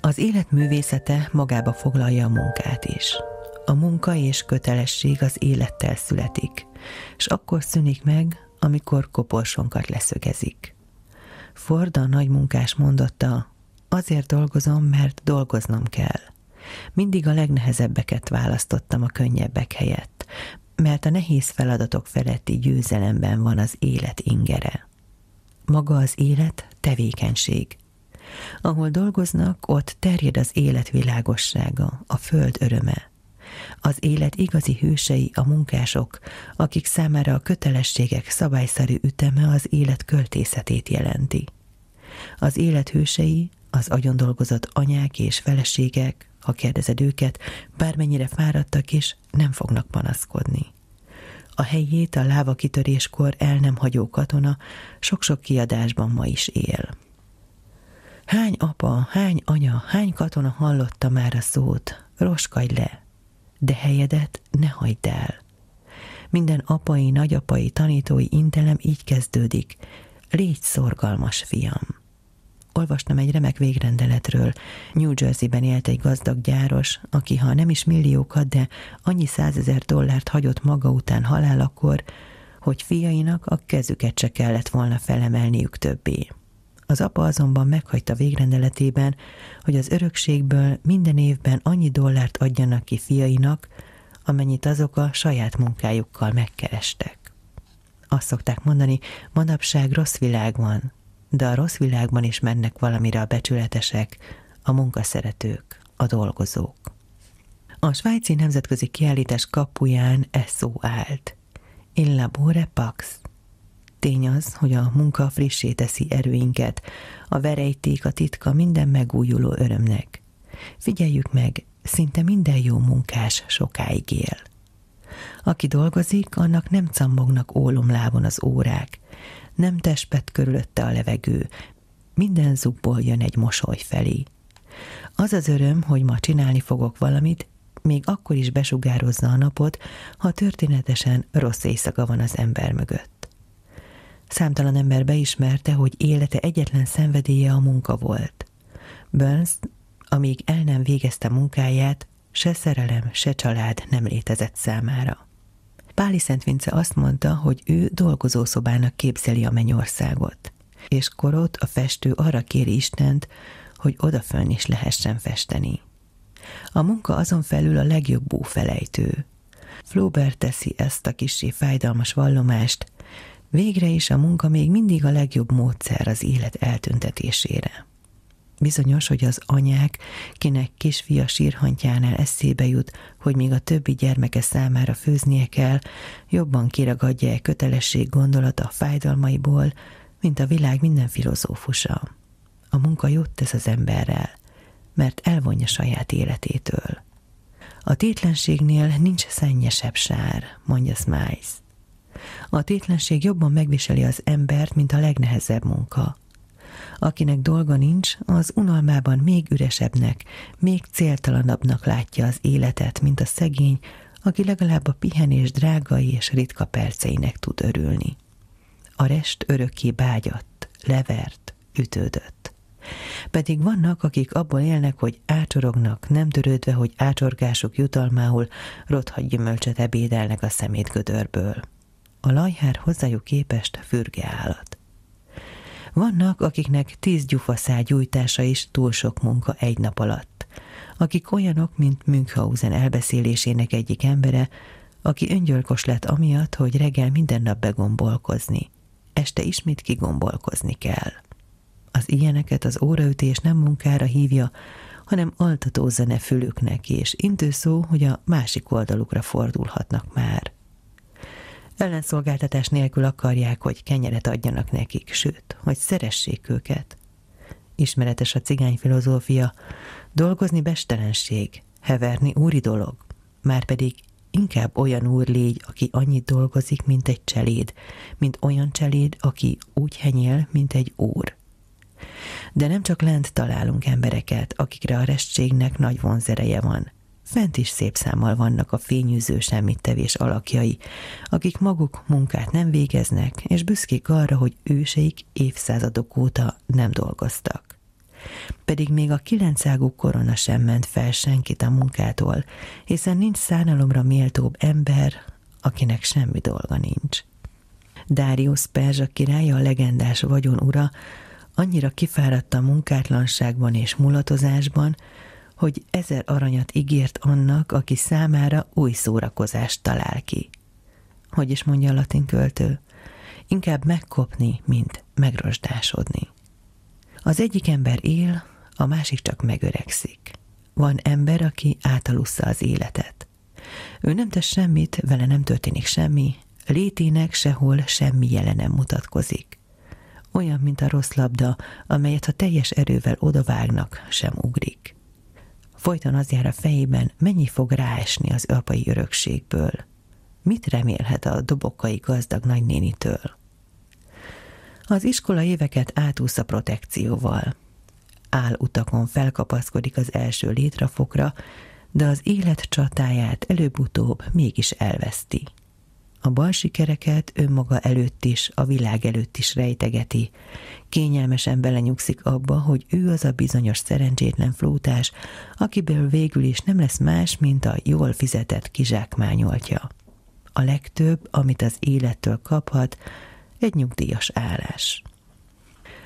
Az élet művészete magába foglalja a munkát is. A munka és kötelesség az élettel születik, és akkor szűnik meg, amikor koporsonkat leszögezik. Ford a nagy munkás mondotta, azért dolgozom, mert dolgoznom kell. Mindig a legnehezebbeket választottam a könnyebbek helyett, mert a nehéz feladatok feletti győzelemben van az élet ingere. Maga az élet tevékenység. Ahol dolgoznak, ott terjed az élet világossága, a föld öröme. Az élet igazi hősei a munkások, akik számára a kötelességek szabályszerű üteme az élet költészetét jelenti. Az élet hősei, az agyon dolgozott anyák és feleségek, ha kérdezed őket, bármennyire fáradtak is, nem fognak panaszkodni. A helyét a láva kitöréskor el nem hagyó katona sok-sok kiadásban ma is él. Hány apa, hány anya, hány katona hallotta már a szót, roskadj le, de helyedet ne hagyd el. Minden apai, nagyapai, tanítói intelem így kezdődik. Légy szorgalmas, fiam. Olvastam egy remek végrendeletről. New Jersey-ben élt egy gazdag gyáros, aki ha nem is milliókat, de annyi százezer dollárt hagyott maga után halálakor, hogy fiainak a kezüket se kellett volna felemelniük többé. Az apa azonban meghagyta végrendeletében, hogy az örökségből minden évben annyi dollárt adjanak ki fiainak, amennyit azok a saját munkájukkal megkerestek. Azt szokták mondani, manapság rossz világ van, de a rossz világban is mennek valamire a becsületesek, a munkaszeretők, a dolgozók. A svájci nemzetközi kiállítás kapuján ez szó állt. In labore pax. Tény az, hogy a munka frissé teszi erőinket, a verejték, a titka minden megújuló örömnek. Figyeljük meg, szinte minden jó munkás sokáig él. Aki dolgozik, annak nem cammognak ólomlábon az órák, nem tespet körülötte a levegő, minden zugból jön egy mosoly felé. Az az öröm, hogy ma csinálni fogok valamit, még akkor is besugározza a napot, ha történetesen rossz éjszaka van az ember mögött. Számtalan ember beismerte, hogy élete egyetlen szenvedélye a munka volt. Burns, amíg el nem végezte munkáját, se szerelem, se család nem létezett számára. Páli Szent Vince azt mondta, hogy ő dolgozószobának képzeli a mennyországot, és korot a festő arra kéri Istent, hogy odafönn is lehessen festeni. A munka azon felül a legjobb búfelejtő. Flaubert teszi ezt a kissé fájdalmas vallomást, végre is a munka még mindig a legjobb módszer az élet eltüntetésére. Bizonyos, hogy az anyák, kinek kisfia sírhantjánál eszébe jut, hogy még a többi gyermeke számára főznie kell, jobban kiragadja e kötelesség gondolata a fájdalmaiból, mint a világ minden filozófusa. A munka jót tesz az emberrel, mert elvonja saját életétől. A tétlenségnél nincs szennyesebb sár, mondja Smiles. A tétlenség jobban megviseli az embert, mint a legnehezebb munka. Akinek dolga nincs, az unalmában még üresebbnek, még céltalanabbnak látja az életet, mint a szegény, aki legalább a pihenés drágai és ritka perceinek tud örülni. A rest örökké bágyadt, levert, ütődött. Pedig vannak, akik abból élnek, hogy ácsorognak, nem törődve, hogy ácsorgások jutalmául rothadt gyümölcsöt ebédelnek a szemétgödörből. A lajhár hozzájuk képest fürge állat. Vannak, akiknek tíz gyufaszáj gyújtása is túl sok munka egy nap alatt. Akik olyanok, mint Münchhausen elbeszélésének egyik embere, aki öngyilkos lett amiatt, hogy reggel minden nap begombolkozni. Este ismét kigombolkozni kell. Az ilyeneket az óraütés nem munkára hívja, hanem altató zene fülüknek, és intő szó, hogy a másik oldalukra fordulhatnak már. Ellenszolgáltatás nélkül akarják, hogy kenyeret adjanak nekik, sőt, hogy szeressék őket. Ismeretes a cigány filozófia, dolgozni bestelenség, heverni úri dolog, márpedig inkább olyan úr légy, aki annyit dolgozik, mint egy cseléd, mint olyan cseléd, aki úgy henyél, mint egy úr. De nem csak lent találunk embereket, akikre a restségnek nagy vonzereje van. Fent is szép számmal vannak a fényűző semmittevés alakjai, akik maguk munkát nem végeznek, és büszkék arra, hogy őseik évszázadok óta nem dolgoztak. Pedig még a kilencágú korona sem ment fel senkit a munkától, hiszen nincs szánalomra méltóbb ember, akinek semmi dolga nincs. Darius Perzsa királya a legendás vagyon ura, annyira kifáradt a munkátlanságban és mulatozásban, hogy ezer aranyat ígért annak, aki számára új szórakozást talál ki. Hogy is mondja a latin költő? Inkább megkopni, mint megrosdásodni. Az egyik ember él, a másik csak megöregszik. Van ember, aki átalussza az életet. Ő nem tesz semmit, vele nem történik semmi, létének sehol semmi jele nem mutatkozik olyan, mint a rossz labda, amelyet ha teljes erővel odavágnak, sem ugrik. Folyton az jár a fejében, mennyi fog ráesni az apai örökségből. Mit remélhet a dobokai gazdag nagynénitől? Az iskola éveket átúsz a protekcióval. Áll utakon felkapaszkodik az első létrafokra, de az élet csatáját előbb-utóbb mégis elveszti a bal sikereket önmaga előtt is, a világ előtt is rejtegeti. Kényelmesen belenyugszik abba, hogy ő az a bizonyos szerencsétlen flótás, akiből végül is nem lesz más, mint a jól fizetett kizsákmányoltja. A legtöbb, amit az élettől kaphat, egy nyugdíjas állás.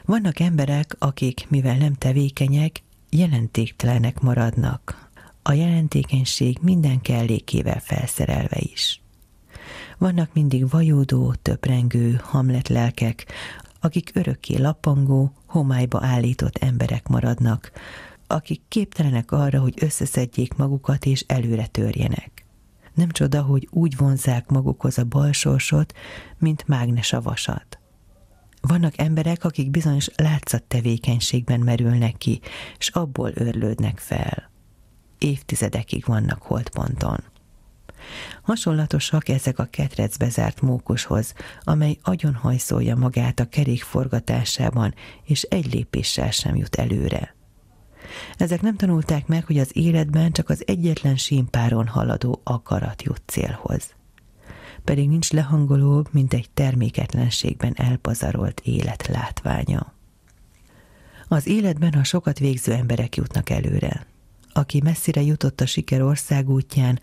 Vannak emberek, akik, mivel nem tevékenyek, jelentéktelenek maradnak, a jelentékenység minden kellékével felszerelve is. Vannak mindig vajódó, töprengő, hamlet lelkek, akik örökké lappangó, homályba állított emberek maradnak, akik képtelenek arra, hogy összeszedjék magukat és előre törjenek. Nem csoda, hogy úgy vonzák magukhoz a balsorsot, mint mágnes a vasat. Vannak emberek, akik bizonyos látszat tevékenységben merülnek ki, és abból örlődnek fel. Évtizedekig vannak holdponton. Hasonlatosak ezek a ketrecbe zárt mókushoz, amely agyonhajszolja magát a kerék forgatásában, és egy lépéssel sem jut előre. Ezek nem tanulták meg, hogy az életben csak az egyetlen símpáron haladó akarat jut célhoz. Pedig nincs lehangolóbb, mint egy terméketlenségben elpazarolt élet látványa. Az életben a sokat végző emberek jutnak előre. Aki messzire jutott a siker országútján,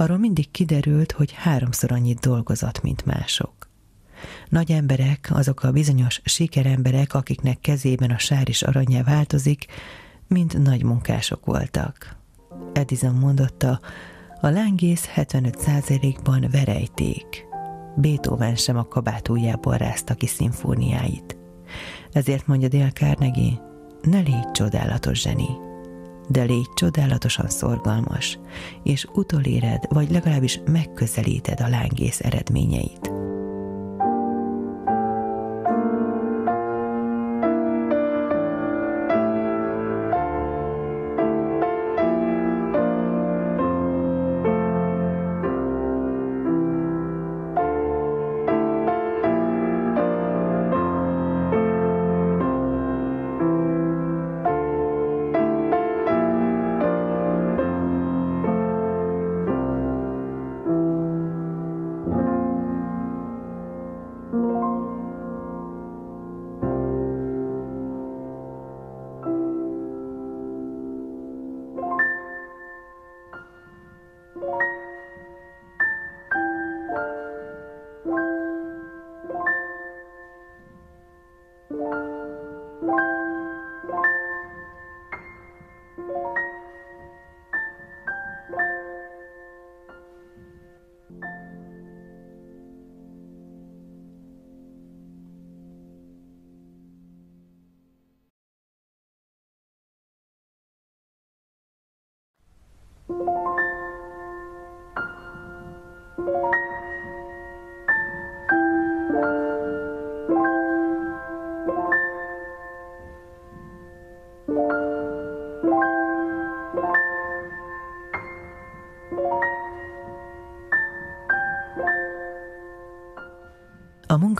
arról mindig kiderült, hogy háromszor annyit dolgozott, mint mások. Nagy emberek, azok a bizonyos sikeremberek, akiknek kezében a sár is aranyá változik, mind nagy munkások voltak. Edison mondotta, a lángész 75%-ban verejték. Beethoven sem a kabátújából rázta ki szimfóniáit. Ezért mondja Dél Carnegie, ne légy csodálatos zseni, de légy csodálatosan szorgalmas, és utoléred, vagy legalábbis megközelíted a lángész eredményeit.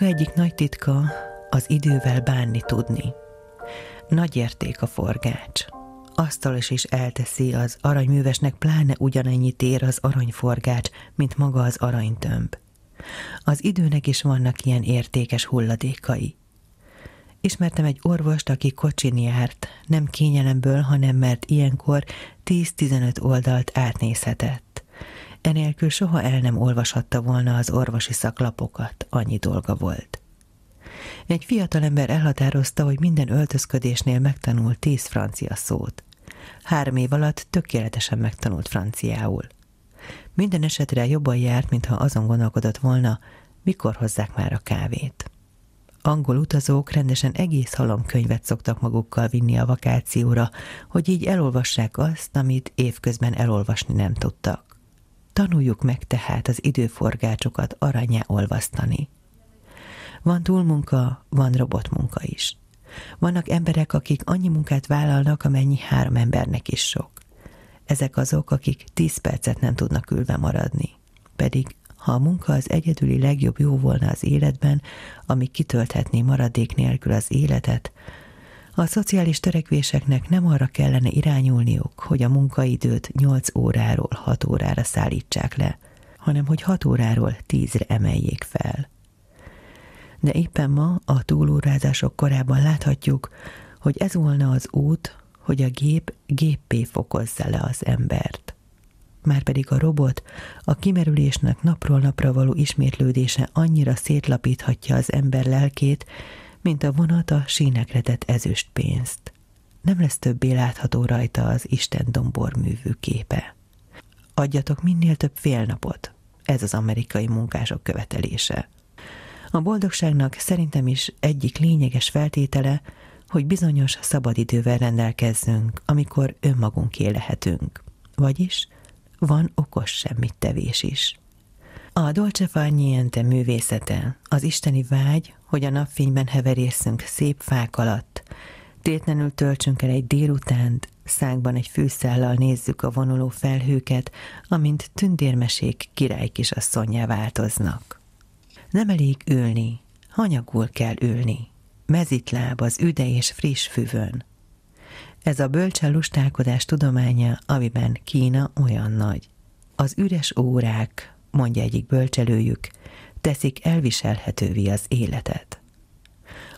Munka egyik nagy titka az idővel bánni tudni. Nagy érték a forgács. Asztalos is elteszi az aranyművesnek pláne ugyanennyit ér az aranyforgács, mint maga az aranytömb. Az időnek is vannak ilyen értékes hulladékai. Ismertem egy orvost, aki kocsin járt, nem kényelemből, hanem mert ilyenkor 10-15 oldalt átnézhetett. Enélkül soha el nem olvashatta volna az orvosi szaklapokat, annyi dolga volt. Egy fiatalember elhatározta, hogy minden öltözködésnél megtanul tíz francia szót. Három év alatt tökéletesen megtanult franciául. Minden esetre jobban járt, mintha azon gondolkodott volna, mikor hozzák már a kávét. Angol utazók rendesen egész halomkönyvet szoktak magukkal vinni a vakációra, hogy így elolvassák azt, amit évközben elolvasni nem tudtak. Tanuljuk meg tehát az időforgácsokat aranyá olvasztani. Van túlmunka, van robotmunka is. Vannak emberek, akik annyi munkát vállalnak, amennyi három embernek is sok. Ezek azok, akik tíz percet nem tudnak ülve maradni. Pedig, ha a munka az egyedüli legjobb jó volna az életben, ami kitölthetné maradék nélkül az életet, a szociális törekvéseknek nem arra kellene irányulniuk, hogy a munkaidőt 8 óráról 6 órára szállítsák le, hanem hogy 6 óráról 10-re emeljék fel. De éppen ma a túlórázások korában láthatjuk, hogy ez volna az út, hogy a gép géppé fokozza le az embert. Márpedig a robot a kimerülésnek napról napra való ismétlődése annyira szétlapíthatja az ember lelkét, mint a vonat a sínekre tett ezüst pénzt. Nem lesz többé látható rajta az Isten domborművű képe. Adjatok minél több félnapot. Ez az amerikai munkások követelése. A boldogságnak szerintem is egyik lényeges feltétele, hogy bizonyos szabadidővel rendelkezzünk, amikor önmagunké lehetünk. Vagyis van okos semmit tevés is. A Dolce Far Niente művészete, az isteni vágy, hogy a napfényben heverészünk szép fák alatt, tétlenül töltsünk el egy délutánt, szánkban egy fűszállal nézzük a vonuló felhőket, amint tündérmesék király kisasszonyjá változnak. Nem elég ülni, hanyagul kell ülni. Mezitláb az üde és friss füvön. Ez a bölcsen lustálkodás tudománya, amiben Kína olyan nagy. Az üres órák, mondja egyik bölcselőjük, teszik elviselhetővé az életet.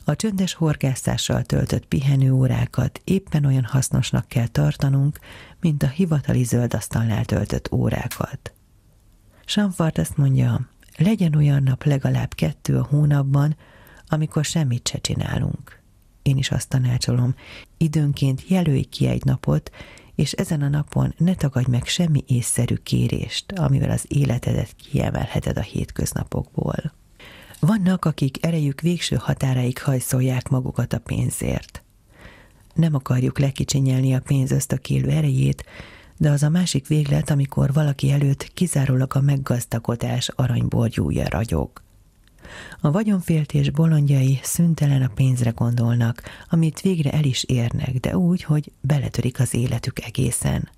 A csöndes horgászással töltött pihenőórákat éppen olyan hasznosnak kell tartanunk, mint a hivatali zöldasztalnál töltött órákat. Sanfart azt mondja, legyen olyan nap legalább kettő a hónapban, amikor semmit se csinálunk. Én is azt tanácsolom, időnként jelölj ki egy napot, és ezen a napon ne tagadj meg semmi észszerű kérést, amivel az életedet kiemelheted a hétköznapokból. Vannak, akik erejük végső határaig hajszolják magukat a pénzért. Nem akarjuk lekicsinyelni a pénz ösztökélő erejét, de az a másik véglet, amikor valaki előtt kizárólag a meggazdagodás aranyborgyúja ragyog. A vagyonféltés bolondjai szüntelen a pénzre gondolnak, amit végre el is érnek, de úgy, hogy beletörik az életük egészen.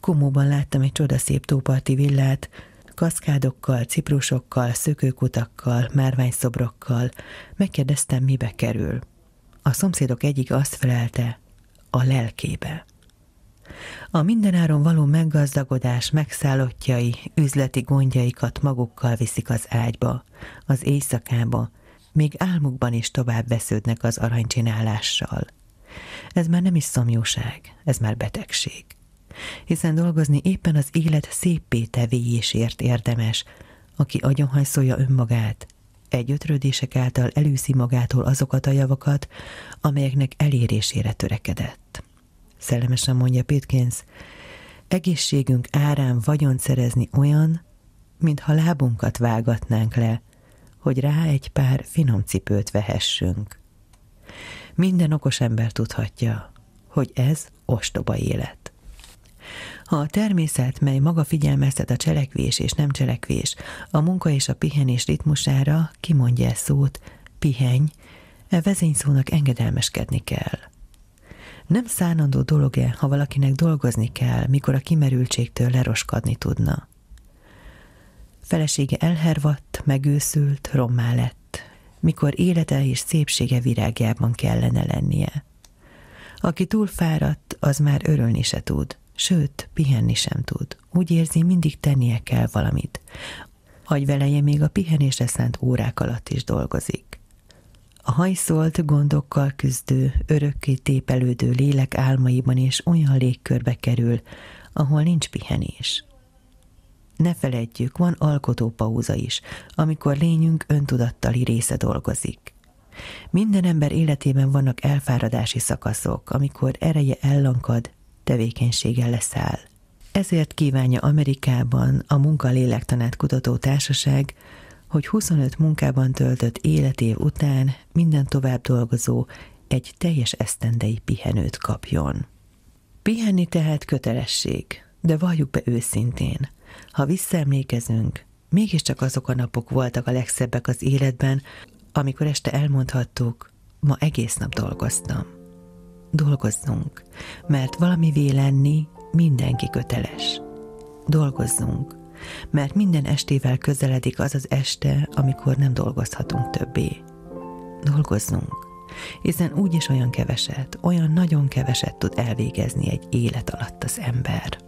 Komóban láttam egy csodaszép tóparti villát, kaszkádokkal, ciprusokkal, szökőkutakkal, márványszobrokkal. Megkérdeztem, mibe kerül. A szomszédok egyik azt felelte, a lelkébe. A mindenáron való meggazdagodás megszállottjai, üzleti gondjaikat magukkal viszik az ágyba, az éjszakába, még álmukban is tovább vesződnek az aranycsinálással. Ez már nem is szomjóság, ez már betegség. Hiszen dolgozni éppen az élet széppé tevéjésért érdemes, aki agyonhajszolja önmagát, egy ötrődések által elűszi magától azokat a javakat, amelyeknek elérésére törekedett szellemesen mondja Pitkins, egészségünk árán vagyont szerezni olyan, mintha lábunkat vágatnánk le, hogy rá egy pár finom cipőt vehessünk. Minden okos ember tudhatja, hogy ez ostoba élet. Ha a természet, mely maga figyelmeztet a cselekvés és nem cselekvés, a munka és a pihenés ritmusára kimondja ezt szót, pihenj, e vezényszónak engedelmeskedni kell. Nem szánandó dolog-e, ha valakinek dolgozni kell, mikor a kimerültségtől leroskadni tudna? Felesége elhervadt, megőszült, rommá lett, mikor élete és szépsége virágjában kellene lennie. Aki túl fáradt, az már örülni se tud, sőt, pihenni sem tud. Úgy érzi, mindig tennie kell valamit. Agyveleje még a pihenésre szánt órák alatt is dolgozik. A hajszolt gondokkal küzdő, örökké tépelődő lélek álmaiban is olyan légkörbe kerül, ahol nincs pihenés. Ne feledjük, van alkotópauza is, amikor lényünk öntudattali része dolgozik. Minden ember életében vannak elfáradási szakaszok, amikor ereje ellankad, tevékenysége leszáll. Ezért kívánja Amerikában a munkalélektanát kutató társaság, hogy 25 munkában töltött életév után minden tovább dolgozó egy teljes esztendei pihenőt kapjon. Pihenni tehát kötelesség, de valljuk be őszintén, ha visszaemlékezünk, mégiscsak azok a napok voltak a legszebbek az életben, amikor este elmondhattuk, ma egész nap dolgoztam. Dolgozzunk, mert valami lenni mindenki köteles. Dolgozzunk, mert minden estével közeledik az az este, amikor nem dolgozhatunk többé. Dolgozzunk, hiszen úgyis olyan keveset, olyan nagyon keveset tud elvégezni egy élet alatt az ember.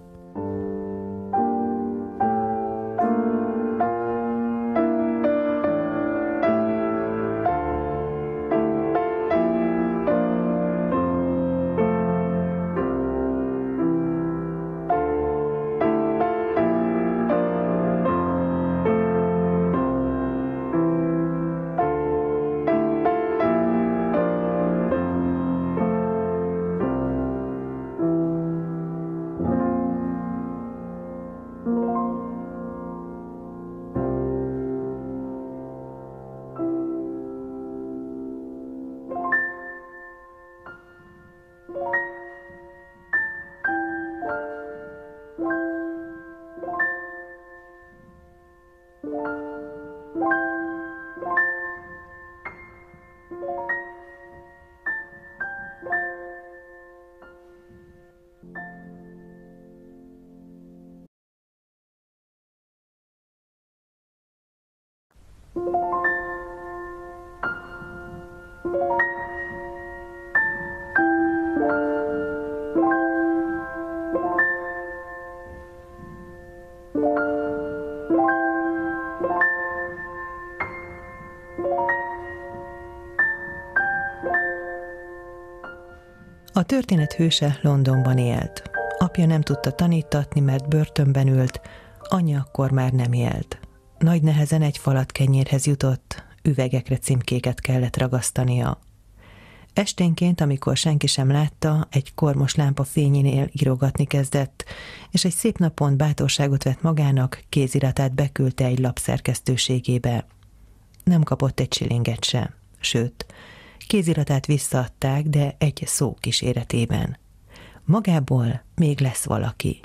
Történet hőse Londonban élt. Apja nem tudta tanítatni, mert börtönben ült, anyja akkor már nem élt. Nagy nehezen egy falat kenyérhez jutott, üvegekre címkéket kellett ragasztania. Esténként, amikor senki sem látta, egy kormos lámpa fényénél írogatni kezdett, és egy szép napon bátorságot vett magának, kéziratát beküldte egy lapszerkesztőségébe. Nem kapott egy csilinget se, sőt, kéziratát visszaadták, de egy szó kíséretében. Magából még lesz valaki.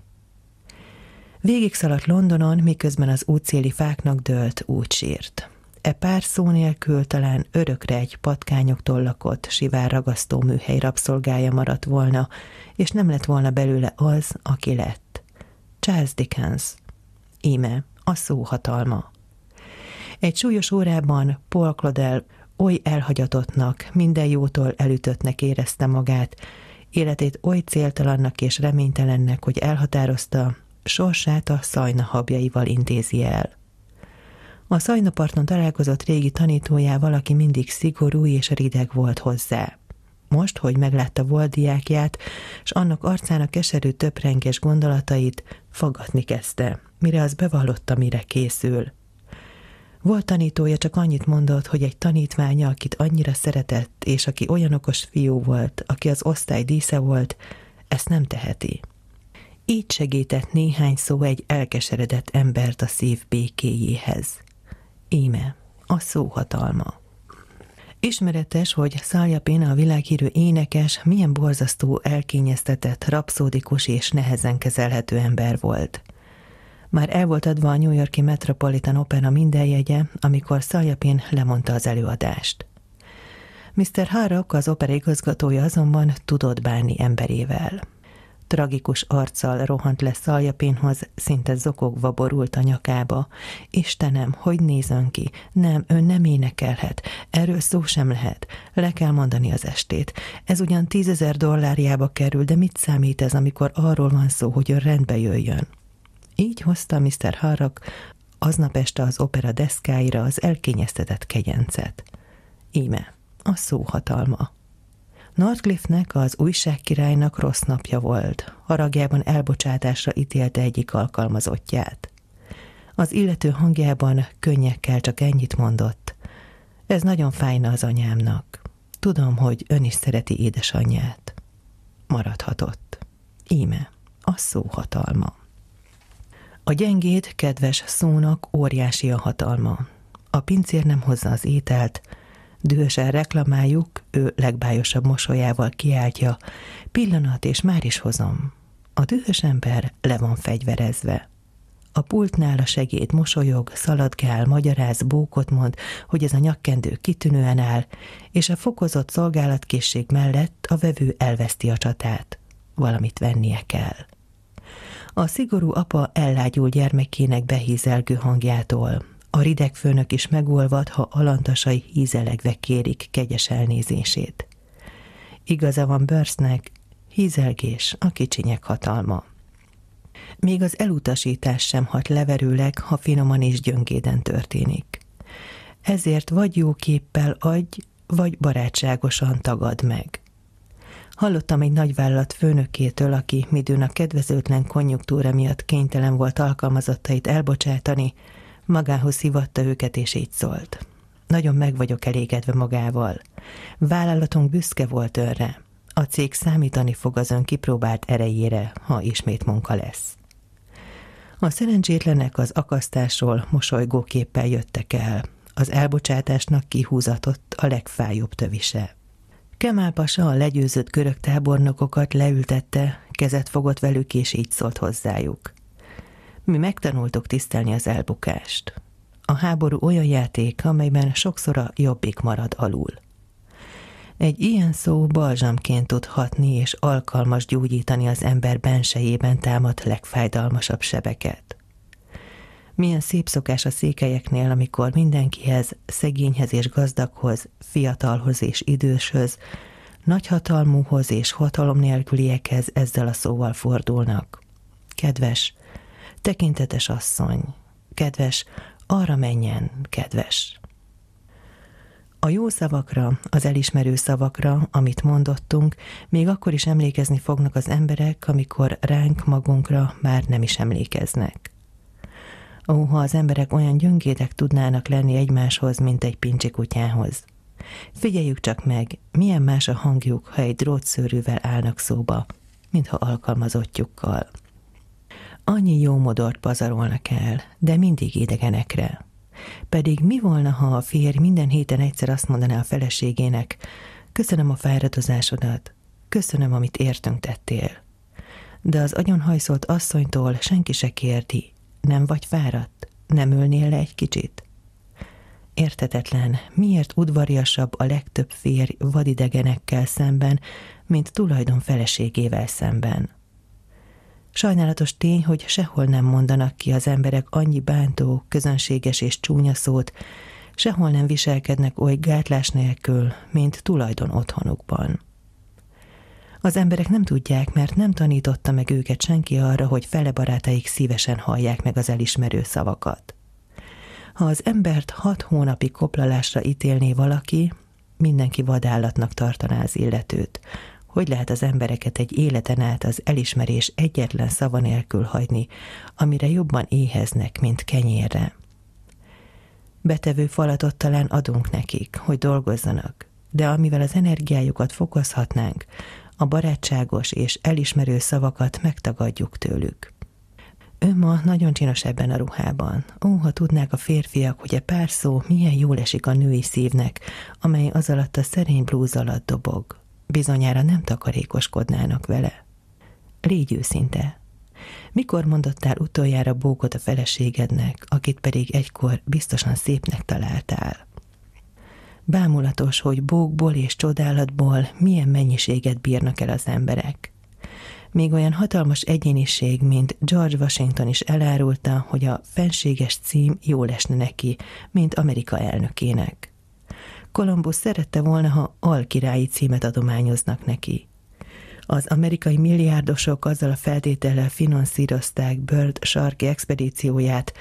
Végig szaladt Londonon, miközben az útszéli fáknak dőlt úgy sírt. E pár szó nélkül talán örökre egy patkányoktól lakott, sivár ragasztó műhely rabszolgája maradt volna, és nem lett volna belőle az, aki lett. Charles Dickens. Íme, a szó hatalma. Egy súlyos órában Paul Claudel oly elhagyatottnak, minden jótól elütöttnek érezte magát, életét oly céltalannak és reménytelennek, hogy elhatározta, sorsát a szajna habjaival intézi el. A szajnaparton találkozott régi tanítójával, aki mindig szigorú és rideg volt hozzá. Most, hogy meglátta volt diákját, s annak arcának keserű töprenges gondolatait, fogadni kezdte, mire az bevallotta, mire készül. Volt tanítója, csak annyit mondott, hogy egy tanítványa, akit annyira szeretett, és aki olyan okos fiú volt, aki az osztály dísze volt, ezt nem teheti. Így segített néhány szó egy elkeseredett embert a szív békéjéhez. Íme, a szó hatalma. Ismeretes, hogy Szaljapin a világhírű énekes milyen borzasztó, elkényeztetett, rapszódikus és nehezen kezelhető ember volt. Már el volt adva a New Yorki Metropolitan Opera minden jegye, amikor Szaljapin lemondta az előadást. Mr. Harrock, az opera igazgatója azonban tudott bánni emberével tragikus arccal rohant le Szaljapinhoz, szinte zokogva borult a nyakába. Istenem, hogy nézön ki? Nem, ön nem énekelhet. Erről szó sem lehet. Le kell mondani az estét. Ez ugyan tízezer dollárjába kerül, de mit számít ez, amikor arról van szó, hogy ön rendbe jöjjön? Így hozta Mr. Harrak aznap este az opera deszkáira az elkényeztetett kegyencet. Íme, a szó hatalma. Northcliffnek az újságkirálynak rossz napja volt. Haragjában elbocsátásra ítélte egyik alkalmazottját. Az illető hangjában könnyekkel csak ennyit mondott. Ez nagyon fájna az anyámnak. Tudom, hogy ön is szereti édesanyját. Maradhatott. Íme, a szó hatalma. A gyengét, kedves szónak óriási a hatalma. A pincér nem hozza az ételt, Dühösen reklamáljuk, ő legbájosabb mosolyával kiáltja, pillanat, és már is hozom. A dühös ember le van fegyverezve. A pultnál a segéd mosolyog, szaladgál, magyaráz, bókot mond, hogy ez a nyakkendő kitűnően áll, és a fokozott szolgálatkészség mellett a vevő elveszti a csatát. Valamit vennie kell. A szigorú apa ellágyul gyermekének behízelgő hangjától, a rideg főnök is megolvad, ha alantasai hízelegve kérik kegyes elnézését. Igaza van Börsznek, hízelgés a kicsinyek hatalma. Még az elutasítás sem hat leverőleg, ha finoman és gyöngéden történik. Ezért vagy jó képpel adj, vagy barátságosan tagad meg. Hallottam egy nagyvállalat főnökétől, aki midőn a kedvezőtlen konjunktúra miatt kénytelen volt alkalmazottait elbocsátani, Magához hívatta őket, és így szólt. Nagyon meg vagyok elégedve magával. Vállalatunk büszke volt önre. A cég számítani fog az ön kipróbált erejére, ha ismét munka lesz. A szerencsétlenek az akasztásról mosolygóképpel jöttek el. Az elbocsátásnak kihúzatott a legfájóbb tövise. Kemal Pasa a legyőzött görög tábornokokat leültette, kezet fogott velük, és így szólt hozzájuk. Mi megtanultuk tisztelni az elbukást. A háború olyan játék, amelyben sokszor a jobbik marad alul. Egy ilyen szó balzsamként tud hatni és alkalmas gyógyítani az ember bensejében támadt legfájdalmasabb sebeket. Milyen szép szokás a székelyeknél, amikor mindenkihez, szegényhez és gazdaghoz, fiatalhoz és időshöz, nagyhatalmúhoz és hatalom nélküliekhez ezzel a szóval fordulnak. Kedves, tekintetes asszony, kedves, arra menjen, kedves. A jó szavakra, az elismerő szavakra, amit mondottunk, még akkor is emlékezni fognak az emberek, amikor ránk magunkra már nem is emlékeznek. Ó, ha az emberek olyan gyöngédek tudnának lenni egymáshoz, mint egy pincsi kutyához. Figyeljük csak meg, milyen más a hangjuk, ha egy drótszőrűvel állnak szóba, mintha alkalmazottjukkal. Annyi jó modort pazarolnak el, de mindig idegenekre. Pedig mi volna, ha a férj minden héten egyszer azt mondaná a feleségének, köszönöm a fáradozásodat, köszönöm, amit értünk tettél. De az agyonhajszolt asszonytól senki se kérdi, nem vagy fáradt, nem ülnél le egy kicsit? Értetetlen, miért udvariasabb a legtöbb férj vadidegenekkel szemben, mint tulajdon feleségével szemben. Sajnálatos tény, hogy sehol nem mondanak ki az emberek annyi bántó, közönséges és csúnya szót, sehol nem viselkednek oly gátlás nélkül, mint tulajdon otthonukban. Az emberek nem tudják, mert nem tanította meg őket senki arra, hogy fele barátaik szívesen hallják meg az elismerő szavakat. Ha az embert hat hónapi koplalásra ítélné valaki, mindenki vadállatnak tartaná az illetőt, hogy lehet az embereket egy életen át az elismerés egyetlen szava nélkül hagyni, amire jobban éheznek, mint kenyérre? Betevő falatot talán adunk nekik, hogy dolgozzanak, de amivel az energiájukat fokozhatnánk, a barátságos és elismerő szavakat megtagadjuk tőlük. Ő ma nagyon csinos ebben a ruhában. Ó, ha tudnák a férfiak, hogy a pár szó milyen jól esik a női szívnek, amely az alatt a szerény blúz alatt dobog bizonyára nem takarékoskodnának vele. Légy őszinte. Mikor mondottál utoljára bókot a feleségednek, akit pedig egykor biztosan szépnek találtál? Bámulatos, hogy bókból és csodálatból milyen mennyiséget bírnak el az emberek. Még olyan hatalmas egyéniség, mint George Washington is elárulta, hogy a fenséges cím jól esne neki, mint Amerika elnökének. Kolumbusz szerette volna, ha alkirályi címet adományoznak neki. Az amerikai milliárdosok azzal a feltétellel finanszírozták Bird sarki expedícióját,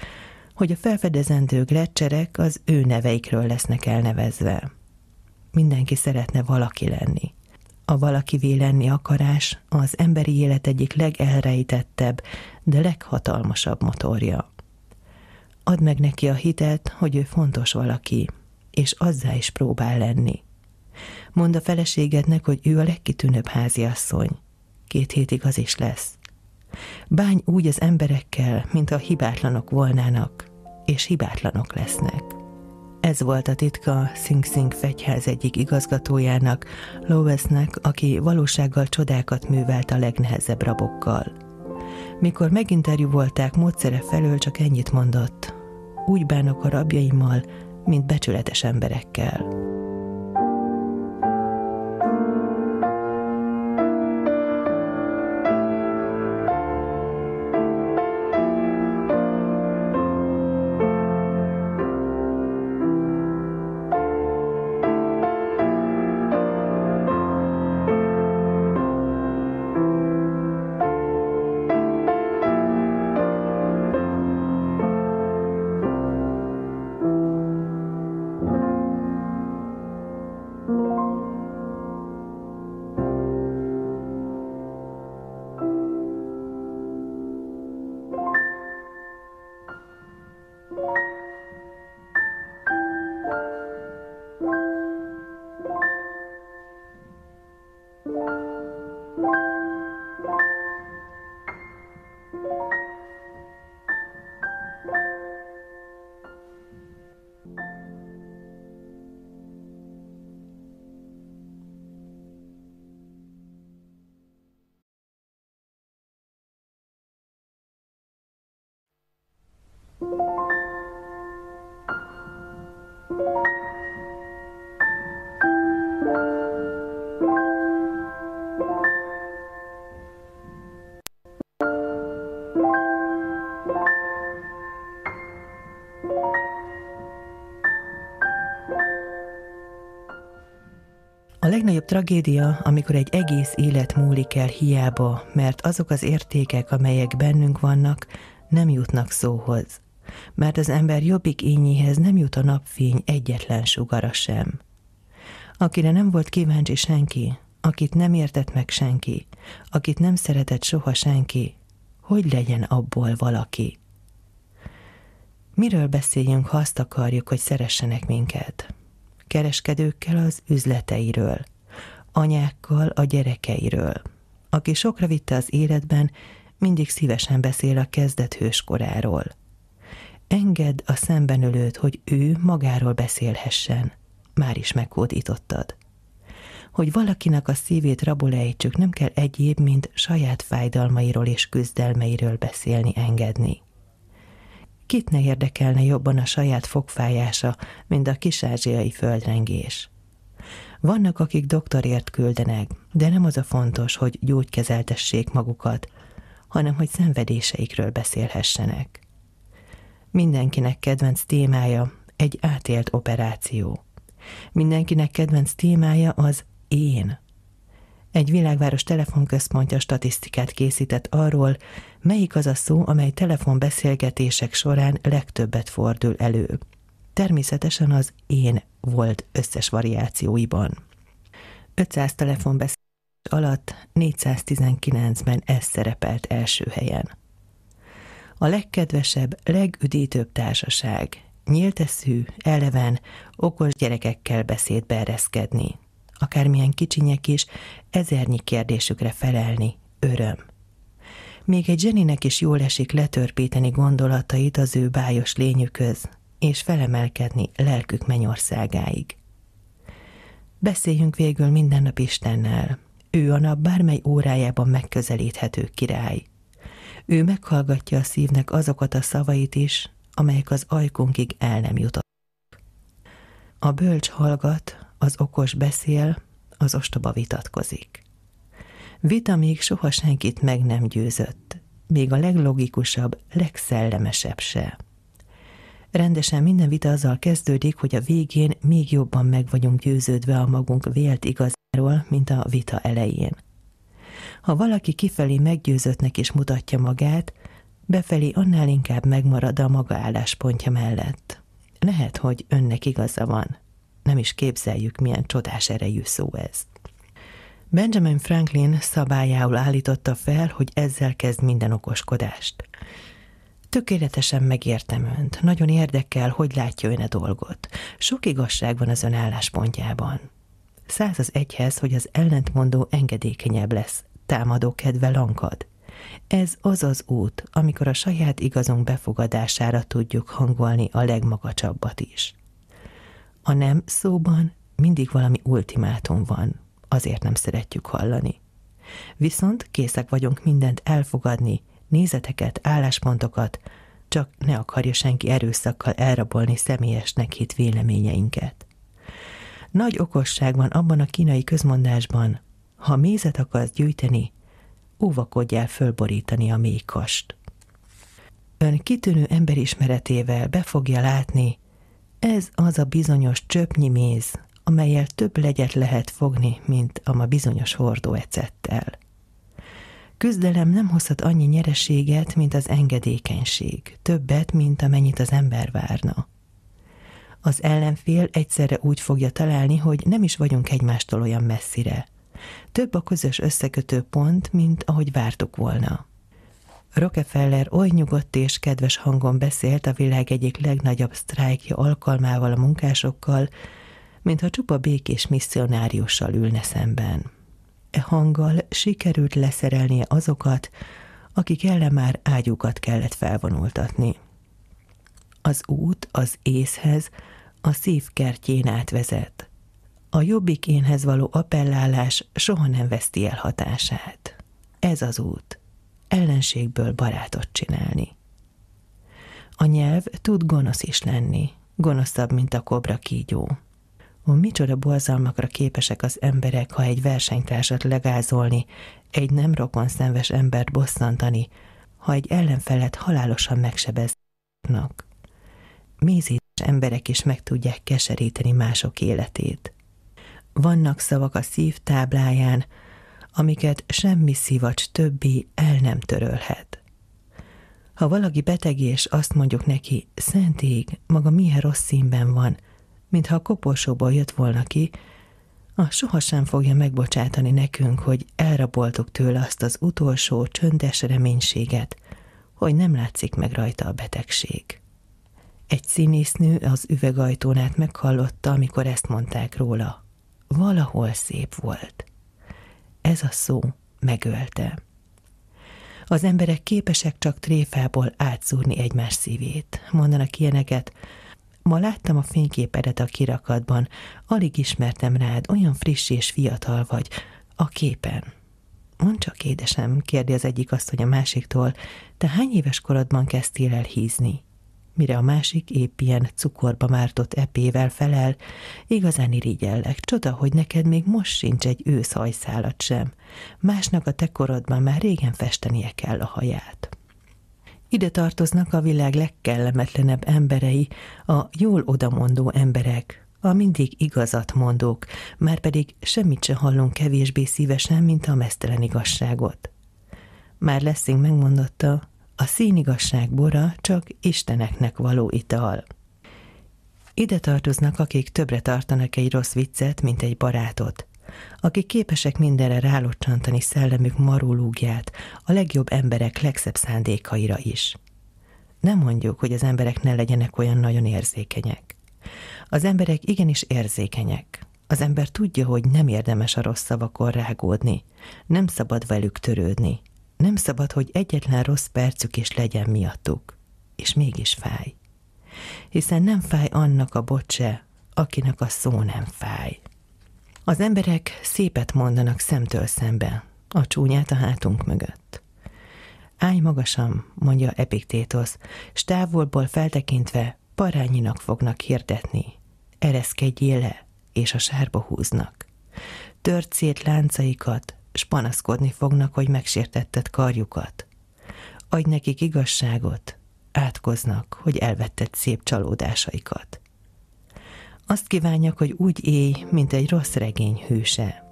hogy a felfedezendő gletszerek az ő neveikről lesznek elnevezve. Mindenki szeretne valaki lenni. A valakivé lenni akarás az emberi élet egyik legelrejtettebb, de leghatalmasabb motorja. Add meg neki a hitet, hogy ő fontos valaki, és azzá is próbál lenni. Mondd a feleségednek, hogy ő a legkitűnőbb háziasszony. Két hétig az is lesz. Bány úgy az emberekkel, mint a hibátlanok volnának, és hibátlanok lesznek. Ez volt a titka Sing Sing fegyház egyik igazgatójának, Lowesnek, aki valósággal csodákat művelt a legnehezebb rabokkal. Mikor meginterjúvolták módszere felől, csak ennyit mondott. Úgy bánok a rabjaimmal, mint becsületes emberekkel. Tragédia, amikor egy egész élet múlik el hiába, mert azok az értékek, amelyek bennünk vannak, nem jutnak szóhoz. Mert az ember jobbik ényéhez nem jut a napfény egyetlen sugara sem. Akire nem volt kíváncsi senki, akit nem értett meg senki, akit nem szeretett soha senki, hogy legyen abból valaki. Miről beszéljünk, ha azt akarjuk, hogy szeressenek minket? Kereskedőkkel az üzleteiről, anyákkal a gyerekeiről. Aki sokra vitte az életben, mindig szívesen beszél a kezdet hőskoráról. Engedd a szembenölőt, hogy ő magáról beszélhessen. Már is meghódítottad. Hogy valakinek a szívét rabolejtsük, nem kell egyéb, mint saját fájdalmairól és küzdelmeiről beszélni, engedni. Kit ne érdekelne jobban a saját fogfájása, mint a kisázsiai földrengés? Vannak, akik doktorért küldenek, de nem az a fontos, hogy gyógykezeltessék magukat, hanem hogy szenvedéseikről beszélhessenek. Mindenkinek kedvenc témája egy átélt operáció. Mindenkinek kedvenc témája az én. Egy világváros telefonközpontja statisztikát készített arról, melyik az a szó, amely telefonbeszélgetések során legtöbbet fordul elő. Természetesen az én volt összes variációiban. 500 telefonbeszélgetés alatt 419-ben ez szerepelt első helyen. A legkedvesebb, legüdítőbb társaság, nyílt eszű, eleven, okos gyerekekkel beszéd bereszkedni, akármilyen kicsinyek is, ezernyi kérdésükre felelni, öröm. Még egy zseninek is jól esik letörpíteni gondolatait az ő bájos lényüköz, és felemelkedni lelkük mennyországáig. Beszéljünk végül minden nap Istennel. Ő a nap bármely órájában megközelíthető király. Ő meghallgatja a szívnek azokat a szavait is, amelyek az ajkunkig el nem jutottak. A bölcs hallgat, az okos beszél, az ostoba vitatkozik. Vita még soha senkit meg nem győzött, még a leglogikusabb, legszellemesebb se. Rendesen minden vita azzal kezdődik, hogy a végén még jobban meg vagyunk győződve a magunk vélt igazáról, mint a vita elején. Ha valaki kifelé meggyőzöttnek is mutatja magát, befelé annál inkább megmarad a maga álláspontja mellett. Lehet, hogy önnek igaza van. Nem is képzeljük, milyen csodás erejű szó ez. Benjamin Franklin szabályául állította fel, hogy ezzel kezd minden okoskodást. Tökéletesen megértem önt, nagyon érdekel, hogy látja ön a dolgot. Sok igazság van az ön álláspontjában. Száz az egyhez, hogy az ellentmondó engedékenyebb lesz, támadó kedve lankad. Ez az az út, amikor a saját igazunk befogadására tudjuk hangolni a legmagacsabbat is. A nem szóban mindig valami ultimátum van, azért nem szeretjük hallani. Viszont készek vagyunk mindent elfogadni, nézeteket, álláspontokat, csak ne akarja senki erőszakkal elrabolni személyesnek hit véleményeinket. Nagy okosság van abban a kínai közmondásban, ha mézet akarsz gyűjteni, óvakodj el fölborítani a mékast. Ön kitűnő emberismeretével be fogja látni, ez az a bizonyos csöpnyi méz, amelyel több legyet lehet fogni, mint a ma bizonyos hordó ecettel. Küzdelem nem hozhat annyi nyereséget, mint az engedékenység, többet, mint amennyit az ember várna. Az ellenfél egyszerre úgy fogja találni, hogy nem is vagyunk egymástól olyan messzire. Több a közös összekötő pont, mint ahogy vártuk volna. Rockefeller oly nyugodt és kedves hangon beszélt a világ egyik legnagyobb sztrájkja alkalmával a munkásokkal, mintha csupa békés misszionáriussal ülne szemben. E hanggal sikerült leszerelnie azokat, akik ellen már ágyukat kellett felvonultatni. Az út az észhez, a szív kertjén átvezet. A jobbik énhez való appellálás soha nem veszti el hatását. Ez az út. Ellenségből barátot csinálni. A nyelv tud gonosz is lenni, gonoszabb, mint a kobra kígyó. Ó, micsoda borzalmakra képesek az emberek, ha egy versenytársat legázolni, egy nem rokon szenves embert bosszantani, ha egy ellenfelet halálosan megsebeznek. Mézés emberek is meg tudják keseríteni mások életét. Vannak szavak a szív tábláján, amiket semmi szivacs többi el nem törölhet. Ha valaki beteg és azt mondjuk neki, szent ég, maga milyen rossz színben van, mintha a koporsóból jött volna ki, a sohasem fogja megbocsátani nekünk, hogy elraboltuk tőle azt az utolsó csöndes reménységet, hogy nem látszik meg rajta a betegség. Egy színésznő az üvegajtónát meghallotta, amikor ezt mondták róla. Valahol szép volt. Ez a szó megölte. Az emberek képesek csak tréfából átszúrni egymás szívét. Mondanak ilyeneket, Ma láttam a fényképedet a kirakatban, alig ismertem rád, olyan friss és fiatal vagy, a képen. Mondd csak, édesem, kérdi az egyik asszony a másiktól, te hány éves korodban kezdtél el hízni? Mire a másik épp ilyen cukorba mártott epével felel, igazán irigyellek, csoda, hogy neked még most sincs egy őszhajszálat sem. Másnak a te korodban már régen festenie kell a haját. Ide tartoznak a világ legkellemetlenebb emberei, a jól odamondó emberek, a mindig igazat mondók, már pedig semmit se hallunk kevésbé szívesen, mint a mesztelen igazságot. Már Lessing megmondotta, a színigasság bora csak isteneknek való ital. Ide tartoznak, akik többre tartanak egy rossz viccet, mint egy barátot, akik képesek mindenre rálocsantani szellemük marulúgját, a legjobb emberek legszebb szándékaira is. Nem mondjuk, hogy az emberek ne legyenek olyan nagyon érzékenyek. Az emberek igenis érzékenyek. Az ember tudja, hogy nem érdemes a rossz szavakon rágódni, nem szabad velük törődni, nem szabad, hogy egyetlen rossz percük is legyen miattuk. És mégis fáj. Hiszen nem fáj annak a bocse, akinek a szó nem fáj. Az emberek szépet mondanak szemtől szembe, a csúnyát a hátunk mögött. Állj magasam, mondja Epiktétosz, s távolból feltekintve parányinak fognak hirdetni. Ereszkedjél le, és a sárba húznak. Tört szét láncaikat, s panaszkodni fognak, hogy megsértetted karjukat. Adj nekik igazságot, átkoznak, hogy elvetted szép csalódásaikat. Azt kívánják, hogy úgy élj, mint egy rossz regény hőse.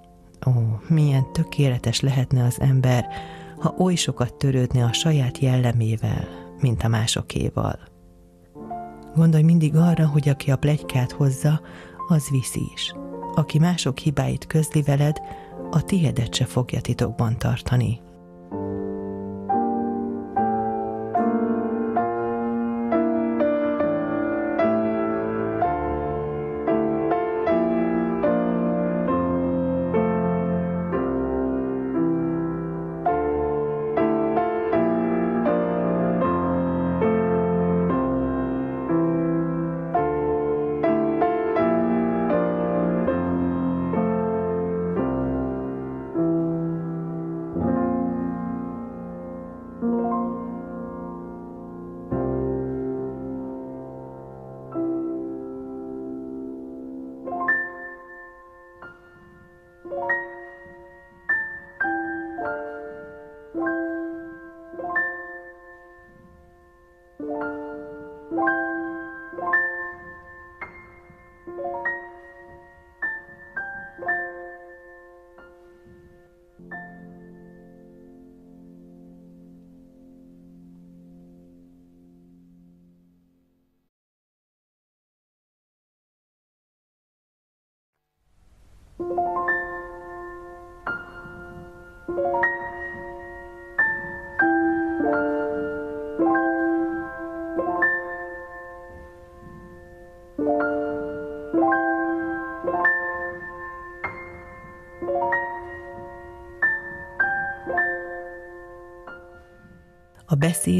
Ó, milyen tökéletes lehetne az ember, ha oly sokat törődne a saját jellemével, mint a másokéval. Gondolj mindig arra, hogy aki a plegykát hozza, az viszi is. Aki mások hibáit közli veled, a tiédet se fogja titokban tartani.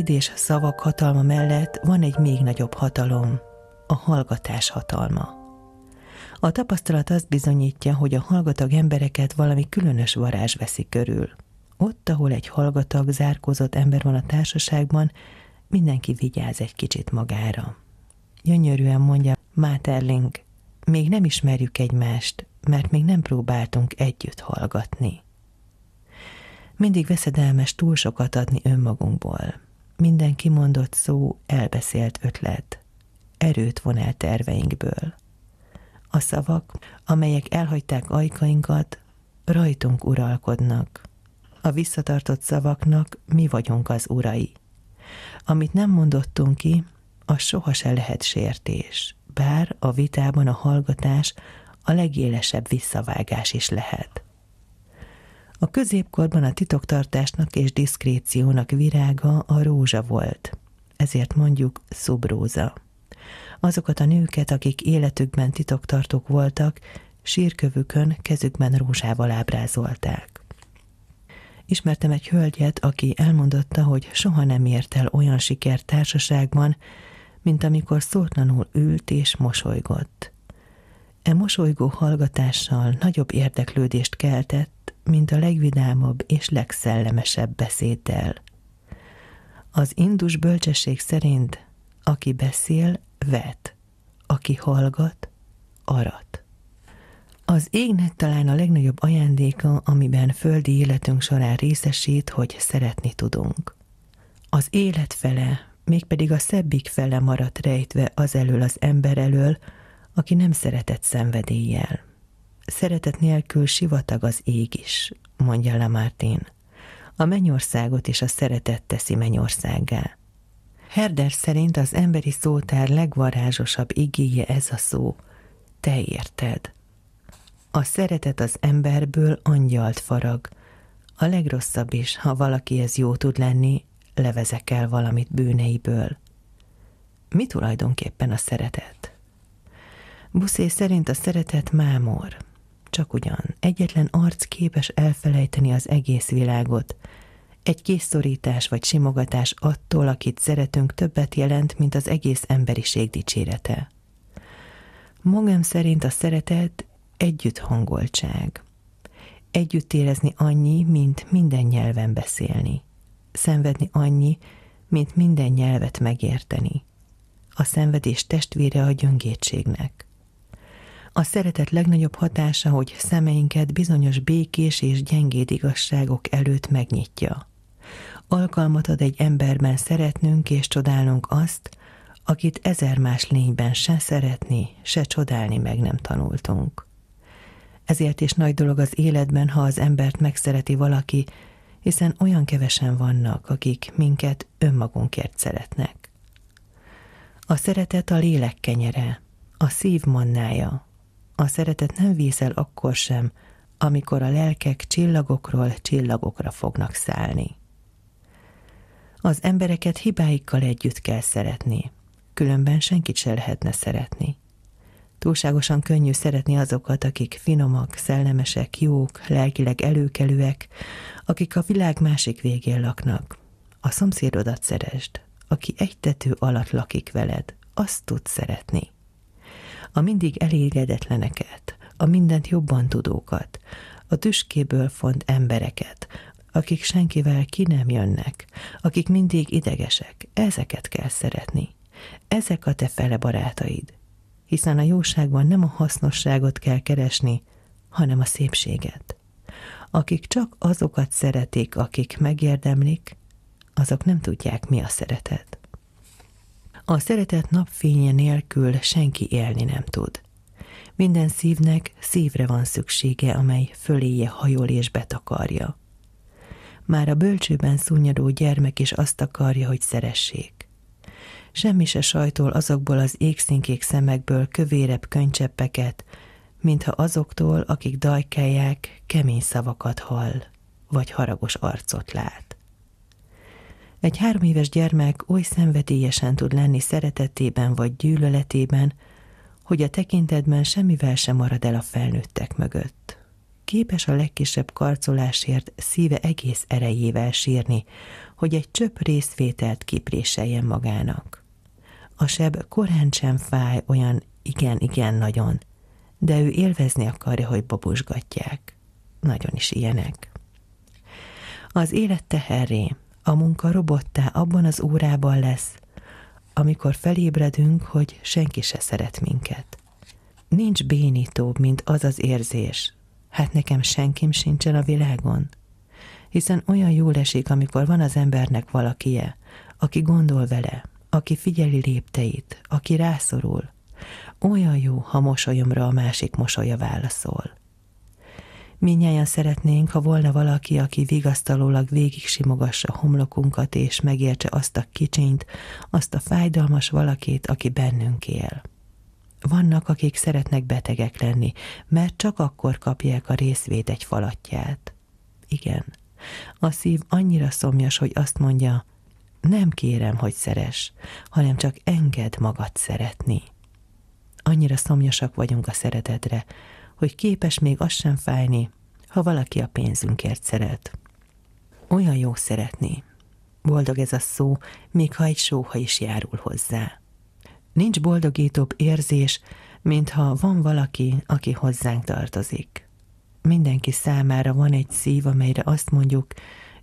Beszéd és szavak hatalma mellett van egy még nagyobb hatalom, a hallgatás hatalma. A tapasztalat azt bizonyítja, hogy a hallgatag embereket valami különös varázs veszi körül. Ott, ahol egy hallgatag, zárkózott ember van a társaságban, mindenki vigyáz egy kicsit magára. Gyönyörűen mondja Máterling, még nem ismerjük egymást, mert még nem próbáltunk együtt hallgatni. Mindig veszedelmes túl sokat adni önmagunkból. Minden kimondott szó elbeszélt ötlet. Erőt von el terveinkből. A szavak, amelyek elhagyták ajkainkat, rajtunk uralkodnak. A visszatartott szavaknak mi vagyunk az urai. Amit nem mondottunk ki, az soha se lehet sértés, bár a vitában a hallgatás a legélesebb visszavágás is lehet. A középkorban a titoktartásnak és diszkréciónak virága a rózsa volt, ezért mondjuk szubróza. Azokat a nőket, akik életükben titoktartók voltak, sírkövükön, kezükben rózsával ábrázolták. Ismertem egy hölgyet, aki elmondotta, hogy soha nem ért el olyan sikert társaságban, mint amikor szótlanul ült és mosolygott. E mosolygó hallgatással nagyobb érdeklődést keltett, mint a legvidámabb és legszellemesebb beszéddel. Az indus bölcsesség szerint, aki beszél, vet, aki hallgat, arat. Az égnek talán a legnagyobb ajándéka, amiben földi életünk során részesít, hogy szeretni tudunk. Az élet fele, mégpedig a szebbik fele maradt rejtve az elől az ember elől, aki nem szeretett szenvedéllyel. Szeretet nélkül sivatag az ég is, mondja Lamartine. A mennyországot és a szeretet teszi mennyországgá. Herder szerint az emberi szótár legvarázsosabb igéje ez a szó. Te érted. A szeretet az emberből angyalt farag. A legrosszabb is, ha valaki ez jó tud lenni, levezek el valamit bűneiből. Mi tulajdonképpen a szeretet? Buszé szerint a szeretet mámor. Csak ugyan, egyetlen arc képes elfelejteni az egész világot. Egy készszorítás vagy simogatás attól, akit szeretünk, többet jelent, mint az egész emberiség dicsérete. Magam szerint a szeretet együtt hangoltság. Együtt érezni annyi, mint minden nyelven beszélni. Szenvedni annyi, mint minden nyelvet megérteni. A szenvedés testvére a gyöngétségnek. A szeretet legnagyobb hatása, hogy szemeinket bizonyos békés és gyengéd igazságok előtt megnyitja. Alkalmat ad egy emberben szeretnünk és csodálnunk azt, akit ezer más lényben se szeretni, se csodálni meg nem tanultunk. Ezért is nagy dolog az életben, ha az embert megszereti valaki, hiszen olyan kevesen vannak, akik minket önmagunkért szeretnek. A szeretet a lélek kenyere, a szív mannája, a szeretet nem vízel akkor sem, amikor a lelkek csillagokról csillagokra fognak szállni. Az embereket hibáikkal együtt kell szeretni, különben senkit se lehetne szeretni. Túlságosan könnyű szeretni azokat, akik finomak, szellemesek, jók, lelkileg előkelőek, akik a világ másik végén laknak. A szomszédodat szeresd, aki egy tető alatt lakik veled, azt tud szeretni a mindig elégedetleneket, a mindent jobban tudókat, a tüskéből font embereket, akik senkivel ki nem jönnek, akik mindig idegesek, ezeket kell szeretni. Ezek a te fele barátaid. Hiszen a jóságban nem a hasznosságot kell keresni, hanem a szépséget. Akik csak azokat szeretik, akik megérdemlik, azok nem tudják, mi a szeretet. A szeretet napfénye nélkül senki élni nem tud. Minden szívnek szívre van szüksége, amely föléje hajol és betakarja. Már a bölcsőben szúnyadó gyermek is azt akarja, hogy szeressék. Semmi se sajtól azokból az égszínkék szemekből kövérebb könycseppeket, mintha azoktól, akik dajkálják, kemény szavakat hall, vagy haragos arcot lát. Egy három éves gyermek oly szenvedélyesen tud lenni szeretetében vagy gyűlöletében, hogy a tekintetben semmivel sem marad el a felnőttek mögött. Képes a legkisebb karcolásért szíve egész erejével sírni, hogy egy csöpp részvételt kipréseljen magának. A seb korán sem fáj olyan igen-igen nagyon, de ő élvezni akarja, hogy babusgatják. Nagyon is ilyenek. Az élet teherré, a munka robottá abban az órában lesz, amikor felébredünk, hogy senki se szeret minket. Nincs bénítóbb, mint az az érzés. Hát nekem senkim sincsen a világon. Hiszen olyan jól esik, amikor van az embernek valakie, aki gondol vele, aki figyeli lépteit, aki rászorul, Olyan jó, ha mosolyomra a másik mosolya válaszol. Minnyáján szeretnénk, ha volna valaki, aki vigasztalólag végig simogassa homlokunkat, és megértse azt a kicsint, azt a fájdalmas valakit, aki bennünk él. Vannak, akik szeretnek betegek lenni, mert csak akkor kapják a részvét egy falatját. Igen, a szív annyira szomjas, hogy azt mondja, nem kérem, hogy szeres, hanem csak enged magad szeretni. Annyira szomjasak vagyunk a szeretetre, hogy képes még az sem fájni, ha valaki a pénzünkért szeret. Olyan jó szeretni. Boldog ez a szó, még ha egy sóha is járul hozzá. Nincs boldogítóbb érzés, mintha van valaki, aki hozzánk tartozik. Mindenki számára van egy szív, amelyre azt mondjuk,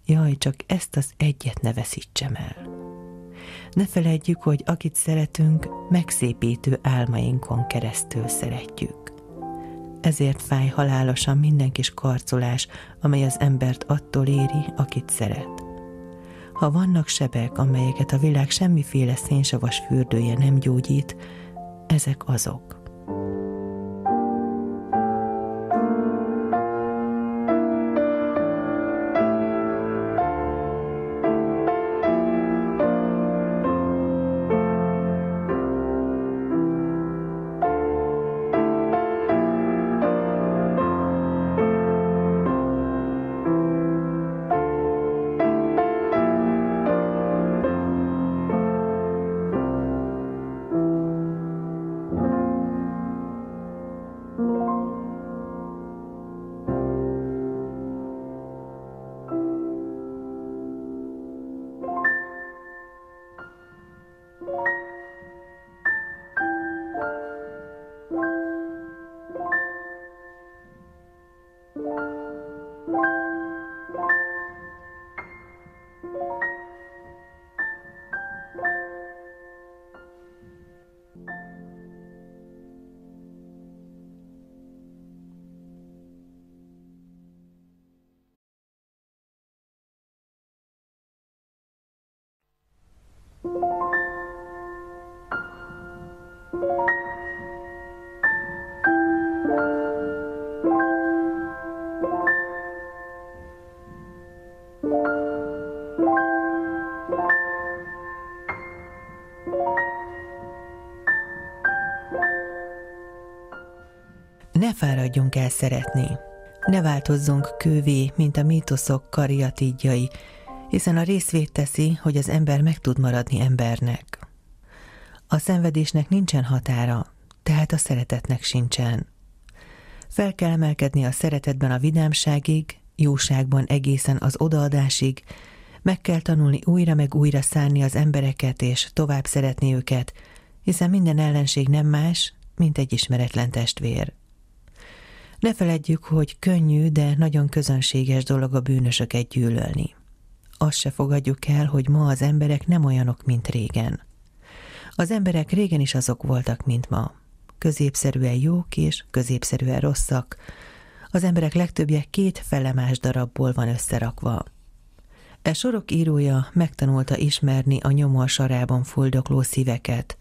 jaj, csak ezt az egyet ne veszítsem el. Ne feledjük, hogy akit szeretünk, megszépítő álmainkon keresztül szeretjük. Ezért fáj halálosan minden kis karcolás, amely az embert attól éri, akit szeret. Ha vannak sebek, amelyeket a világ semmiféle szénsavas fürdője nem gyógyít, ezek azok. Fáradjunk el szeretni. Ne változzunk kővé, mint a mítoszok kariatidjai, hiszen a részvét teszi, hogy az ember meg tud maradni embernek. A szenvedésnek nincsen határa, tehát a szeretetnek sincsen. Fel kell emelkedni a szeretetben a vidámságig, jóságban egészen az odaadásig, meg kell tanulni újra meg újra szánni az embereket és tovább szeretni őket, hiszen minden ellenség nem más, mint egy ismeretlen testvér. Ne feledjük, hogy könnyű, de nagyon közönséges dolog a bűnösöket gyűlölni. Azt se fogadjuk el, hogy ma az emberek nem olyanok, mint régen. Az emberek régen is azok voltak, mint ma. Középszerűen jók és középszerűen rosszak. Az emberek legtöbbje két felemás darabból van összerakva. E sorok írója megtanulta ismerni a nyomor sarában fuldokló szíveket,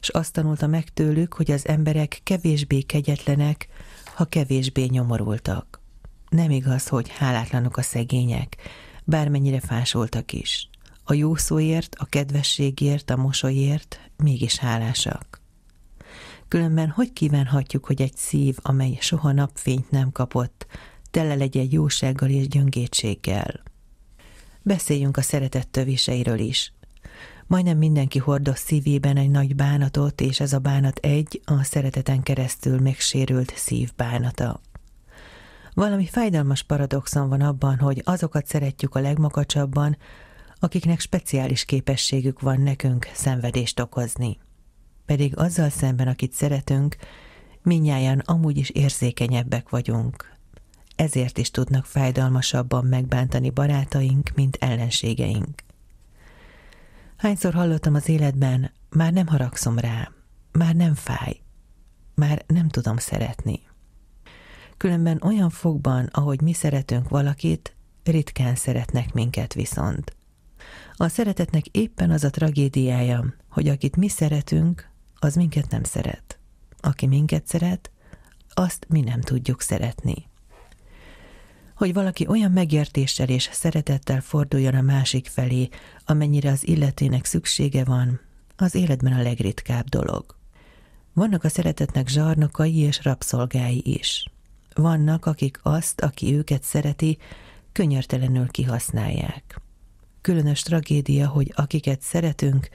s azt tanulta meg tőlük, hogy az emberek kevésbé kegyetlenek, ha kevésbé nyomorultak. Nem igaz, hogy hálátlanok a szegények, bármennyire fásoltak is. A jó szóért, a kedvességért, a mosolyért mégis hálásak. Különben hogy kívánhatjuk, hogy egy szív, amely soha napfényt nem kapott, tele legyen jósággal és gyöngétséggel? Beszéljünk a szeretet töviseiről is. Majdnem mindenki hordoz szívében egy nagy bánatot, és ez a bánat egy, a szereteten keresztül megsérült szív bánata. Valami fájdalmas paradoxon van abban, hogy azokat szeretjük a legmakacsabban, akiknek speciális képességük van nekünk szenvedést okozni. Pedig azzal szemben, akit szeretünk, minnyáján amúgy is érzékenyebbek vagyunk. Ezért is tudnak fájdalmasabban megbántani barátaink, mint ellenségeink. Hányszor hallottam az életben, már nem haragszom rá, már nem fáj, már nem tudom szeretni. Különben olyan fogban, ahogy mi szeretünk valakit, ritkán szeretnek minket viszont. A szeretetnek éppen az a tragédiája, hogy akit mi szeretünk, az minket nem szeret. aki minket szeret, azt mi nem tudjuk szeretni. Hogy valaki olyan megértéssel és szeretettel forduljon a másik felé, amennyire az illetőnek szüksége van, az életben a legritkább dolog. Vannak a szeretetnek zsarnokai és rabszolgái is. Vannak, akik azt, aki őket szereti, könyörtelenül kihasználják. Különös tragédia, hogy akiket szeretünk,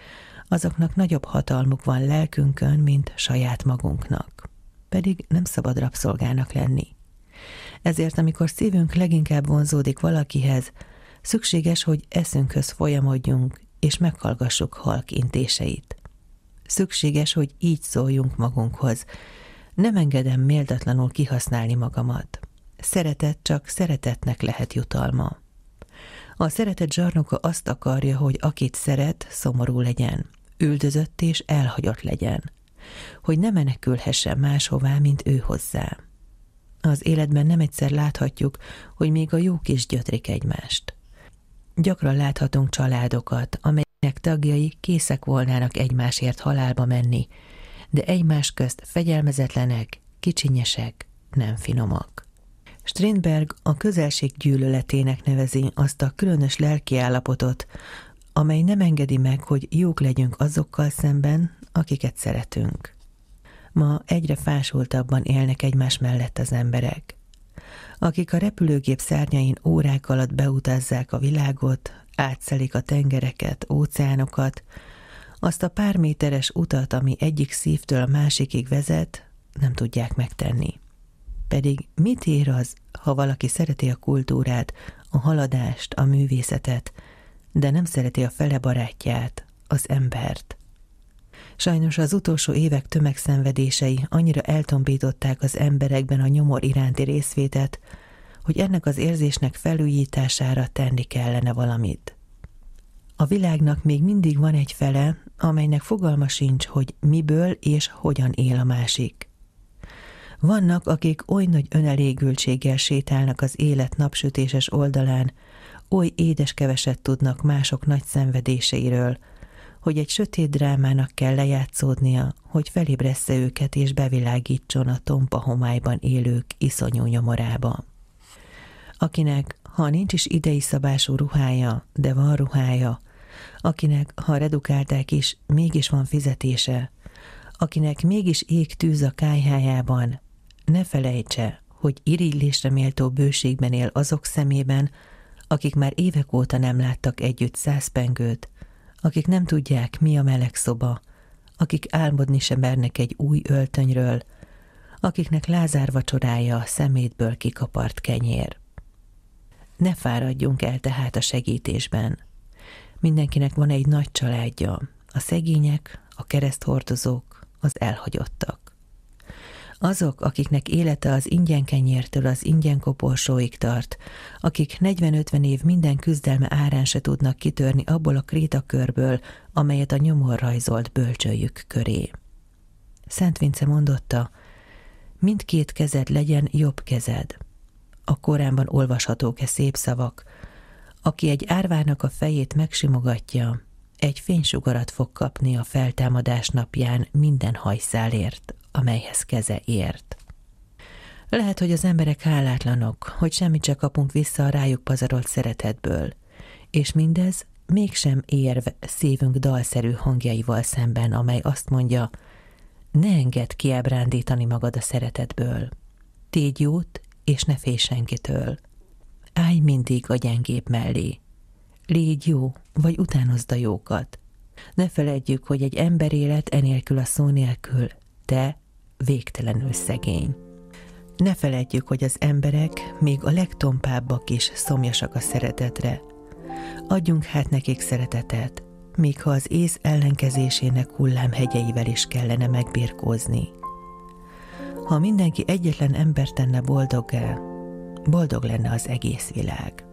azoknak nagyobb hatalmuk van lelkünkön, mint saját magunknak. Pedig nem szabad rabszolgának lenni. Ezért, amikor szívünk leginkább vonzódik valakihez, szükséges, hogy eszünkhöz folyamodjunk, és meghallgassuk halk intéseit. Szükséges, hogy így szóljunk magunkhoz. Nem engedem méltatlanul kihasználni magamat. Szeretet csak szeretetnek lehet jutalma. A szeretet zsarnoka azt akarja, hogy akit szeret, szomorú legyen, üldözött és elhagyott legyen, hogy ne menekülhessen máshová, mint ő hozzá. Az életben nem egyszer láthatjuk, hogy még a jók is gyötrik egymást. Gyakran láthatunk családokat, amelyek tagjai készek volnának egymásért halálba menni, de egymás közt fegyelmezetlenek, kicsinyesek, nem finomak. Strindberg a közelség gyűlöletének nevezi azt a különös lelkiállapotot, amely nem engedi meg, hogy jók legyünk azokkal szemben, akiket szeretünk. Ma egyre fásultabban élnek egymás mellett az emberek. Akik a repülőgép szárnyain órák alatt beutazzák a világot, átszelik a tengereket, óceánokat, azt a pár méteres utat, ami egyik szívtől a másikig vezet, nem tudják megtenni. Pedig mit ér az, ha valaki szereti a kultúrát, a haladást, a művészetet, de nem szereti a fele barátját, az embert? Sajnos az utolsó évek tömegszenvedései annyira eltompították az emberekben a nyomor iránti részvétet, hogy ennek az érzésnek felújítására tenni kellene valamit. A világnak még mindig van egy fele, amelynek fogalma sincs, hogy miből és hogyan él a másik. Vannak, akik oly nagy önelégültséggel sétálnak az élet napsütéses oldalán, oly édes keveset tudnak mások nagy szenvedéseiről, hogy egy sötét drámának kell lejátszódnia, hogy felébressze őket és bevilágítson a tompa homályban élők iszonyú nyomorába. Akinek, ha nincs is idei szabású ruhája, de van ruhája, akinek, ha redukálták is, mégis van fizetése, akinek mégis ég tűz a kájhájában, ne felejtse, hogy irigylésre méltó bőségben él azok szemében, akik már évek óta nem láttak együtt százpengőt, akik nem tudják, mi a meleg szoba, akik álmodni sem mernek egy új öltönyről, akiknek Lázár vacsorája a szemétből kikapart kenyér. Ne fáradjunk el tehát a segítésben. Mindenkinek van egy nagy családja, a szegények, a kereszthordozók, az elhagyottak. Azok, akiknek élete az ingyen kenyértől az ingyen koporsóig tart, akik 40-50 év minden küzdelme árán se tudnak kitörni abból a krétakörből, amelyet a nyomor rajzolt bölcsőjük köré. Szent Vince mondotta, mindkét kezed legyen jobb kezed. A Koránban olvashatók-e szép szavak, aki egy árvának a fejét megsimogatja, egy fénysugarat fog kapni a feltámadás napján minden hajszálért, amelyhez keze ért. Lehet, hogy az emberek hálátlanok, hogy semmit se kapunk vissza a rájuk pazarolt szeretetből, és mindez mégsem érv szívünk dalszerű hangjaival szemben, amely azt mondja, ne engedd kiábrándítani magad a szeretetből. Tégy jót, és ne félj senkitől. Állj mindig a gyengébb mellé. Légy jó, vagy utánozd a jókat. Ne feledjük, hogy egy ember élet enélkül a szó nélkül, te végtelenül szegény. Ne feledjük, hogy az emberek, még a legtompábbak is szomjasak a szeretetre. Adjunk hát nekik szeretetet, még ha az ész ellenkezésének hullámhegyeivel is kellene megbirkózni. Ha mindenki egyetlen ember tenne boldoggá, boldog lenne az egész világ.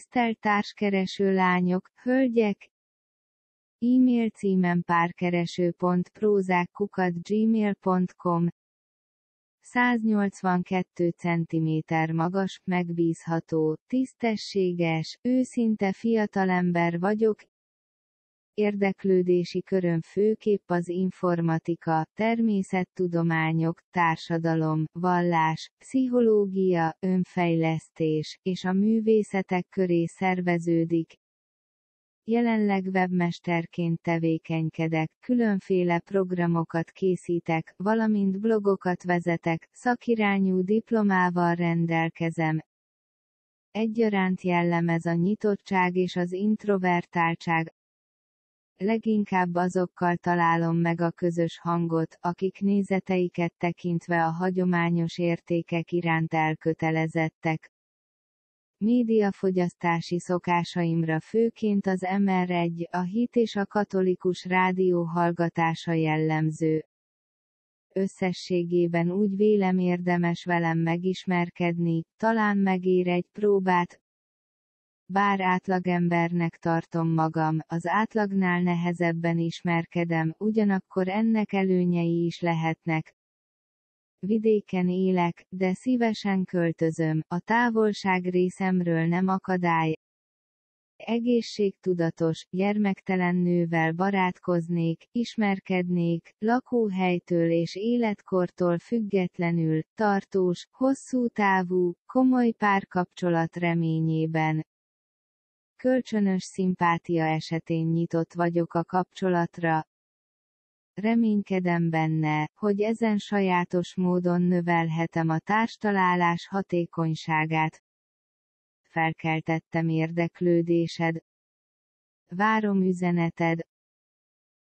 Tisztelt társkereső lányok, hölgyek, E-mail címem párkereső.prózákkukat.gmail.com 182 cm magas, megbízható, tisztességes, őszinte fiatalember vagyok, Érdeklődési köröm főképp az informatika, természettudományok, társadalom, vallás, pszichológia, önfejlesztés, és a művészetek köré szerveződik, Jelenleg webmesterként tevékenykedek, különféle programokat készítek, valamint blogokat vezetek, szakirányú diplomával rendelkezem. Egyaránt jellemez a nyitottság és az introvertáltság. Leginkább azokkal találom meg a közös hangot, akik nézeteiket tekintve a hagyományos értékek iránt elkötelezettek. Médiafogyasztási szokásaimra főként az MR1, a hit és a katolikus rádió hallgatása jellemző. Összességében úgy vélem érdemes velem megismerkedni, talán megér egy próbát, bár átlagembernek tartom magam, az átlagnál nehezebben ismerkedem, ugyanakkor ennek előnyei is lehetnek, Vidéken élek, de szívesen költözöm, a távolság részemről nem akadály. Egészségtudatos, gyermektelen nővel barátkoznék, ismerkednék, lakóhelytől és életkortól függetlenül, tartós, hosszú távú, komoly párkapcsolat reményében. Kölcsönös szimpátia esetén nyitott vagyok a kapcsolatra, Reménykedem benne, hogy ezen sajátos módon növelhetem a társtalálás hatékonyságát. Felkeltettem érdeklődésed. Várom üzeneted.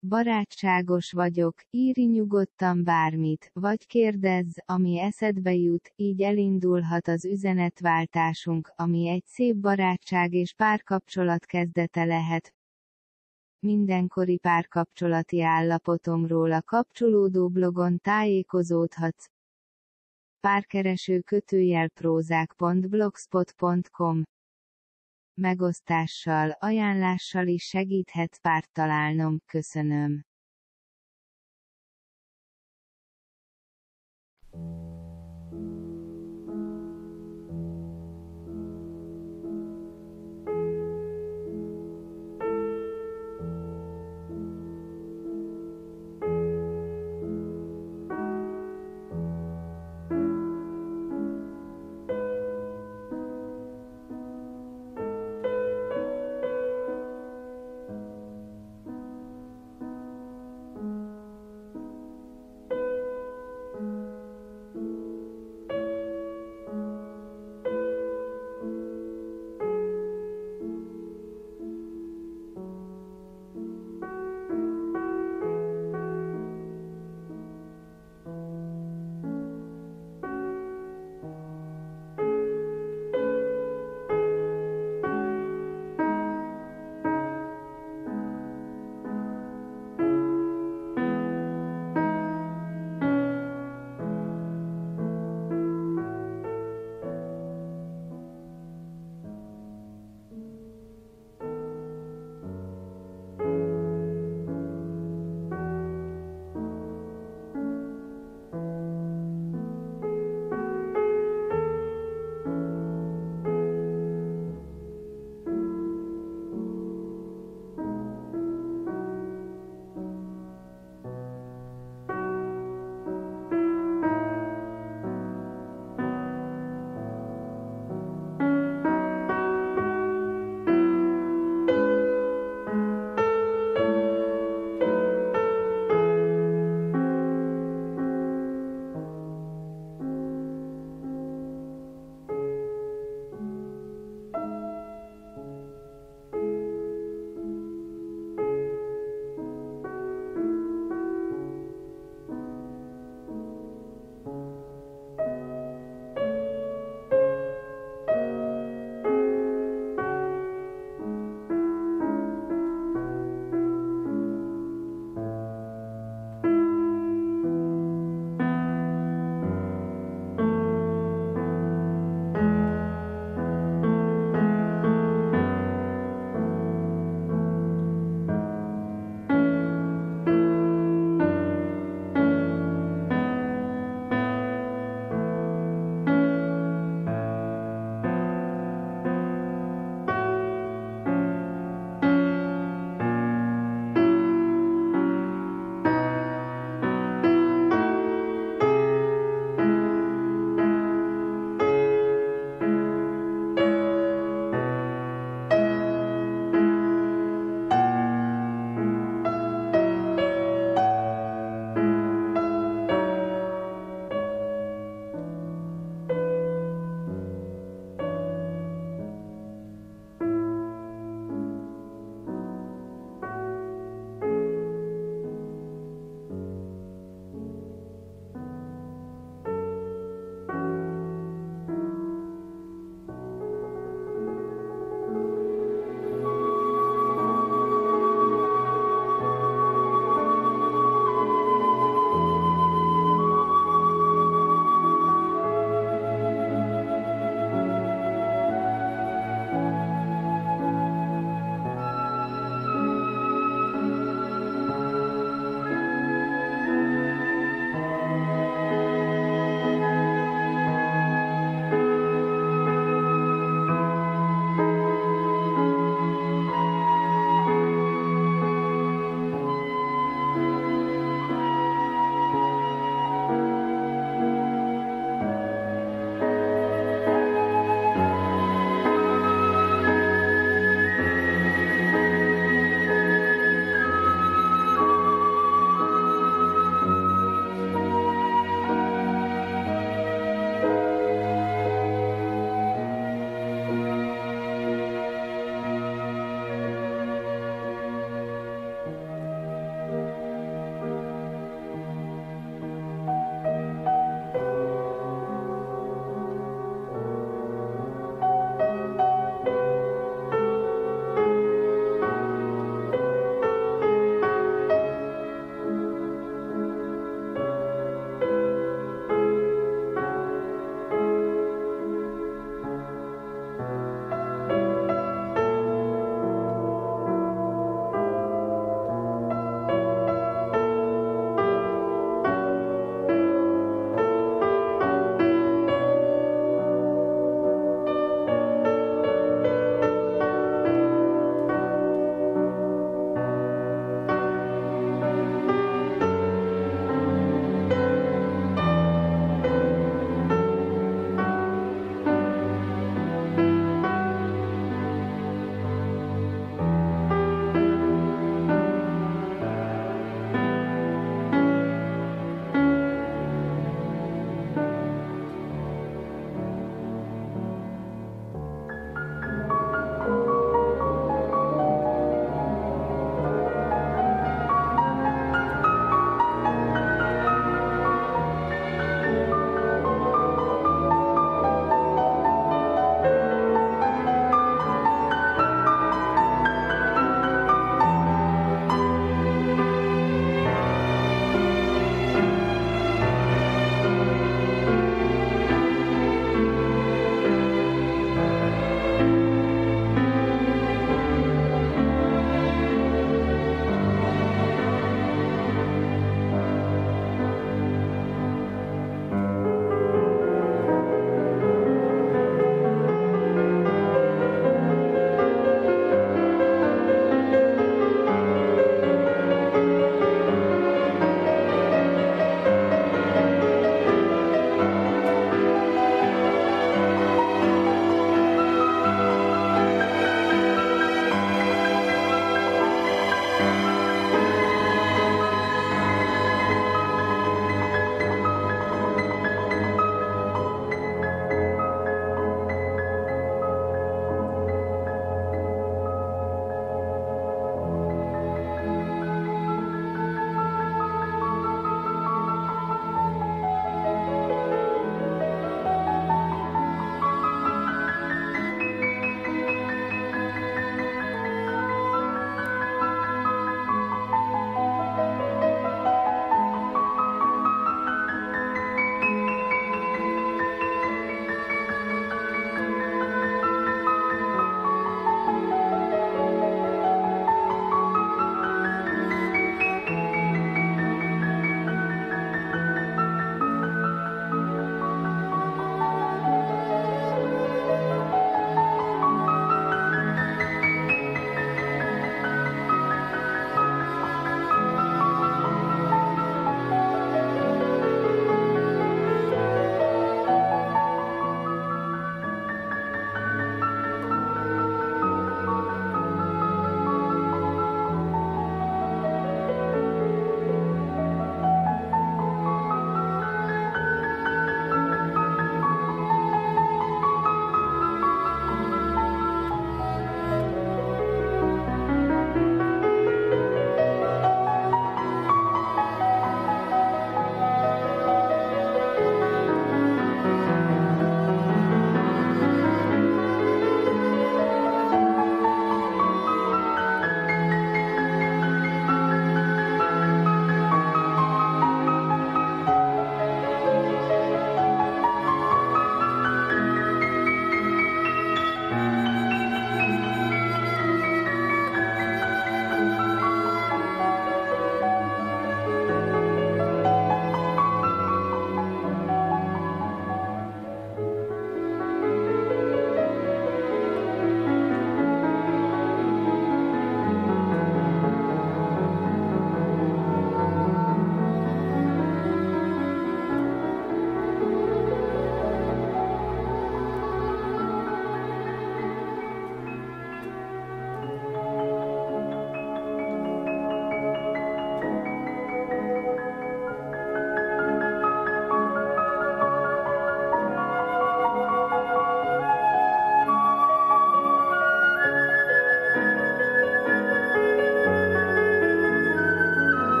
Barátságos vagyok, írj nyugodtan bármit, vagy kérdezz, ami eszedbe jut, így elindulhat az üzenetváltásunk, ami egy szép barátság és párkapcsolat kezdete lehet mindenkori párkapcsolati állapotomról a kapcsolódó blogon tájékozódhatsz. Párkereső kötőjel prózák.blogspot.com megosztással, ajánlással is segíthet párt találnom, köszönöm.